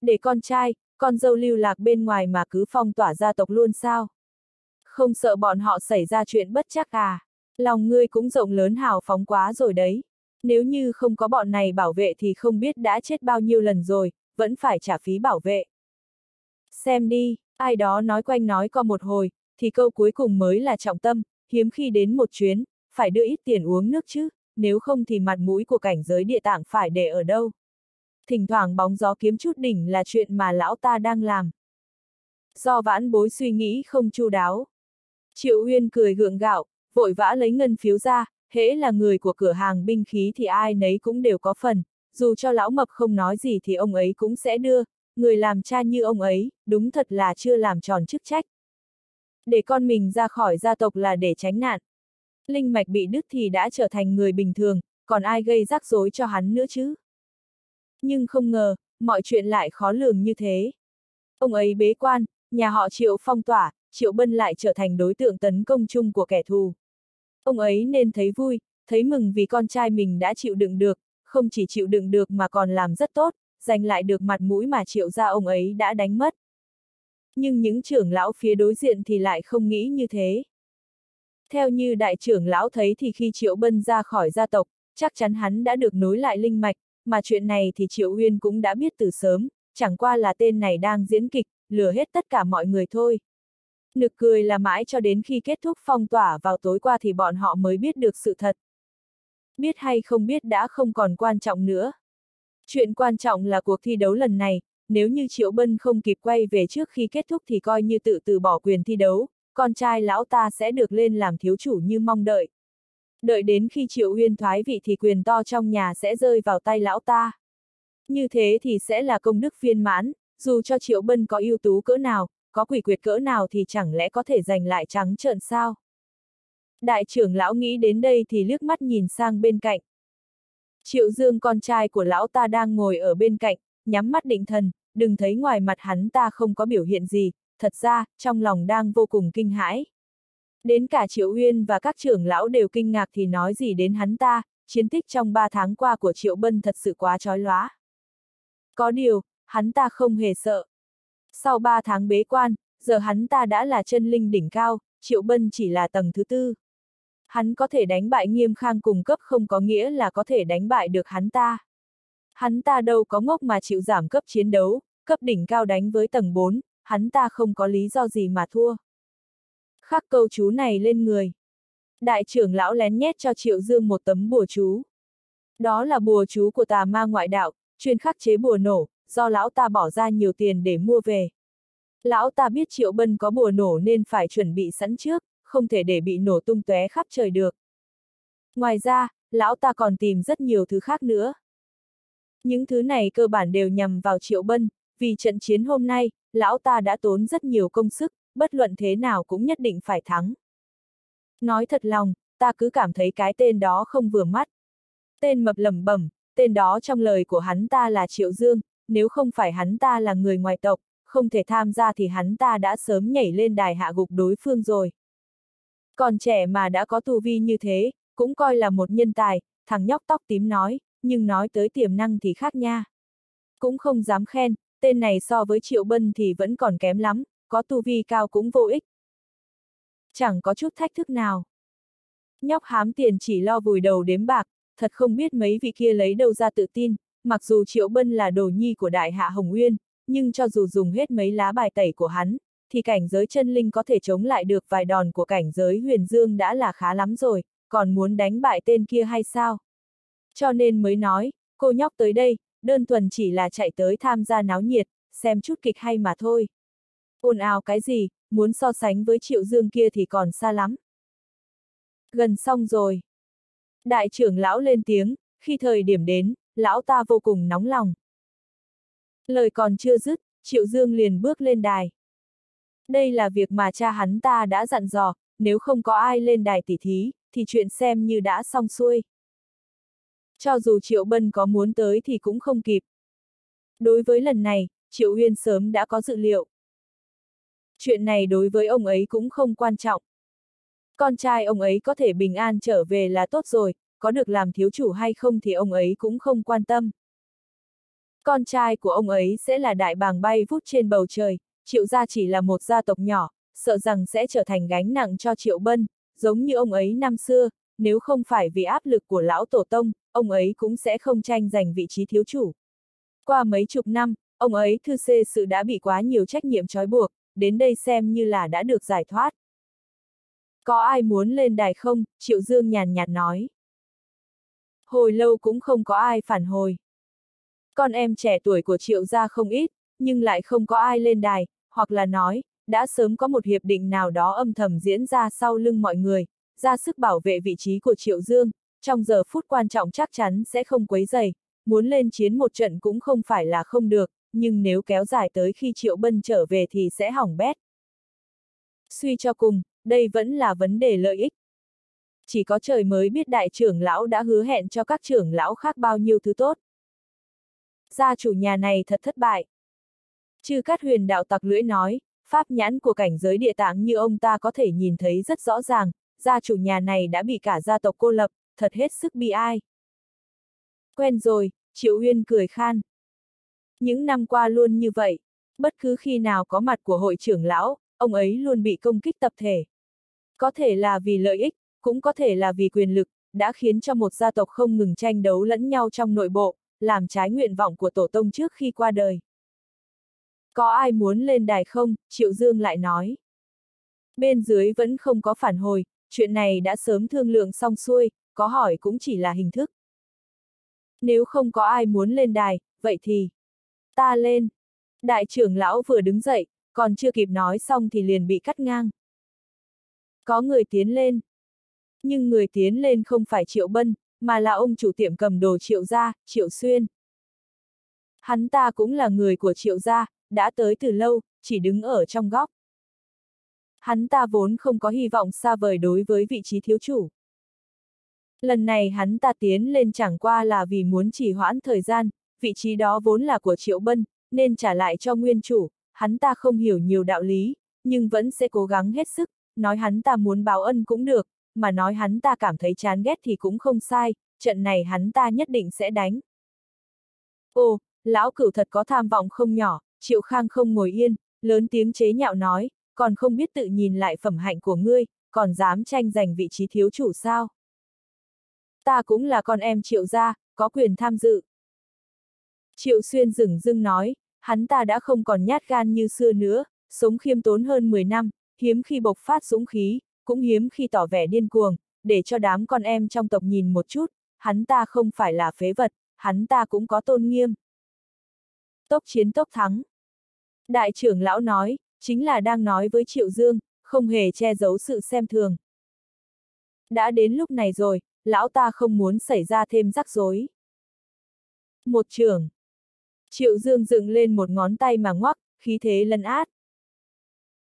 Để con trai, con dâu lưu lạc bên ngoài mà cứ phong tỏa gia tộc luôn sao? Không sợ bọn họ xảy ra chuyện bất chắc à? Lòng ngươi cũng rộng lớn hào phóng quá rồi đấy. Nếu như không có bọn này bảo vệ thì không biết đã chết bao nhiêu lần rồi, vẫn phải trả phí bảo vệ. Xem đi, ai đó nói quanh nói co một hồi, thì câu cuối cùng mới là trọng tâm, hiếm khi đến một chuyến, phải đưa ít tiền uống nước chứ, nếu không thì mặt mũi của cảnh giới địa tạng phải để ở đâu. thỉnh thoảng bóng gió kiếm chút đỉnh là chuyện mà lão ta đang làm. Do vãn bối suy nghĩ không chu đáo. Triệu Uyên cười gượng gạo, vội vã lấy ngân phiếu ra, hễ là người của cửa hàng binh khí thì ai nấy cũng đều có phần, dù cho lão mập không nói gì thì ông ấy cũng sẽ đưa, người làm cha như ông ấy, đúng thật là chưa làm tròn chức trách. Để con mình ra khỏi gia tộc là để tránh nạn. Linh mạch bị đứt thì đã trở thành người bình thường, còn ai gây rắc rối cho hắn nữa chứ? Nhưng không ngờ, mọi chuyện lại khó lường như thế. Ông ấy bế quan, nhà họ Triệu phong tỏa, Triệu Bân lại trở thành đối tượng tấn công chung của kẻ thù. Ông ấy nên thấy vui, thấy mừng vì con trai mình đã chịu đựng được, không chỉ chịu đựng được mà còn làm rất tốt, giành lại được mặt mũi mà Triệu gia ông ấy đã đánh mất. Nhưng những trưởng lão phía đối diện thì lại không nghĩ như thế. Theo như đại trưởng lão thấy thì khi Triệu Bân ra khỏi gia tộc, chắc chắn hắn đã được nối lại linh mạch, mà chuyện này thì Triệu uyên cũng đã biết từ sớm, chẳng qua là tên này đang diễn kịch, lừa hết tất cả mọi người thôi. Nực cười là mãi cho đến khi kết thúc phong tỏa vào tối qua thì bọn họ mới biết được sự thật. Biết hay không biết đã không còn quan trọng nữa. Chuyện quan trọng là cuộc thi đấu lần này, nếu như Triệu Bân không kịp quay về trước khi kết thúc thì coi như tự từ bỏ quyền thi đấu, con trai lão ta sẽ được lên làm thiếu chủ như mong đợi. Đợi đến khi Triệu Uyên thoái vị thì quyền to trong nhà sẽ rơi vào tay lão ta. Như thế thì sẽ là công đức viên mãn, dù cho Triệu Bân có ưu tú cỡ nào, có quỷ quyệt cỡ nào thì chẳng lẽ có thể giành lại trắng trợn sao? Đại trưởng lão nghĩ đến đây thì liếc mắt nhìn sang bên cạnh. Triệu Dương con trai của lão ta đang ngồi ở bên cạnh, nhắm mắt định thần, đừng thấy ngoài mặt hắn ta không có biểu hiện gì, thật ra, trong lòng đang vô cùng kinh hãi. Đến cả Triệu Uyên và các trưởng lão đều kinh ngạc thì nói gì đến hắn ta, chiến tích trong ba tháng qua của Triệu Bân thật sự quá chói lóa. Có điều, hắn ta không hề sợ. Sau ba tháng bế quan, giờ hắn ta đã là chân linh đỉnh cao, Triệu Bân chỉ là tầng thứ tư. Hắn có thể đánh bại nghiêm khang cùng cấp không có nghĩa là có thể đánh bại được hắn ta. Hắn ta đâu có ngốc mà chịu giảm cấp chiến đấu, cấp đỉnh cao đánh với tầng 4, hắn ta không có lý do gì mà thua. Khắc câu chú này lên người. Đại trưởng lão lén nhét cho Triệu Dương một tấm bùa chú. Đó là bùa chú của tà ma ngoại đạo, chuyên khắc chế bùa nổ, do lão ta bỏ ra nhiều tiền để mua về. Lão ta biết Triệu Bân có bùa nổ nên phải chuẩn bị sẵn trước, không thể để bị nổ tung tóe khắp trời được. Ngoài ra, lão ta còn tìm rất nhiều thứ khác nữa. Những thứ này cơ bản đều nhằm vào Triệu Bân, vì trận chiến hôm nay, lão ta đã tốn rất nhiều công sức, bất luận thế nào cũng nhất định phải thắng. Nói thật lòng, ta cứ cảm thấy cái tên đó không vừa mắt. Tên mập lẩm bẩm, tên đó trong lời của hắn ta là Triệu Dương, nếu không phải hắn ta là người ngoài tộc, không thể tham gia thì hắn ta đã sớm nhảy lên đài hạ gục đối phương rồi. Còn trẻ mà đã có tu vi như thế, cũng coi là một nhân tài, thằng nhóc tóc tím nói, nhưng nói tới tiềm năng thì khác nha. Cũng không dám khen, tên này so với Triệu Bân thì vẫn còn kém lắm, có tu vi cao cũng vô ích. Chẳng có chút thách thức nào. Nhóc hám tiền chỉ lo vùi đầu đếm bạc, thật không biết mấy vị kia lấy đâu ra tự tin, mặc dù Triệu Bân là đồ nhi của Đại Hạ Hồng Uyên, nhưng cho dù dùng hết mấy lá bài tẩy của hắn, thì cảnh giới chân linh có thể chống lại được vài đòn của cảnh giới huyền dương đã là khá lắm rồi, còn muốn đánh bại tên kia hay sao? Cho nên mới nói, cô nhóc tới đây, đơn thuần chỉ là chạy tới tham gia náo nhiệt, xem chút kịch hay mà thôi. Ồn ào cái gì, muốn so sánh với triệu dương kia thì còn xa lắm. Gần xong rồi. Đại trưởng lão lên tiếng, khi thời điểm đến, lão ta vô cùng nóng lòng. Lời còn chưa dứt, triệu dương liền bước lên đài. Đây là việc mà cha hắn ta đã dặn dò, nếu không có ai lên đài tỉ thí, thì chuyện xem như đã xong xuôi. Cho dù Triệu Bân có muốn tới thì cũng không kịp. Đối với lần này, Triệu uyên sớm đã có dự liệu. Chuyện này đối với ông ấy cũng không quan trọng. Con trai ông ấy có thể bình an trở về là tốt rồi, có được làm thiếu chủ hay không thì ông ấy cũng không quan tâm. Con trai của ông ấy sẽ là đại bàng bay vút trên bầu trời, triệu gia chỉ là một gia tộc nhỏ, sợ rằng sẽ trở thành gánh nặng cho triệu bân, giống như ông ấy năm xưa, nếu không phải vì áp lực của lão tổ tông, ông ấy cũng sẽ không tranh giành vị trí thiếu chủ. Qua mấy chục năm, ông ấy thư xê sự đã bị quá nhiều trách nhiệm trói buộc, đến đây xem như là đã được giải thoát. Có ai muốn lên đài không? Triệu Dương nhàn nhạt nói. Hồi lâu cũng không có ai phản hồi. Con em trẻ tuổi của triệu gia không ít, nhưng lại không có ai lên đài, hoặc là nói, đã sớm có một hiệp định nào đó âm thầm diễn ra sau lưng mọi người, ra sức bảo vệ vị trí của Triệu Dương, trong giờ phút quan trọng chắc chắn sẽ không quấy dày, muốn lên chiến một trận cũng không phải là không được, nhưng nếu kéo dài tới khi Triệu Bân trở về thì sẽ hỏng bét. Suy cho cùng, đây vẫn là vấn đề lợi ích. Chỉ có trời mới biết đại trưởng lão đã hứa hẹn cho các trưởng lão khác bao nhiêu thứ tốt. Gia chủ nhà này thật thất bại. Chư Cát Huyền đạo tặc lưỡi nói, pháp nhãn của cảnh giới địa tạng như ông ta có thể nhìn thấy rất rõ ràng, gia chủ nhà này đã bị cả gia tộc cô lập, thật hết sức bi ai. Quen rồi, Triệu Uyên cười khan. Những năm qua luôn như vậy, bất cứ khi nào có mặt của hội trưởng lão, ông ấy luôn bị công kích tập thể. Có thể là vì lợi ích, cũng có thể là vì quyền lực, đã khiến cho một gia tộc không ngừng tranh đấu lẫn nhau trong nội bộ, làm trái nguyện vọng của tổ tông trước khi qua đời. Có ai muốn lên đài không? Triệu Dương lại nói. Bên dưới vẫn không có phản hồi, chuyện này đã sớm thương lượng xong xuôi, có hỏi cũng chỉ là hình thức. Nếu không có ai muốn lên đài, vậy thì... Ta lên. Đại trưởng lão vừa đứng dậy, còn chưa kịp nói xong thì liền bị cắt ngang. Có người tiến lên. Nhưng người tiến lên không phải Triệu Bân, mà là ông chủ tiệm cầm đồ Triệu Gia, Triệu Xuyên. Hắn ta cũng là người của Triệu Gia, đã tới từ lâu, chỉ đứng ở trong góc. Hắn ta vốn không có hy vọng xa vời đối với vị trí thiếu chủ. Lần này hắn ta tiến lên chẳng qua là vì muốn chỉ hoãn thời gian, vị trí đó vốn là của Triệu Bân, nên trả lại cho nguyên chủ, hắn ta không hiểu nhiều đạo lý, nhưng vẫn sẽ cố gắng hết sức, nói hắn ta muốn báo ân cũng được, mà nói hắn ta cảm thấy chán ghét thì cũng không sai, trận này hắn ta nhất định sẽ đánh. Ồ, lão cửu thật có tham vọng không nhỏ, Triệu Khang không ngồi yên, lớn tiếng chế nhạo nói, còn không biết tự nhìn lại phẩm hạnh của ngươi, còn dám tranh giành vị trí thiếu chủ sao? Ta cũng là con em Triệu gia, có quyền tham dự. Triệu Xuyên dừng dưng nói, hắn ta đã không còn nhát gan như xưa nữa, sống khiêm tốn hơn 10 năm, hiếm khi bộc phát dũng khí, cũng hiếm khi tỏ vẻ điên cuồng, để cho đám con em trong tộc nhìn một chút, hắn ta không phải là phế vật, hắn ta cũng có tôn nghiêm. Tốc chiến tốc thắng. Đại trưởng lão nói, chính là đang nói với Triệu Dương, không hề che giấu sự xem thường. Đã đến lúc này rồi, lão ta không muốn xảy ra thêm rắc rối. Một trưởng. Triệu Dương dựng lên một ngón tay mà ngoắc, khí thế lân át.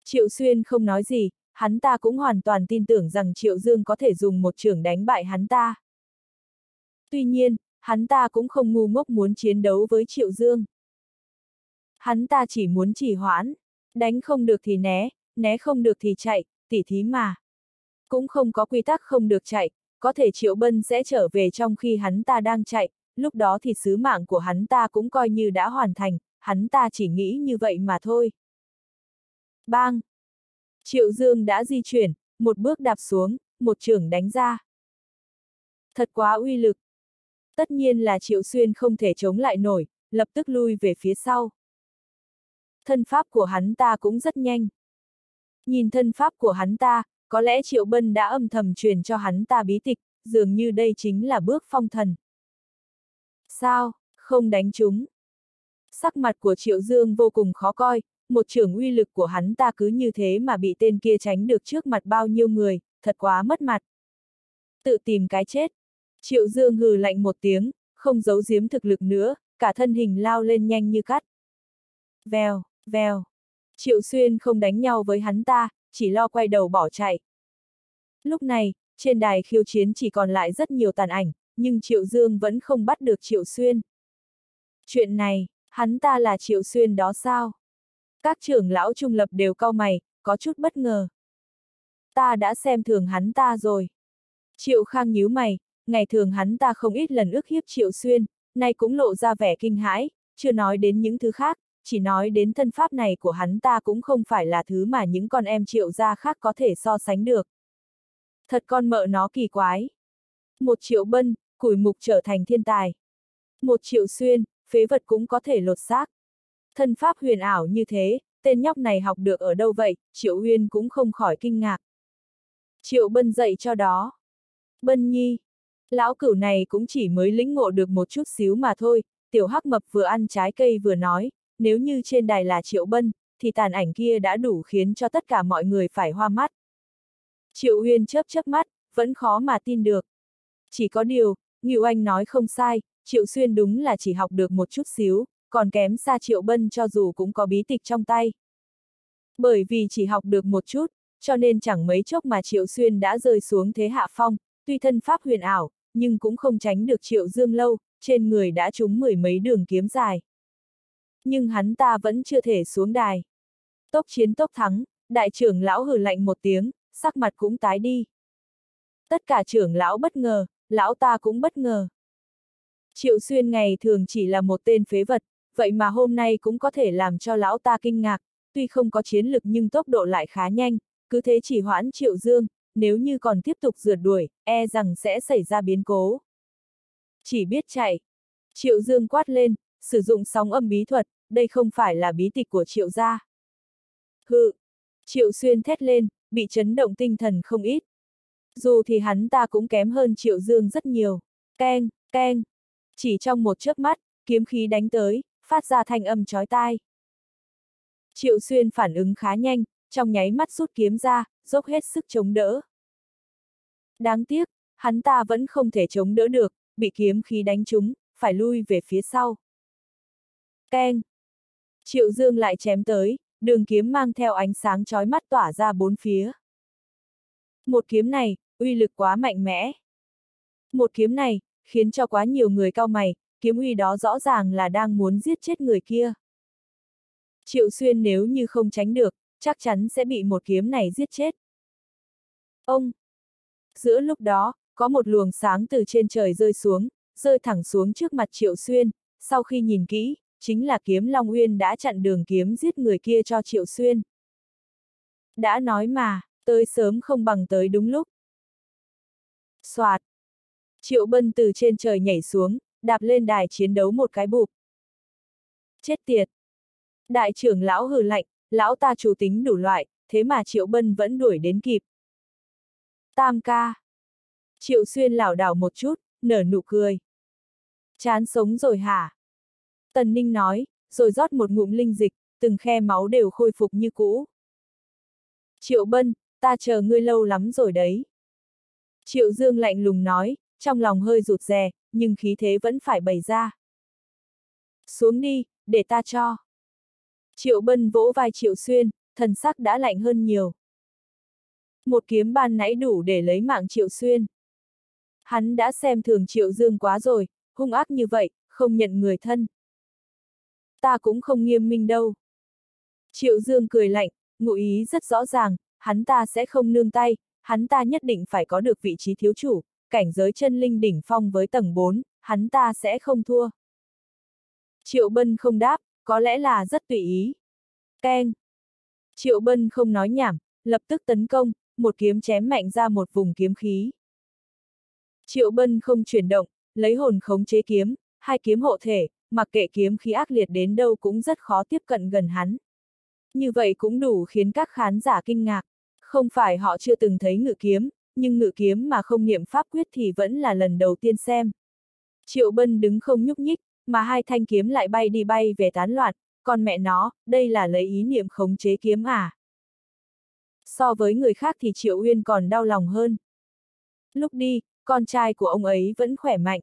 Triệu Xuyên không nói gì, hắn ta cũng hoàn toàn tin tưởng rằng Triệu Dương có thể dùng một trường đánh bại hắn ta. Tuy nhiên, hắn ta cũng không ngu ngốc muốn chiến đấu với Triệu Dương. Hắn ta chỉ muốn chỉ hoãn, đánh không được thì né, né không được thì chạy, tỉ thí mà. Cũng không có quy tắc không được chạy, có thể Triệu Bân sẽ trở về trong khi hắn ta đang chạy, lúc đó thì sứ mạng của hắn ta cũng coi như đã hoàn thành, hắn ta chỉ nghĩ như vậy mà thôi. Bang! Triệu Dương đã di chuyển, một bước đạp xuống, một trường đánh ra. Thật quá uy lực. Tất nhiên là Triệu Xuyên không thể chống lại nổi, lập tức lui về phía sau. Thân pháp của hắn ta cũng rất nhanh. Nhìn thân pháp của hắn ta, có lẽ Triệu Bân đã âm thầm truyền cho hắn ta bí tịch, dường như đây chính là bước phong thần. Sao, không đánh chúng? Sắc mặt của Triệu Dương vô cùng khó coi, một trưởng uy lực của hắn ta cứ như thế mà bị tên kia tránh được trước mặt bao nhiêu người, thật quá mất mặt. Tự tìm cái chết. Triệu Dương hừ lạnh một tiếng, không giấu giếm thực lực nữa, cả thân hình lao lên nhanh như cắt. Vèo, vèo. Triệu Xuyên không đánh nhau với hắn ta, chỉ lo quay đầu bỏ chạy. Lúc này, trên đài khiêu chiến chỉ còn lại rất nhiều tàn ảnh, nhưng Triệu Dương vẫn không bắt được Triệu Xuyên. Chuyện này, hắn ta là Triệu Xuyên đó sao? Các trưởng lão trung lập đều cau mày, có chút bất ngờ. Ta đã xem thường hắn ta rồi. Triệu Khang nhíu mày, ngày thường hắn ta không ít lần ước hiếp Triệu Xuyên, nay cũng lộ ra vẻ kinh hãi, chưa nói đến những thứ khác, chỉ nói đến thân pháp này của hắn ta cũng không phải là thứ mà những con em Triệu gia khác có thể so sánh được. Thật con mợ nó kỳ quái. Một triệu bân, củi mục trở thành thiên tài. Một triệu xuyên, phế vật cũng có thể lột xác. Thân pháp huyền ảo như thế, tên nhóc này học được ở đâu vậy, Triệu Huyên cũng không khỏi kinh ngạc. Triệu Bân dạy cho đó. Bân Nhi. Lão cửu này cũng chỉ mới lĩnh ngộ được một chút xíu mà thôi, tiểu hắc mập vừa ăn trái cây vừa nói, nếu như trên đài là Triệu Bân, thì tàn ảnh kia đã đủ khiến cho tất cả mọi người phải hoa mắt. Triệu Uyên chớp chớp mắt, vẫn khó mà tin được. Chỉ có điều, Ngưu Anh nói không sai, Triệu Xuyên đúng là chỉ học được một chút xíu, còn kém xa Triệu Bân cho dù cũng có bí tịch trong tay. Bởi vì chỉ học được một chút, cho nên chẳng mấy chốc mà Triệu Xuyên đã rơi xuống thế hạ phong, tuy thân pháp huyền ảo, nhưng cũng không tránh được Triệu Dương lâu, trên người đã trúng mười mấy đường kiếm dài. Nhưng hắn ta vẫn chưa thể xuống đài. Tốc chiến tốc thắng, đại trưởng lão hử lạnh một tiếng, sắc mặt cũng tái đi. Tất cả trưởng lão bất ngờ, lão ta cũng bất ngờ. Triệu Xuyên ngày thường chỉ là một tên phế vật, vậy mà hôm nay cũng có thể làm cho lão ta kinh ngạc, tuy không có chiến lực nhưng tốc độ lại khá nhanh, cứ thế chỉ hoãn Triệu Dương, nếu như còn tiếp tục rượt đuổi, e rằng sẽ xảy ra biến cố. Chỉ biết chạy. Triệu Dương quát lên, sử dụng sóng âm bí thuật, đây không phải là bí tịch của Triệu gia. Hự. Triệu Xuyên thét lên, bị chấn động tinh thần không ít. Dù thì hắn ta cũng kém hơn Triệu Dương rất nhiều. Keng, keng. Chỉ trong một chớp mắt, kiếm khí đánh tới, phát ra thanh âm chói tai. Triệu Xuyên phản ứng khá nhanh, trong nháy mắt rút kiếm ra, dốc hết sức chống đỡ. Đáng tiếc, hắn ta vẫn không thể chống đỡ được, bị kiếm khí đánh trúng, phải lui về phía sau. Keng! Triệu Dương lại chém tới, đường kiếm mang theo ánh sáng chói mắt tỏa ra bốn phía. Một kiếm này, uy lực quá mạnh mẽ. Một kiếm này, khiến cho quá nhiều người cao mày, kiếm uy đó rõ ràng là đang muốn giết chết người kia. Triệu Xuyên nếu như không tránh được, chắc chắn sẽ bị một kiếm này giết chết. Ông! Giữa lúc đó, có một luồng sáng từ trên trời rơi xuống, rơi thẳng xuống trước mặt Triệu Xuyên, sau khi nhìn kỹ, chính là kiếm Long Uyên đã chặn đường kiếm giết người kia cho Triệu Xuyên. Đã nói mà, tới sớm không bằng tới đúng lúc. Soạt! Triệu Bân từ trên trời nhảy xuống, đạp lên đài chiến đấu một cái bụp. Chết tiệt! Đại trưởng lão hừ lạnh, lão ta chủ tính đủ loại, thế mà Triệu Bân vẫn đuổi đến kịp. Tam ca! Triệu Xuyên lảo đảo một chút, nở nụ cười. Chán sống rồi hả? Tần Ninh nói, rồi rót một ngụm linh dịch, từng khe máu đều khôi phục như cũ. Triệu Bân, ta chờ ngươi lâu lắm rồi đấy. Triệu Dương lạnh lùng nói, trong lòng hơi rụt rè, nhưng khí thế vẫn phải bày ra. Xuống đi, để ta cho. Triệu Bân vỗ vai Triệu Xuyên, thần sắc đã lạnh hơn nhiều. Một kiếm ban nãy đủ để lấy mạng Triệu Xuyên. Hắn đã xem thường Triệu Dương quá rồi, hung ác như vậy, không nhận người thân. Ta cũng không nghiêm minh đâu. Triệu Dương cười lạnh, ngụ ý rất rõ ràng, hắn ta sẽ không nương tay, hắn ta nhất định phải có được vị trí thiếu chủ, cảnh giới chân linh đỉnh phong với tầng 4, hắn ta sẽ không thua. Triệu Bân không đáp, có lẽ là rất tùy ý. Keng! Triệu Bân không nói nhảm, lập tức tấn công, một kiếm chém mạnh ra một vùng kiếm khí. Triệu Bân không chuyển động, lấy hồn khống chế kiếm, hai kiếm hộ thể, mặc kệ kiếm khí ác liệt đến đâu cũng rất khó tiếp cận gần hắn. Như vậy cũng đủ khiến các khán giả kinh ngạc. Không phải họ chưa từng thấy ngự kiếm, nhưng ngự kiếm mà không niệm pháp quyết thì vẫn là lần đầu tiên xem. Triệu Bân đứng không nhúc nhích, mà hai thanh kiếm lại bay đi bay về tán loạn, còn mẹ nó, đây là lấy ý niệm khống chế kiếm à. So với người khác thì Triệu Uyên còn đau lòng hơn. Lúc đi, con trai của ông ấy vẫn khỏe mạnh.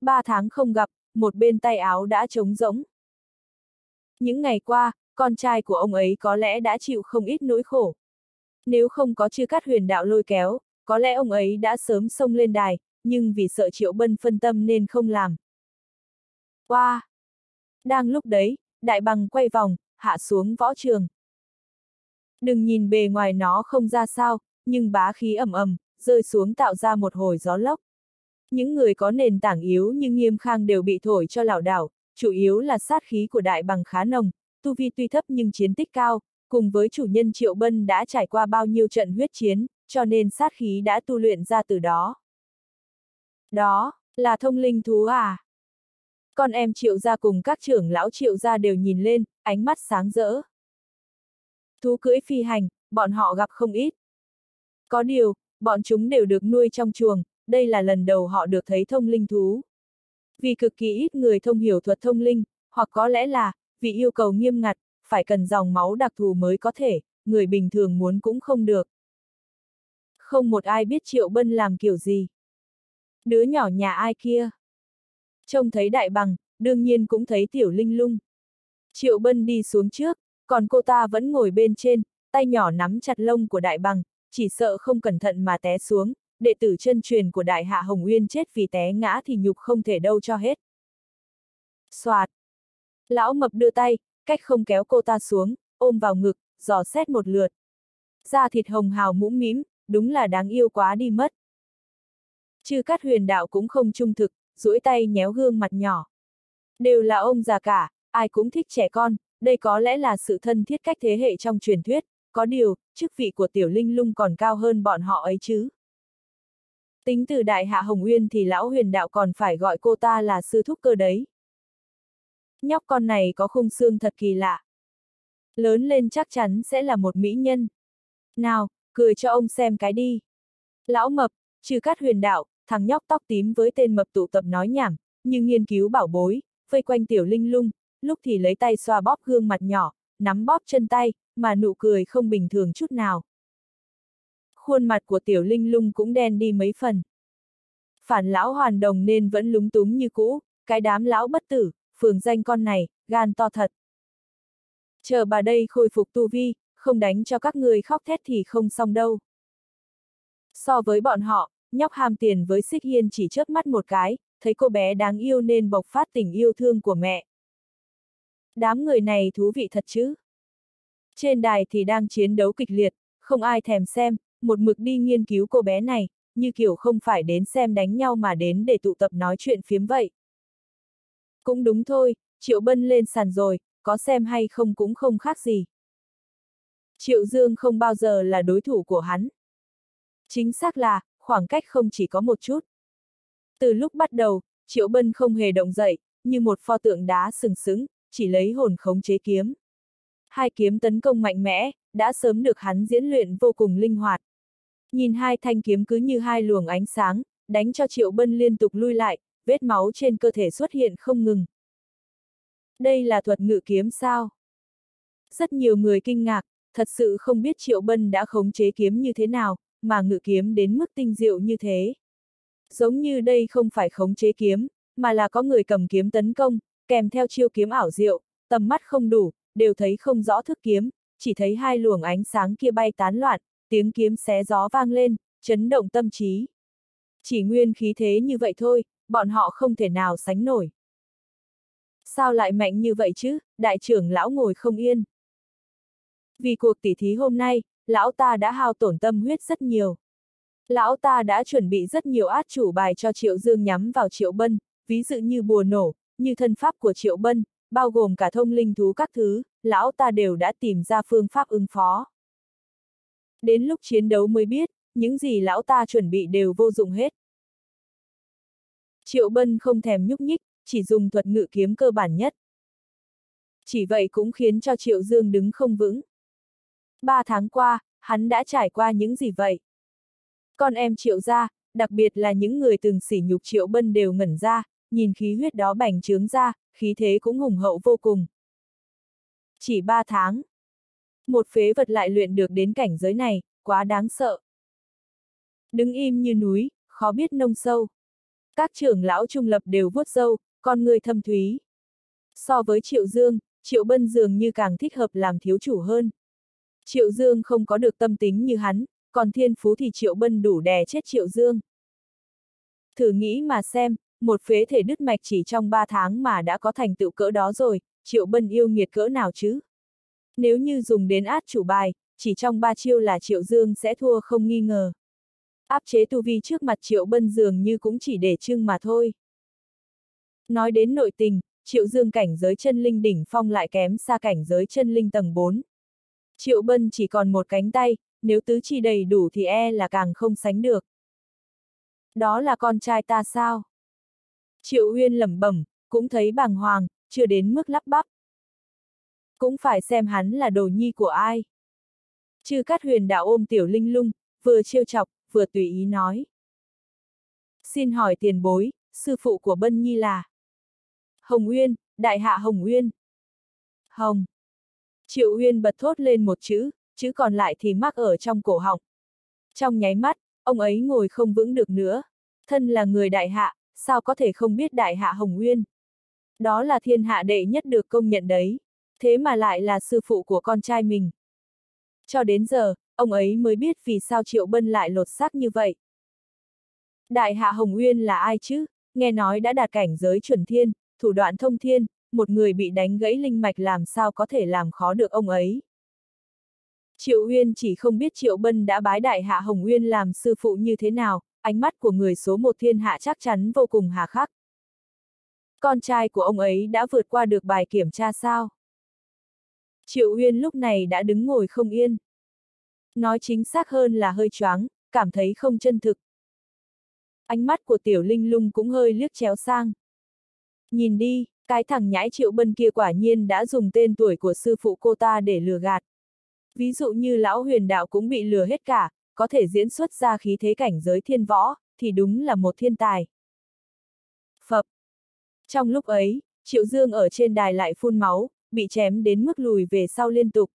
Ba tháng không gặp, một bên tay áo đã trống rỗng. Những ngày qua, con trai của ông ấy có lẽ đã chịu không ít nỗi khổ. Nếu không có chư cát huyền đạo lôi kéo, có lẽ ông ấy đã sớm xông lên đài, nhưng vì sợ Triệu Bân phân tâm nên không làm. Qua! Wow. Đang lúc đấy, đại bằng quay vòng, hạ xuống võ trường. Đừng nhìn bề ngoài nó không ra sao, nhưng bá khí ẩm ẩm, rơi xuống tạo ra một hồi gió lốc. Những người có nền tảng yếu như nghiêm khang đều bị thổi cho lảo đảo, chủ yếu là sát khí của đại bằng khá nồng, tu vi tuy thấp nhưng chiến tích cao, cùng với chủ nhân Triệu Bân đã trải qua bao nhiêu trận huyết chiến, cho nên sát khí đã tu luyện ra từ đó. Đó, là thông linh thú à? Con em Triệu gia cùng các trưởng lão Triệu gia đều nhìn lên, ánh mắt sáng rỡ. Thú cưỡi phi hành, bọn họ gặp không ít. Có điều, bọn chúng đều được nuôi trong chuồng, đây là lần đầu họ được thấy thông linh thú. Vì cực kỳ ít người thông hiểu thuật thông linh, hoặc có lẽ là, vì yêu cầu nghiêm ngặt, phải cần dòng máu đặc thù mới có thể, người bình thường muốn cũng không được. Không một ai biết Triệu Bân làm kiểu gì. Đứa nhỏ nhà ai kia? Trông thấy đại bằng, đương nhiên cũng thấy tiểu linh lung. Triệu Bân đi xuống trước, còn cô ta vẫn ngồi bên trên, tay nhỏ nắm chặt lông của đại bằng, chỉ sợ không cẩn thận mà té xuống, đệ tử chân truyền của đại hạ Hồng Uyên chết vì té ngã thì nhục không thể đâu cho hết. Soạt! Lão mập đưa tay, cách không kéo cô ta xuống, ôm vào ngực, dò xét một lượt. Da thịt hồng hào mũm mĩm, đúng là đáng yêu quá đi mất. Chư cát huyền đạo cũng không trung thực, duỗi tay nhéo gương mặt nhỏ. Đều là ông già cả, ai cũng thích trẻ con, đây có lẽ là sự thân thiết cách thế hệ trong truyền thuyết, có điều, chức vị của tiểu linh lung còn cao hơn bọn họ ấy chứ. Tính từ đại hạ Hồng Uyên thì lão huyền đạo còn phải gọi cô ta là sư thúc cơ đấy. Nhóc con này có khung xương thật kỳ lạ. Lớn lên chắc chắn sẽ là một mỹ nhân. Nào, cười cho ông xem cái đi. Lão mập, trừ cát huyền đạo, thằng nhóc tóc tím với tên mập tụ tập nói nhảm, nhưng nghiên cứu bảo bối, vây quanh tiểu linh lung, lúc thì lấy tay xoa bóp gương mặt nhỏ, nắm bóp chân tay, mà nụ cười không bình thường chút nào. Khuôn mặt của tiểu linh lung cũng đen đi mấy phần. Phản lão hoàn đồng nên vẫn lúng túng như cũ, cái đám lão bất tử, phường danh con này, gan to thật. Chờ bà đây khôi phục tu vi, không đánh cho các người khóc thét thì không xong đâu. So với bọn họ, nhóc ham tiền với xích hiên chỉ chớp mắt một cái, thấy cô bé đáng yêu nên bộc phát tình yêu thương của mẹ. Đám người này thú vị thật chứ. Trên đài thì đang chiến đấu kịch liệt, không ai thèm xem, một mực đi nghiên cứu cô bé này, như kiểu không phải đến xem đánh nhau mà đến để tụ tập nói chuyện phiếm vậy. Cũng đúng thôi, Triệu Bân lên sàn rồi, có xem hay không cũng không khác gì. Triệu Dương không bao giờ là đối thủ của hắn. Chính xác là, khoảng cách không chỉ có một chút. Từ lúc bắt đầu, Triệu Bân không hề động dậy, như một pho tượng đá sừng sững, chỉ lấy hồn khống chế kiếm. Hai kiếm tấn công mạnh mẽ, đã sớm được hắn diễn luyện vô cùng linh hoạt. Nhìn hai thanh kiếm cứ như hai luồng ánh sáng, đánh cho Triệu Bân liên tục lui lại, vết máu trên cơ thể xuất hiện không ngừng. Đây là thuật ngự kiếm sao? Rất nhiều người kinh ngạc, thật sự không biết Triệu Bân đã khống chế kiếm như thế nào, mà ngự kiếm đến mức tinh diệu như thế. Giống như đây không phải khống chế kiếm, mà là có người cầm kiếm tấn công, kèm theo chiêu kiếm ảo diệu, tầm mắt không đủ, đều thấy không rõ thức kiếm, chỉ thấy hai luồng ánh sáng kia bay tán loạn, tiếng kiếm xé gió vang lên, chấn động tâm trí. Chỉ nguyên khí thế như vậy thôi, bọn họ không thể nào sánh nổi. Sao lại mạnh như vậy chứ, đại trưởng lão ngồi không yên. Vì cuộc tỉ thí hôm nay, lão ta đã hao tổn tâm huyết rất nhiều. Lão ta đã chuẩn bị rất nhiều át chủ bài cho Triệu Dương nhắm vào Triệu Bân, ví dụ như bùa nổ, như thân pháp của Triệu Bân, bao gồm cả thông linh thú các thứ, lão ta đều đã tìm ra phương pháp ứng phó. Đến lúc chiến đấu mới biết, những gì lão ta chuẩn bị đều vô dụng hết. Triệu Bân không thèm nhúc nhích, chỉ dùng thuật ngự kiếm cơ bản nhất. Chỉ vậy cũng khiến cho Triệu Dương đứng không vững. Ba tháng qua, hắn đã trải qua những gì vậy? Con em Triệu gia, đặc biệt là những người từng sỉ nhục Triệu Bân đều ngẩn ra, nhìn khí huyết đó bành trướng ra, khí thế cũng hùng hậu vô cùng. Chỉ ba tháng. Một phế vật lại luyện được đến cảnh giới này, quá đáng sợ. Đứng im như núi, khó biết nông sâu. Các trưởng lão trung lập đều vuốt râu, con người thâm thúy. So với Triệu Dương, Triệu Bân dường như càng thích hợp làm thiếu chủ hơn. Triệu Dương không có được tâm tính như hắn, còn thiên phú thì Triệu Bân đủ đè chết Triệu Dương. Thử nghĩ mà xem, một phế thể đứt mạch chỉ trong ba tháng mà đã có thành tựu cỡ đó rồi, Triệu Bân yêu nghiệt cỡ nào chứ? Nếu như dùng đến át chủ bài, chỉ trong ba chiêu là Triệu Dương sẽ thua không nghi ngờ. Áp chế tu vi trước mặt Triệu Bân dường như cũng chỉ để trưng mà thôi. Nói đến nội tình, Triệu Dương cảnh giới chân linh đỉnh phong lại kém xa cảnh giới chân linh tầng 4. Triệu Bân chỉ còn một cánh tay, nếu tứ chi đầy đủ thì e là càng không sánh được. Đó là con trai ta sao? Triệu Uyên lẩm bẩm, cũng thấy bàng hoàng, chưa đến mức lắp bắp. Cũng phải xem hắn là đồ nhi của ai. Chư Cát Huyền đạo ôm tiểu linh lung, vừa trêu chọc, vừa tùy ý nói. Xin hỏi tiền bối, sư phụ của Bân Nhi là Hồng Uyên, đại hạ Hồng Uyên. Hồng. Triệu Uyên bật thốt lên một chữ, chữ còn lại thì mắc ở trong cổ họng. Trong nháy mắt, ông ấy ngồi không vững được nữa. Thân là người đại hạ, sao có thể không biết đại hạ Hồng Uyên? Đó là thiên hạ đệ nhất được công nhận đấy. Thế mà lại là sư phụ của con trai mình. Cho đến giờ, ông ấy mới biết vì sao Triệu Bân lại lột xác như vậy. Đại hạ Hồng Uyên là ai chứ? Nghe nói đã đạt cảnh giới chuẩn thiên, thủ đoạn thông thiên, một người bị đánh gãy linh mạch làm sao có thể làm khó được ông ấy. Triệu Uyên chỉ không biết Triệu Bân đã bái đại hạ Hồng Uyên làm sư phụ như thế nào, ánh mắt của người số một thiên hạ chắc chắn vô cùng hà khắc. Con trai của ông ấy đã vượt qua được bài kiểm tra sao? Triệu Uyên lúc này đã đứng ngồi không yên. Nói chính xác hơn là hơi choáng, cảm thấy không chân thực. Ánh mắt của tiểu linh lung cũng hơi liếc chéo sang. Nhìn đi, cái thằng nhãi triệu bân kia quả nhiên đã dùng tên tuổi của sư phụ cô ta để lừa gạt. Ví dụ như lão huyền đạo cũng bị lừa hết cả, có thể diễn xuất ra khí thế cảnh giới thiên võ, thì đúng là một thiên tài. Phập. Trong lúc ấy, Triệu Dương ở trên đài lại phun máu, bị chém đến mức lùi về sau liên tục.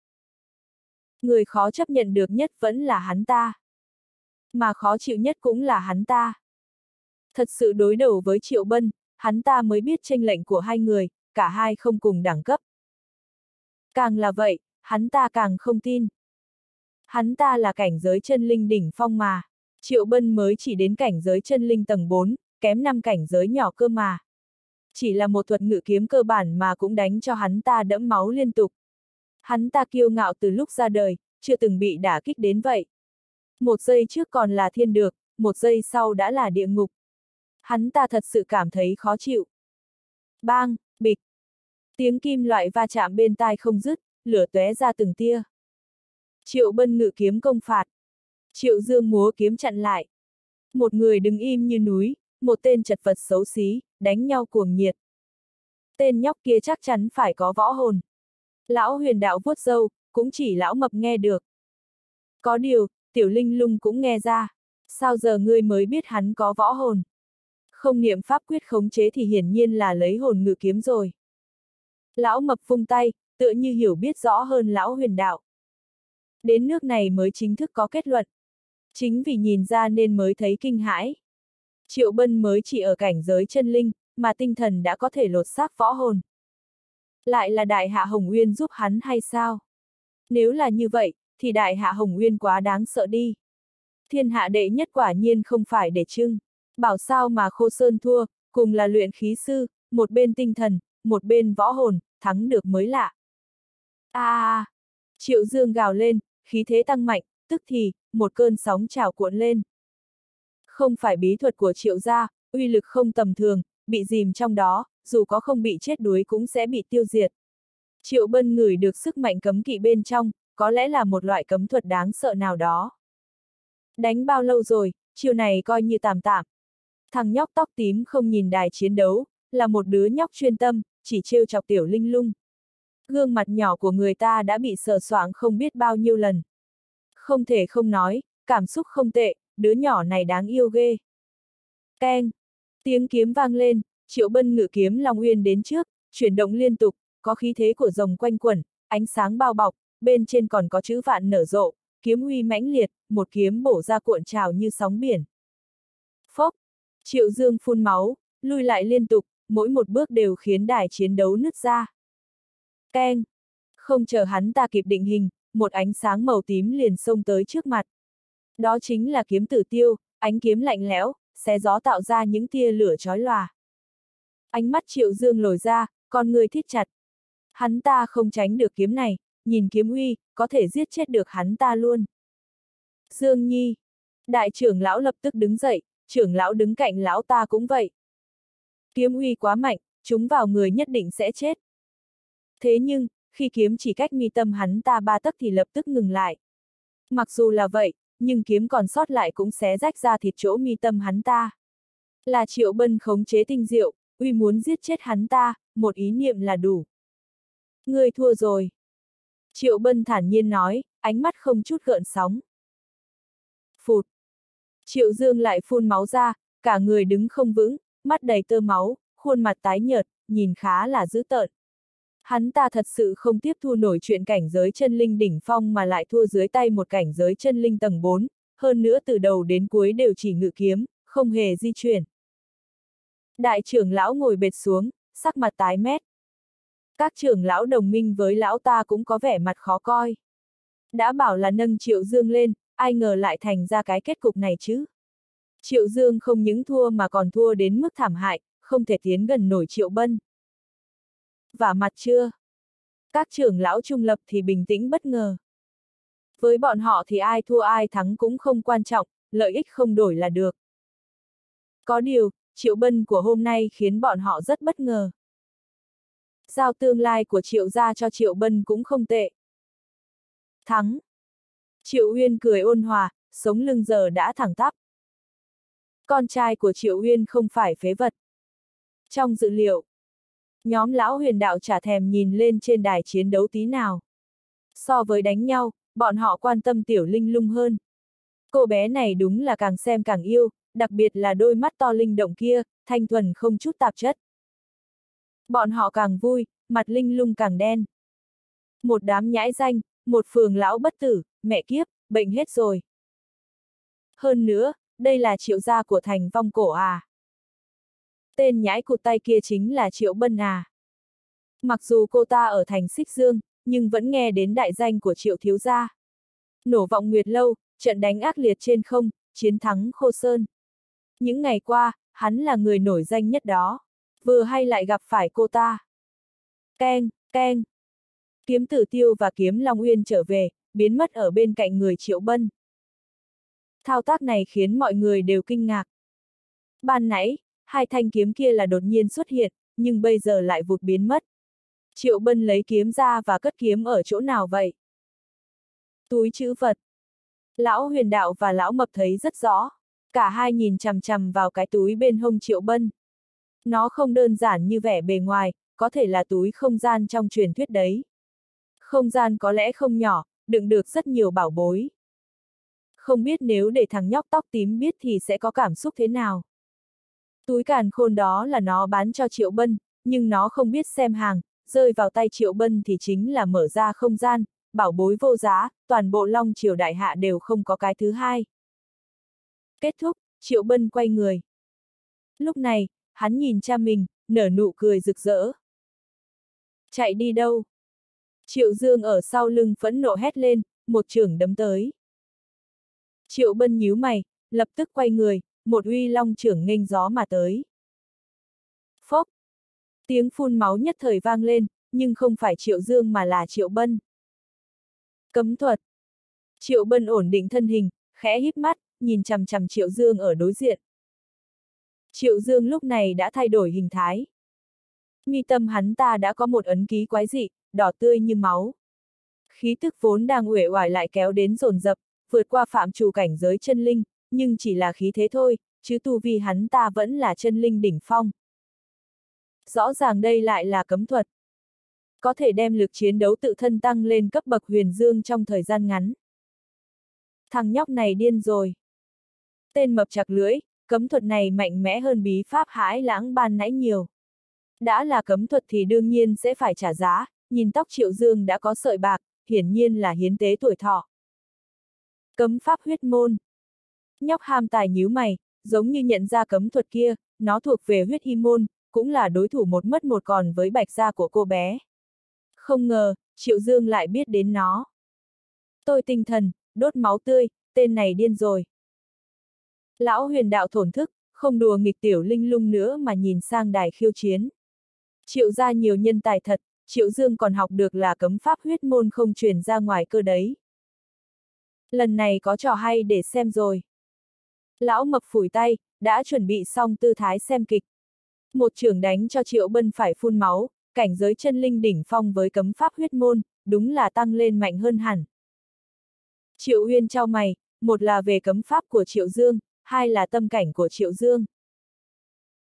Người khó chấp nhận được nhất vẫn là hắn ta. Mà khó chịu nhất cũng là hắn ta. Thật sự đối đầu với Triệu Bân, hắn ta mới biết tranh lệnh của hai người, cả hai không cùng đẳng cấp. Càng là vậy, hắn ta càng không tin. Hắn ta là cảnh giới chân linh đỉnh phong mà. Triệu Bân mới chỉ đến cảnh giới chân linh tầng 4, kém 5 cảnh giới nhỏ cơ mà. Chỉ là một thuật ngự kiếm cơ bản mà cũng đánh cho hắn ta đẫm máu liên tục. Hắn ta kiêu ngạo từ lúc ra đời, chưa từng bị đả kích đến vậy. Một giây trước còn là thiên được, một giây sau đã là địa ngục. Hắn ta thật sự cảm thấy khó chịu. Bang, bịch. Tiếng kim loại va chạm bên tai không dứt, lửa tóe ra từng tia. Triệu bân ngự kiếm công phạt. Triệu dương múa kiếm chặn lại. Một người đứng im như núi, một tên chật vật xấu xí, đánh nhau cuồng nhiệt. Tên nhóc kia chắc chắn phải có võ hồn. Lão huyền đạo vuốt dâu, cũng chỉ lão mập nghe được. Có điều, tiểu linh lung cũng nghe ra. Sao giờ ngươi mới biết hắn có võ hồn? Không niệm pháp quyết khống chế thì hiển nhiên là lấy hồn ngự kiếm rồi. Lão mập vung tay, tựa như hiểu biết rõ hơn lão huyền đạo. Đến nước này mới chính thức có kết luận. Chính vì nhìn ra nên mới thấy kinh hãi. Triệu Bân mới chỉ ở cảnh giới chân linh, mà tinh thần đã có thể lột xác võ hồn. Lại là Đại Hạ Hồng Uyên giúp hắn hay sao? Nếu là như vậy, thì Đại Hạ Hồng Uyên quá đáng sợ đi. Thiên hạ đệ nhất quả nhiên không phải để trưng. Bảo sao mà Khô Sơn thua, cùng là luyện khí sư, một bên tinh thần, một bên võ hồn, thắng được mới lạ. A à, Triệu Dương gào lên, khí thế tăng mạnh, tức thì, một cơn sóng trào cuộn lên. Không phải bí thuật của triệu gia, uy lực không tầm thường, bị dìm trong đó, dù có không bị chết đuối cũng sẽ bị tiêu diệt. Triệu bân ngửi được sức mạnh cấm kỵ bên trong, có lẽ là một loại cấm thuật đáng sợ nào đó. Đánh bao lâu rồi, chiều này coi như tạm tạm. Thằng nhóc tóc tím không nhìn đài chiến đấu, là một đứa nhóc chuyên tâm, chỉ trêu chọc tiểu linh lung. Gương mặt nhỏ của người ta đã bị sờ soạng không biết bao nhiêu lần. Không thể không nói, cảm xúc không tệ, đứa nhỏ này đáng yêu ghê. Keng! Tiếng kiếm vang lên, triệu bân ngự kiếm Long Uyên đến trước, chuyển động liên tục, có khí thế của rồng quanh quẩn, ánh sáng bao bọc, bên trên còn có chữ vạn nở rộ, kiếm huy mãnh liệt, một kiếm bổ ra cuộn trào như sóng biển. Phốc! Triệu dương phun máu, lui lại liên tục, mỗi một bước đều khiến đài chiến đấu nứt ra. Keng! Không chờ hắn ta kịp định hình, một ánh sáng màu tím liền xông tới trước mặt. Đó chính là kiếm tử tiêu, ánh kiếm lạnh lẽo, xé gió tạo ra những tia lửa chói lòa. Ánh mắt triệu dương lồi ra, con người thiết chặt. Hắn ta không tránh được kiếm này, nhìn kiếm uy, có thể giết chết được hắn ta luôn. Dương Nhi. Đại trưởng lão lập tức đứng dậy, trưởng lão đứng cạnh lão ta cũng vậy. Kiếm uy quá mạnh, chúng vào người nhất định sẽ chết. Thế nhưng, khi kiếm chỉ cách mi tâm hắn ta ba tấc thì lập tức ngừng lại. Mặc dù là vậy, nhưng kiếm còn sót lại cũng xé rách ra thịt chỗ mi tâm hắn ta. Là triệu bân khống chế tinh diệu, uy muốn giết chết hắn ta, một ý niệm là đủ. Ngươi thua rồi. Triệu bân thản nhiên nói, ánh mắt không chút gợn sóng. Phụt. Triệu dương lại phun máu ra, cả người đứng không vững, mắt đầy tơ máu, khuôn mặt tái nhợt, nhìn khá là dữ tợn. Hắn ta thật sự không tiếp thu nổi chuyện cảnh giới chân linh đỉnh phong mà lại thua dưới tay một cảnh giới chân linh tầng 4, hơn nữa từ đầu đến cuối đều chỉ ngự kiếm, không hề di chuyển. Đại trưởng lão ngồi bệt xuống, sắc mặt tái mét. Các trưởng lão đồng minh với lão ta cũng có vẻ mặt khó coi. Đã bảo là nâng Triệu Dương lên, ai ngờ lại thành ra cái kết cục này chứ. Triệu Dương không những thua mà còn thua đến mức thảm hại, không thể tiến gần nổi Triệu Bân. Và mặt chưa? Các trưởng lão trung lập thì bình tĩnh bất ngờ. Với bọn họ thì ai thua ai thắng cũng không quan trọng, lợi ích không đổi là được. Có điều, Triệu Bân của hôm nay khiến bọn họ rất bất ngờ. Giao tương lai của Triệu gia cho Triệu Bân cũng không tệ. Thắng. Triệu Uyên cười ôn hòa, sống lưng giờ đã thẳng tắp. Con trai của Triệu Uyên không phải phế vật. Trong dự liệu, nhóm lão huyền đạo trả thèm nhìn lên trên đài chiến đấu tí nào. So với đánh nhau, bọn họ quan tâm tiểu linh lung hơn. Cô bé này đúng là càng xem càng yêu, đặc biệt là đôi mắt to linh động kia, thanh thuần không chút tạp chất. Bọn họ càng vui, mặt linh lung càng đen. Một đám nhãi danh, một phường lão bất tử, mẹ kiếp, bệnh hết rồi. Hơn nữa, đây là triệu gia của thành vong cổ à. Tên nhãi cụt tay kia chính là triệu bân à. Mặc dù cô ta ở thành xích dương, nhưng vẫn nghe đến đại danh của triệu thiếu gia. Nổ vọng nguyệt lâu, trận đánh ác liệt trên không, chiến thắng khô sơn. Những ngày qua, hắn là người nổi danh nhất đó. Vừa hay lại gặp phải cô ta. Keng, keng. Kiếm tử tiêu và kiếm Long Uyên trở về, biến mất ở bên cạnh người Triệu Bân. Thao tác này khiến mọi người đều kinh ngạc. Ban nãy, hai thanh kiếm kia là đột nhiên xuất hiện, nhưng bây giờ lại vụt biến mất. Triệu Bân lấy kiếm ra và cất kiếm ở chỗ nào vậy? Túi chữ vật. Lão huyền đạo và lão mập thấy rất rõ. Cả hai nhìn chằm chằm vào cái túi bên hông Triệu Bân. Nó không đơn giản như vẻ bề ngoài, có thể là túi không gian trong truyền thuyết đấy. Không gian có lẽ không nhỏ, đựng được rất nhiều bảo bối. Không biết nếu để thằng nhóc tóc tím biết thì sẽ có cảm xúc thế nào. Túi càn khôn đó là nó bán cho Triệu Bân, nhưng nó không biết xem hàng, rơi vào tay Triệu Bân thì chính là mở ra không gian, bảo bối vô giá, toàn bộ Long Triều Đại Hạ đều không có cái thứ hai. Kết thúc, Triệu Bân quay người. Lúc này, hắn nhìn cha mình, nở nụ cười rực rỡ. Chạy đi đâu? Triệu Dương ở sau lưng phẫn nộ hét lên, một trường đấm tới. Triệu Bân nhíu mày, lập tức quay người, một uy long trưởng nghênh gió mà tới. Phốc! Tiếng phun máu nhất thời vang lên, nhưng không phải Triệu Dương mà là Triệu Bân. Cấm thuật! Triệu Bân ổn định thân hình, khẽ híp mắt, nhìn chằm chằm Triệu Dương ở đối diện. Triệu Dương lúc này đã thay đổi hình thái. Mi tâm hắn ta đã có một ấn ký quái dị, đỏ tươi như máu. Khí tức vốn đang uể oải lại kéo đến dồn dập, vượt qua phạm trù cảnh giới chân linh, nhưng chỉ là khí thế thôi, chứ tu vi hắn ta vẫn là chân linh đỉnh phong. Rõ ràng đây lại là cấm thuật. Có thể đem lực chiến đấu tự thân tăng lên cấp bậc huyền dương trong thời gian ngắn. Thằng nhóc này điên rồi. Tên mập chặt lưỡi, cấm thuật này mạnh mẽ hơn bí pháp hãi lãng ban nãy nhiều. Đã là cấm thuật thì đương nhiên sẽ phải trả giá, nhìn tóc triệu dương đã có sợi bạc, hiển nhiên là hiến tế tuổi thọ. Cấm pháp huyết môn. Nhóc ham tài nhíu mày, giống như nhận ra cấm thuật kia, nó thuộc về huyết hy môn, cũng là đối thủ một mất một còn với bạch gia của cô bé. Không ngờ, Triệu Dương lại biết đến nó. Tôi tinh thần, đốt máu tươi, tên này điên rồi. Lão huyền đạo thổn thức, không đùa nghịch tiểu linh lung nữa mà nhìn sang đài khiêu chiến. Triệu ra nhiều nhân tài thật, Triệu Dương còn học được là cấm pháp huyết môn không truyền ra ngoài cơ đấy. Lần này có trò hay để xem rồi. Lão mập phủi tay, đã chuẩn bị xong tư thái xem kịch. Một trưởng đánh cho Triệu Bân phải phun máu, cảnh giới chân linh đỉnh phong với cấm pháp huyết môn, đúng là tăng lên mạnh hơn hẳn. Triệu Uyên trao mày, một là về cấm pháp của Triệu Dương, hai là tâm cảnh của Triệu Dương.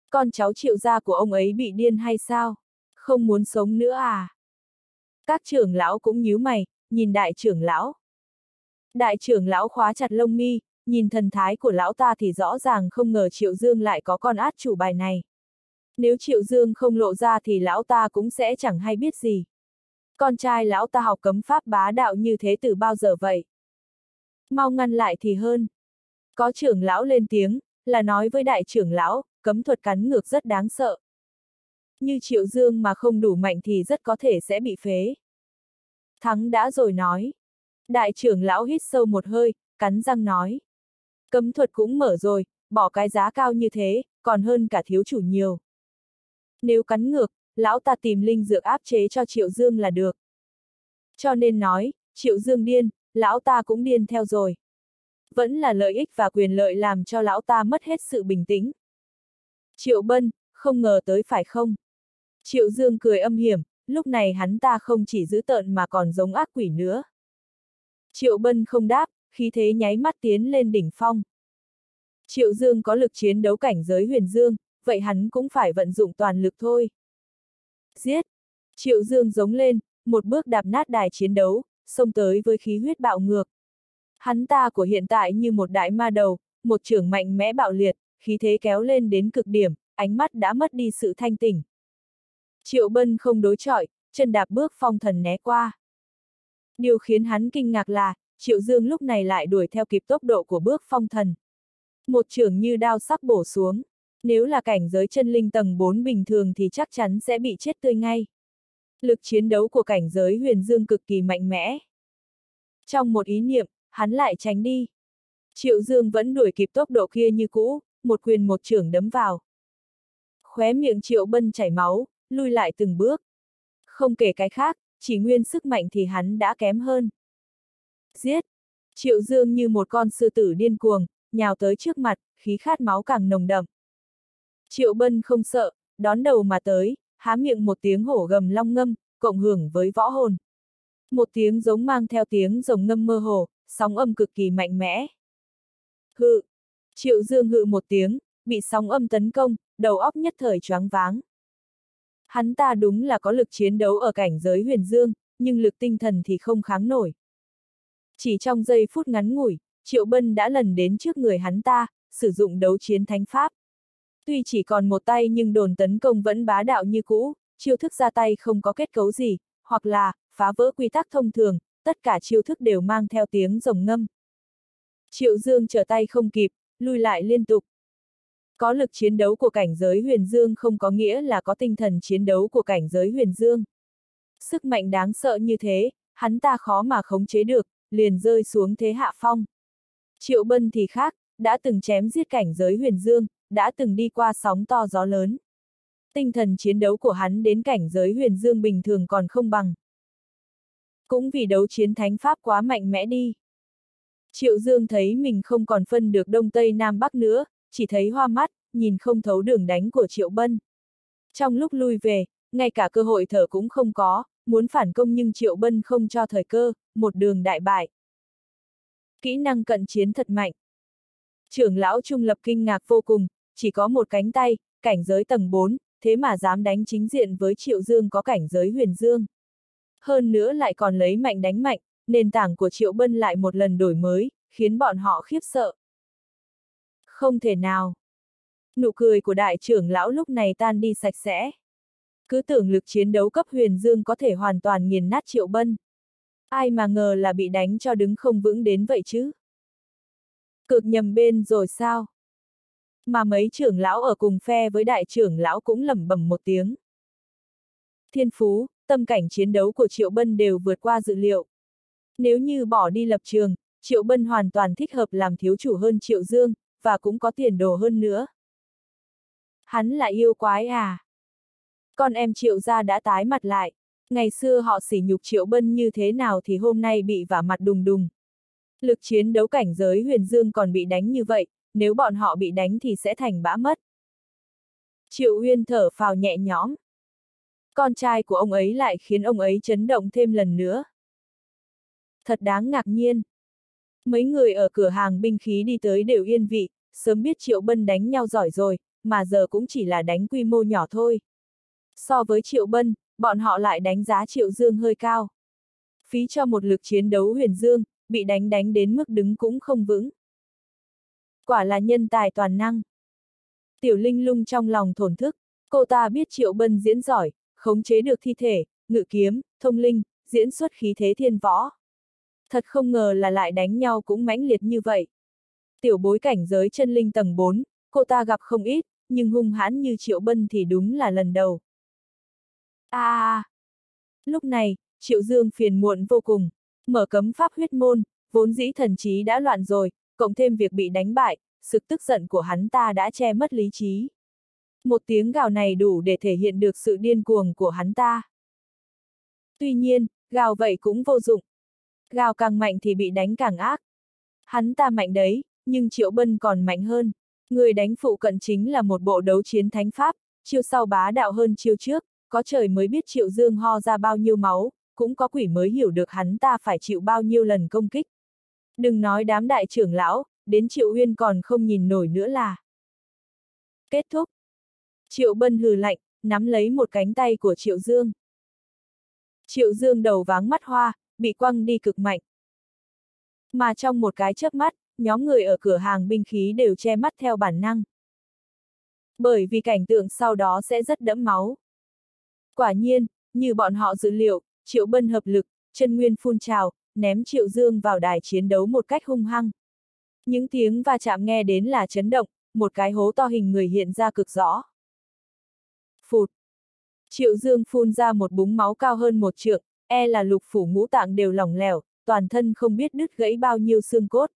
Con cháu Triệu gia của ông ấy bị điên hay sao? Không muốn sống nữa à? Các trưởng lão cũng nhíu mày, nhìn đại trưởng lão. Đại trưởng lão khóa chặt lông mi, nhìn thần thái của lão ta thì rõ ràng không ngờ Triệu Dương lại có con át chủ bài này. Nếu Triệu Dương không lộ ra thì lão ta cũng sẽ chẳng hay biết gì. Con trai lão ta học cấm pháp bá đạo như thế từ bao giờ vậy? Mau ngăn lại thì hơn. Có trưởng lão lên tiếng, là nói với đại trưởng lão, cấm thuật cắn ngược rất đáng sợ. Như Triệu Dương mà không đủ mạnh thì rất có thể sẽ bị phế. Thắng đã rồi nói. Đại trưởng lão hít sâu một hơi, cắn răng nói. Cấm thuật cũng mở rồi, bỏ cái giá cao như thế, còn hơn cả thiếu chủ nhiều. Nếu cắn ngược, lão ta tìm linh dược áp chế cho Triệu Dương là được. Cho nên nói, Triệu Dương điên, lão ta cũng điên theo rồi. Vẫn là lợi ích và quyền lợi làm cho lão ta mất hết sự bình tĩnh. Triệu Bân, không ngờ tới phải không? Triệu Dương cười âm hiểm, lúc này hắn ta không chỉ giữ tợn mà còn giống ác quỷ nữa. Triệu Bân không đáp, khí thế nháy mắt tiến lên đỉnh phong. Triệu Dương có lực chiến đấu cảnh giới huyền dương, vậy hắn cũng phải vận dụng toàn lực thôi. Giết! Triệu Dương giống lên, một bước đạp nát đài chiến đấu, xông tới với khí huyết bạo ngược. Hắn ta của hiện tại như một đại ma đầu, một trưởng mạnh mẽ bạo liệt, khí thế kéo lên đến cực điểm, ánh mắt đã mất đi sự thanh tỉnh. Triệu Bân không đối chọi, chân đạp bước phong thần né qua. Điều khiến hắn kinh ngạc là, Triệu Dương lúc này lại đuổi theo kịp tốc độ của bước phong thần. Một trưởng như đao sắc bổ xuống. Nếu là cảnh giới chân linh tầng 4 bình thường thì chắc chắn sẽ bị chết tươi ngay. Lực chiến đấu của cảnh giới huyền dương cực kỳ mạnh mẽ. Trong một ý niệm, hắn lại tránh đi. Triệu Dương vẫn đuổi kịp tốc độ kia như cũ, một quyền một trưởng đấm vào. Khóe miệng Triệu Bân chảy máu, lui lại từng bước. Không kể cái khác, chỉ nguyên sức mạnh thì hắn đã kém hơn. Giết! Triệu Dương như một con sư tử điên cuồng, nhào tới trước mặt, khí khát máu càng nồng đậm. Triệu Bân không sợ, đón đầu mà tới, há miệng một tiếng hổ gầm long ngâm, cộng hưởng với võ hồn. Một tiếng giống mang theo tiếng rồng ngâm mơ hồ, sóng âm cực kỳ mạnh mẽ. Hự! Triệu Dương hự một tiếng, bị sóng âm tấn công, đầu óc nhất thời choáng váng. Hắn ta đúng là có lực chiến đấu ở cảnh giới huyền dương, nhưng lực tinh thần thì không kháng nổi. Chỉ trong giây phút ngắn ngủi, Triệu Bân đã lần đến trước người hắn ta, sử dụng đấu chiến thánh pháp. Tuy chỉ còn một tay nhưng đồn tấn công vẫn bá đạo như cũ, chiêu thức ra tay không có kết cấu gì, hoặc là, phá vỡ quy tắc thông thường, tất cả chiêu thức đều mang theo tiếng rồng ngâm. Triệu Dương trở tay không kịp, lui lại liên tục. Có lực chiến đấu của cảnh giới huyền dương không có nghĩa là có tinh thần chiến đấu của cảnh giới huyền dương. Sức mạnh đáng sợ như thế, hắn ta khó mà khống chế được, liền rơi xuống thế hạ phong. Triệu Bân thì khác, đã từng chém giết cảnh giới huyền dương, đã từng đi qua sóng to gió lớn. Tinh thần chiến đấu của hắn đến cảnh giới huyền dương bình thường còn không bằng. Cũng vì đấu chiến thánh pháp quá mạnh mẽ đi. Triệu Dương thấy mình không còn phân được đông tây nam bắc nữa, chỉ thấy hoa mắt, nhìn không thấu đường đánh của Triệu Bân. Trong lúc lui về, ngay cả cơ hội thở cũng không có, muốn phản công nhưng Triệu Bân không cho thời cơ, một đường đại bại. Kỹ năng cận chiến thật mạnh. Trưởng lão Trung Lập kinh ngạc vô cùng, chỉ có một cánh tay, cảnh giới tầng 4, thế mà dám đánh chính diện với Triệu Dương có cảnh giới huyền dương. Hơn nữa lại còn lấy mạnh đánh mạnh, nền tảng của Triệu Bân lại một lần đổi mới, khiến bọn họ khiếp sợ. Không thể nào. Nụ cười của đại trưởng lão lúc này tan đi sạch sẽ. Cứ tưởng lực chiến đấu cấp huyền dương có thể hoàn toàn nghiền nát Triệu Bân. Ai mà ngờ là bị đánh cho đứng không vững đến vậy chứ. Cực nhầm bên rồi sao? Mà mấy trưởng lão ở cùng phe với đại trưởng lão cũng lẩm bẩm một tiếng. Thiên phú, tâm cảnh chiến đấu của Triệu Bân đều vượt qua dự liệu. Nếu như bỏ đi lập trường, Triệu Bân hoàn toàn thích hợp làm thiếu chủ hơn Triệu Dương, và cũng có tiền đồ hơn nữa. Hắn là yêu quái à? Con em Triệu gia đã tái mặt lại. Ngày xưa họ sỉ nhục Triệu Bân như thế nào thì hôm nay bị vả mặt đùng đùng. Lực chiến đấu cảnh giới huyền dương còn bị đánh như vậy, nếu bọn họ bị đánh thì sẽ thành bã mất. Triệu Uyên thở phào nhẹ nhõm. Con trai của ông ấy lại khiến ông ấy chấn động thêm lần nữa. Thật đáng ngạc nhiên. Mấy người ở cửa hàng binh khí đi tới đều yên vị, sớm biết Triệu Bân đánh nhau giỏi rồi, mà giờ cũng chỉ là đánh quy mô nhỏ thôi. So với Triệu Bân, bọn họ lại đánh giá Triệu Dương hơi cao. Phí cho một lực chiến đấu huyền dương, bị đánh đánh đến mức đứng cũng không vững. Quả là nhân tài toàn năng. Tiểu Linh lung trong lòng thổn thức, cô ta biết Triệu Bân diễn giỏi, khống chế được thi thể, ngự kiếm, thông linh, diễn xuất khí thế thiên võ. Thật không ngờ là lại đánh nhau cũng mãnh liệt như vậy. Tiểu bối cảnh giới chân linh tầng 4, cô ta gặp không ít, nhưng hung hãn như Triệu Bân thì đúng là lần đầu. A à, Lúc này, Triệu Dương phiền muộn vô cùng, mở cấm pháp huyết môn, vốn dĩ thần trí đã loạn rồi, cộng thêm việc bị đánh bại, sự tức giận của hắn ta đã che mất lý trí. Một tiếng gào này đủ để thể hiện được sự điên cuồng của hắn ta. Tuy nhiên, gào vậy cũng vô dụng. Gào càng mạnh thì bị đánh càng ác. Hắn ta mạnh đấy, nhưng Triệu Bân còn mạnh hơn. Người đánh phụ cận chính là một bộ đấu chiến thánh pháp, chiêu sau bá đạo hơn chiêu trước, có trời mới biết Triệu Dương ho ra bao nhiêu máu, cũng có quỷ mới hiểu được hắn ta phải chịu bao nhiêu lần công kích. Đừng nói đám đại trưởng lão, đến Triệu Uyên còn không nhìn nổi nữa là. Kết thúc. Triệu Bân hừ lạnh, nắm lấy một cánh tay của Triệu Dương. Triệu Dương đầu váng mắt hoa, bị quăng đi cực mạnh. Mà trong một cái chớp mắt, nhóm người ở cửa hàng binh khí đều che mắt theo bản năng. Bởi vì cảnh tượng sau đó sẽ rất đẫm máu. Quả nhiên, như bọn họ dự liệu, Triệu Bân hợp lực, chân nguyên phun trào, ném Triệu Dương vào đài chiến đấu một cách hung hăng. Những tiếng va chạm nghe đến là chấn động, một cái hố to hình người hiện ra cực rõ. Phụt! Triệu Dương phun ra một búng máu cao hơn một trượng, e là lục phủ ngũ tạng đều lỏng lẻo, toàn thân không biết đứt gãy bao nhiêu xương cốt.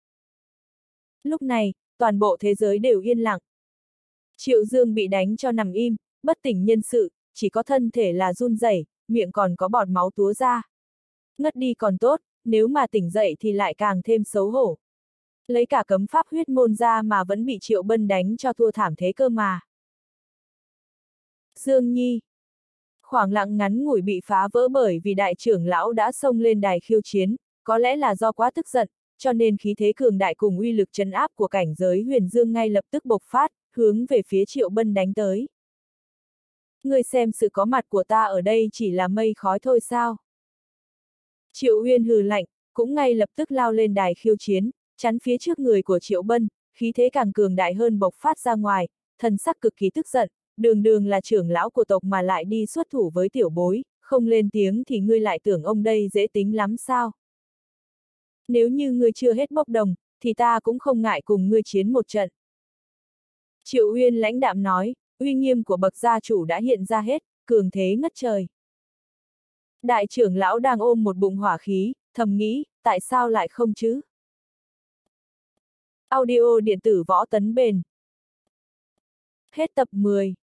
Lúc này, toàn bộ thế giới đều yên lặng. Triệu Dương bị đánh cho nằm im, bất tỉnh nhân sự, chỉ có thân thể là run rẩy, miệng còn có bọt máu túa ra. Ngất đi còn tốt, nếu mà tỉnh dậy thì lại càng thêm xấu hổ. Lấy cả cấm pháp huyết môn ra mà vẫn bị Triệu Bân đánh cho thua thảm thế cơ mà. Dương Nhi Khoảng lặng ngắn ngủi bị phá vỡ bởi vì đại trưởng lão đã xông lên đài khiêu chiến, có lẽ là do quá tức giận, cho nên khí thế cường đại cùng uy lực chấn áp của cảnh giới huyền dương ngay lập tức bộc phát, hướng về phía Triệu Bân đánh tới. Ngươi xem sự có mặt của ta ở đây chỉ là mây khói thôi sao? Triệu Uyên hừ lạnh, cũng ngay lập tức lao lên đài khiêu chiến, chắn phía trước người của Triệu Bân, khí thế càng cường đại hơn bộc phát ra ngoài, thần sắc cực kỳ tức giận, đường đường là trưởng lão của tộc mà lại đi xuất thủ với tiểu bối, không lên tiếng thì ngươi lại tưởng ông đây dễ tính lắm sao? Nếu như ngươi chưa hết bốc đồng, thì ta cũng không ngại cùng ngươi chiến một trận. Triệu Uyên lãnh đạm nói, uy nghiêm của bậc gia chủ đã hiện ra hết, cường thế ngất trời. Đại trưởng lão đang ôm một bụng hỏa khí, thầm nghĩ, tại sao lại không chứ? Audio điện tử võ tấn bền. Hết tập 10